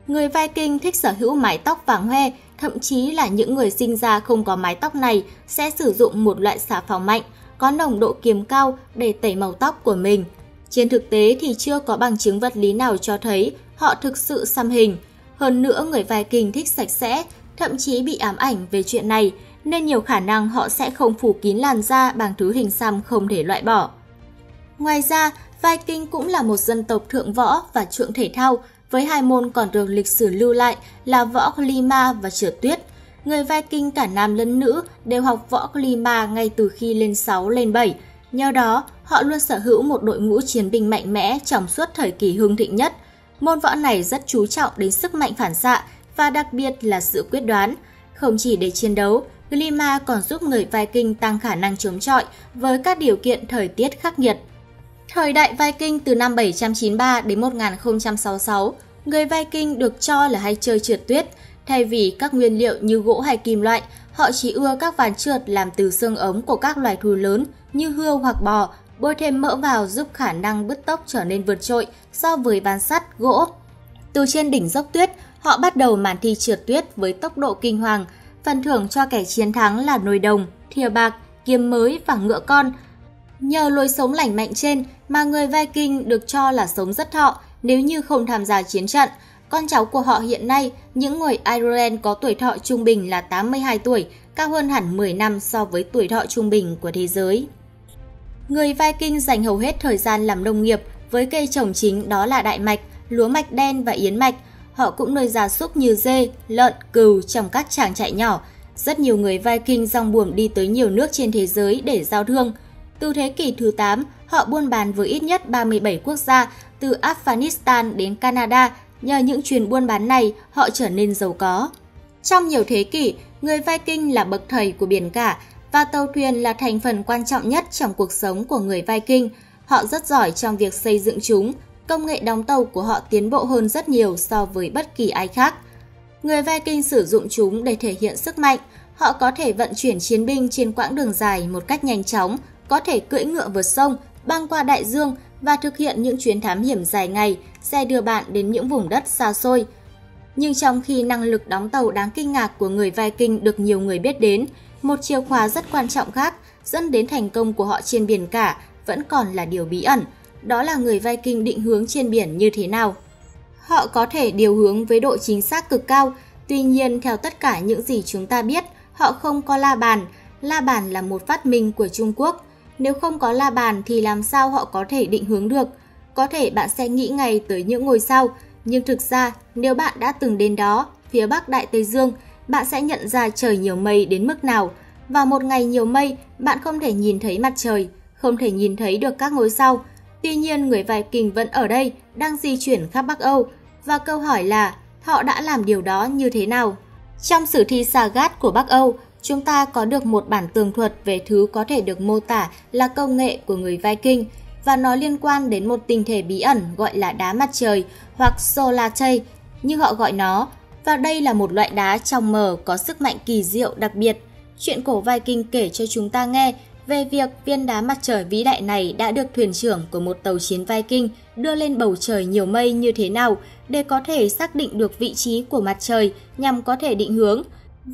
Người Viking thích sở hữu mái tóc vàng hoe, thậm chí là những người sinh ra không có mái tóc này sẽ sử dụng một loại xà phòng mạnh, có nồng độ kiềm cao để tẩy màu tóc của mình. Trên thực tế thì chưa có bằng chứng vật lý nào cho thấy họ thực sự xăm hình. Hơn nữa người Viking thích sạch sẽ, thậm chí bị ám ảnh về chuyện này, nên nhiều khả năng họ sẽ không phủ kín làn da bằng thứ hình xăm không thể loại bỏ. Ngoài ra, Viking cũng là một dân tộc thượng võ và trượng thể thao, với hai môn còn được lịch sử lưu lại là võ klima và trượt tuyết. Người Viking cả nam lẫn nữ đều học võ Klima ngay từ khi lên 6 lên 7. Nhờ đó, họ luôn sở hữu một đội ngũ chiến binh mạnh mẽ trong suốt thời kỳ hưng thịnh nhất. Môn võ này rất chú trọng đến sức mạnh phản xạ và đặc biệt là sự quyết đoán. Không chỉ để chiến đấu, Klima còn giúp người Viking tăng khả năng chống chọi với các điều kiện thời tiết khắc nghiệt. Thời đại Viking từ năm 793 đến 1066, người Viking được cho là hay chơi trượt tuyết. Thay vì các nguyên liệu như gỗ hay kim loại, họ chỉ ưa các ván trượt làm từ xương ống của các loài thú lớn như hươu hoặc bò, bôi thêm mỡ vào giúp khả năng bứt tốc trở nên vượt trội so với ván sắt, gỗ. Từ trên đỉnh dốc tuyết, họ bắt đầu màn thi trượt tuyết với tốc độ kinh hoàng. Phần thưởng cho kẻ chiến thắng là nồi đồng, thìa bạc, kiếm mới và ngựa con. Nhờ lối sống lành mạnh trên mà người Viking được cho là sống rất thọ nếu như không tham gia chiến trận. Con cháu của họ hiện nay, những người Ireland có tuổi thọ trung bình là 82 tuổi, cao hơn hẳn 10 năm so với tuổi thọ trung bình của thế giới. Người Viking dành hầu hết thời gian làm nông nghiệp với cây trồng chính đó là đại mạch, lúa mạch đen và yến mạch. Họ cũng nuôi gia súc như dê, lợn, cừu trong các trang trại nhỏ. Rất nhiều người Viking dòng buồm đi tới nhiều nước trên thế giới để giao thương. Từ thế kỷ thứ 8, họ buôn bán với ít nhất 37 quốc gia, từ Afghanistan đến Canada. Nhờ những chuyến buôn bán này, họ trở nên giàu có. Trong nhiều thế kỷ, người Viking là bậc thầy của biển cả và tàu thuyền là thành phần quan trọng nhất trong cuộc sống của người Viking. Họ rất giỏi trong việc xây dựng chúng, công nghệ đóng tàu của họ tiến bộ hơn rất nhiều so với bất kỳ ai khác. Người Viking sử dụng chúng để thể hiện sức mạnh, họ có thể vận chuyển chiến binh trên quãng đường dài một cách nhanh chóng, có thể cưỡi ngựa vượt sông, băng qua đại dương và thực hiện những chuyến thám hiểm dài ngày sẽ đưa bạn đến những vùng đất xa xôi. Nhưng trong khi năng lực đóng tàu đáng kinh ngạc của người Viking được nhiều người biết đến, một chìa khóa rất quan trọng khác dẫn đến thành công của họ trên biển cả vẫn còn là điều bí ẩn. Đó là người Viking định hướng trên biển như thế nào. Họ có thể điều hướng với độ chính xác cực cao, tuy nhiên theo tất cả những gì chúng ta biết, họ không có la bàn. La bàn là một phát minh của Trung Quốc. Nếu không có la bàn thì làm sao họ có thể định hướng được? Có thể bạn sẽ nghĩ ngay tới những ngôi sao, nhưng thực ra nếu bạn đã từng đến đó, phía Bắc Đại Tây Dương, bạn sẽ nhận ra trời nhiều mây đến mức nào. Và một ngày nhiều mây, bạn không thể nhìn thấy mặt trời, không thể nhìn thấy được các ngôi sao. Tuy nhiên, người Viking vẫn ở đây, đang di chuyển khắp Bắc Âu. Và câu hỏi là, họ đã làm điều đó như thế nào? Trong sử thi Sagat của Bắc Âu, chúng ta có được một bản tường thuật về thứ có thể được mô tả là công nghệ của người Viking, và nó liên quan đến một tinh thể bí ẩn gọi là đá mặt trời hoặc Solatei như họ gọi nó và đây là một loại đá trong mờ có sức mạnh kỳ diệu đặc biệt. Chuyện cổ Viking kể cho chúng ta nghe về việc viên đá mặt trời vĩ đại này đã được thuyền trưởng của một tàu chiến Viking đưa lên bầu trời nhiều mây như thế nào để có thể xác định được vị trí của mặt trời nhằm có thể định hướng.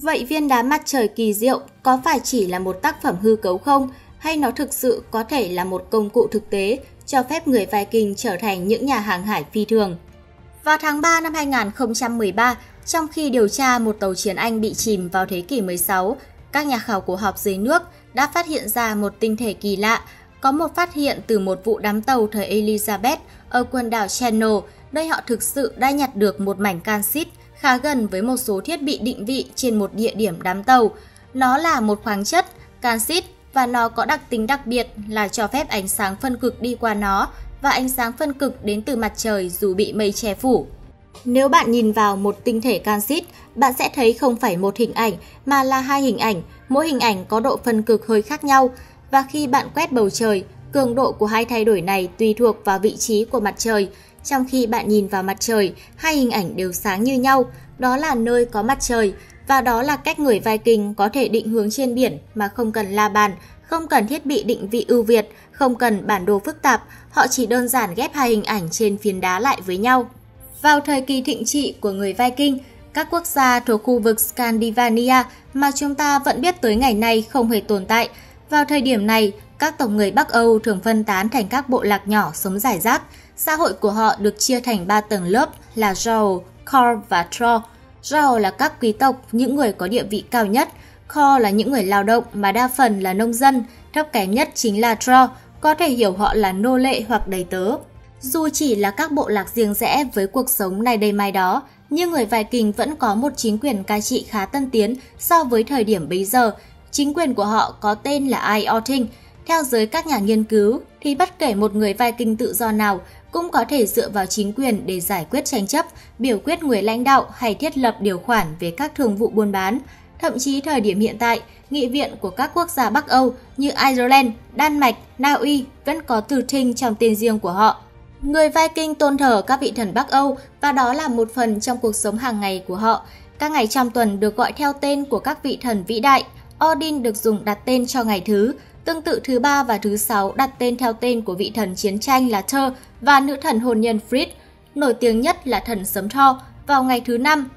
Vậy viên đá mặt trời kỳ diệu có phải chỉ là một tác phẩm hư cấu không? Hay nó thực sự có thể là một công cụ thực tế cho phép người Viking trở thành những nhà hàng hải phi thường? Vào tháng 3 năm 2013, trong khi điều tra một tàu chiến Anh bị chìm vào thế kỷ 16, các nhà khảo cổ học dưới nước đã phát hiện ra một tinh thể kỳ lạ, có một phát hiện từ một vụ đám tàu thời Elizabeth ở quần đảo Channel, nơi họ thực sự đã nhặt được một mảnh canxit khá gần với một số thiết bị định vị trên một địa điểm đám tàu. Nó là một khoáng chất, canxit và nó có đặc tính đặc biệt là cho phép ánh sáng phân cực đi qua nó và ánh sáng phân cực đến từ mặt trời dù bị mây che phủ. Nếu bạn nhìn vào một tinh thể canxit, bạn sẽ thấy không phải một hình ảnh mà là hai hình ảnh, mỗi hình ảnh có độ phân cực hơi khác nhau và khi bạn quét bầu trời, cường độ của hai thay đổi này tùy thuộc vào vị trí của mặt trời. Trong khi bạn nhìn vào mặt trời, hai hình ảnh đều sáng như nhau, đó là nơi có mặt trời và đó là cách người Viking có thể định hướng trên biển mà không cần la bàn, không cần thiết bị định vị ưu việt, không cần bản đồ phức tạp, họ chỉ đơn giản ghép hai hình ảnh trên phiến đá lại với nhau. Vào thời kỳ thịnh trị của người Viking, các quốc gia thuộc khu vực Scandinavia mà chúng ta vẫn biết tới ngày nay không hề tồn tại. Vào thời điểm này, các tộc người Bắc Âu thường phân tán thành các bộ lạc nhỏ sống rải rác. Xã hội của họ được chia thành 3 tầng lớp là Jarl, Kor và tro. Jarl là các quý tộc, những người có địa vị cao nhất. Kor là những người lao động mà đa phần là nông dân. Thấp kém nhất chính là tro. có thể hiểu họ là nô lệ hoặc đầy tớ. Dù chỉ là các bộ lạc riêng rẽ với cuộc sống này đây mai đó, nhưng người Viking vẫn có một chính quyền cai trị khá tân tiến so với thời điểm bấy giờ. Chính quyền của họ có tên là Iorting. Theo giới các nhà nghiên cứu, thì bất kể một người Viking tự do nào cũng có thể dựa vào chính quyền để giải quyết tranh chấp, biểu quyết người lãnh đạo hay thiết lập điều khoản về các thương vụ buôn bán. Thậm chí thời điểm hiện tại, nghị viện của các quốc gia Bắc Âu như Ireland, Đan Mạch, Na Uy vẫn có từ thinh trong tên riêng của họ. Người Viking tôn thờ các vị thần Bắc Âu và đó là một phần trong cuộc sống hàng ngày của họ. Các ngày trong tuần được gọi theo tên của các vị thần vĩ đại. Odin được dùng đặt tên cho ngày thứ, tương tự thứ ba và thứ sáu đặt tên theo tên của vị thần chiến tranh là Thor và nữ thần hôn nhân Frid, Nổi tiếng nhất là thần sấm Thor vào ngày thứ năm.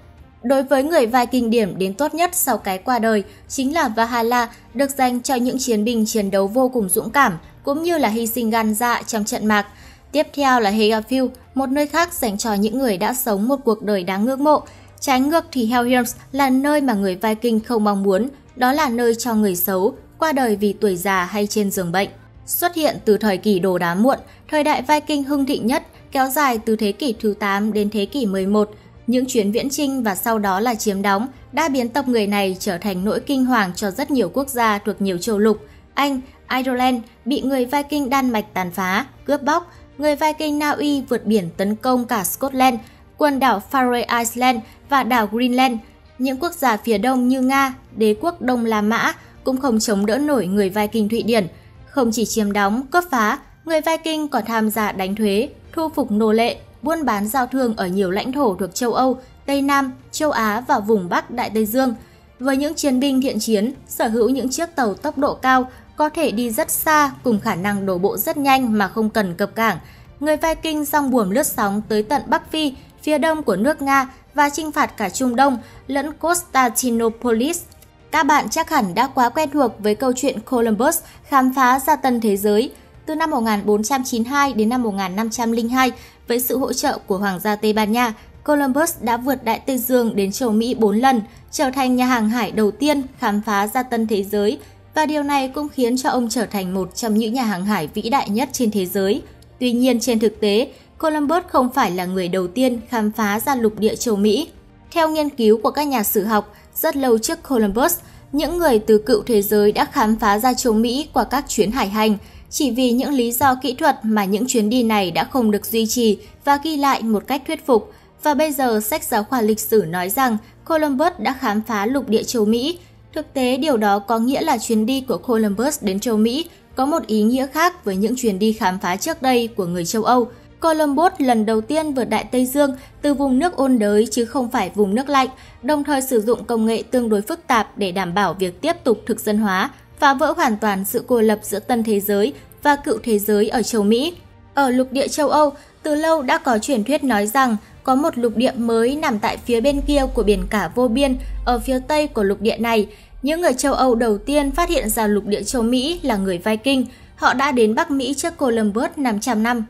Đối với người Viking điểm đến tốt nhất sau cái qua đời chính là Valhalla được dành cho những chiến binh chiến đấu vô cùng dũng cảm cũng như là hy sinh gan dạ trong trận mạc. Tiếp theo là Hegafield, một nơi khác dành cho những người đã sống một cuộc đời đáng ngưỡng mộ. Trái ngược thì Helheim là nơi mà người Viking không mong muốn, đó là nơi cho người xấu, qua đời vì tuổi già hay trên giường bệnh. Xuất hiện từ thời kỳ đồ đá muộn, thời đại Viking hưng thịnh nhất, kéo dài từ thế kỷ thứ 8 đến thế kỷ 11. Những chuyến viễn chinh và sau đó là chiếm đóng đã biến tộc người này trở thành nỗi kinh hoàng cho rất nhiều quốc gia thuộc nhiều châu lục. Anh, Ireland bị người Viking Đan Mạch tàn phá, cướp bóc, người Viking Na Uy vượt biển tấn công cả Scotland, quần đảo Faroe Island và đảo Greenland. Những quốc gia phía đông như Nga, đế quốc Đông La Mã cũng không chống đỡ nổi người Viking Thụy Điển. Không chỉ chiếm đóng, cướp phá, người Viking còn tham gia đánh thuế, thu phục nô lệ, buôn bán giao thương ở nhiều lãnh thổ thuộc châu Âu, Tây Nam, châu Á và vùng Bắc Đại Tây Dương. Với những chiến binh thiện chiến, sở hữu những chiếc tàu tốc độ cao có thể đi rất xa cùng khả năng đổ bộ rất nhanh mà không cần cập cảng. Người Viking song buồm lướt sóng tới tận Bắc Phi, phía đông của nước Nga và chinh phạt cả Trung Đông lẫn Constantinopolis. Các bạn chắc hẳn đã quá quen thuộc với câu chuyện Columbus khám phá ra tân thế giới. Từ năm 1492 đến năm 1502, với sự hỗ trợ của Hoàng gia Tây Ban Nha, Columbus đã vượt Đại Tây Dương đến châu Mỹ 4 lần, trở thành nhà hàng hải đầu tiên khám phá ra tân thế giới và điều này cũng khiến cho ông trở thành một trong những nhà hàng hải vĩ đại nhất trên thế giới. Tuy nhiên trên thực tế, Columbus không phải là người đầu tiên khám phá ra lục địa châu Mỹ. Theo nghiên cứu của các nhà sử học, rất lâu trước Columbus, những người từ cựu thế giới đã khám phá ra châu Mỹ qua các chuyến hải hành, chỉ vì những lý do kỹ thuật mà những chuyến đi này đã không được duy trì và ghi lại một cách thuyết phục. Và bây giờ sách giáo khoa lịch sử nói rằng Columbus đã khám phá lục địa châu Mỹ, Thực tế điều đó có nghĩa là chuyến đi của Columbus đến châu Mỹ có một ý nghĩa khác với những chuyến đi khám phá trước đây của người châu Âu. Columbus lần đầu tiên vượt Đại Tây Dương từ vùng nước ôn đới chứ không phải vùng nước lạnh, đồng thời sử dụng công nghệ tương đối phức tạp để đảm bảo việc tiếp tục thực dân hóa, phá vỡ hoàn toàn sự cô lập giữa tân thế giới và cựu thế giới ở châu Mỹ. Ở lục địa châu Âu, từ lâu đã có truyền thuyết nói rằng có một lục địa mới nằm tại phía bên kia của biển cả vô biên, ở phía tây của lục địa này, những người châu Âu đầu tiên phát hiện ra lục địa châu Mỹ là người Viking. Họ đã đến Bắc Mỹ trước Columbus 500 năm.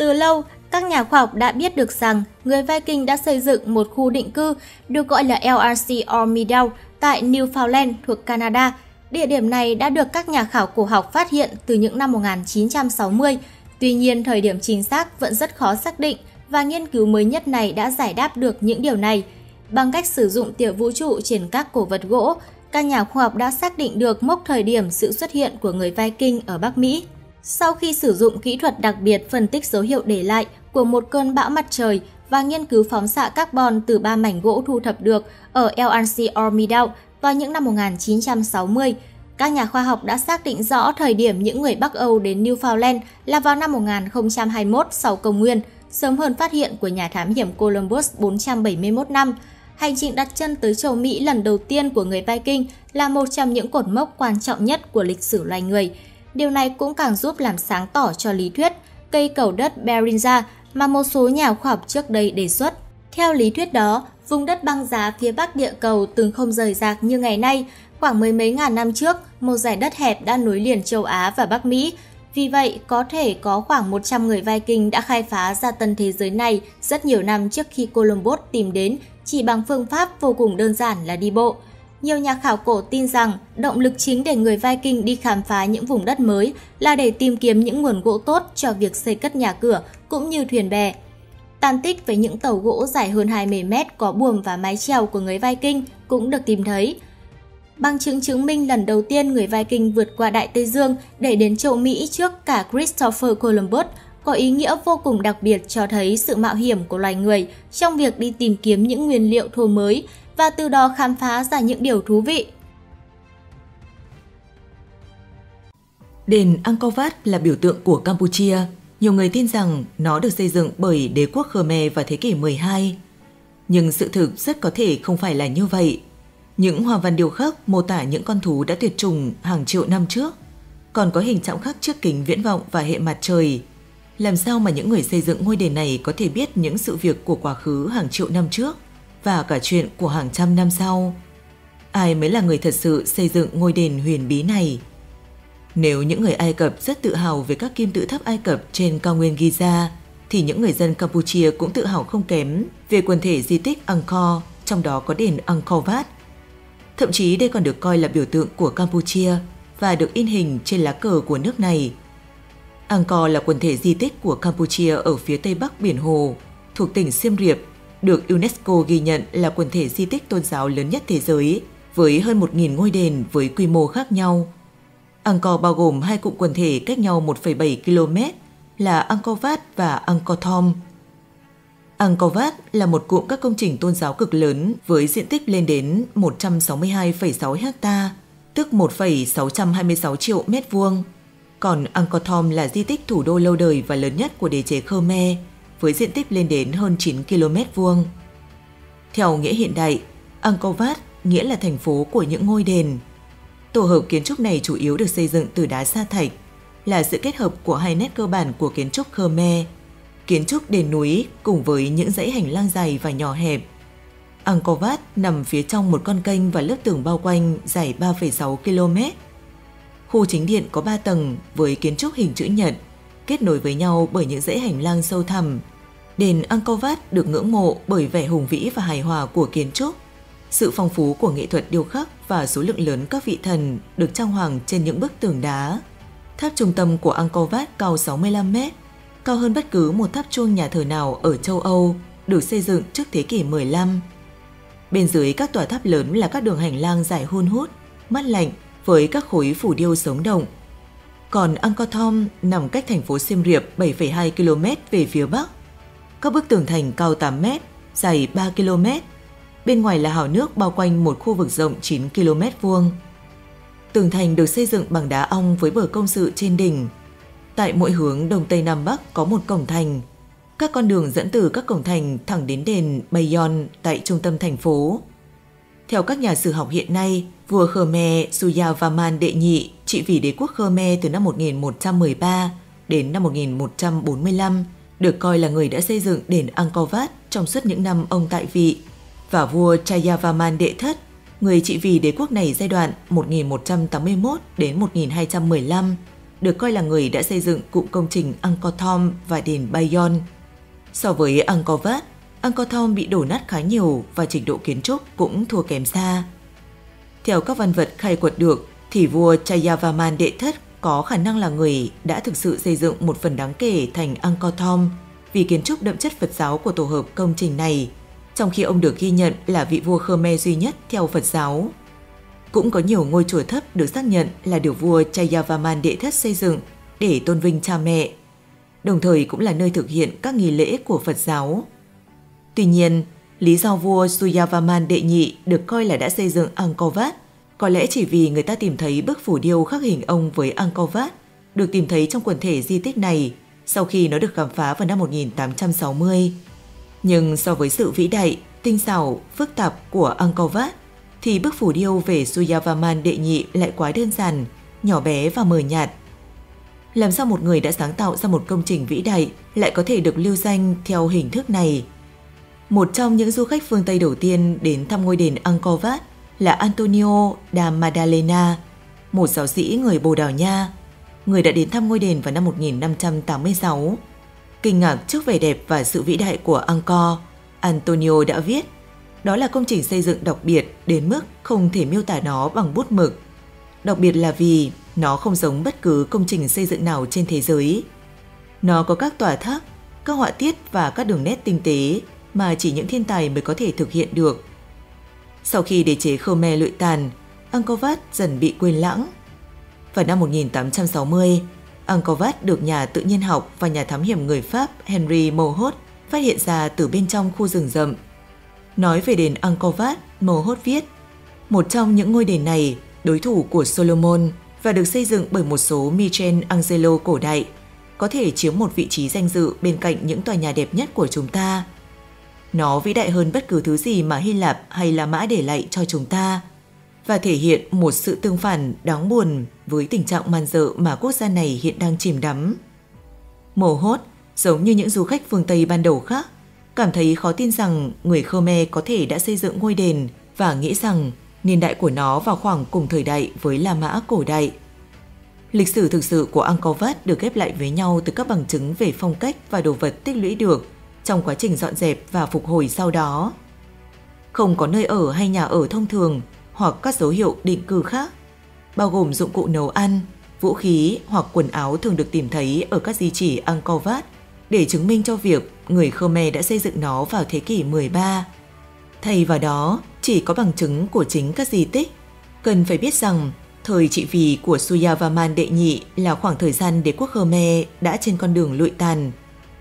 Từ lâu, các nhà khoa học đã biết được rằng người Viking đã xây dựng một khu định cư được gọi là LRC Ormidale tại Newfoundland thuộc Canada. Địa điểm này đã được các nhà khảo cổ học phát hiện từ những năm 1960. Tuy nhiên, thời điểm chính xác vẫn rất khó xác định và nghiên cứu mới nhất này đã giải đáp được những điều này. Bằng cách sử dụng tiểu vũ trụ trên các cổ vật gỗ, các nhà khoa học đã xác định được mốc thời điểm sự xuất hiện của người Viking ở Bắc Mỹ. Sau khi sử dụng kỹ thuật đặc biệt phân tích dấu hiệu để lại của một cơn bão mặt trời và nghiên cứu phóng xạ carbon từ ba mảnh gỗ thu thập được ở LNC Ormidale vào những năm 1960, các nhà khoa học đã xác định rõ thời điểm những người Bắc Âu đến Newfoundland là vào năm 1021 sau công nguyên, sớm hơn phát hiện của nhà thám hiểm Columbus 471 năm. Hành trình đặt chân tới châu Mỹ lần đầu tiên của người Viking là một trong những cột mốc quan trọng nhất của lịch sử loài người. Điều này cũng càng giúp làm sáng tỏ cho lý thuyết cây cầu đất Beringia mà một số nhà khoa học trước đây đề xuất. Theo lý thuyết đó, vùng đất băng giá phía bắc địa cầu từng không rời rạc như ngày nay. Khoảng mười mấy ngàn năm trước, một giải đất hẹp đã nối liền châu Á và Bắc Mỹ. Vì vậy, có thể có khoảng 100 người Viking đã khai phá ra tân thế giới này rất nhiều năm trước khi Columbus tìm đến chỉ bằng phương pháp vô cùng đơn giản là đi bộ. Nhiều nhà khảo cổ tin rằng, động lực chính để người Viking đi khám phá những vùng đất mới là để tìm kiếm những nguồn gỗ tốt cho việc xây cất nhà cửa cũng như thuyền bè. Tàn tích về những tàu gỗ dài hơn 20 mét có buồm và mái chèo của người Viking cũng được tìm thấy. Bằng chứng chứng minh lần đầu tiên người Viking vượt qua Đại Tây Dương để đến châu Mỹ trước cả Christopher Columbus có ý nghĩa vô cùng đặc biệt cho thấy sự mạo hiểm của loài người trong việc đi tìm kiếm những nguyên liệu thô mới và từ đó khám phá ra những điều thú vị. Đền Angkor Wat là biểu tượng của Campuchia. Nhiều người tin rằng nó được xây dựng bởi đế quốc Khmer vào thế kỷ 12. Nhưng sự thực rất có thể không phải là như vậy. Những hoa văn điêu khắc mô tả những con thú đã tuyệt chủng hàng triệu năm trước, còn có hình trọng khắc trước kính viễn vọng và hệ mặt trời. Làm sao mà những người xây dựng ngôi đền này có thể biết những sự việc của quá khứ hàng triệu năm trước và cả chuyện của hàng trăm năm sau? Ai mới là người thật sự xây dựng ngôi đền huyền bí này? Nếu những người Ai Cập rất tự hào về các kim tự tháp Ai Cập trên cao nguyên Giza, thì những người dân Campuchia cũng tự hào không kém về quần thể di tích Angkor, trong đó có đền Angkor Wat Thậm chí đây còn được coi là biểu tượng của Campuchia và được in hình trên lá cờ của nước này. Angkor là quần thể di tích của Campuchia ở phía tây bắc biển Hồ, thuộc tỉnh Siem Reap, được UNESCO ghi nhận là quần thể di tích tôn giáo lớn nhất thế giới, với hơn 1.000 ngôi đền với quy mô khác nhau. Angkor bao gồm hai cụm quần thể cách nhau 1,7 km là Angkor Wat và Angkor Thom – Angkor Wat là một cụm các công trình tôn giáo cực lớn với diện tích lên đến 162,6 ha, tức 1,626 triệu mét vuông. Còn Angkor Thom là di tích thủ đô lâu đời và lớn nhất của đế chế Khmer, với diện tích lên đến hơn 9 km vuông. Theo nghĩa hiện đại, Angkor Wat nghĩa là thành phố của những ngôi đền. Tổ hợp kiến trúc này chủ yếu được xây dựng từ đá sa thạch, là sự kết hợp của hai nét cơ bản của kiến trúc Khmer – kiến trúc đền núi cùng với những dãy hành lang dài và nhỏ hẹp. Angkor Wat nằm phía trong một con kênh và lớp tường bao quanh dài 3,6 km. Khu chính điện có 3 tầng với kiến trúc hình chữ nhật, kết nối với nhau bởi những dãy hành lang sâu thẳm. Đền Angkor Wat được ngưỡng mộ bởi vẻ hùng vĩ và hài hòa của kiến trúc, sự phong phú của nghệ thuật điêu khắc và số lượng lớn các vị thần được trang hoàng trên những bức tường đá. Tháp trung tâm của Angkor Wat cao 65 mét, cao hơn bất cứ một tháp chuông nhà thờ nào ở châu Âu được xây dựng trước thế kỷ 15. Bên dưới các tòa tháp lớn là các đường hành lang dài hun hút, mát lạnh với các khối phủ điêu sống động. Còn Angkor Thom nằm cách thành phố Siem Reap 7,2 km về phía bắc. Các bức tường thành cao 8 m, dài 3 km. Bên ngoài là hào nước bao quanh một khu vực rộng 9 km vuông. Tường thành được xây dựng bằng đá ong với bờ công sự trên đỉnh Tại mỗi hướng đông tây nam bắc có một cổng thành. Các con đường dẫn từ các cổng thành thẳng đến đền Bayon tại trung tâm thành phố. Theo các nhà sử học hiện nay, vua Khmer Suyavaman đệ nhị trị vì đế quốc Khmer từ năm 1113 đến năm 1145, được coi là người đã xây dựng đền Angkor Wat trong suốt những năm ông tại vị, và vua Chayavaman đệ thất, người trị vì đế quốc này giai đoạn 1181 đến 1215, được coi là người đã xây dựng cụm công trình Angkor Thom và đền Bayon. So với Angkor Wat, Angkor Thom bị đổ nát khá nhiều và trình độ kiến trúc cũng thua kém xa. Theo các văn vật khai quật được, thì vua Chayavaman đệ thất có khả năng là người đã thực sự xây dựng một phần đáng kể thành Angkor Thom vì kiến trúc đậm chất Phật giáo của tổ hợp công trình này, trong khi ông được ghi nhận là vị vua Khmer duy nhất theo Phật giáo. Cũng có nhiều ngôi chùa thấp được xác nhận là được vua Chayavaman đệ thất xây dựng để tôn vinh cha mẹ, đồng thời cũng là nơi thực hiện các nghi lễ của Phật giáo. Tuy nhiên, lý do vua Suyavaman đệ nhị được coi là đã xây dựng Angkor Wat có lẽ chỉ vì người ta tìm thấy bức phủ điêu khắc hình ông với Angkor Wat được tìm thấy trong quần thể di tích này sau khi nó được khám phá vào năm 1860. Nhưng so với sự vĩ đại, tinh xảo, phức tạp của Angkor Wat thì bức phủ điêu về Suyavaman đệ nhị lại quá đơn giản, nhỏ bé và mờ nhạt. Làm sao một người đã sáng tạo ra một công trình vĩ đại lại có thể được lưu danh theo hình thức này? Một trong những du khách phương Tây đầu tiên đến thăm ngôi đền Angkor Wat là Antonio da Maddalena, một giáo sĩ người Bồ Đào Nha, người đã đến thăm ngôi đền vào năm 1586. Kinh ngạc trước vẻ đẹp và sự vĩ đại của Angkor, Antonio đã viết Đó là công trình xây dựng đặc biệt đến mức không thể miêu tả nó bằng bút mực. Đặc biệt là vì nó không giống bất cứ công trình xây dựng nào trên thế giới. Nó có các tòa tháp, các họa tiết và các đường nét tinh tế mà chỉ những thiên tài mới có thể thực hiện được. Sau khi đế chế Khmer lụi tàn, Angkor Wat dần bị quên lãng. Vào năm 1860, Angkor Wat được nhà tự nhiên học và nhà thám hiểm người Pháp Henry Mohot phát hiện ra từ bên trong khu rừng rậm. Nói về đền Angkor Wat, Mohot viết, một trong những ngôi đền này đối thủ của Solomon và được xây dựng bởi một số Michelangelo cổ đại, có thể chiếm một vị trí danh dự bên cạnh những tòa nhà đẹp nhất của chúng ta. Nó vĩ đại hơn bất cứ thứ gì mà Hy Lạp hay La Mã để lại cho chúng ta và thể hiện một sự tương phản đáng buồn với tình trạng man dợ mà quốc gia này hiện đang chìm đắm. Mồ hốt, giống như những du khách phương Tây ban đầu khác, cảm thấy khó tin rằng người Khmer có thể đã xây dựng ngôi đền và nghĩ rằng niên đại của nó vào khoảng cùng thời đại với La Mã cổ đại. Lịch sử thực sự của Angkor Wat được ghép lại với nhau từ các bằng chứng về phong cách và đồ vật tích lũy được trong quá trình dọn dẹp và phục hồi sau đó. Không có nơi ở hay nhà ở thông thường hoặc các dấu hiệu định cư khác, bao gồm dụng cụ nấu ăn, vũ khí hoặc quần áo thường được tìm thấy ở các di chỉ Angkor Wat để chứng minh cho việc người Khmer đã xây dựng nó vào thế kỷ 13. Thay vào đó, chỉ có bằng chứng của chính các di tích. Cần phải biết rằng, thời trị vì của Suyavaman đệ nhị là khoảng thời gian đế quốc Khmer đã trên con đường lụi tàn.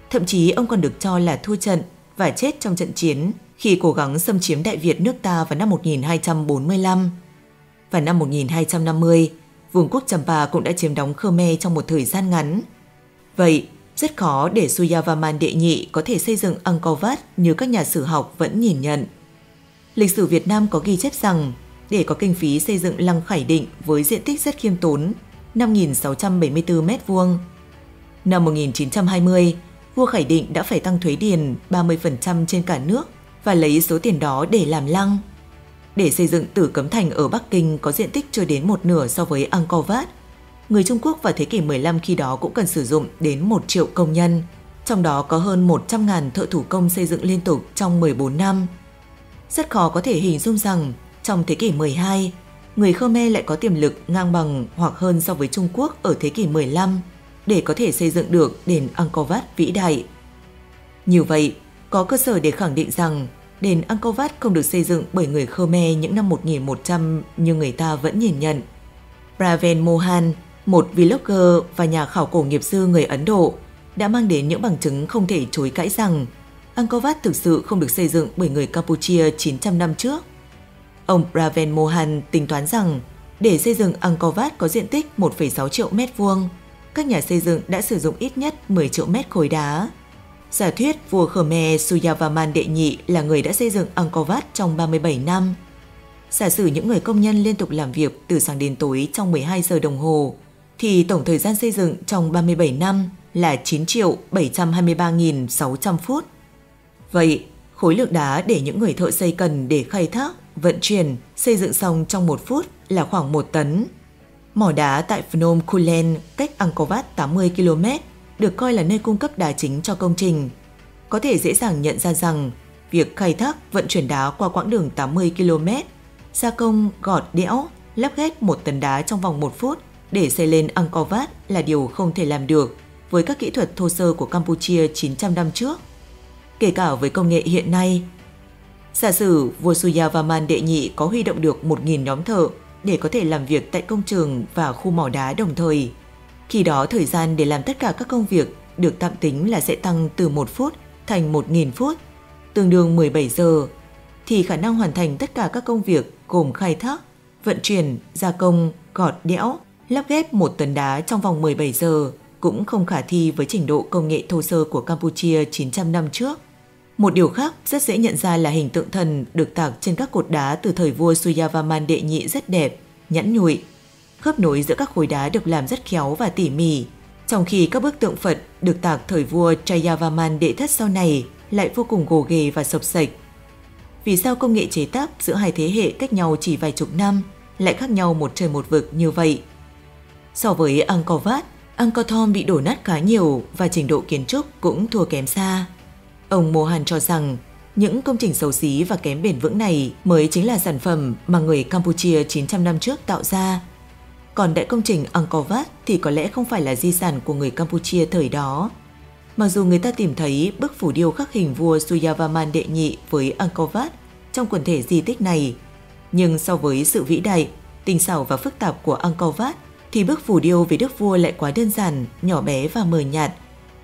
Thậm chí ông còn được cho là thua trận và chết trong trận chiến khi cố gắng xâm chiếm Đại Việt nước ta vào năm 1245. và năm 1250, Vương quốc Champa cũng đã chiếm đóng Khmer trong một thời gian ngắn. Vậy, rất khó để Suyavaman đệ nhị có thể xây dựng Angkor Wat như các nhà sử học vẫn nhìn nhận. Lịch sử Việt Nam có ghi chép rằng để có kinh phí xây dựng lăng Khải Định với diện tích rất khiêm tốn, 5.674 m2. Năm 1920, vua Khải Định đã phải tăng thuế điền 30% trên cả nước và lấy số tiền đó để làm lăng. Để xây dựng Tử Cấm Thành ở Bắc Kinh có diện tích chưa đến một nửa so với Angkor Wat, người Trung Quốc vào thế kỷ 15 khi đó cũng cần sử dụng đến 1 triệu công nhân, trong đó có hơn 100.000 thợ thủ công xây dựng liên tục trong 14 năm. Rất khó có thể hình dung rằng trong thế kỷ 12, người Khmer lại có tiềm lực ngang bằng hoặc hơn so với Trung Quốc ở thế kỷ 15 để có thể xây dựng được đền Angkor Wat vĩ đại. Như vậy, có cơ sở để khẳng định rằng đền Angkor Wat không được xây dựng bởi người Khmer những năm 1100 như người ta vẫn nhìn nhận. Praven Mohan, một vlogger và nhà khảo cổ nghiệp dư người Ấn Độ, đã mang đến những bằng chứng không thể chối cãi rằng Angkor Wat thực sự không được xây dựng bởi người Campuchia 900 năm trước. Ông Praven Mohan tính toán rằng để xây dựng Angkor Wat có diện tích 1,6 triệu mét vuông, các nhà xây dựng đã sử dụng ít nhất 10 triệu mét khối đá. Giả thuyết vua Khmer Suyavaman đệ nhị là người đã xây dựng Angkor Wat trong 37 năm. Giả sử những người công nhân liên tục làm việc từ sáng đến tối trong 12 giờ đồng hồ, thì tổng thời gian xây dựng trong 37 năm là 9 triệu 723.600 phút. Vậy, khối lượng đá để những người thợ xây cần để khai thác, vận chuyển, xây dựng xong trong một phút là khoảng 1 tấn. Mỏ đá tại Phnom Kulen cách Angkor Wat 80 km được coi là nơi cung cấp đá chính cho công trình. Có thể dễ dàng nhận ra rằng việc khai thác vận chuyển đá qua quãng đường 80 km, gia công, gọt đẽo, lắp ghép một tấn đá trong vòng một phút để xây lên Angkor Wat là điều không thể làm được với các kỹ thuật thô sơ của Campuchia 900 năm trước. Kể cả với công nghệ hiện nay, giả sử vua Suyavaman đệ nhị có huy động được 1.000 nhóm thợ để có thể làm việc tại công trường và khu mỏ đá đồng thời. Khi đó thời gian để làm tất cả các công việc được tạm tính là sẽ tăng từ 1 phút thành 1.000 phút, tương đương 17 giờ, thì khả năng hoàn thành tất cả các công việc gồm khai thác, vận chuyển, gia công, gọt đẽo, lắp ghép một tấn đá trong vòng 17 giờ cũng không khả thi với trình độ công nghệ thô sơ của Campuchia 900 năm trước. Một điều khác rất dễ nhận ra là hình tượng thần được tạc trên các cột đá từ thời vua Suyavaman đệ nhị rất đẹp, nhẵn nhụi. Khớp nối giữa các khối đá được làm rất khéo và tỉ mỉ, trong khi các bức tượng Phật được tạc thời vua Chayavaman đệ thất sau này lại vô cùng gồ ghề và sộc sạch. Vì sao công nghệ chế tác giữa hai thế hệ cách nhau chỉ vài chục năm lại khác nhau một trời một vực như vậy? So với Angkor Wat, Angkor Thom bị đổ nát khá nhiều và trình độ kiến trúc cũng thua kém xa. Ông Mohan cho rằng Những công trình xấu xí và kém bền vững này mới chính là sản phẩm mà người Campuchia 900 năm trước tạo ra. Còn đại công trình Angkor Wat thì có lẽ không phải là di sản của người Campuchia thời đó. Mặc dù người ta tìm thấy bức phủ điêu khắc hình vua Suyavaman đệ nhị với Angkor Wat trong quần thể di tích này, nhưng so với sự vĩ đại, tinh xảo và phức tạp của Angkor Wat thì bức phủ điêu về đức vua lại quá đơn giản, nhỏ bé và mờ nhạt,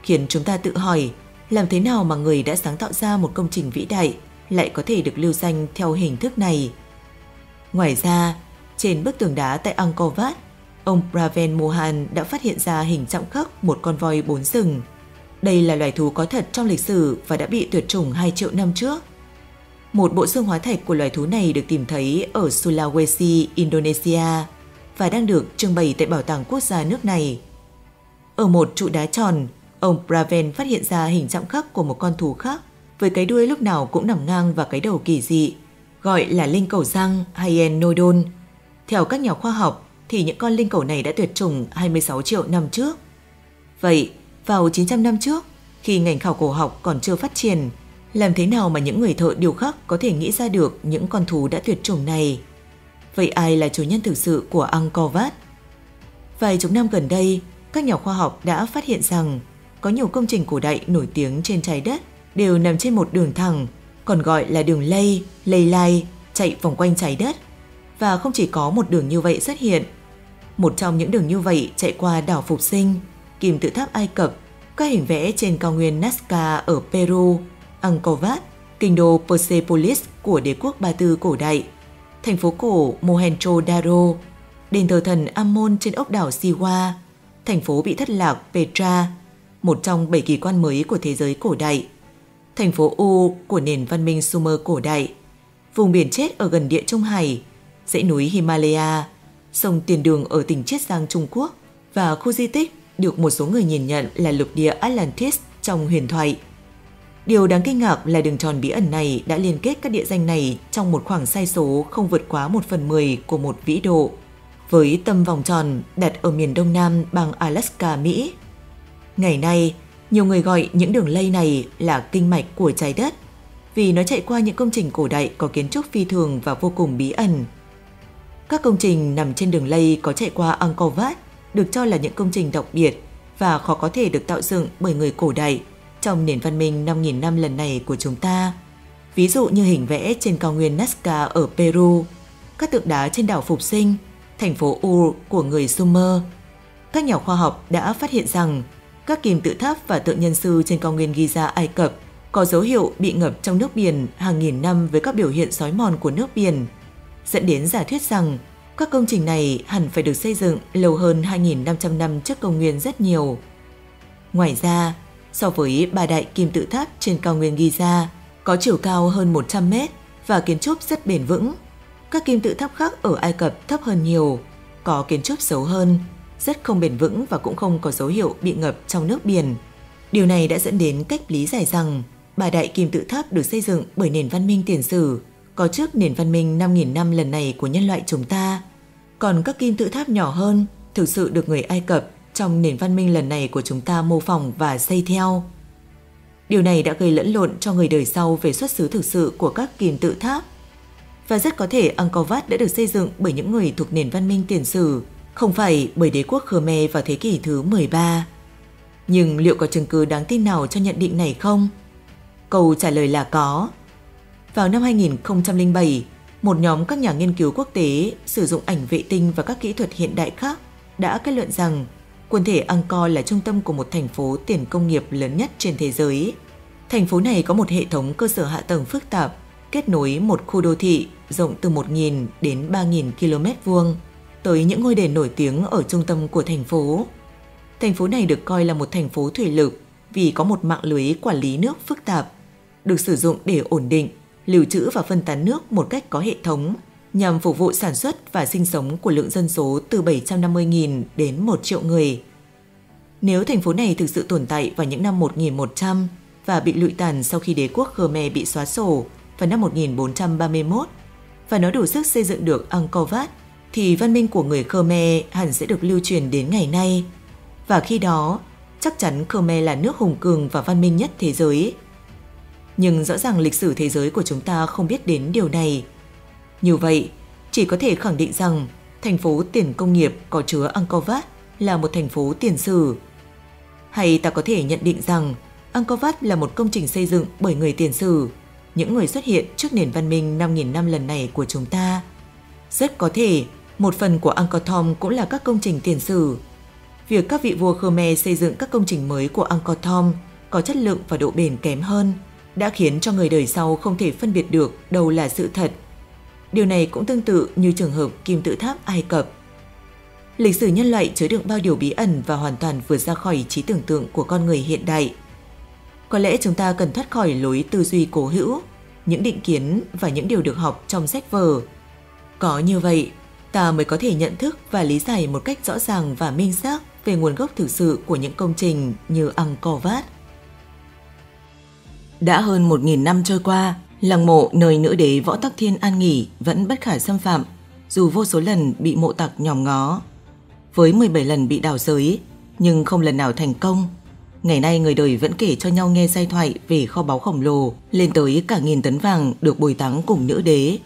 khiến chúng ta tự hỏi làm thế nào mà người đã sáng tạo ra một công trình vĩ đại lại có thể được lưu danh theo hình thức này. Ngoài ra, trên bức tường đá tại Angkor Wat, ông Praven Mohan đã phát hiện ra hình trọng khắc một con voi bốn sừng. Đây là loài thú có thật trong lịch sử và đã bị tuyệt chủng 2 triệu năm trước. Một bộ xương hóa thạch của loài thú này được tìm thấy ở Sulawesi, Indonesia và đang được trưng bày tại Bảo tàng Quốc gia nước này. Ở một trụ đá tròn, ông Braven phát hiện ra hình trọng khắc của một con thú khác với cái đuôi lúc nào cũng nằm ngang và cái đầu kỳ dị, gọi là linh cầu răng hay Enodon. Theo các nhà khoa học thì những con linh cầu này đã tuyệt chủng 26 triệu năm trước. Vậy, vào 900 năm trước, khi ngành khảo cổ học còn chưa phát triển, làm thế nào mà những người thợ điều khắc có thể nghĩ ra được những con thú đã tuyệt chủng này? Vậy ai là chủ nhân thực sự của Angkor Wat? Vài chục năm gần đây, các nhà khoa học đã phát hiện rằng có nhiều công trình cổ đại nổi tiếng trên trái đất đều nằm trên một đường thẳng, còn gọi là đường lây, lây lai, chạy vòng quanh trái đất. Và không chỉ có một đường như vậy xuất hiện. Một trong những đường như vậy chạy qua đảo Phục Sinh, kim tự tháp Ai Cập, các hình vẽ trên cao nguyên Nazca ở Peru, Angkor Wat, kinh đô Persepolis của đế quốc Ba Tư cổ đại, thành phố cổ Mohenjo-daro, đền thờ thần Amon trên ốc đảo Siwa, thành phố bị thất lạc Petra, một trong bảy kỳ quan mới của thế giới cổ đại, thành phố U của nền văn minh Sumer cổ đại, vùng biển chết ở gần địa Trung Hải, dãy núi Himalaya, sông Tiền Đường ở tỉnh Chiết Giang Trung Quốc và khu di tích được một số người nhìn nhận là lục địa Atlantis trong huyền thoại. Điều đáng kinh ngạc là đường tròn bí ẩn này đã liên kết các địa danh này trong một khoảng sai số không vượt quá 1 phần 10 của một vĩ độ, với tâm vòng tròn đặt ở miền đông nam bang Alaska, Mỹ. Ngày nay, nhiều người gọi những đường lây này là kinh mạch của trái đất vì nó chạy qua những công trình cổ đại có kiến trúc phi thường và vô cùng bí ẩn. Các công trình nằm trên đường lây có chạy qua Angkor Wat được cho là những công trình đặc biệt và khó có thể được tạo dựng bởi người cổ đại trong nền văn minh 5.000 năm lần này của chúng ta. Ví dụ như hình vẽ trên cao nguyên Nazca ở Peru, các tượng đá trên đảo Phục Sinh, thành phố Ur của người Sumer. Các nhà khoa học đã phát hiện rằng các kim tự tháp và tượng nhân sư trên cao nguyên Giza Ai Cập có dấu hiệu bị ngập trong nước biển hàng nghìn năm với các biểu hiện sói mòn của nước biển, dẫn đến giả thuyết rằng các công trình này hẳn phải được xây dựng lâu hơn 2.500 năm trước công nguyên rất nhiều. Ngoài ra, so với ba đại kim tự tháp trên cao nguyên Giza có chiều cao hơn 100 mét và kiến trúc rất bền vững. Các kim tự tháp khác ở Ai Cập thấp hơn nhiều, có kiến trúc xấu hơn, rất không bền vững và cũng không có dấu hiệu bị ngập trong nước biển. Điều này đã dẫn đến cách lý giải rằng bà đại kim tự tháp được xây dựng bởi nền văn minh tiền sử, có trước nền văn minh 5.000 năm lần này của nhân loại chúng ta. Còn các kim tự tháp nhỏ hơn thực sự được người Ai Cập trong nền văn minh lần này của chúng ta mô phỏng và xây theo. Điều này đã gây lẫn lộn cho người đời sau về xuất xứ thực sự của các kim tự tháp. Và rất có thể Angkor Wat đã được xây dựng bởi những người thuộc nền văn minh tiền sử, không phải bởi đế quốc Khmer vào thế kỷ thứ 13. Nhưng liệu có chứng cứ đáng tin nào cho nhận định này không? Câu trả lời là có. Vào năm 2007, một nhóm các nhà nghiên cứu quốc tế sử dụng ảnh vệ tinh và các kỹ thuật hiện đại khác đã kết luận rằng quần thể Angkor là trung tâm của một thành phố tiền công nghiệp lớn nhất trên thế giới. Thành phố này có một hệ thống cơ sở hạ tầng phức tạp, kết nối một khu đô thị rộng từ 1.000 đến 3.000 km vuông tới những ngôi đền nổi tiếng ở trung tâm của thành phố. Thành phố này được coi là một thành phố thủy lực vì có một mạng lưới quản lý nước phức tạp, được sử dụng để ổn định, lưu trữ và phân tán nước một cách có hệ thống nhằm phục vụ sản xuất và sinh sống của lượng dân số từ 750.000 đến 1 triệu người. Nếu thành phố này thực sự tồn tại vào những năm 1100 và bị lụi tàn sau khi đế quốc Khmer bị xóa sổ vào năm 1431 và nó đủ sức xây dựng được Angkor Wat thì văn minh của người Khmer hẳn sẽ được lưu truyền đến ngày nay. Và khi đó, chắc chắn Khmer là nước hùng cường và văn minh nhất thế giới. Nhưng rõ ràng lịch sử thế giới của chúng ta không biết đến điều này. Như vậy, chỉ có thể khẳng định rằng thành phố tiền công nghiệp có chứa Angkor Wat là một thành phố tiền sử. Hay ta có thể nhận định rằng Angkor Wat là một công trình xây dựng bởi người tiền sử, những người xuất hiện trước nền văn minh 5.000 năm lần này của chúng ta. Rất có thể, một phần của Angkor Thom cũng là các công trình tiền sử. Việc các vị vua Khmer xây dựng các công trình mới của Angkor Thom có chất lượng và độ bền kém hơn đã khiến cho người đời sau không thể phân biệt được đâu là sự thật. Điều này cũng tương tự như trường hợp kim tự tháp Ai Cập. Lịch sử nhân loại chứa đựng bao điều bí ẩn và hoàn toàn vượt ra khỏi trí tưởng tượng của con người hiện đại. Có lẽ chúng ta cần thoát khỏi lối tư duy cố hữu, những định kiến và những điều được học trong sách vở. Có như vậy, ta mới có thể nhận thức và lý giải một cách rõ ràng và minh xác về nguồn gốc thực sự của những công trình như Angkor Wat. Đã hơn 1.000 năm trôi qua, lăng mộ nơi nữ đế Võ Tắc Thiên an nghỉ vẫn bất khả xâm phạm, dù vô số lần bị mộ tặc nhòm ngó. Với 17 lần bị đào giới, nhưng không lần nào thành công. Ngày nay người đời vẫn kể cho nhau nghe giai thoại về kho báu khổng lồ lên tới cả nghìn tấn vàng được bồi táng cùng nữ đế.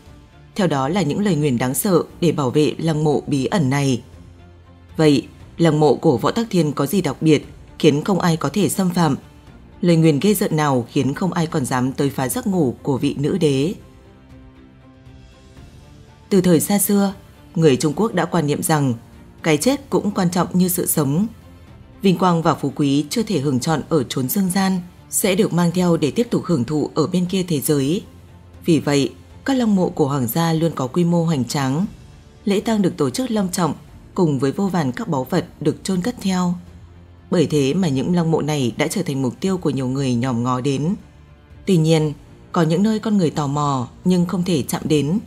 Theo đó là những lời nguyền đáng sợ để bảo vệ lăng mộ bí ẩn này. Vậy, lăng mộ của Võ Tắc Thiên có gì đặc biệt khiến không ai có thể xâm phạm lời nguyền ghê rợn nào khiến không ai còn dám tới phá giấc ngủ của vị nữ đế. Từ thời xa xưa, người Trung Quốc đã quan niệm rằng cái chết cũng quan trọng như sự sống. Vinh quang và phú quý chưa thể hưởng trọn ở chốn dương gian sẽ được mang theo để tiếp tục hưởng thụ ở bên kia thế giới. Vì vậy, các lăng mộ của hoàng gia luôn có quy mô hoành tráng. Lễ tang được tổ chức long trọng cùng với vô vàn các báu vật được chôn cất theo. Bởi thế mà những lăng mộ này đã trở thành mục tiêu của nhiều người nhòm ngó đến. Tuy nhiên, có những nơi con người tò mò nhưng không thể chạm đến.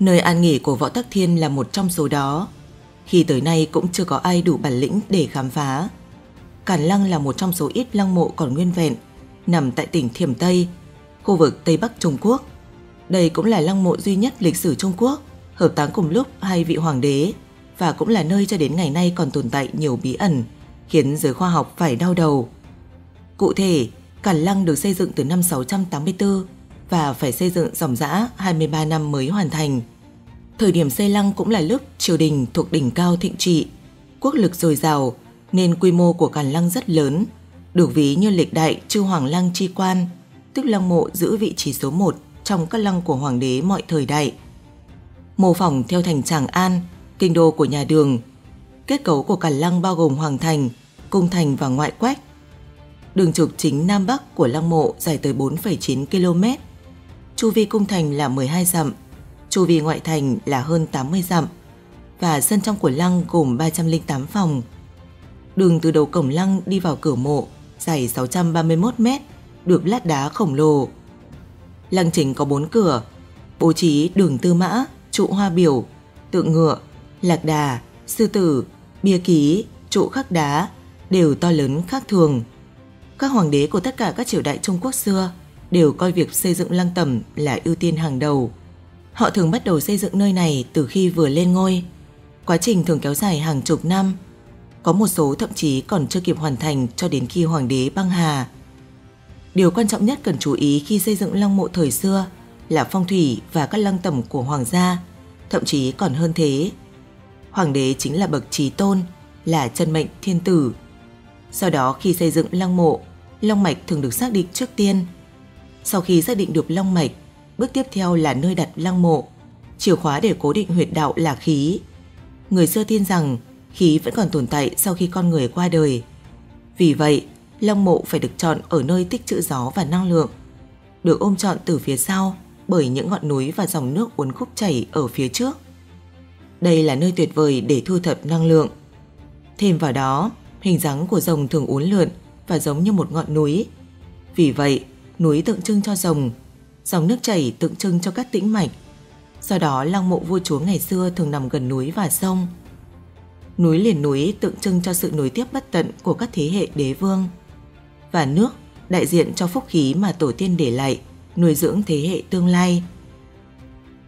Nơi an nghỉ của Võ Tắc Thiên là một trong số đó. Khi tới nay cũng chưa có ai đủ bản lĩnh để khám phá. Cản Lăng là một trong số ít lăng mộ còn nguyên vẹn, nằm tại tỉnh Thiểm Tây, khu vực Tây Bắc Trung Quốc. Đây cũng là lăng mộ duy nhất lịch sử Trung Quốc, hợp táng cùng lúc hai vị hoàng đế và cũng là nơi cho đến ngày nay còn tồn tại nhiều bí ẩn khiến giới khoa học phải đau đầu. Cụ thể, Cản Lăng được xây dựng từ năm 684 và phải xây dựng dòng dã 23 năm mới hoàn thành. Thời điểm xây lăng cũng là lúc triều đình thuộc đỉnh cao thịnh trị, quốc lực dồi dào nên quy mô của cản Lăng rất lớn, được ví như lịch đại chư hoàng lăng chi quan, tức lăng mộ giữ vị trí số 1 trong các lăng của hoàng đế mọi thời đại. Mô phỏng theo thành Tràng An, kinh đô của nhà Đường Kết cấu của cả lăng bao gồm hoàng thành, cung thành và ngoại quách. Đường trục chính Nam Bắc của lăng mộ dài tới 4,9 km. Chu vi cung thành là 12 dặm, chu vi ngoại thành là hơn 80 dặm và sân trong của lăng gồm 308 phòng. Đường từ đầu cổng lăng đi vào cửa mộ dài 631 mét, được lát đá khổng lồ. Lăng chính có bốn cửa, bố trí đường tư mã, trụ hoa biểu, tượng ngựa, lạc đà, sư tử, bia ký, trụ khắc đá đều to lớn khác thường. Các hoàng đế của tất cả các triều đại Trung Quốc xưa đều coi việc xây dựng lăng tẩm là ưu tiên hàng đầu. Họ thường bắt đầu xây dựng nơi này từ khi vừa lên ngôi. Quá trình thường kéo dài hàng chục năm. Có một số thậm chí còn chưa kịp hoàn thành cho đến khi hoàng đế băng hà. Điều quan trọng nhất cần chú ý khi xây dựng lăng mộ thời xưa là phong thủy và các lăng tẩm của hoàng gia, thậm chí còn hơn thế hoàng đế chính là bậc trí tôn, là chân mệnh thiên tử. Sau đó khi xây dựng lăng mộ, long mạch thường được xác định trước tiên. Sau khi xác định được long mạch, bước tiếp theo là nơi đặt lăng mộ. Chìa khóa để cố định huyệt đạo là khí. Người xưa tin rằng khí vẫn còn tồn tại sau khi con người qua đời. Vì vậy, lăng mộ phải được chọn ở nơi tích trữ gió và năng lượng. Được ôm trọn từ phía sau bởi những ngọn núi và dòng nước uốn khúc chảy ở phía trước. Đây là nơi tuyệt vời để thu thập năng lượng. Thêm vào đó, hình dáng của rồng thường uốn lượn và giống như một ngọn núi. Vì vậy, núi tượng trưng cho rồng, dòng nước chảy tượng trưng cho các tĩnh mạch. Do đó, lăng mộ vua chúa ngày xưa thường nằm gần núi và sông. Núi liền núi tượng trưng cho sự nối tiếp bất tận của các thế hệ đế vương. Và nước đại diện cho phúc khí mà tổ tiên để lại, nuôi dưỡng thế hệ tương lai.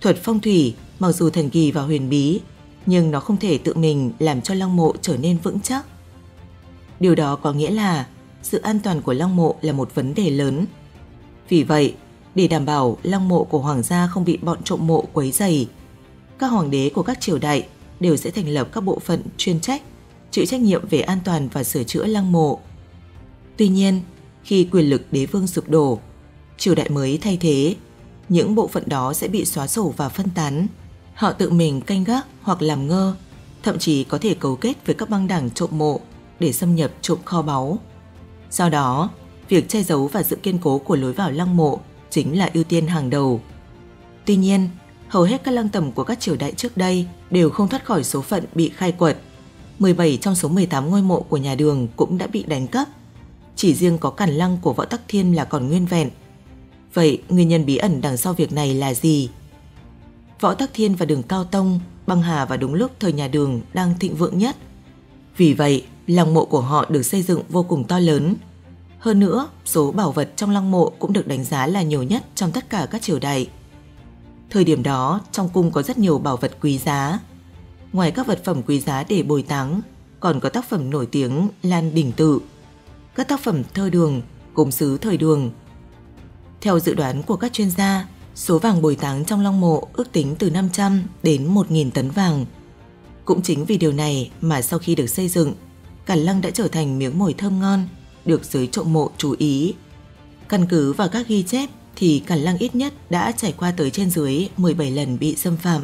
Thuật phong thủy Mặc dù thần kỳ và huyền bí, nhưng nó không thể tự mình làm cho lăng mộ trở nên vững chắc. Điều đó có nghĩa là sự an toàn của lăng mộ là một vấn đề lớn. Vì vậy, để đảm bảo lăng mộ của hoàng gia không bị bọn trộm mộ quấy dày, các hoàng đế của các triều đại đều sẽ thành lập các bộ phận chuyên trách, chịu trách nhiệm về an toàn và sửa chữa lăng mộ. Tuy nhiên, khi quyền lực đế vương sụp đổ, triều đại mới thay thế, những bộ phận đó sẽ bị xóa sổ và phân tán. Họ tự mình canh gác hoặc làm ngơ, thậm chí có thể cấu kết với các băng đảng trộm mộ để xâm nhập trộm kho báu. Do đó, việc che giấu và sự kiên cố của lối vào lăng mộ chính là ưu tiên hàng đầu. Tuy nhiên, hầu hết các lăng tẩm của các triều đại trước đây đều không thoát khỏi số phận bị khai quật. 17 trong số 18 ngôi mộ của nhà đường cũng đã bị đánh cắp. Chỉ riêng có cản lăng của Võ Tắc Thiên là còn nguyên vẹn. Vậy nguyên nhân bí ẩn đằng sau việc này là gì? Võ Tắc Thiên và đường Cao Tông, băng hà và đúng lúc thời nhà đường đang thịnh vượng nhất. Vì vậy, lăng mộ của họ được xây dựng vô cùng to lớn. Hơn nữa, số bảo vật trong lăng mộ cũng được đánh giá là nhiều nhất trong tất cả các triều đại. Thời điểm đó, trong cung có rất nhiều bảo vật quý giá. Ngoài các vật phẩm quý giá để bồi táng, còn có tác phẩm nổi tiếng Lan đình Tự, các tác phẩm thơ đường, gốm sứ thời đường. Theo dự đoán của các chuyên gia, số vàng bồi táng trong long mộ ước tính từ 500 đến 1.000 tấn vàng. Cũng chính vì điều này mà sau khi được xây dựng, Cản Lăng đã trở thành miếng mồi thơm ngon, được giới trộm mộ chú ý. Căn cứ vào các ghi chép thì Cản Lăng ít nhất đã trải qua tới trên dưới 17 lần bị xâm phạm.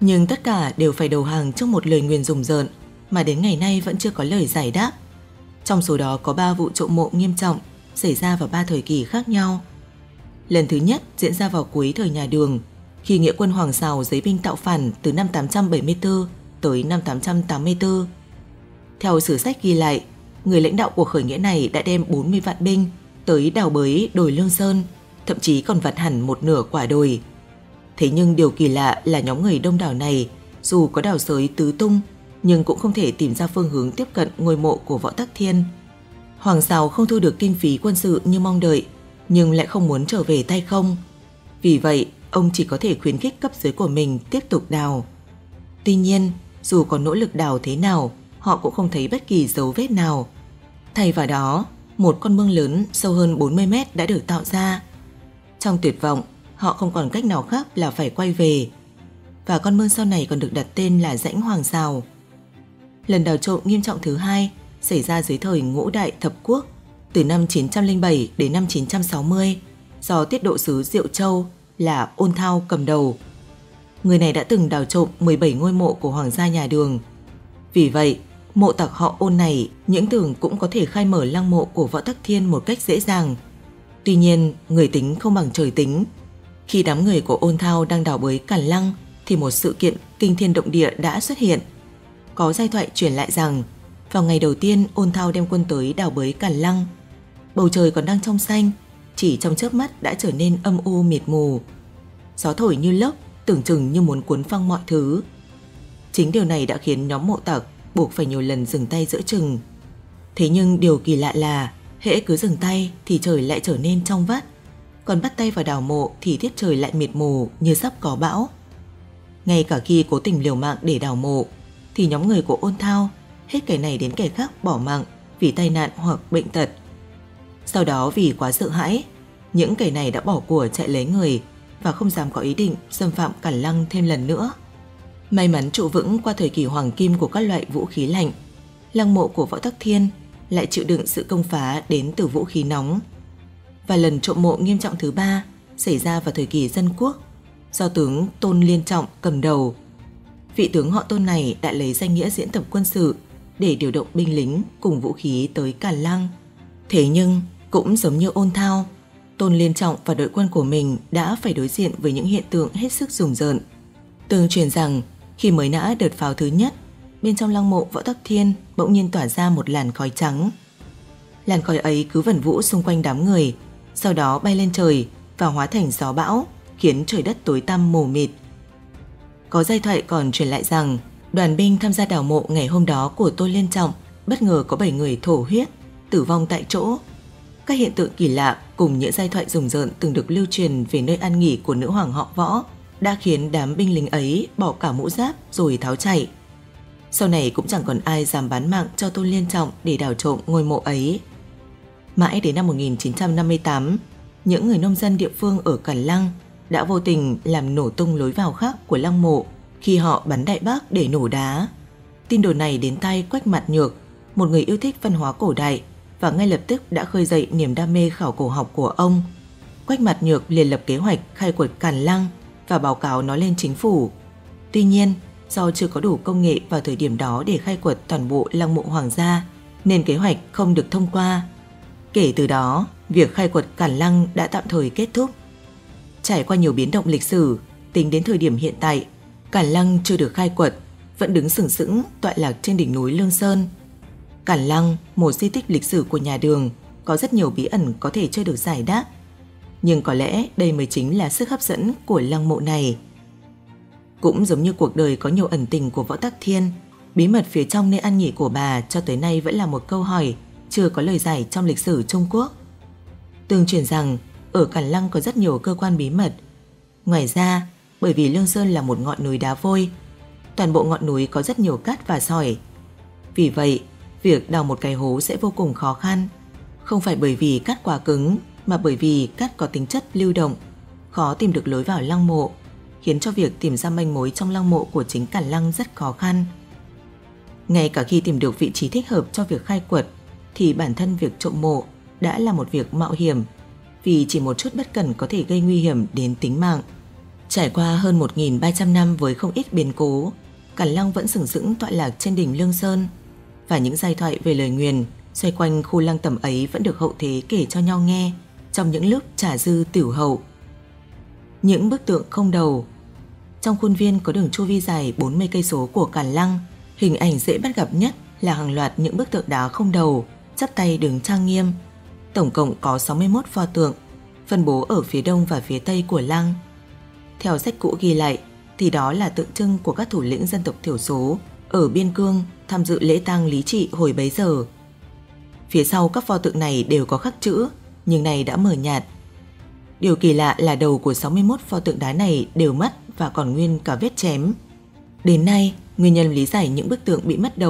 Nhưng tất cả đều phải đầu hàng trước một lời nguyền rùng rợn mà đến ngày nay vẫn chưa có lời giải đáp. Trong số đó có 3 vụ trộm mộ nghiêm trọng xảy ra vào 3 thời kỳ khác nhau. Lần thứ nhất diễn ra vào cuối thời nhà Đường, khi nghĩa quân Hoàng Sào giấy binh tạo phản từ năm 874 tới năm 884. Theo sử sách ghi lại, người lãnh đạo của khởi nghĩa này đã đem 40 vạn binh tới đào bới đồi Lương Sơn, thậm chí còn vặt hẳn một nửa quả đồi. Thế nhưng điều kỳ lạ là nhóm người đông đảo này, dù có đào sới tứ tung, nhưng cũng không thể tìm ra phương hướng tiếp cận ngôi mộ của Võ Tắc Thiên. Hoàng Sào không thu được kinh phí quân sự như mong đợi, nhưng lại không muốn trở về tay không. Vì vậy, ông chỉ có thể khuyến khích cấp dưới của mình tiếp tục đào. Tuy nhiên, dù có nỗ lực đào thế nào, họ cũng không thấy bất kỳ dấu vết nào. Thay vào đó, một con mương lớn sâu hơn 40 mét đã được tạo ra. Trong tuyệt vọng, họ không còn cách nào khác là phải quay về. Và con mương sau này còn được đặt tên là rãnh Hoàng Sào. Lần đào trộm nghiêm trọng thứ hai xảy ra dưới thời ngũ đại thập quốc từ năm 907 đến năm 960 do tiết độ sứ Diệu Châu là Ôn Thao cầm đầu. Người này đã từng đào trộm 17 ngôi mộ của hoàng gia nhà đường. Vì vậy, mộ tặc họ ôn này những tưởng cũng có thể khai mở lăng mộ của Võ Tắc Thiên một cách dễ dàng. Tuy nhiên, người tính không bằng trời tính. Khi đám người của ôn thao đang đào bới cản lăng thì một sự kiện kinh thiên động địa đã xuất hiện. Có giai thoại truyền lại rằng vào ngày đầu tiên ôn thao đem quân tới đào bới cản lăng bầu trời còn đang trong xanh, chỉ trong chớp mắt đã trở nên âm u mịt mù. Gió thổi như lốc, tưởng chừng như muốn cuốn phăng mọi thứ. Chính điều này đã khiến nhóm mộ tặc buộc phải nhiều lần dừng tay giữa chừng. Thế nhưng điều kỳ lạ là hễ cứ dừng tay thì trời lại trở nên trong vắt, còn bắt tay vào đào mộ thì tiết trời lại mịt mù như sắp có bão. Ngay cả khi cố tình liều mạng để đào mộ, thì nhóm người của ôn thao hết kẻ này đến kẻ khác bỏ mạng vì tai nạn hoặc bệnh tật. Sau đó vì quá sợ hãi, những kẻ này đã bỏ của chạy lấy người và không dám có ý định xâm phạm Cản Lăng thêm lần nữa. May mắn trụ vững qua thời kỳ hoàng kim của các loại vũ khí lạnh, lăng mộ của Võ Tắc Thiên lại chịu đựng sự công phá đến từ vũ khí nóng. Và lần trộm mộ nghiêm trọng thứ ba xảy ra vào thời kỳ dân quốc, do tướng Tôn Liên Trọng cầm đầu. Vị tướng họ Tôn này đã lấy danh nghĩa diễn tập quân sự để điều động binh lính cùng vũ khí tới Càn Lăng. Thế nhưng cũng giống như ôn thao, Tôn Liên Trọng và đội quân của mình đã phải đối diện với những hiện tượng hết sức rùng rợn. Tương truyền rằng khi mới nã đợt pháo thứ nhất, bên trong lăng mộ Võ Tắc Thiên bỗng nhiên tỏa ra một làn khói trắng. Làn khói ấy cứ vẩn vũ xung quanh đám người, sau đó bay lên trời và hóa thành gió bão, khiến trời đất tối tăm mù mịt. Có giai thoại còn truyền lại rằng đoàn binh tham gia đào mộ ngày hôm đó của Tôn Liên Trọng bất ngờ có 7 người thổ huyết, tử vong tại chỗ các hiện tượng kỳ lạ cùng những giai thoại rùng rợn từng được lưu truyền về nơi an nghỉ của nữ hoàng họ võ đã khiến đám binh lính ấy bỏ cả mũ giáp rồi tháo chạy. Sau này cũng chẳng còn ai dám bán mạng cho Tôn Liên Trọng để đào trộm ngôi mộ ấy. Mãi đến năm 1958, những người nông dân địa phương ở Cản Lăng đã vô tình làm nổ tung lối vào khác của lăng mộ khi họ bắn đại bác để nổ đá. Tin đồn này đến tay Quách Mặt Nhược, một người yêu thích văn hóa cổ đại và ngay lập tức đã khơi dậy niềm đam mê khảo cổ học của ông. Quách Mặt Nhược liền lập kế hoạch khai quật Càn Lăng và báo cáo nó lên chính phủ. Tuy nhiên, do chưa có đủ công nghệ vào thời điểm đó để khai quật toàn bộ lăng mộ hoàng gia, nên kế hoạch không được thông qua. Kể từ đó, việc khai quật Càn Lăng đã tạm thời kết thúc. Trải qua nhiều biến động lịch sử, tính đến thời điểm hiện tại, cản Lăng chưa được khai quật, vẫn đứng sừng sững tọa lạc trên đỉnh núi Lương Sơn. Cản Lăng, một di tích lịch sử của nhà Đường, có rất nhiều bí ẩn có thể chưa được giải đáp. Nhưng có lẽ đây mới chính là sức hấp dẫn của lăng mộ này. Cũng giống như cuộc đời có nhiều ẩn tình của Võ Tắc Thiên, bí mật phía trong nơi ăn nghỉ của bà cho tới nay vẫn là một câu hỏi chưa có lời giải trong lịch sử Trung Quốc. Tương truyền rằng ở Cản Lăng có rất nhiều cơ quan bí mật. Ngoài ra, bởi vì Lương Sơn là một ngọn núi đá vôi, toàn bộ ngọn núi có rất nhiều cát và sỏi. Vì vậy, việc đào một cái hố sẽ vô cùng khó khăn. Không phải bởi vì cát quá cứng, mà bởi vì cát có tính chất lưu động, khó tìm được lối vào lăng mộ, khiến cho việc tìm ra manh mối trong lăng mộ của chính Cản Lăng rất khó khăn. Ngay cả khi tìm được vị trí thích hợp cho việc khai quật, thì bản thân việc trộm mộ đã là một việc mạo hiểm vì chỉ một chút bất cẩn có thể gây nguy hiểm đến tính mạng. Trải qua hơn 1.300 năm với không ít biến cố, Cản Lăng vẫn sừng sững tọa lạc trên đỉnh Lương Sơn và những giai thoại về lời nguyền xoay quanh khu lăng tẩm ấy vẫn được hậu thế kể cho nhau nghe trong những lúc trả dư tiểu hậu. Những bức tượng không đầu Trong khuôn viên có đường chu vi dài 40 cây số của cản Lăng, hình ảnh dễ bắt gặp nhất là hàng loạt những bức tượng đá không đầu, chắp tay đứng trang nghiêm. Tổng cộng có 61 pho tượng, phân bố ở phía đông và phía tây của lăng. Theo sách cũ ghi lại, thì đó là tượng trưng của các thủ lĩnh dân tộc thiểu số ở biên cương tham dự lễ tang lý trị hồi bấy giờ. Phía sau các pho tượng này đều có khắc chữ, nhưng này đã mờ nhạt. Điều kỳ lạ là đầu của 61 pho tượng đá này đều mất và còn nguyên cả vết chém. Đến nay, nguyên nhân lý giải những bức tượng bị mất đầu